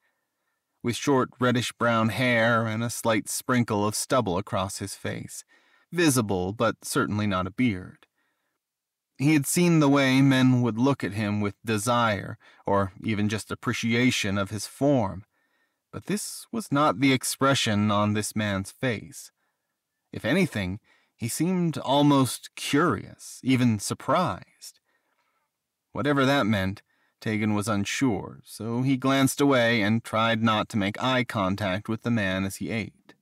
With short reddish brown hair and a slight sprinkle of stubble across his face, visible but certainly not a beard. He had seen the way men would look at him with desire, or even just appreciation of his form, but this was not the expression on this man's face. If anything, he seemed almost curious, even surprised. Whatever that meant, Taegan was unsure, so he glanced away and tried not to make eye contact with the man as he ate.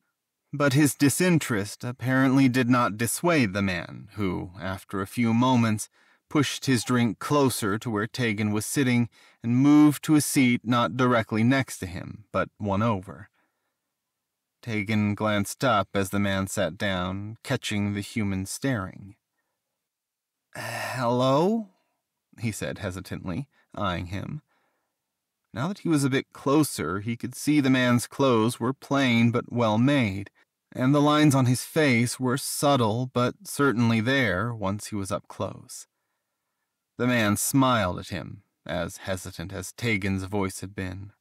But his disinterest apparently did not dissuade the man, who, after a few moments, pushed his drink closer to where Taegan was sitting and moved to a seat not directly next to him, but one over. Taegan glanced up as the man sat down, catching the human staring. Hello? he said hesitantly, eyeing him. Now that he was a bit closer, he could see the man's clothes were plain but well made, and the lines on his face were subtle but certainly there once he was up close. The man smiled at him, as hesitant as Taegan's voice had been.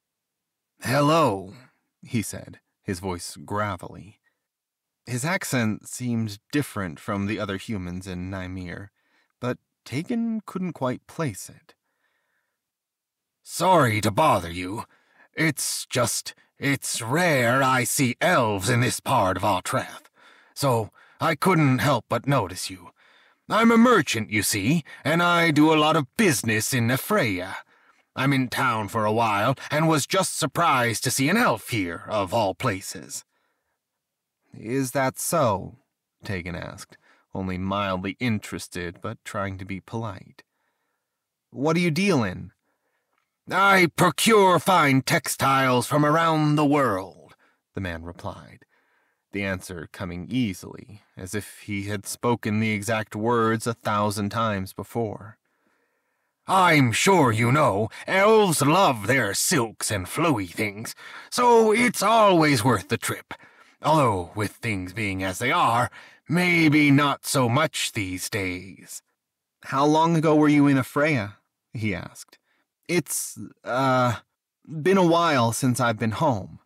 Hello, he said, his voice gravelly. His accent seemed different from the other humans in Nymir, but Taegan couldn't quite place it. Sorry to bother you. It's just it's rare I see elves in this part of Altreth, so I couldn't help but notice you. I'm a merchant, you see, and I do a lot of business in Aefraya. I'm in town for a while, and was just surprised to see an elf here, of all places. Is that so? Taegan asked, only mildly interested, but trying to be polite. What do you deal in? I procure fine textiles from around the world, the man replied, the answer coming easily, as if he had spoken the exact words a thousand times before. I'm sure you know, elves love their silks and flowy things, so it's always worth the trip. Although, with things being as they are, maybe not so much these days. How long ago were you in Aefraya? he asked. It's, uh, been a while since I've been home.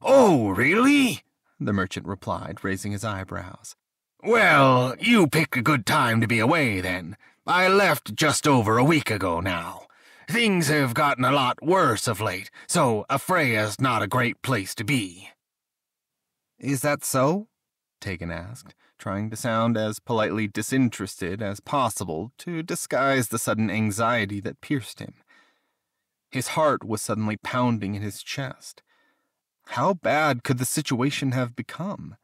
Oh, really? The merchant replied, raising his eyebrows. Well, you pick a good time to be away, then. I left just over a week ago now. Things have gotten a lot worse of late, so Aefraya's not a great place to be. Is that so? Taegan asked, trying to sound as politely disinterested as possible to disguise the sudden anxiety that pierced him. His heart was suddenly pounding in his chest. How bad could the situation have become?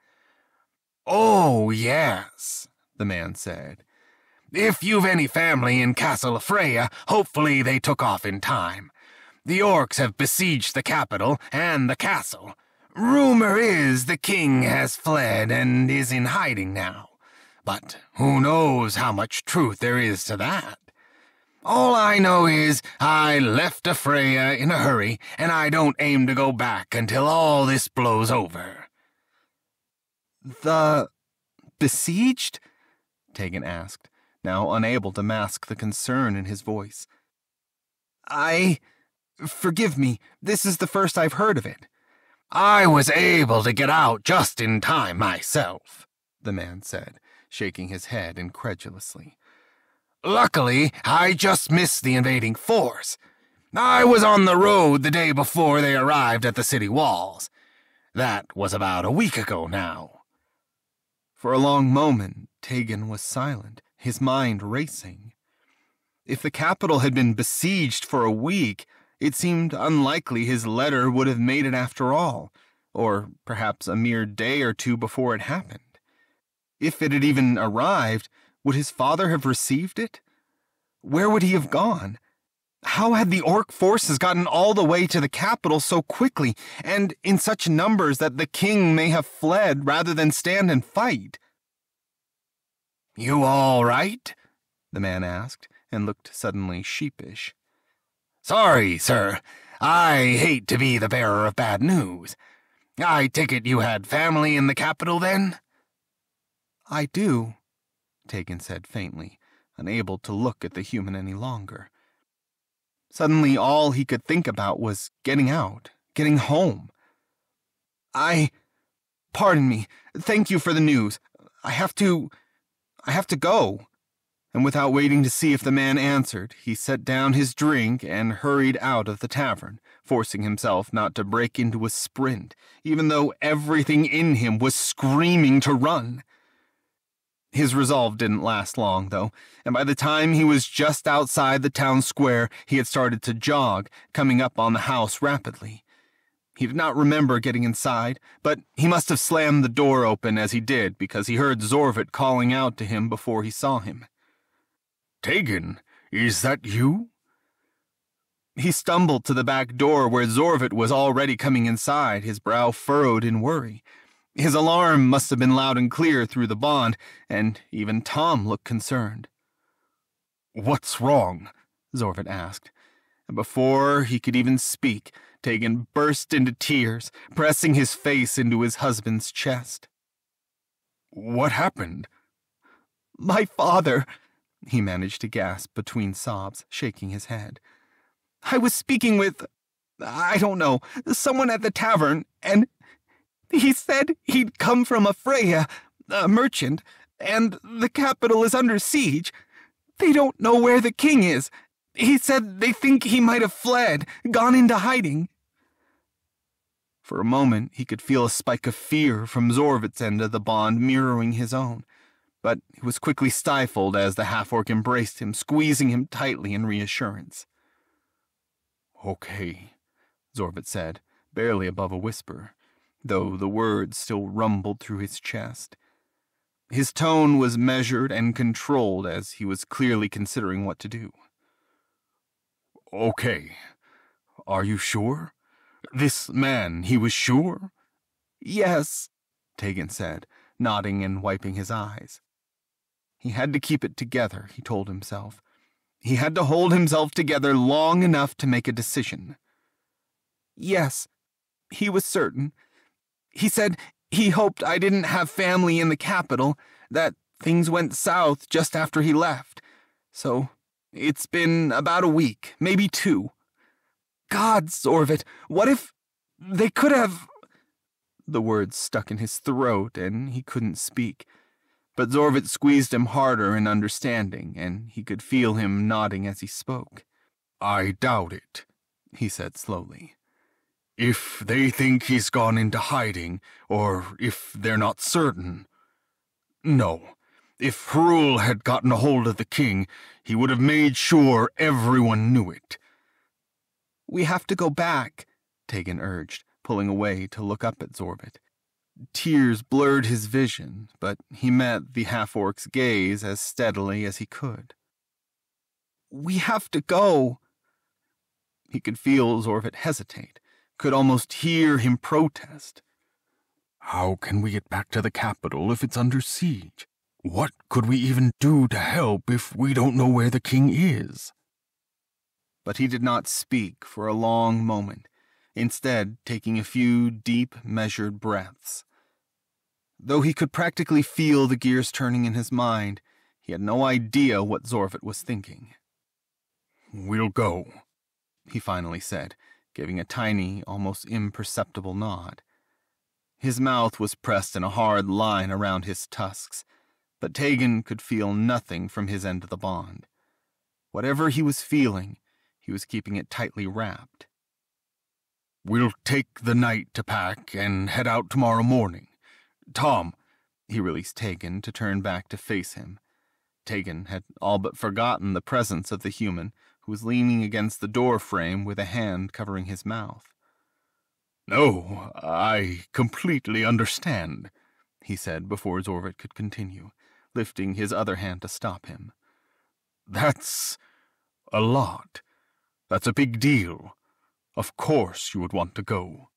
Oh, yes, the man said. If you've any family in Castle Freya, hopefully they took off in time. The orcs have besieged the capital and the castle. Rumor is the king has fled and is in hiding now. But who knows how much truth there is to that? All I know is I left Aefraya in a hurry, and I don't aim to go back until all this blows over. The besieged? Taegan asked, now unable to mask the concern in his voice. I. Forgive me, this is the first I've heard of it. I was able to get out just in time myself, the man said, shaking his head incredulously. Luckily, I just missed the invading force. I was on the road the day before they arrived at the city walls. That was about a week ago now. For a long moment, Taegan was silent, his mind racing. If the capital had been besieged for a week, it seemed unlikely his letter would have made it after all, or perhaps a mere day or two before it happened. If it had even arrived, would his father have received it? Where would he have gone? How had the orc forces gotten all the way to the capital so quickly, and in such numbers that the king may have fled rather than stand and fight? You all right? the man asked, and looked suddenly sheepish. Sorry, sir. I hate to be the bearer of bad news. I take it you had family in the capital then? I do, Taegan said faintly, unable to look at the human any longer. Suddenly, all he could think about was getting out, getting home. I. Pardon me. Thank you for the news. I have to. I have to go. And without waiting to see if the man answered, he set down his drink and hurried out of the tavern, forcing himself not to break into a sprint, even though everything in him was screaming to run. His resolve didn't last long, though, and by the time he was just outside the town square, he had started to jog, coming up on the house rapidly. He did not remember getting inside, but he must have slammed the door open as he did because he heard Zorvut calling out to him before he saw him. Taegan, is that you? He stumbled to the back door where Zorvut was already coming inside, his brow furrowed in worry. His alarm must have been loud and clear through the bond, and even Tom looked concerned. What's wrong? Zorvut asked. And before he could even speak, Taegan burst into tears, pressing his face into his husband's chest. What happened? My father, he managed to gasp between sobs, shaking his head. I was speaking with, I don't know, someone at the tavern, and he said he'd come from Aefraya, a merchant, and the capital is under siege. They don't know where the king is. He said they think he might have fled, gone into hiding. For a moment, he could feel a spike of fear from Zorvut's end of the bond mirroring his own, but it was quickly stifled as the half orc embraced him, squeezing him tightly in reassurance. Okay, Zorvut said, barely above a whisper though the words still rumbled through his chest. His tone was measured and controlled as he was clearly considering what to do. Okay. Are you sure? This man, he was sure? Yes, Taegan said, nodding and wiping his eyes. He had to keep it together, he told himself. He had to hold himself together long enough to make a decision. Yes, he was certain. He said he hoped I didn't have family in the capital, that things went south just after he left. So it's been about a week, maybe two. God, Zorvut, what if they could have. The words stuck in his throat and he couldn't speak. But Zorvut squeezed him harder in understanding, and he could feel him nodding as he spoke. I doubt it, he said slowly. If they think he's gone into hiding, or if they're not certain. No. If Hrul had gotten a hold of the king, he would have made sure everyone knew it. We have to go back, Taegan urged, pulling away to look up at Zorvut. Tears blurred his vision, but he met the half-orc's gaze as steadily as he could. We have to go. He could feel Zorvut hesitate could almost hear him protest. How can we get back to the capital if it's under siege? What could we even do to help if we don't know where the king is? But he did not speak for a long moment, instead taking a few deep, measured breaths. Though he could practically feel the gears turning in his mind, he had no idea what Zorvut was thinking. We'll go, he finally said, giving a tiny, almost imperceptible nod. His mouth was pressed in a hard line around his tusks, but Taegan could feel nothing from his end of the bond. Whatever he was feeling, he was keeping it tightly wrapped. We'll take the night to pack and head out tomorrow morning. Tom, he released Taegan to turn back to face him. Taegan had all but forgotten the presence of the human who was leaning against the door frame with a hand covering his mouth. No, I completely understand, he said before Zorvut could continue, lifting his other hand to stop him. That's a lot. That's a big deal. Of course you would want to go.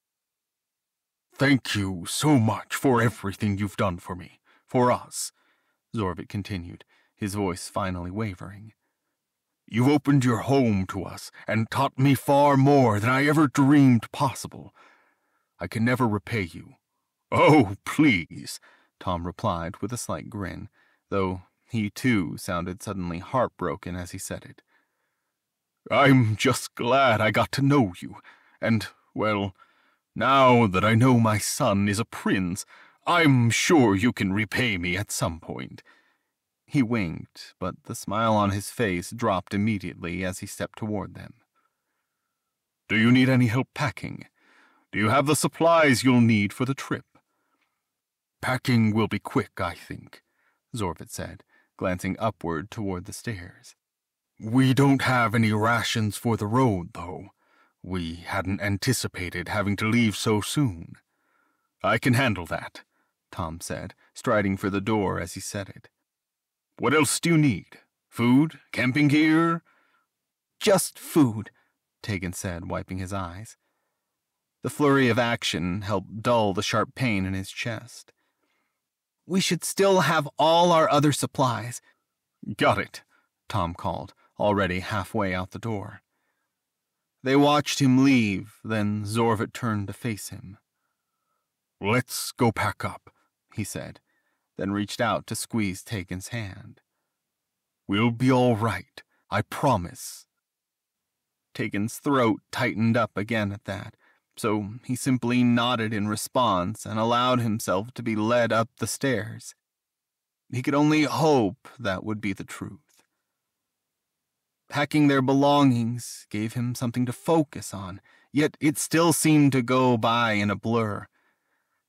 Thank you so much for everything you've done for me, for us, Zorvut continued, his voice finally wavering. You've opened your home to us and taught me far more than I ever dreamed possible. I can never repay you. Oh, please, Tom replied with a slight grin, though he too sounded suddenly heartbroken as he said it. I'm just glad I got to know you, and, well, now that I know my son is a prince, I'm sure you can repay me at some point. He winked, but the smile on his face dropped immediately as he stepped toward them. Do you need any help packing? Do you have the supplies you'll need for the trip? Packing will be quick, I think, Zorvut said, glancing upward toward the stairs. We don't have any rations for the road, though. We hadn't anticipated having to leave so soon. I can handle that, Tom said, striding for the door as he said it. What else do you need? Food? Camping gear? Just food, Taegan said, wiping his eyes. The flurry of action helped dull the sharp pain in his chest. We should still have all our other supplies. Got it, Tom called, already halfway out the door. They watched him leave, then Zorvut turned to face him. Let's go pack up, he said, then reached out to squeeze Taegan's hand. We'll be all right, I promise. Taegan's throat tightened up again at that, so he simply nodded in response and allowed himself to be led up the stairs. He could only hope that would be the truth. Packing their belongings gave him something to focus on, yet it still seemed to go by in a blur.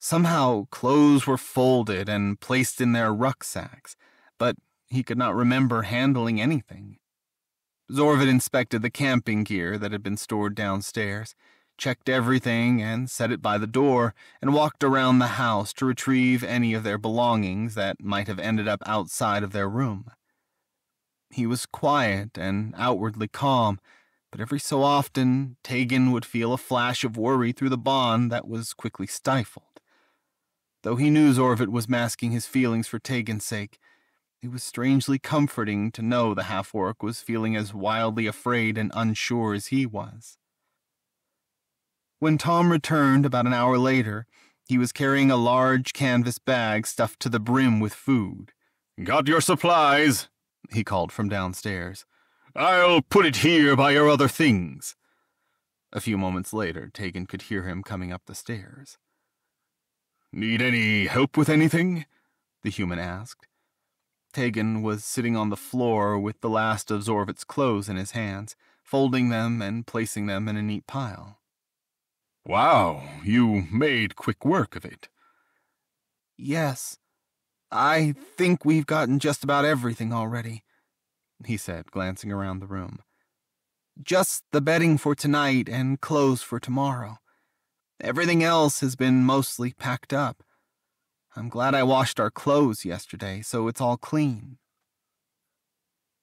Somehow clothes were folded and placed in their rucksacks, but he could not remember handling anything. Zorvut inspected the camping gear that had been stored downstairs, checked everything and set it by the door, and walked around the house to retrieve any of their belongings that might have ended up outside of their room. He was quiet and outwardly calm, but every so often Taegan would feel a flash of worry through the bond that was quickly stifled. Though he knew Zorvut was masking his feelings for Taegan's sake, it was strangely comforting to know the half-orc was feeling as wildly afraid and unsure as he was. When Tom returned about an hour later, he was carrying a large canvas bag stuffed to the brim with food. Got your supplies, he called from downstairs. I'll put it here by your other things. A few moments later, Taegan could hear him coming up the stairs. Need any help with anything? The human asked. Taegan was sitting on the floor with the last of Zorvut's clothes in his hands, folding them and placing them in a neat pile. Wow, you made quick work of it. Yes, I think we've gotten just about everything already, he said, glancing around the room. Just the bedding for tonight and clothes for tomorrow. Everything else has been mostly packed up. I'm glad I washed our clothes yesterday, so it's all clean.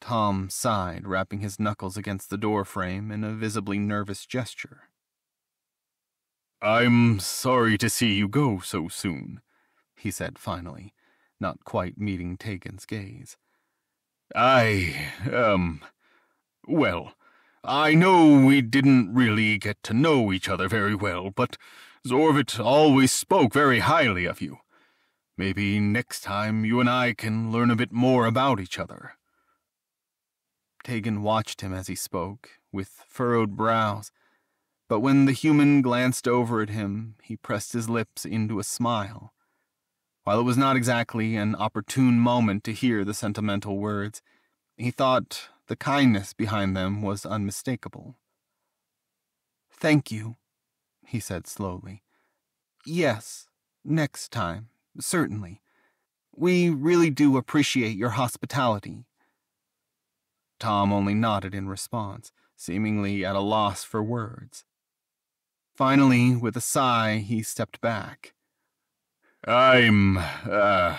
Tom sighed, rapping his knuckles against the door frame in a visibly nervous gesture. I'm sorry to see you go so soon, he said finally, not quite meeting Taegan's gaze. I, um, well, I know we didn't really get to know each other very well, but Zorvut always spoke very highly of you. Maybe next time you and I can learn a bit more about each other. Taegan watched him as he spoke, with furrowed brows, but when the human glanced over at him, he pressed his lips into a smile. While it was not exactly an opportune moment to hear the sentimental words, he thought the kindness behind them was unmistakable. Thank you, he said slowly. Yes, next time, certainly. We really do appreciate your hospitality. Tom only nodded in response, seemingly at a loss for words. Finally, with a sigh, he stepped back. I'm, uh,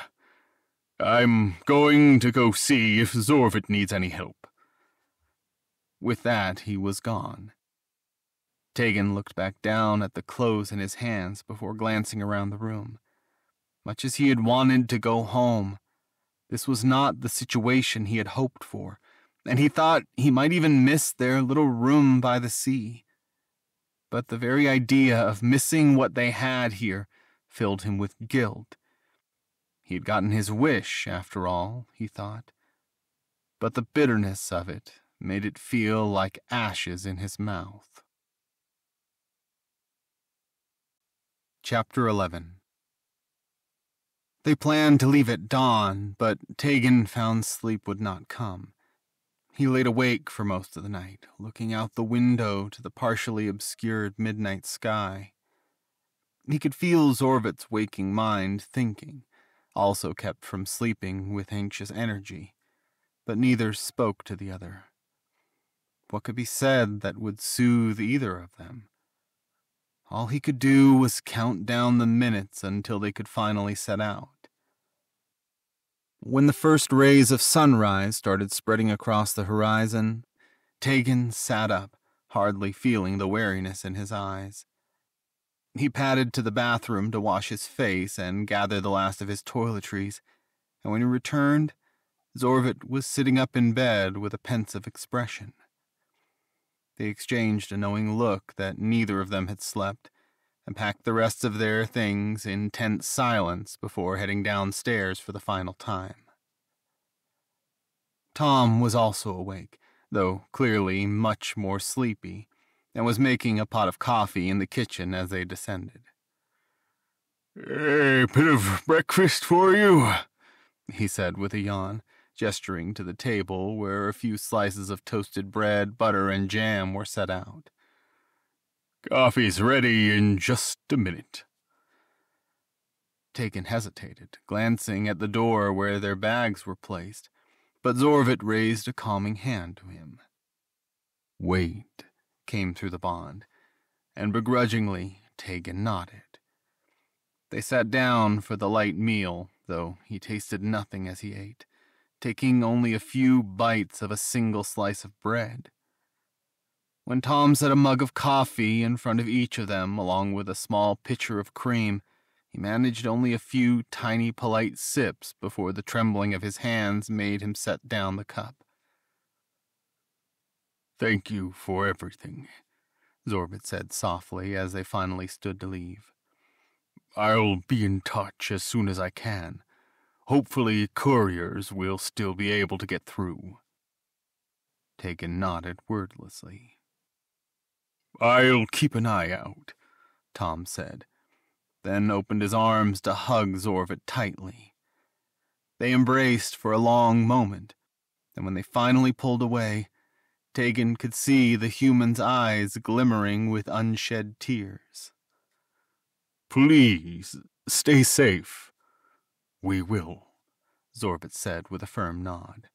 I'm going to go see if Zorvut needs any help. With that, he was gone. Taegan looked back down at the clothes in his hands before glancing around the room. Much as he had wanted to go home, this was not the situation he had hoped for, and he thought he might even miss their little room by the sea. But the very idea of missing what they had here filled him with guilt. He had gotten his wish, after all, he thought. But the bitterness of it made it feel like ashes in his mouth. Chapter 11 They planned to leave at dawn, but Taegan found sleep would not come. He laid awake for most of the night, looking out the window to the partially obscured midnight sky. He could feel Zorvut's waking mind thinking, also kept from sleeping with anxious energy, but neither spoke to the other. What could be said that would soothe either of them? All he could do hmm. was count down the minutes until they could finally set out. When the first rays of sunrise started spreading across the horizon, Taegan sat up, hardly feeling the weariness in his eyes. He padded to the bathroom to wash his face and gather the last of his toiletries, and when he returned, Zorvut was sitting up in bed with a pensive expression. They exchanged a knowing look that neither of them had slept, and packed the rest of their things in tense silence before heading downstairs for the final time. Tom was also awake, though clearly much more sleepy, and was making a pot of coffee in the kitchen as they descended. A bit of breakfast for you, he said with a yawn, gesturing to the table where a few slices of toasted bread, butter, and jam were set out. Coffee's ready in just a minute. Taegan hesitated, glancing at the door where their bags were placed, but Zorvut raised a calming hand to him. Wait, came through the bond, and begrudgingly Taegan nodded. They sat down for the light meal, though he tasted nothing as he ate, taking only a few bites of a single slice of bread. When Tom set a mug of coffee in front of each of them, along with a small pitcher of cream, he managed only a few tiny, polite sips before the trembling of his hands made him set down the cup. Thank you for everything, Zorvut said softly as they finally stood to leave. I'll be in touch as soon as I can. Hopefully, couriers will still be able to get through. Taegan nodded wordlessly. I'll keep an eye out, Tom said, then opened his arms to hug Zorvut tightly. They embraced for a long moment, and when they finally pulled away, Taegan could see the human's eyes glimmering with unshed tears. Please, stay safe. We will, Zorvut said with a firm nod.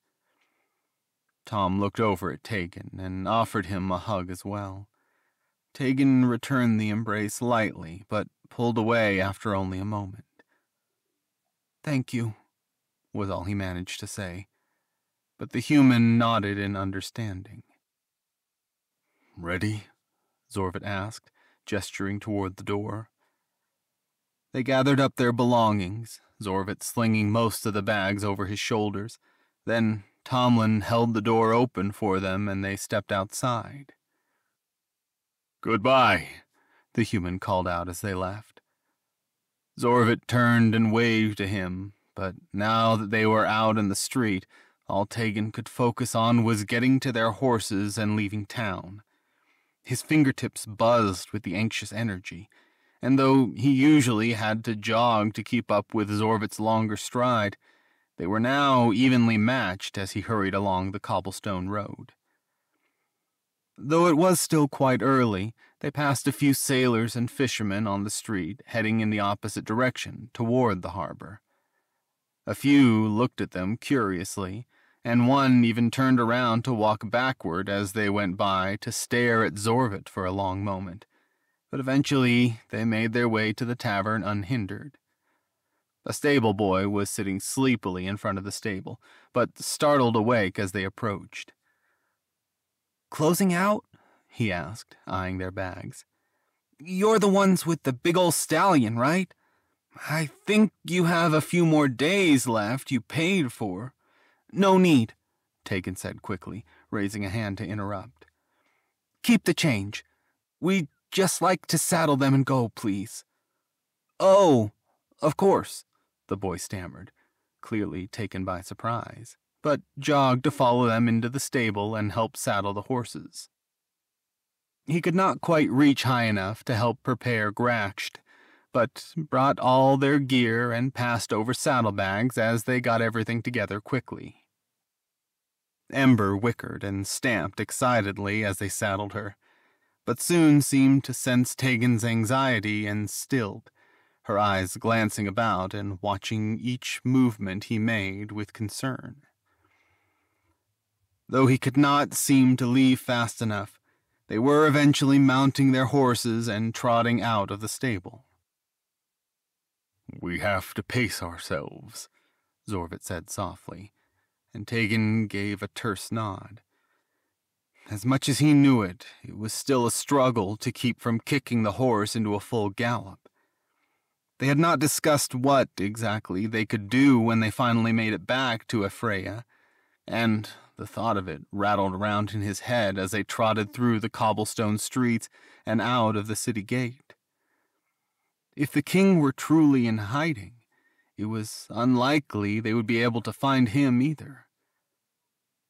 Tom looked over at Taegan and offered him a hug as well. Taegan returned the embrace lightly, but pulled away after only a moment. Thank you, was all he managed to say, but the human nodded in understanding. Ready? Zorvut asked, gesturing toward the door. They gathered up their belongings, Zorvut slinging most of the bags over his shoulders. Then Tomlin held the door open for them and they stepped outside. Goodbye, the human called out as they left. Zorvut turned and waved to him, but now that they were out in the street, all Taegan could focus on was getting to their horses and leaving town. His fingertips buzzed with the anxious energy, and though he usually had to jog to keep up with Zorvut's longer stride, they were now evenly matched as he hurried along the cobblestone road. Though it was still quite early, they passed a few sailors and fishermen on the street, heading in the opposite direction, toward the harbor. A few looked at them curiously, and one even turned around to walk backward as they went by to stare at Zorvut for a long moment. But eventually they made their way to the tavern unhindered. A stable boy was sitting sleepily in front of the stable, but startled awake as they approached. Closing out? he asked, eyeing their bags. You're the ones with the big old stallion, right? I think you have a few more days left you paid for. No need, Taegan said quickly, raising a hand to interrupt. Keep the change. We just like to saddle them and go, please. Oh, of course, the boy stammered, clearly taken by surprise, but jogged to follow them into the stable and help saddle the horses. He could not quite reach high enough to help prepare Gracht, but brought all their gear and passed over saddlebags as they got everything together quickly. Ember whickered and stamped excitedly as they saddled her, but soon seemed to sense Taegan's anxiety and stilled, her eyes glancing about and watching each movement he made with concern. Though he could not seem to leave fast enough, they were eventually mounting their horses and trotting out of the stable. We have to pace ourselves, Zorvut said softly, and Taegan gave a terse nod. As much as he knew it, it was still a struggle to keep from kicking the horse into a full gallop. They had not discussed what, exactly, they could do when they finally made it back to Aefraya, and the thought of it rattled around in his head as they trotted through the cobblestone streets and out of the city gate. If the king were truly in hiding, it was unlikely they would be able to find him either.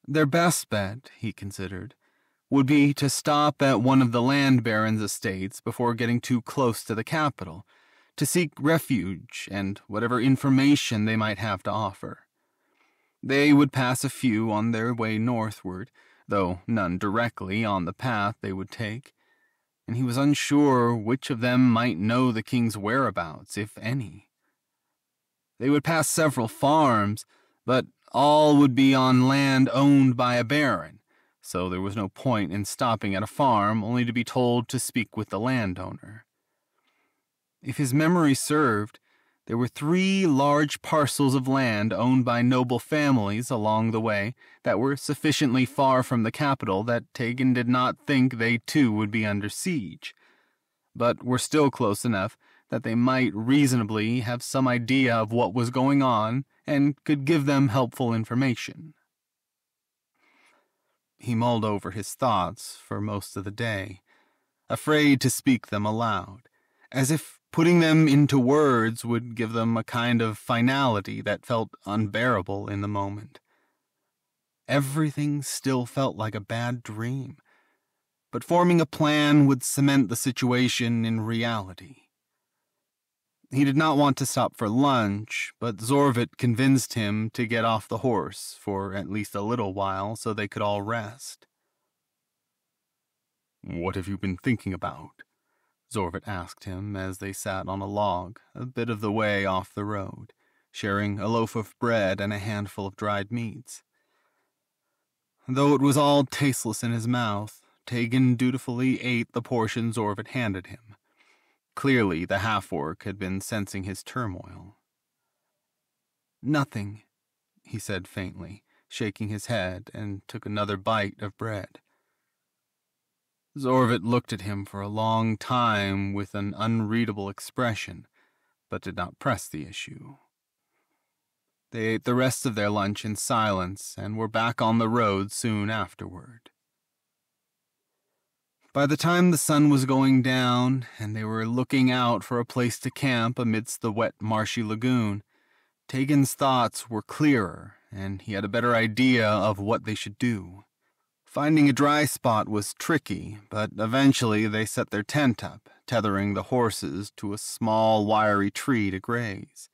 Their best bet, he considered, would be to stop at one of the land baron's estates before getting too close to the capital, to seek refuge and whatever information they might have to offer. They would pass a few on their way northward, though none directly on the path they would take, and he was unsure which of them might know the king's whereabouts, if any. They would pass several farms, but all would be on land owned by a baron, so there was no point in stopping at a farm only to be told to speak with the landowner. If his memory served, there were three large parcels of land owned by noble families along the way that were sufficiently far from the capital that Taegan did not think they too would be under siege, but were still close enough that they might reasonably have some idea of what was going on and could give them helpful information. He mulled over his thoughts for most of the day, afraid to speak them aloud, as if Putting them into words would give them a kind of finality that felt unbearable in the moment. Everything still felt like a bad dream, but forming a plan would cement the situation in reality. He did not want to stop for lunch, but Zorvut convinced him to get off the horse for at least a little while so they could all rest. What have you been thinking about? Zorvut asked him as they sat on a log a bit of the way off the road, sharing a loaf of bread and a handful of dried meats. Though it was all tasteless in his mouth, Taegan dutifully ate the portion Zorvut handed him. Clearly, the half-orc had been sensing his turmoil. Nothing, he said faintly, shaking his head, and took another bite of bread. Zorvut looked at him for a long time with an unreadable expression, but did not press the issue. They ate the rest of their lunch in silence and were back on the road soon afterward. By the time the sun was going down and they were looking out for a place to camp amidst the wet, marshy lagoon, Taegan's thoughts were clearer and he had a better idea of what they should do. Finding a dry spot was tricky, but eventually they set their tent up, tethering the horses to a small, wiry tree to graze.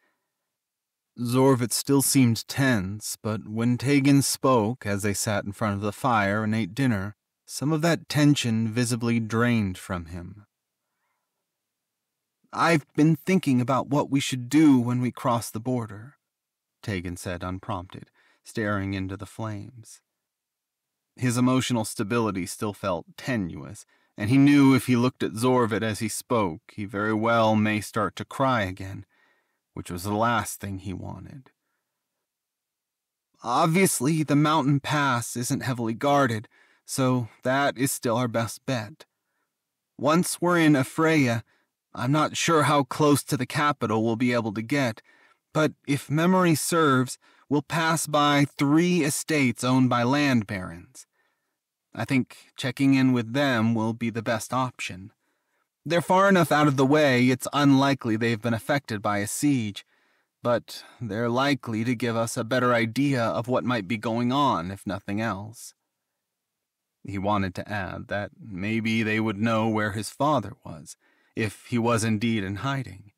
Zorvut still seemed tense, but when Taegan spoke as they sat in front of the fire and ate dinner, some of that tension visibly drained from him. I've been thinking about what we should do when we cross the border. Taegan said unprompted, staring into the flames. His emotional stability still felt tenuous, and he knew if he looked at Zorvut as he spoke, he very well may start to cry again, which was the last thing he wanted. Obviously, the mountain pass isn't heavily guarded, so that is still our best bet. Once we're in Aefraya, I'm not sure how close to the capital we'll be able to get, but if memory serves, we'll pass by three estates owned by land barons. I think checking in with them will be the best option. They're far enough out of the way, it's unlikely they've been affected by a siege, but they're likely to give us a better idea of what might be going on, if nothing else. He wanted to add that maybe they would know where his father was, if he was indeed in hiding,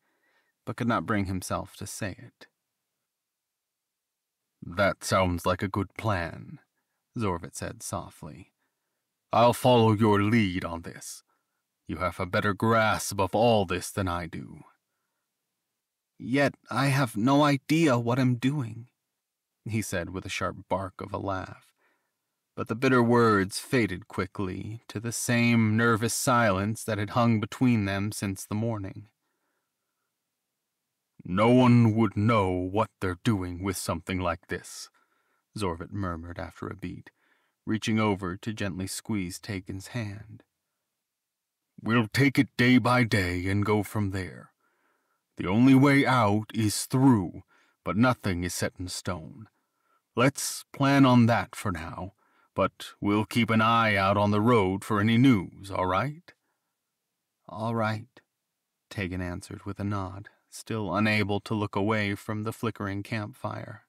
but could not bring himself to say it. That sounds like a good plan, Zorvut said softly. I'll follow your lead on this. You have a better grasp of all this than I do. Yet I have no idea what I'm doing, he said with a sharp bark of a laugh. But the bitter words faded quickly to the same nervous silence that had hung between them since the morning. No one would know what they're doing with something like this, Zorvut murmured after a beat, reaching over to gently squeeze Taegan's hand. We'll take it day by day and go from there. The only way out is through, but nothing is set in stone. Let's plan on that for now, but we'll keep an eye out on the road for any news, all right? All right, Taegan answered with a nod still unable to look away from the flickering campfire.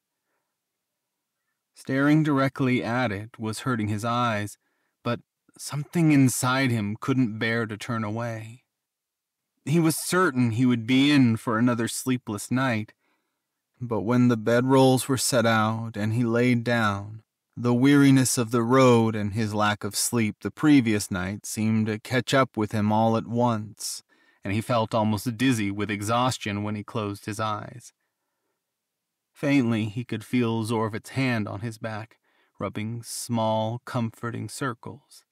Staring directly at it was hurting his eyes, but something inside him couldn't bear to turn away. He was certain he would be in for another sleepless night, but when the bedrolls were set out and he laid down, the weariness of the road and his lack of sleep the previous night seemed to catch up with him all at once and he felt almost dizzy with exhaustion when he closed his eyes. Faintly, he could feel Zorvut's hand on his back, rubbing small, comforting circles.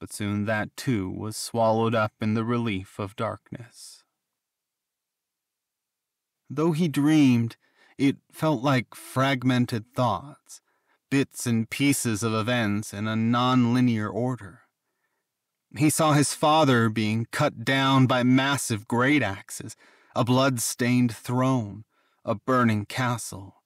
But soon that too was swallowed up in the relief of darkness. Though he dreamed, it felt like fragmented thoughts, bits and pieces of events in a non-linear order. He saw his father being cut down by massive great axes, a blood-stained throne, a burning castle.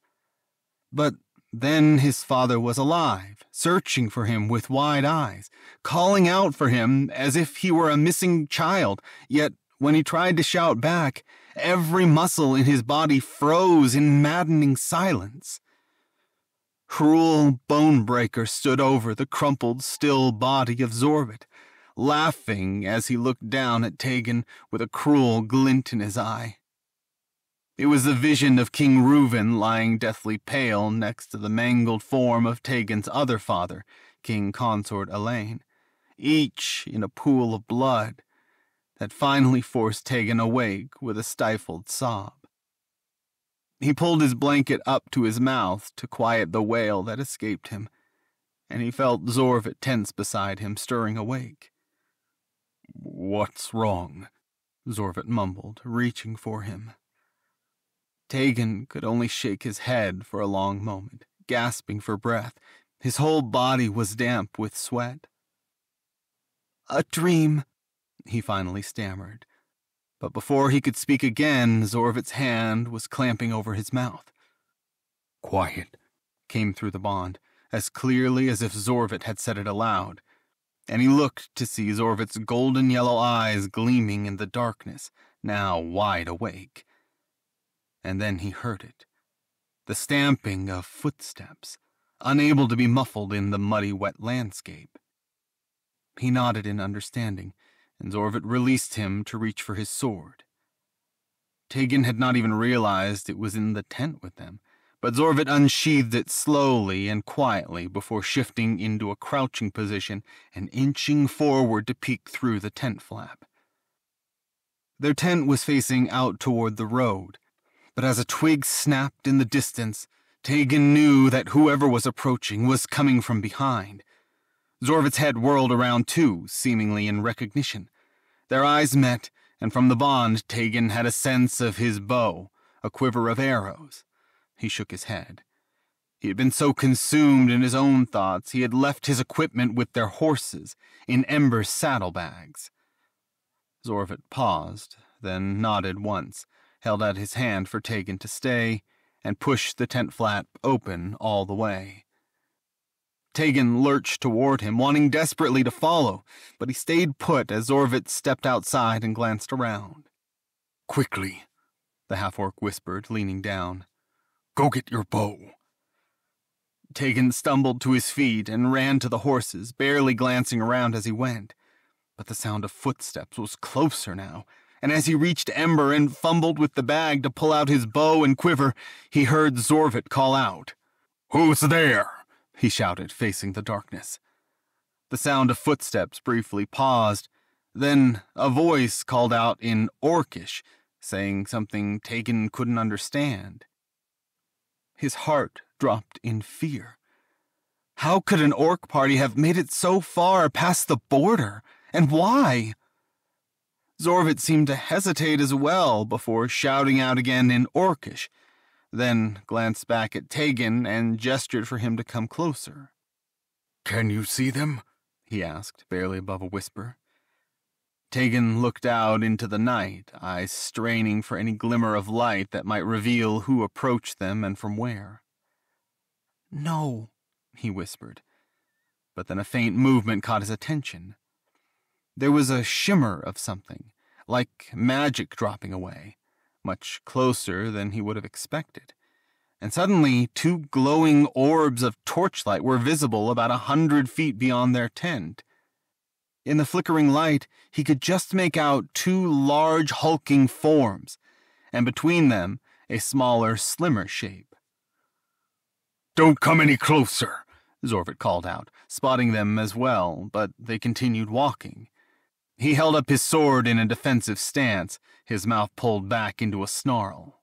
But then his father was alive, searching for him with wide eyes, calling out for him as if he were a missing child, yet when he tried to shout back, every muscle in his body froze in maddening silence. Hrul Bonebreaker stood over the crumpled, still body of Zorvut, laughing as he looked down at Taegan with a cruel glint in his eye. It was the vision of King Reuven lying deathly pale next to the mangled form of Taegan's other father, King Consort Elaine, each in a pool of blood, that finally forced Taegan awake with a stifled sob. He pulled his blanket up to his mouth to quiet the wail that escaped him, and he felt Zorvut tense beside him, stirring awake. What's wrong? Zorvut mumbled, reaching for him. Taegan could only shake his head for a long moment, gasping for breath. His whole body was damp with sweat. A dream, he finally stammered. But before he could speak again, Zorvut's hand was clamping over his mouth. Quiet, came through the bond, as clearly as if Zorvut had said it aloud and he looked to see Zorvut's golden yellow eyes gleaming in the darkness, now wide awake. And then he heard it the stamping of footsteps, unable to be muffled in the muddy, wet landscape. He nodded in understanding, and Zorvut released him to reach for his sword. Taegan had not even realized it was in the tent with them but Zorvut unsheathed it slowly and quietly before shifting into a crouching position and inching forward to peek through the tent flap. Their tent was facing out toward the road, but as a twig snapped in the distance, Taegan knew that whoever was approaching was coming from behind. Zorvut's head whirled around too, seemingly in recognition. Their eyes met, and from the bond, Taegan had a sense of his bow, a quiver of arrows. He shook his head. He had been so consumed in his own thoughts, he had left his equipment with their horses, in Ember's saddlebags. Zorvut paused, then nodded once, held out his hand for Taegan to stay, and pushed the tent flap open all the way. Taegan lurched toward him, wanting desperately to follow, but he stayed put as Zorvut stepped outside and glanced around. Quickly, the half orc whispered, leaning down. Go get your bow. Taegan stumbled to his feet and ran to the horses, barely glancing around as he went. But the sound of footsteps was closer now, and as he reached Ember and fumbled with the bag to pull out his bow and quiver, he heard Zorvut call out. Who's there? He shouted, facing the darkness. The sound of footsteps briefly paused. Then a voice called out in Orcish, saying something Taegan couldn't understand. His heart dropped in fear. How could an orc party have made it so far past the border? And why? Zorvut seemed to hesitate as well before shouting out again in Orcish, then glanced back at Taegan and gestured for him to come closer. Can you see them? he asked, barely above a whisper. Taegan looked out into the night, eyes straining for any glimmer of light that might reveal who approached them and from where. No, he whispered, but then a faint movement caught his attention. There was a shimmer of something, like magic dropping away much closer than he would have expected. And suddenly, two glowing orbs of torchlight were visible about a hundred feet beyond their tent. In the flickering light, he could just make out two large hulking forms, and between them, a smaller, slimmer shape. Don't come any closer, Zorvut called out, spotting them as well, but they continued walking. He held up his sword in a defensive stance, his mouth pulled back into a snarl.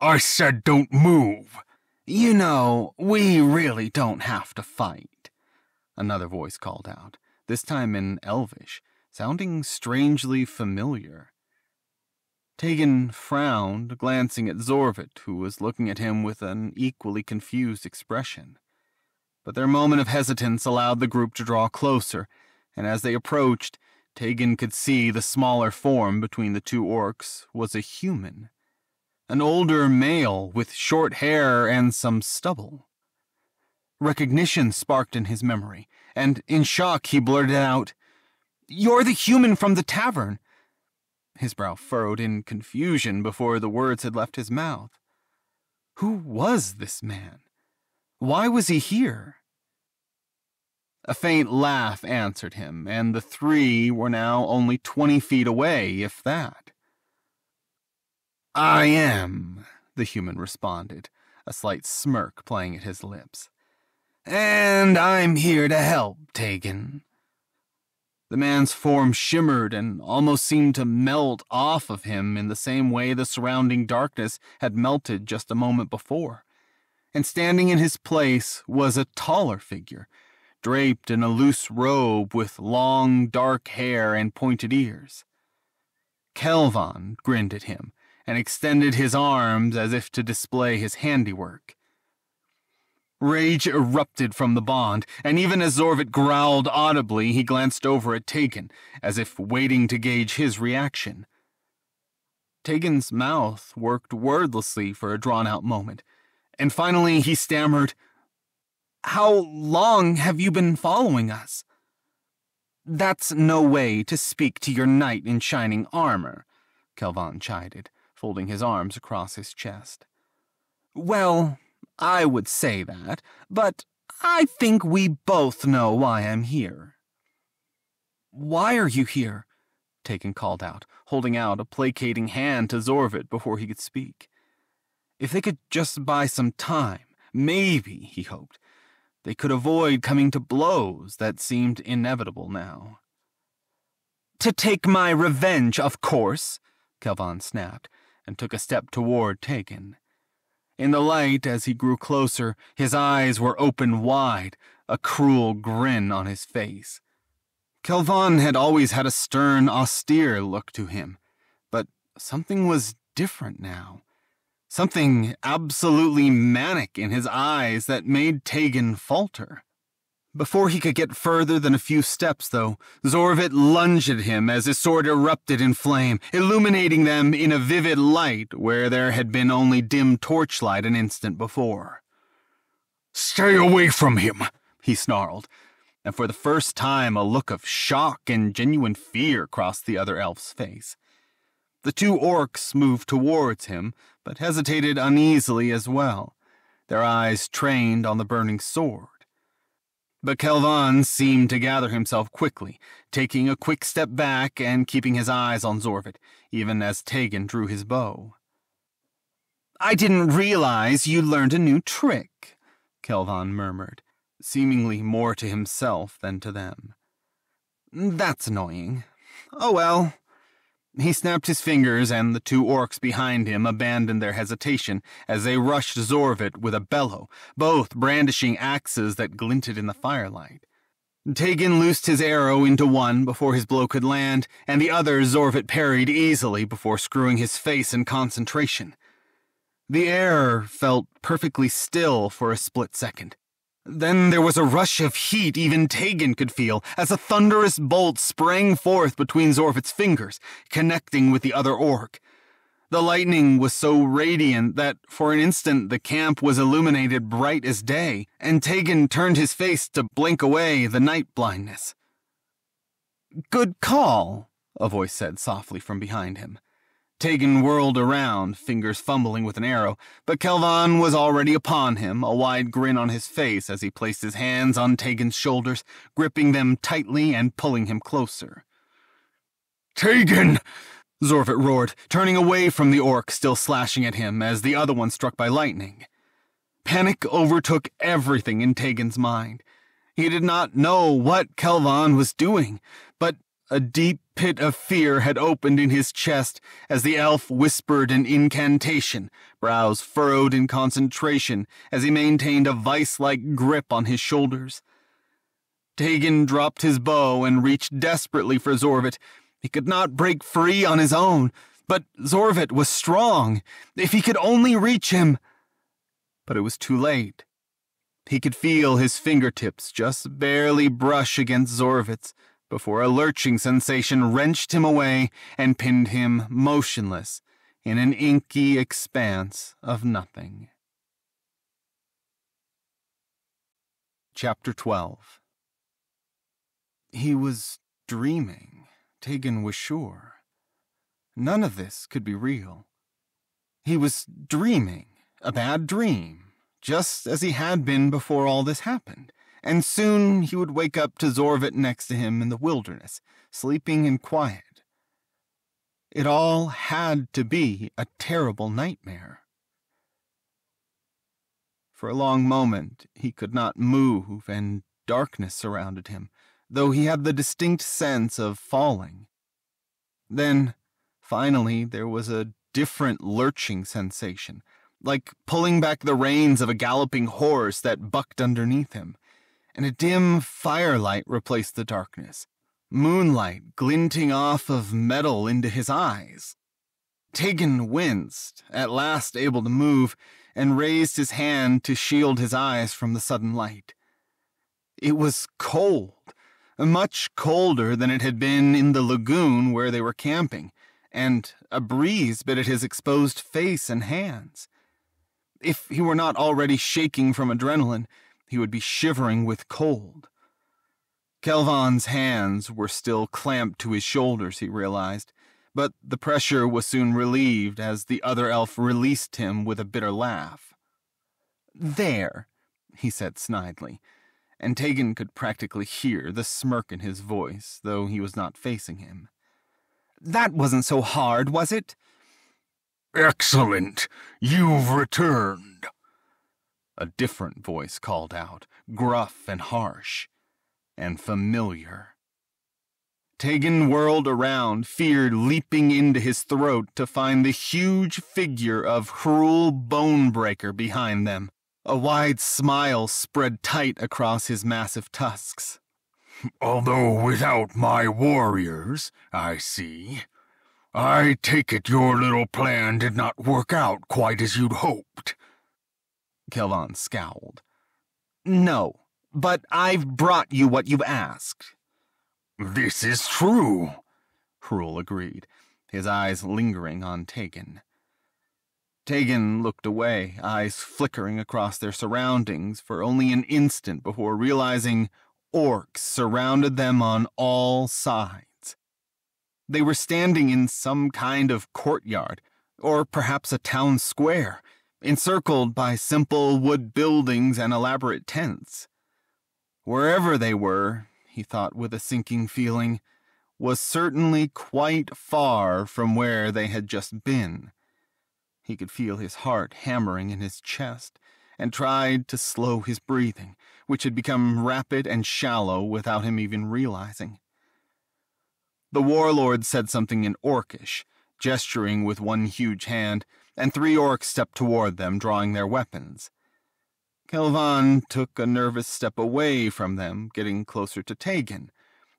I said don't move. You know, we really don't have to fight. Another voice called out, this time in Elvish, sounding strangely familiar. Taegan frowned, glancing at Zorvut, who was looking at him with an equally confused expression. But their moment of hesitance allowed the group to draw closer, and as they approached, Taegan could see the smaller form between the two orcs was a human. An older male with short hair and some stubble. Recognition sparked in his memory, and in shock he blurted out, You're the human from the tavern. His brow furrowed in confusion before the words had left his mouth. Who was this man? Why was he here? A faint laugh answered him, and the three were now only twenty feet away, if that. I am, the human responded, a slight smirk playing at his lips. And I'm here to help, Taegan. The man's form shimmered and almost seemed to melt off of him in the same way the surrounding darkness had melted just a moment before. And standing in his place was a taller figure draped in a loose robe with long, dark hair and pointed ears. Kelvon grinned at him and extended his arms as if to display his handiwork. Rage erupted from the bond, and even as Zorvut growled audibly, he glanced over at Taegan, as if waiting to gauge his reaction. Taegan's mouth worked wordlessly for a drawn out moment, and finally he stammered, how long have you been following us? That's no way to speak to your knight in shining armor, Kelvon chided, folding his arms across his chest. Well, I would say that, but I think we both know why I'm here. Why are you here? Taegan called out, holding out a placating hand to Zorvut before he could speak. If they could just buy some time, maybe, he hoped, they could avoid coming to blows that seemed inevitable now. To take my revenge, of course, Kelvon snapped, and took a step toward Taegan. In the light, as he grew closer, his eyes were open wide, a cruel grin on his face. Kelvan had always had a stern, austere look to him, but something was different now. Something absolutely manic in his eyes that made Taegan falter. Before he could get further than a few steps, though, Zorvut lunged at him as his sword erupted in flame, illuminating them in a vivid light where there had been only dim torchlight an instant before. Stay away from him, he snarled, and for the first time a look of shock and genuine fear crossed the other elf's face. The two orcs moved towards him, but hesitated uneasily as well, their eyes trained on the burning sword. But Kelvan seemed to gather himself quickly, taking a quick step back and keeping his eyes on Zorvut, even as Taegan drew his bow. I didn't realize you learned a new trick, Kelvan murmured, seemingly more to himself than to them. That's annoying. Oh well, he snapped his fingers, and the two orcs behind him abandoned their hesitation as they rushed Zorvut with a bellow, both brandishing axes that glinted in the firelight. Taegan loosed his arrow into one before his blow could land, and the other Zorvut parried easily before screwing his face in concentration. The air felt perfectly still for a split second. Then there was a rush of heat even Taegan could feel as a thunderous bolt sprang forth between Zorvut's fingers, connecting with the other orc. The lightning was so radiant that for an instant the camp was illuminated bright as day, and Taegan turned his face to blink away the night blindness. Good call, a voice said softly from behind him. Taegan whirled around, fingers fumbling with an arrow, but Kelvan was already upon him, a wide grin on his face as he placed his hands on Taegan's shoulders, gripping them tightly and pulling him closer. Taegan! Zorvut roared, turning away from the orc still slashing at him as the other one struck by lightning. Panic overtook everything in Taegan's mind. He did not know what Kelvan was doing, but a deep pit of fear had opened in his chest as the elf whispered an incantation, brows furrowed in concentration as he maintained a vice-like grip on his shoulders. Taegan dropped his bow and reached desperately for Zorvut. He could not break free on his own, but Zorvut was strong. If he could only reach him. But it was too late. He could feel his fingertips just barely brush against Zorvut's before a lurching sensation wrenched him away and pinned him motionless in an inky expanse of nothing. Chapter 12 He was dreaming, Taegan was sure. None of this could be real. He was dreaming, a bad dream, just as he had been before all this happened and soon he would wake up to Zorvut next to him in the wilderness, sleeping in quiet. It all had to be a terrible nightmare. For a long moment he could not move, and darkness surrounded him, though he had the distinct sense of falling. Then, finally, there was a different lurching sensation, like pulling back the reins of a galloping horse that bucked underneath him and a dim firelight replaced the darkness, moonlight glinting off of metal into his eyes. Taegan winced, at last able to move, and raised his hand to shield his eyes from the sudden light. It was cold, much colder than it had been in the lagoon where they were camping, and a breeze bit at his exposed face and hands. If he were not already shaking from adrenaline, he would be shivering with cold. Kelvan's hands were still clamped to his shoulders, he realized, but the pressure was soon relieved as the other elf released him with a bitter laugh. There, he said snidely, and Taegan could practically hear the smirk in his voice, though he was not facing him. That wasn't so hard, was it? Excellent. You've returned a different voice called out, gruff and harsh, and familiar. Taegan whirled around, fear leaping into his throat to find the huge figure of Hrul Bonebreaker behind them. A wide smile spread tight across his massive tusks. Although without my warriors, I see. I take it your little plan did not work out quite as you'd hoped. Kelvan scowled. No, but I've brought you what you've asked. This is true, Hrul agreed, his eyes lingering on Taegan. Taegan looked away, eyes flickering across their surroundings for only an instant before realizing orcs surrounded them on all sides. They were standing in some kind of courtyard, or perhaps a town square, encircled by simple wood buildings and elaborate tents. Wherever they were, he thought with a sinking feeling, was certainly quite far from where they had just been. He could feel his heart hammering in his chest and tried to slow his breathing, which had become rapid and shallow without him even realizing. The warlord said something in Orcish, gesturing with one huge hand, and three orcs stepped toward them, drawing their weapons. Kelvan took a nervous step away from them, getting closer to Taegan.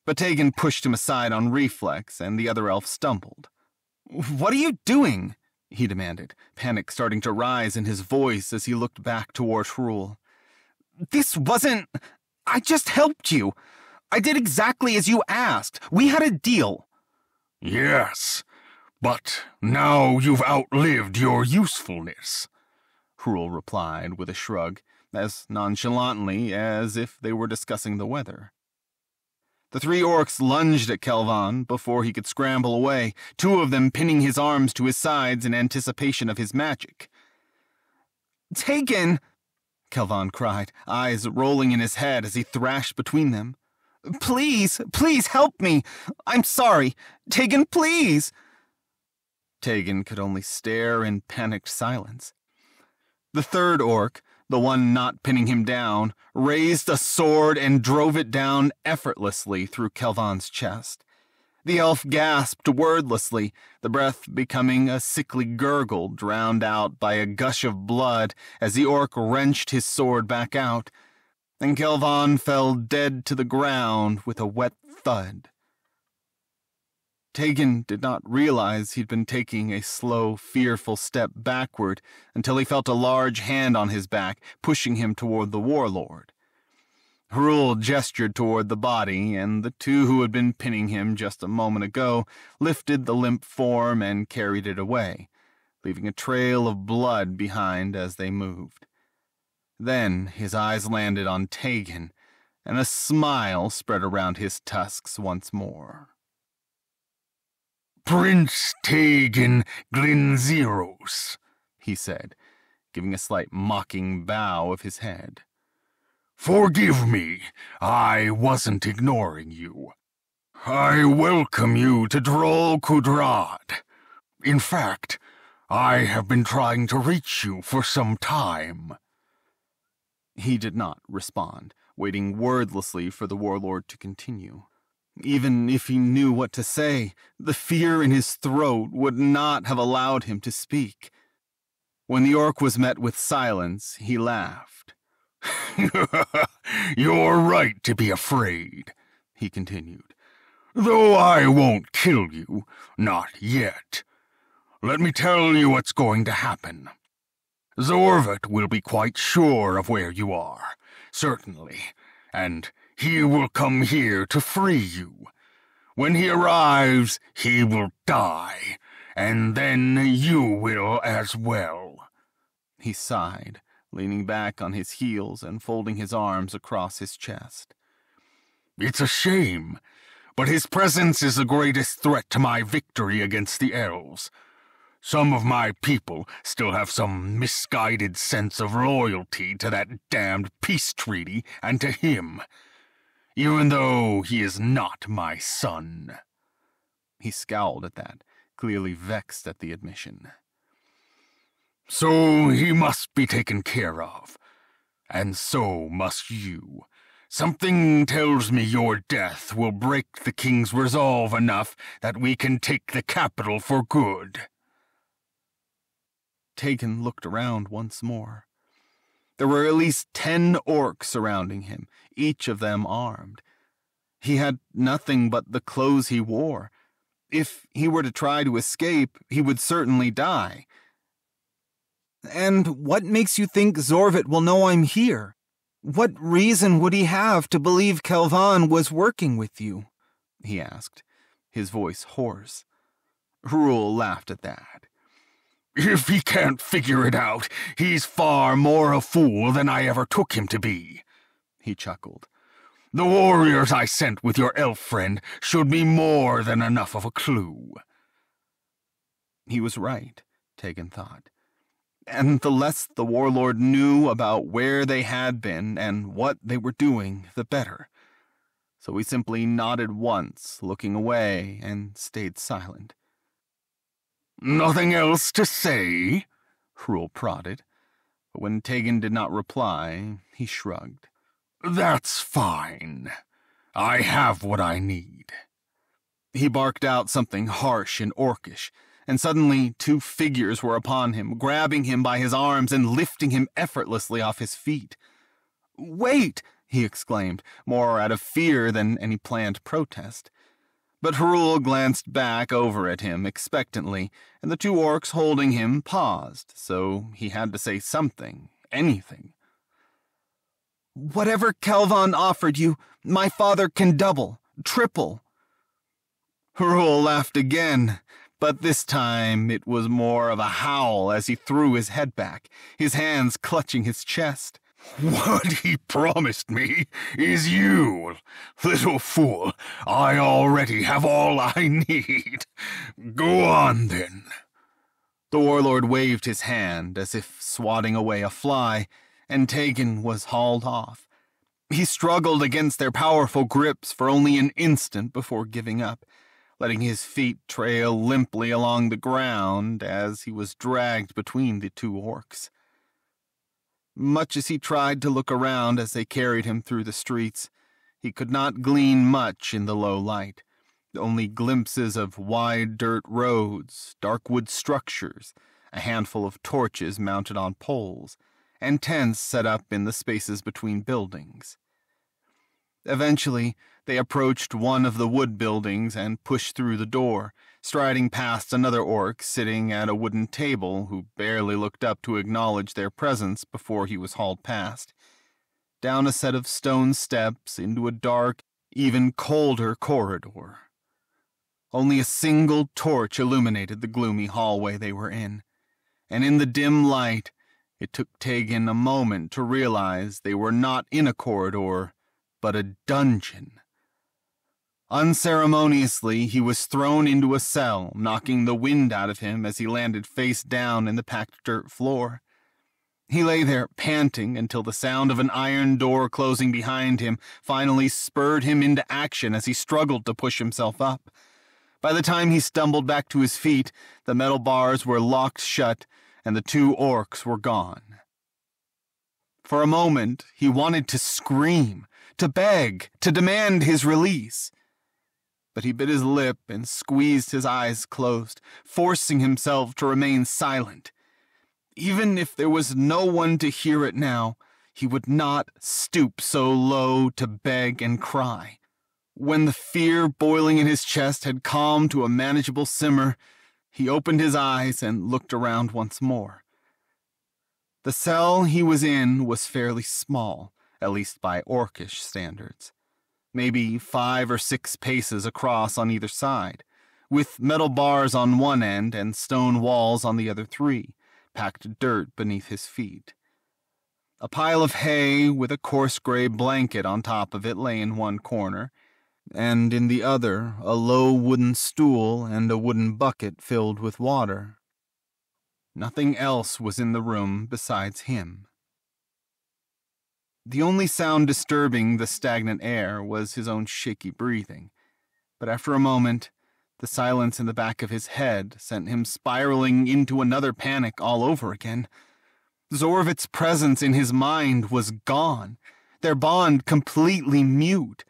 But Taegan pushed him aside on reflex, and the other elf stumbled. What are you doing? he demanded, panic starting to rise in his voice as he looked back toward Hrul. This wasn't. I just helped you. I did exactly as you asked. We had a deal. Yes, but now you've outlived your usefulness, Hrul replied with a shrug as nonchalantly as if they were discussing the weather. The three orcs lunged at Kelvan before he could scramble away, two of them pinning his arms to his sides in anticipation of his magic. Taegan! Kelvan cried, eyes rolling in his head as he thrashed between them. Please, please help me! I'm sorry! Taegan, please! Taegan could only stare in panicked silence. The third orc, the one not pinning him down, raised a sword and drove it down effortlessly through Kelvan's chest. The elf gasped wordlessly, the breath becoming a sickly gurgle drowned out by a gush of blood as the orc wrenched his sword back out, and Kelvan fell dead to the ground with a wet thud. Taegan did not realize he'd been taking a slow, fearful step backward until he felt a large hand on his back, pushing him toward the warlord. Hrul gestured toward the body, and the two who had been pinning him just a moment ago lifted the limp form and carried it away, leaving a trail of blood behind as they moved. Then his eyes landed on Taegan, and a smile spread around his tusks once more. Prince Taegan Glinzeros, he said, giving a slight mocking bow of his head. Forgive me, I wasn't ignoring you. I welcome you to Drol Kudrad. In fact, I have been trying to reach you for some time. He did not respond, waiting wordlessly for the warlord to continue. Even if he knew what to say, the fear in his throat would not have allowed him to speak. When the orc was met with silence, he laughed. You're right to be afraid, he continued. Though I won't kill you, not yet. Let me tell you what's going to happen. Zorvut will be quite sure of where you are, certainly, and he will come here to free you. When he arrives, he will die, and then you will as well. He sighed, leaning back on his heels and folding his arms across his chest. It's a shame, but his presence is the greatest threat to my victory against the elves. Some of my people still have some misguided sense of loyalty to that damned peace treaty and to him even though he is not my son. He scowled at that, clearly vexed at the admission. So he must be taken care of, and so must you. Something tells me your death will break the king's resolve enough that we can take the capital for good. Taegan looked around once more. There were at least ten orcs surrounding him, each of them armed. He had nothing but the clothes he wore. If he were to try to escape, he would certainly die. And what makes you think Zorvut will know I'm here? What reason would he have to believe Kelvan was working with you? he asked, his voice hoarse. Hrul laughed at that. If he can't figure it out, he's far more a fool than I ever took him to be, he chuckled. The warriors I sent with your elf friend showed me more than enough of a clue. He was right, Taegan thought. And the less the warlord knew about where they had been and what they were doing, the better. So he simply nodded once, looking away, and stayed silent. Nothing else to say? Hrul prodded. But when Taegan did not reply, he shrugged. That's fine. I have what I need. He barked out something harsh and orcish, and suddenly two figures were upon him, grabbing him by his arms and lifting him effortlessly off his feet. Wait! he exclaimed, more out of fear than any planned protest. But Hrul glanced back over at him expectantly, and the two orcs holding him paused, so he had to say something, anything. Whatever Kelvan offered you, my father can double, triple. Hrul laughed again, but this time it was more of a howl as he threw his head back, his hands clutching his chest. What he promised me is you. Little fool, I already have all I need. Go on, then. The warlord waved his hand as if swatting away a fly, and Taegan was hauled off. He struggled against their powerful grips for only an instant before giving up, letting his feet trail limply along the ground as he was dragged between the two orcs. Much as he tried to look around as they carried him through the streets, he could not glean much in the low light. Only glimpses of wide dirt roads, dark wood structures, a handful of torches mounted on poles, and tents set up in the spaces between buildings. Eventually, they approached one of the wood buildings and pushed through the door, striding past another orc sitting at a wooden table who barely looked up to acknowledge their presence before he was hauled past. Down a set of stone steps into a dark, even colder corridor. Only a single torch illuminated the gloomy hallway they were in, and in the dim light, it took Taegan a moment to realize they were not in a corridor, but a dungeon. Unceremoniously, he was thrown into a cell, knocking the wind out of him as he landed face down in the packed dirt floor. He lay there panting until the sound of an iron door closing behind him finally spurred him into action as he struggled to push himself up. By the time he stumbled back to his feet, the metal bars were locked shut and the two orcs were gone. For a moment, he wanted to scream, to beg, to demand his release but he bit his lip and squeezed his eyes closed, forcing himself to remain silent. Even if there was no one to hear it now, he would not stoop so low to beg and cry. When the fear boiling in his chest had calmed to a manageable simmer, he opened his eyes and looked around once more. The cell he was in was fairly small, at least by orcish standards maybe five or six paces across on either side, with metal bars on one end and stone walls on the other three, packed dirt beneath his feet. A pile of hay with a coarse gray blanket on top of it lay in one corner, and in the other a low wooden stool and a wooden bucket filled with water. Nothing else was in the room besides him. The only sound disturbing the stagnant air was his own shaky breathing. But after a moment, the silence in the back of his head sent him spiraling into another panic all over again. Zorvut's presence in his mind was gone. their bond completely mute.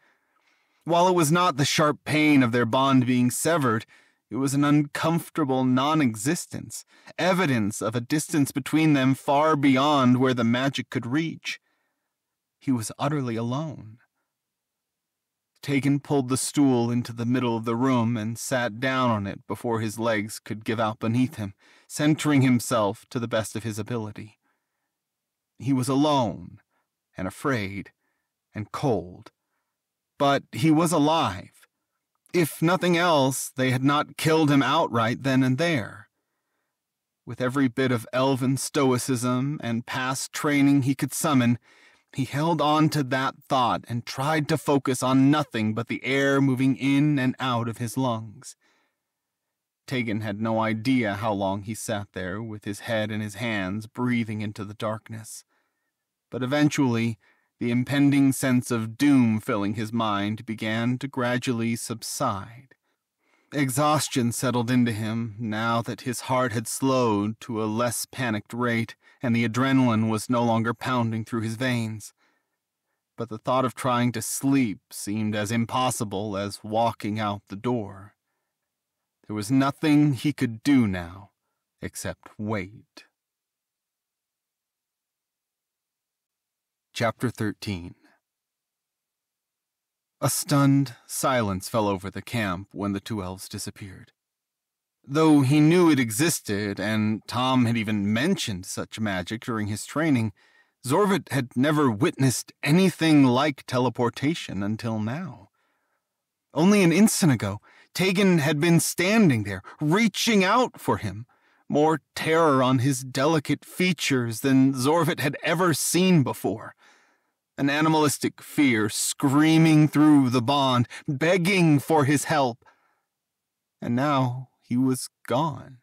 While it was not the sharp pain of their bond being severed, it was an uncomfortable non existence, evidence of a distance between them far beyond where the magic could reach. He was utterly alone. Taegan pulled the stool into the middle of the room and sat down on it before his legs could give out beneath him, centering himself to the best of his ability. He was alone, and afraid, and cold. But he was alive. If nothing else, they had not killed him outright then and there. With every bit of elven stoicism and past training he could summon, he held on to that thought and tried to focus on nothing but the air moving in and out of his lungs. Taegan had no idea how long he sat there with his head in his hands, breathing into the darkness. But eventually, the impending sense of doom filling his mind began to gradually subside. Exhaustion settled into him now that his heart had slowed to a less panicked rate and the adrenaline was no longer pounding through his veins. But the thought of trying to sleep seemed as impossible as walking out the door. There was nothing he could do now except wait. Chapter 13 A stunned silence fell over the camp when the two elves disappeared. Though he knew it existed, and Tom had even mentioned such magic during his training, Zorvut had never witnessed anything like teleportation until now. Only an instant ago, Taegan had been standing there, reaching out for him, more terror on his delicate features than Zorvut had ever seen before. An animalistic fear screaming through the bond, begging for his help. And now he was gone,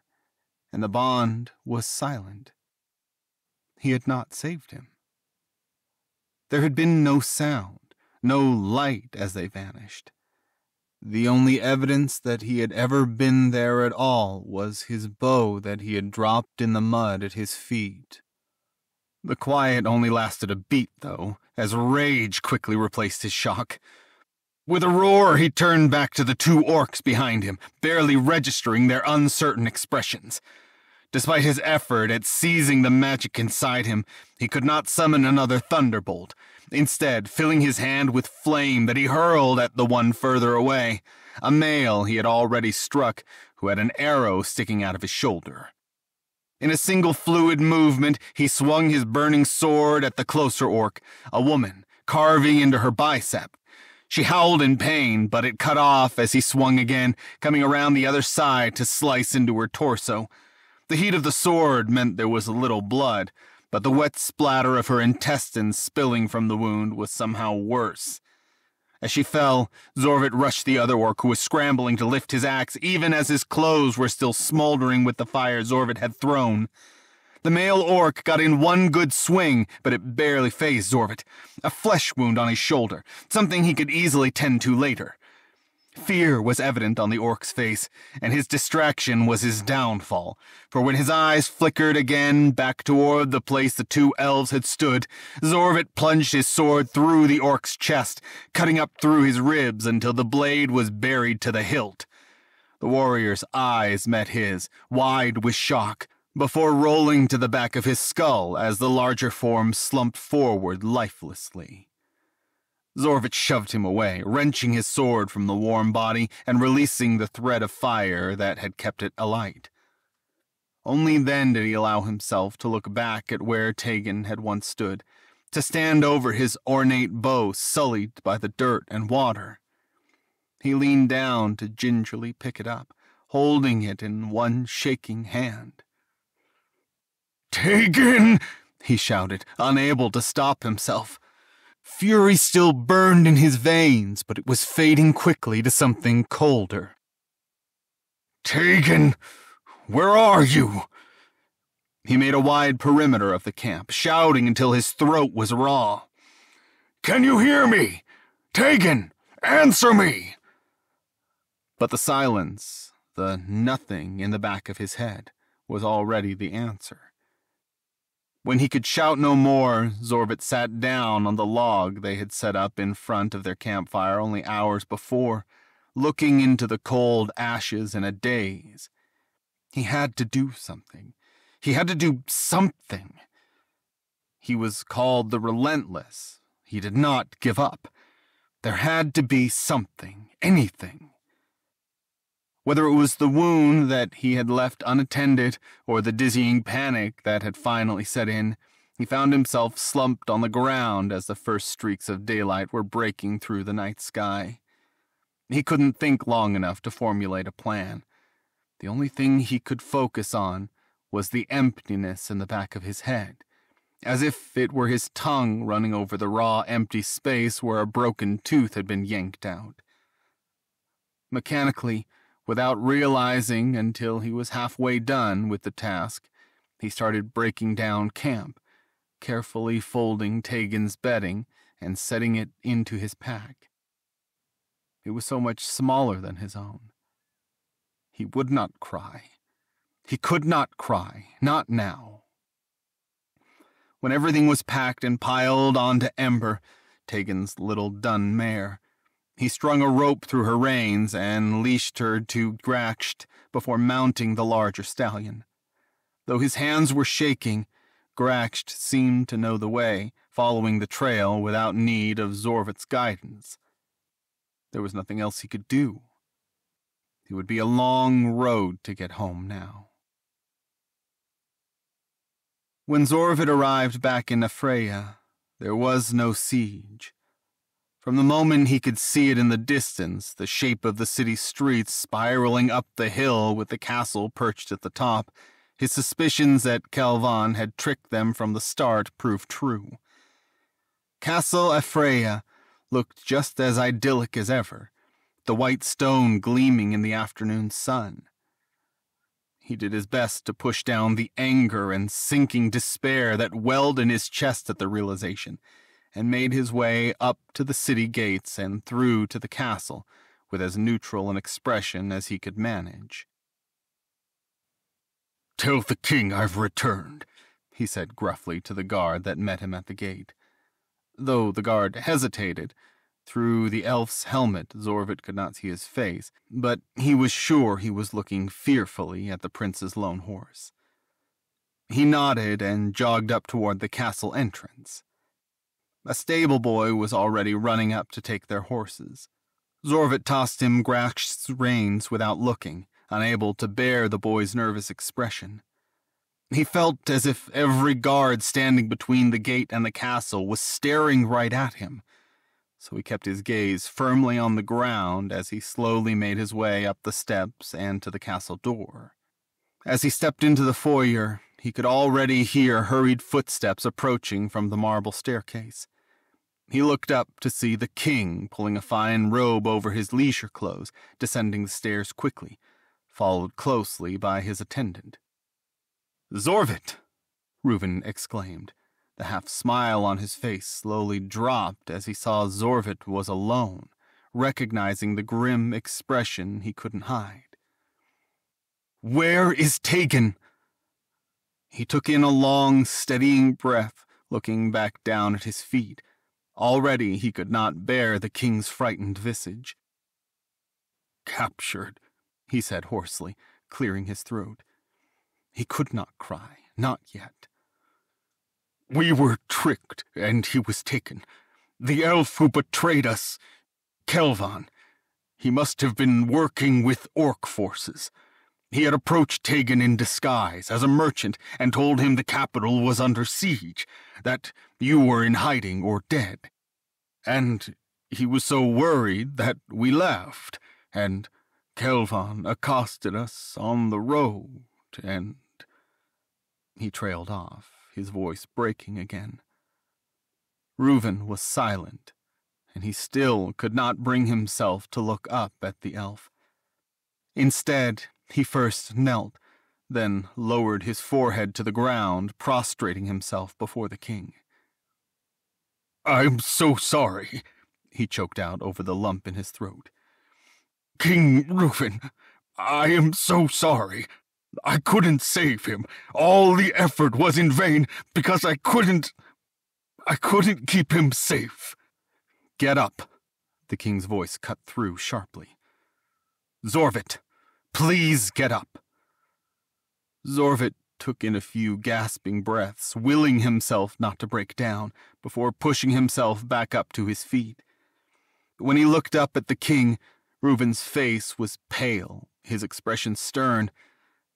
and the bond was silent. He had not saved him. There had been no sound, no light as they vanished. The only evidence that he had ever been there at all was his bow that he had dropped in the mud at his feet. The quiet only lasted a beat, though, as rage quickly replaced his shock. With a roar, he turned back to the two orcs behind him, barely registering their uncertain expressions. Despite his effort at seizing the magic inside him, he could not summon another thunderbolt, instead filling his hand with flame that he hurled at the one further away, a male he had already struck who had an arrow sticking out of his shoulder. In a single fluid movement, he swung his burning sword at the closer orc, a woman, carving into her bicep. She howled in pain, but it cut off as he swung again, coming around the other side to slice into her torso. The heat of the sword meant there was a little blood, but the wet splatter of her intestines spilling from the wound was somehow worse. As she fell, Zorvut rushed the other orc who was scrambling to lift his axe even as his clothes were still smoldering with the fire Zorvut had thrown. The male orc got in one good swing, but it barely fazed Zorvut. A flesh wound on his shoulder, something he could easily tend to later. Fear was evident on the orc's face, and his distraction was his downfall, for when his eyes flickered again back toward the place the two elves had stood, Zorvut plunged his sword through the orc's chest, cutting up through his ribs until the blade was buried to the hilt. The warrior's eyes met his, wide with shock, before rolling to the back of his skull as the larger form slumped forward lifelessly. Zorvut shoved him away, wrenching his sword from the warm body and releasing the thread of fire that had kept it alight. Only then did he allow himself to look back at where Taegan had once stood, to stand over his ornate bow sullied by the dirt and water. He leaned down to gingerly pick it up, holding it in one shaking hand. Taegan! he shouted, unable to stop himself. Fury still burned in his veins, but it was fading quickly to something colder. Taegan, where are you? He made a wide perimeter of the camp, shouting until his throat was raw. Can you hear me? Taegan, answer me! But the silence, the nothing in the back of his head, was already the answer. When he could shout no more, Zorvut sat down on the log they had set up in front of their campfire only hours before, looking into the cold ashes in a daze. He had to do something. He had to do something. He was called the Relentless. He did not give up. There had to be something, anything. Whether it was the wound that he had left unattended or the dizzying panic that had finally set in, he found himself slumped on the ground as the first streaks of daylight were breaking through the night sky. He couldn't think long enough to formulate a plan. The only thing he could focus on was the emptiness in the back of his head, as if it were his tongue running over the raw, empty space where a broken tooth had been yanked out. Mechanically, Without realizing until he was halfway done with the task, he started breaking down camp, carefully folding Taegan's bedding and setting it into his pack. It was so much smaller than his own. He would not cry. He could not cry, not now. When everything was packed and piled onto Ember, Taegan's little dun mare, he strung a rope through her reins and leashed her to Graxt before mounting the larger stallion. Though his hands were shaking, Graxt seemed to know the way, following the trail without need of Zorvut's guidance. There was nothing else he could do. It would be a long road to get home now. When Zorvut arrived back in Aefraya, there was no siege. From the moment he could see it in the distance, the shape of the city streets spiraling up the hill with the castle perched at the top, his suspicions that Kelvan had tricked them from the start proved true. Castle Aefraya looked just as idyllic as ever, the white stone gleaming in the afternoon sun. He did his best to push down the anger and sinking despair that welled in his chest at the realization and made his way up to the city gates and through to the castle with as neutral an expression as he could manage. Tell the king I've returned, he said gruffly to the guard that met him at the gate. Though the guard hesitated, through the elf's helmet Zorvut could not see his face, but he was sure he was looking fearfully at the prince's lone horse. He nodded and jogged up toward the castle entrance. A stable boy was already running up to take their horses. Zorvut tossed him Graxt's reins without looking, unable to bear the boy's nervous expression. He felt as if every guard standing between the gate and the castle was staring right at him, so he kept his gaze firmly on the ground as he slowly made his way up the steps and to the castle door. As he stepped into the foyer, he could already hear hurried footsteps approaching from the marble staircase. He looked up to see the king pulling a fine robe over his leisure clothes, descending the stairs quickly, followed closely by his attendant. Zorvut! Reuven exclaimed. The half smile on his face slowly dropped as he saw Zorvut was alone, recognizing the grim expression he couldn't hide. Where is Taegan? He took in a long, steadying breath, looking back down at his feet Already he could not bear the king's frightened visage. Captured, he said hoarsely, clearing his throat. He could not cry, not yet. We were tricked, and he was taken. The elf who betrayed us, Kelvan. He must have been working with orc forces. He had approached Taegan in disguise as a merchant and told him the capital was under siege, that you were in hiding or dead. And he was so worried that we left, and Kelvan accosted us on the road, and. He trailed off, his voice breaking again. Reuven was silent, and he still could not bring himself to look up at the elf. Instead, he first knelt, then lowered his forehead to the ground, prostrating himself before the king. I'm so sorry, he choked out over the lump in his throat. King Reuven, I am so sorry. I couldn't save him. All the effort was in vain because I couldn't. I couldn't keep him safe. Get up. The king's voice cut through sharply. Zorvut, please get up. Zorvut took in a few gasping breaths, willing himself not to break down, before pushing himself back up to his feet. When he looked up at the king, Reuven's face was pale, his expression stern,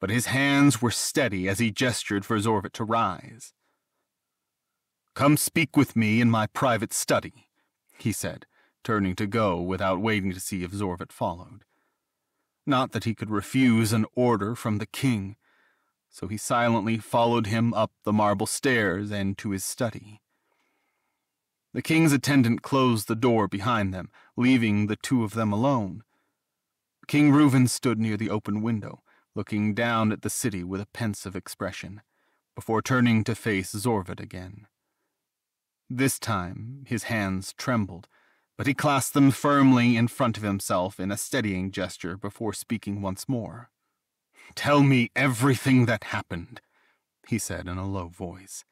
but his hands were steady as he gestured for Zorvut to rise. Come speak with me in my private study, he said, turning to go without waiting to see if Zorvut followed. Not that he could refuse an order from the king, so he silently followed him up the marble stairs and to his study. The king's attendant closed the door behind them, leaving the two of them alone. King Reuven stood near the open window, looking down at the city with a pensive expression, before turning to face Zorvut again. This time his hands trembled, but he clasped them firmly in front of himself in a steadying gesture before speaking once more. Tell me everything that happened, he said in a low voice.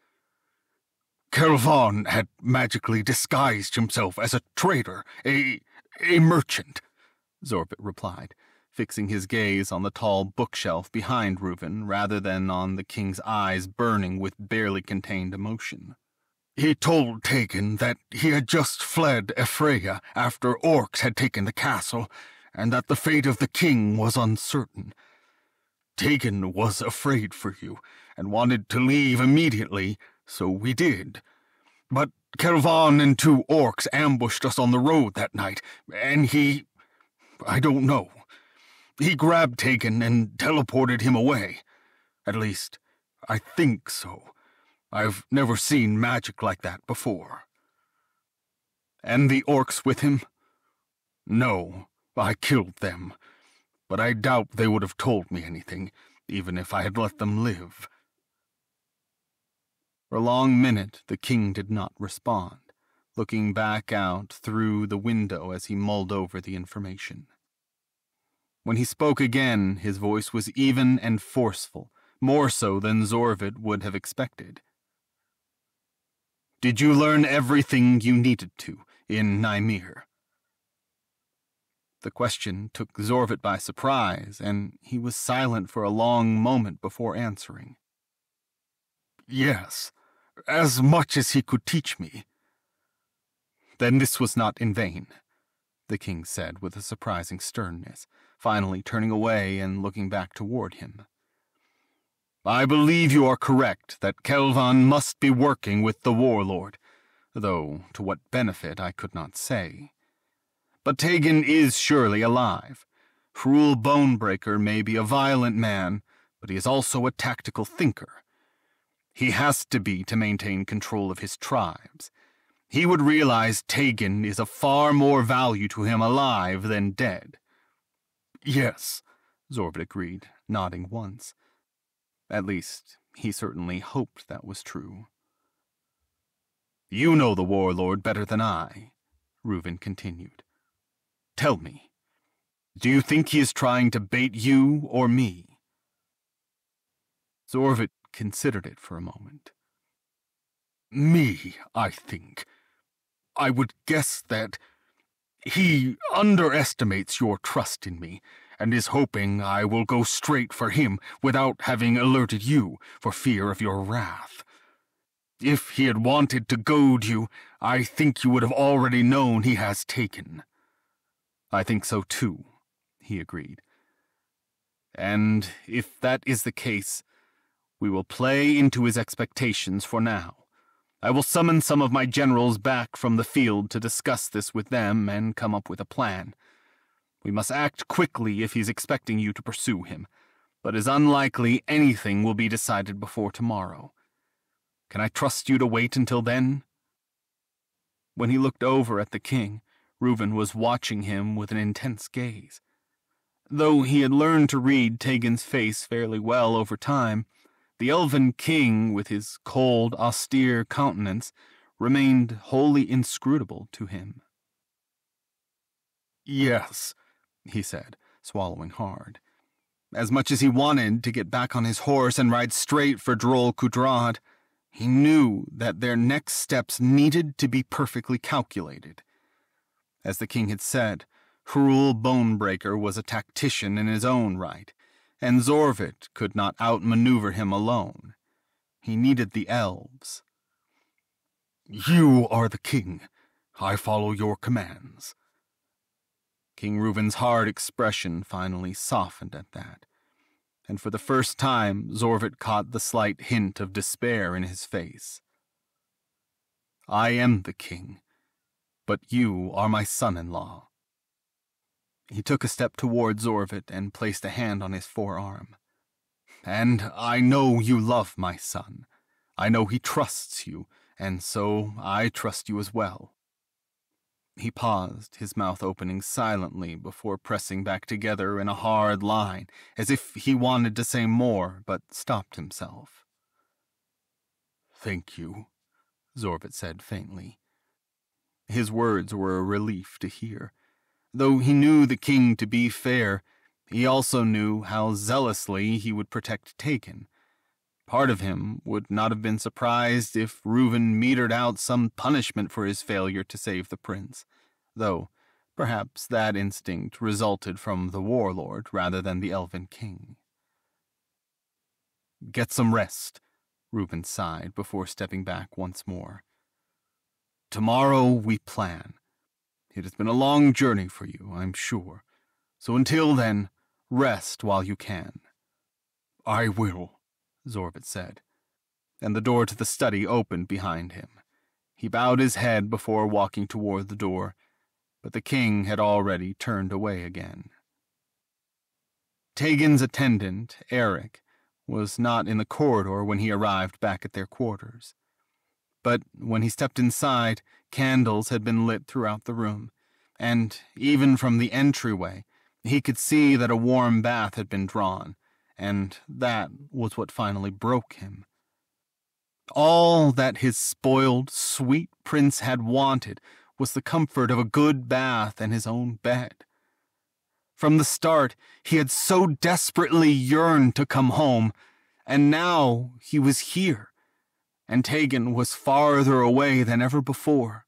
Kelvan had magically disguised himself as a trader, a a merchant, Zorvut replied, fixing his gaze on the tall bookshelf behind Reuven rather than on the king's eyes burning with barely contained emotion. He told Taegan that he had just fled Aefraya after orcs had taken the castle, and that the fate of the king was uncertain. Taegan was afraid for you, and wanted to leave immediately, so we did. But Kelvan and two orcs ambushed us on the road that night, and he... I don't know. He grabbed Taegan and teleported him away. At least, I think so. I've never seen magic like that before. And the orcs with him? No, I killed them. But I doubt they would have told me anything, even if I had let them live. For a long minute the king did not respond, looking back out through the window as he mulled over the information. When he spoke again, his voice was even and forceful, more so than Zorvut would have expected. Did you learn everything you needed to in Nymir? The question took Zorvut by surprise, and he was silent for a long moment before answering. Yes, as much as he could teach me. Then this was not in vain, the king said with a surprising sternness finally turning away and looking back toward him. I believe you are correct that Kelvan must be working with the warlord, though to what benefit I could not say. But Taegan is surely alive. Hrul Bonebreaker may be a violent man, but he is also a tactical thinker. He has to be to maintain control of his tribes. He would realize Taegan is of far more value to him alive than dead. Yes, Zorvut agreed, nodding once. At least, he certainly hoped that was true. You know the warlord better than I, Reuven continued. Tell me, do you think he is trying to bait you or me? Zorvut considered it for a moment. Me, I think. I would guess that he underestimates your trust in me, and is hoping I will go straight for him without having alerted you, for fear of your wrath. If he had wanted to goad you, I think you would have already known he has taken. I think so too, he agreed. And if that is the case, we will play into his expectations for now. I will summon some of my generals back from the field to discuss this with them and come up with a plan. We must act quickly if he's expecting you to pursue him, but it is unlikely anything will be decided before tomorrow. Can I trust you to wait until then? When he looked over at the king, Reuven was watching him with an intense gaze. Though he had learned to read Taegan's face fairly well over time, the elven king, with his cold, austere countenance, remained wholly inscrutable to him. Yes, he said, swallowing hard. as much as he wanted to get back on his horse and ride straight for Drol Kudrad, he knew that their next steps needed to be perfectly calculated. As the king had said, Hrul Bonebreaker was a tactician in his own right, and Zorvut could not outmaneuver him alone. He needed the elves. You are the king. I follow your commands. King Reuven's hard expression finally softened at that, and for the first time Zorvut caught the slight hint of despair in his face. I am the king, but you are my son-in-law. He took a step toward Zorvut and placed a hand on his forearm. And I know you love my son. I know he trusts you, and so I trust you as well. He paused, his mouth opening silently before pressing back together in a hard line, as if he wanted to say more, but stopped himself. Thank you, Zorvut said faintly. His words were a relief to hear. Though he knew the king to be fair, he also knew how zealously he would protect Taegan. Part of him would not have been surprised if Reuven metered out some punishment for his failure to save the prince, though perhaps that instinct resulted from the warlord rather than the elven king. Get some rest, Reuven sighed before stepping back once more. Tomorrow we plan. It has been a long journey for you, I'm sure. So until then, rest while you can. I will, Zorvut said, and the door to the study opened behind him. He bowed his head before walking toward the door, but the king had already turned away again. Taegan's attendant, Eric, was not in the corridor when he arrived back at their quarters. But when he stepped inside, candles had been lit throughout the room, and even from the entryway, he could see that a warm bath had been drawn, and that was what finally broke him. All that his spoiled, sweet prince had wanted was the comfort of a good bath and his own bed. From the start, he had so desperately yearned to come home, and now he was here and Taegan was farther away than ever before.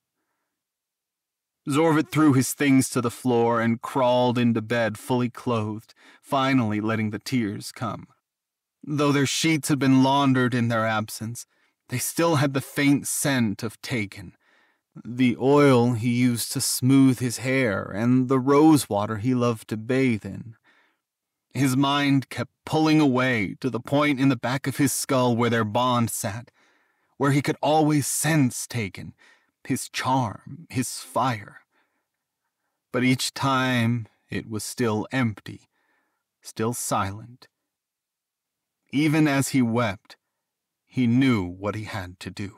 Zorvut threw his things to the floor and crawled into bed fully clothed, finally letting the tears come. Though their sheets had been laundered in their absence, they still had the faint scent of Taegan. the oil he used to smooth his hair, and the rose water he loved to bathe in. His mind kept pulling away to the point in the back of his skull where their bond sat, where he could always sense Taegan, his charm, his fire. But each time it was still empty, still silent. Even as he wept, he knew what he had to do.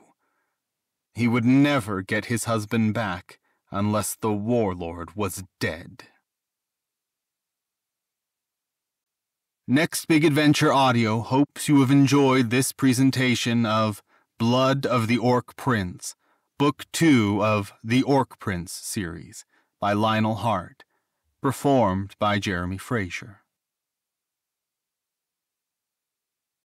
He would never get his husband back unless the warlord was dead. Next Big Adventure Audio hopes you have enjoyed this presentation of Blood of the Orc Prince, Book 2 of the Orc Prince series by Lionel Hart, performed by Jeremy Frazier.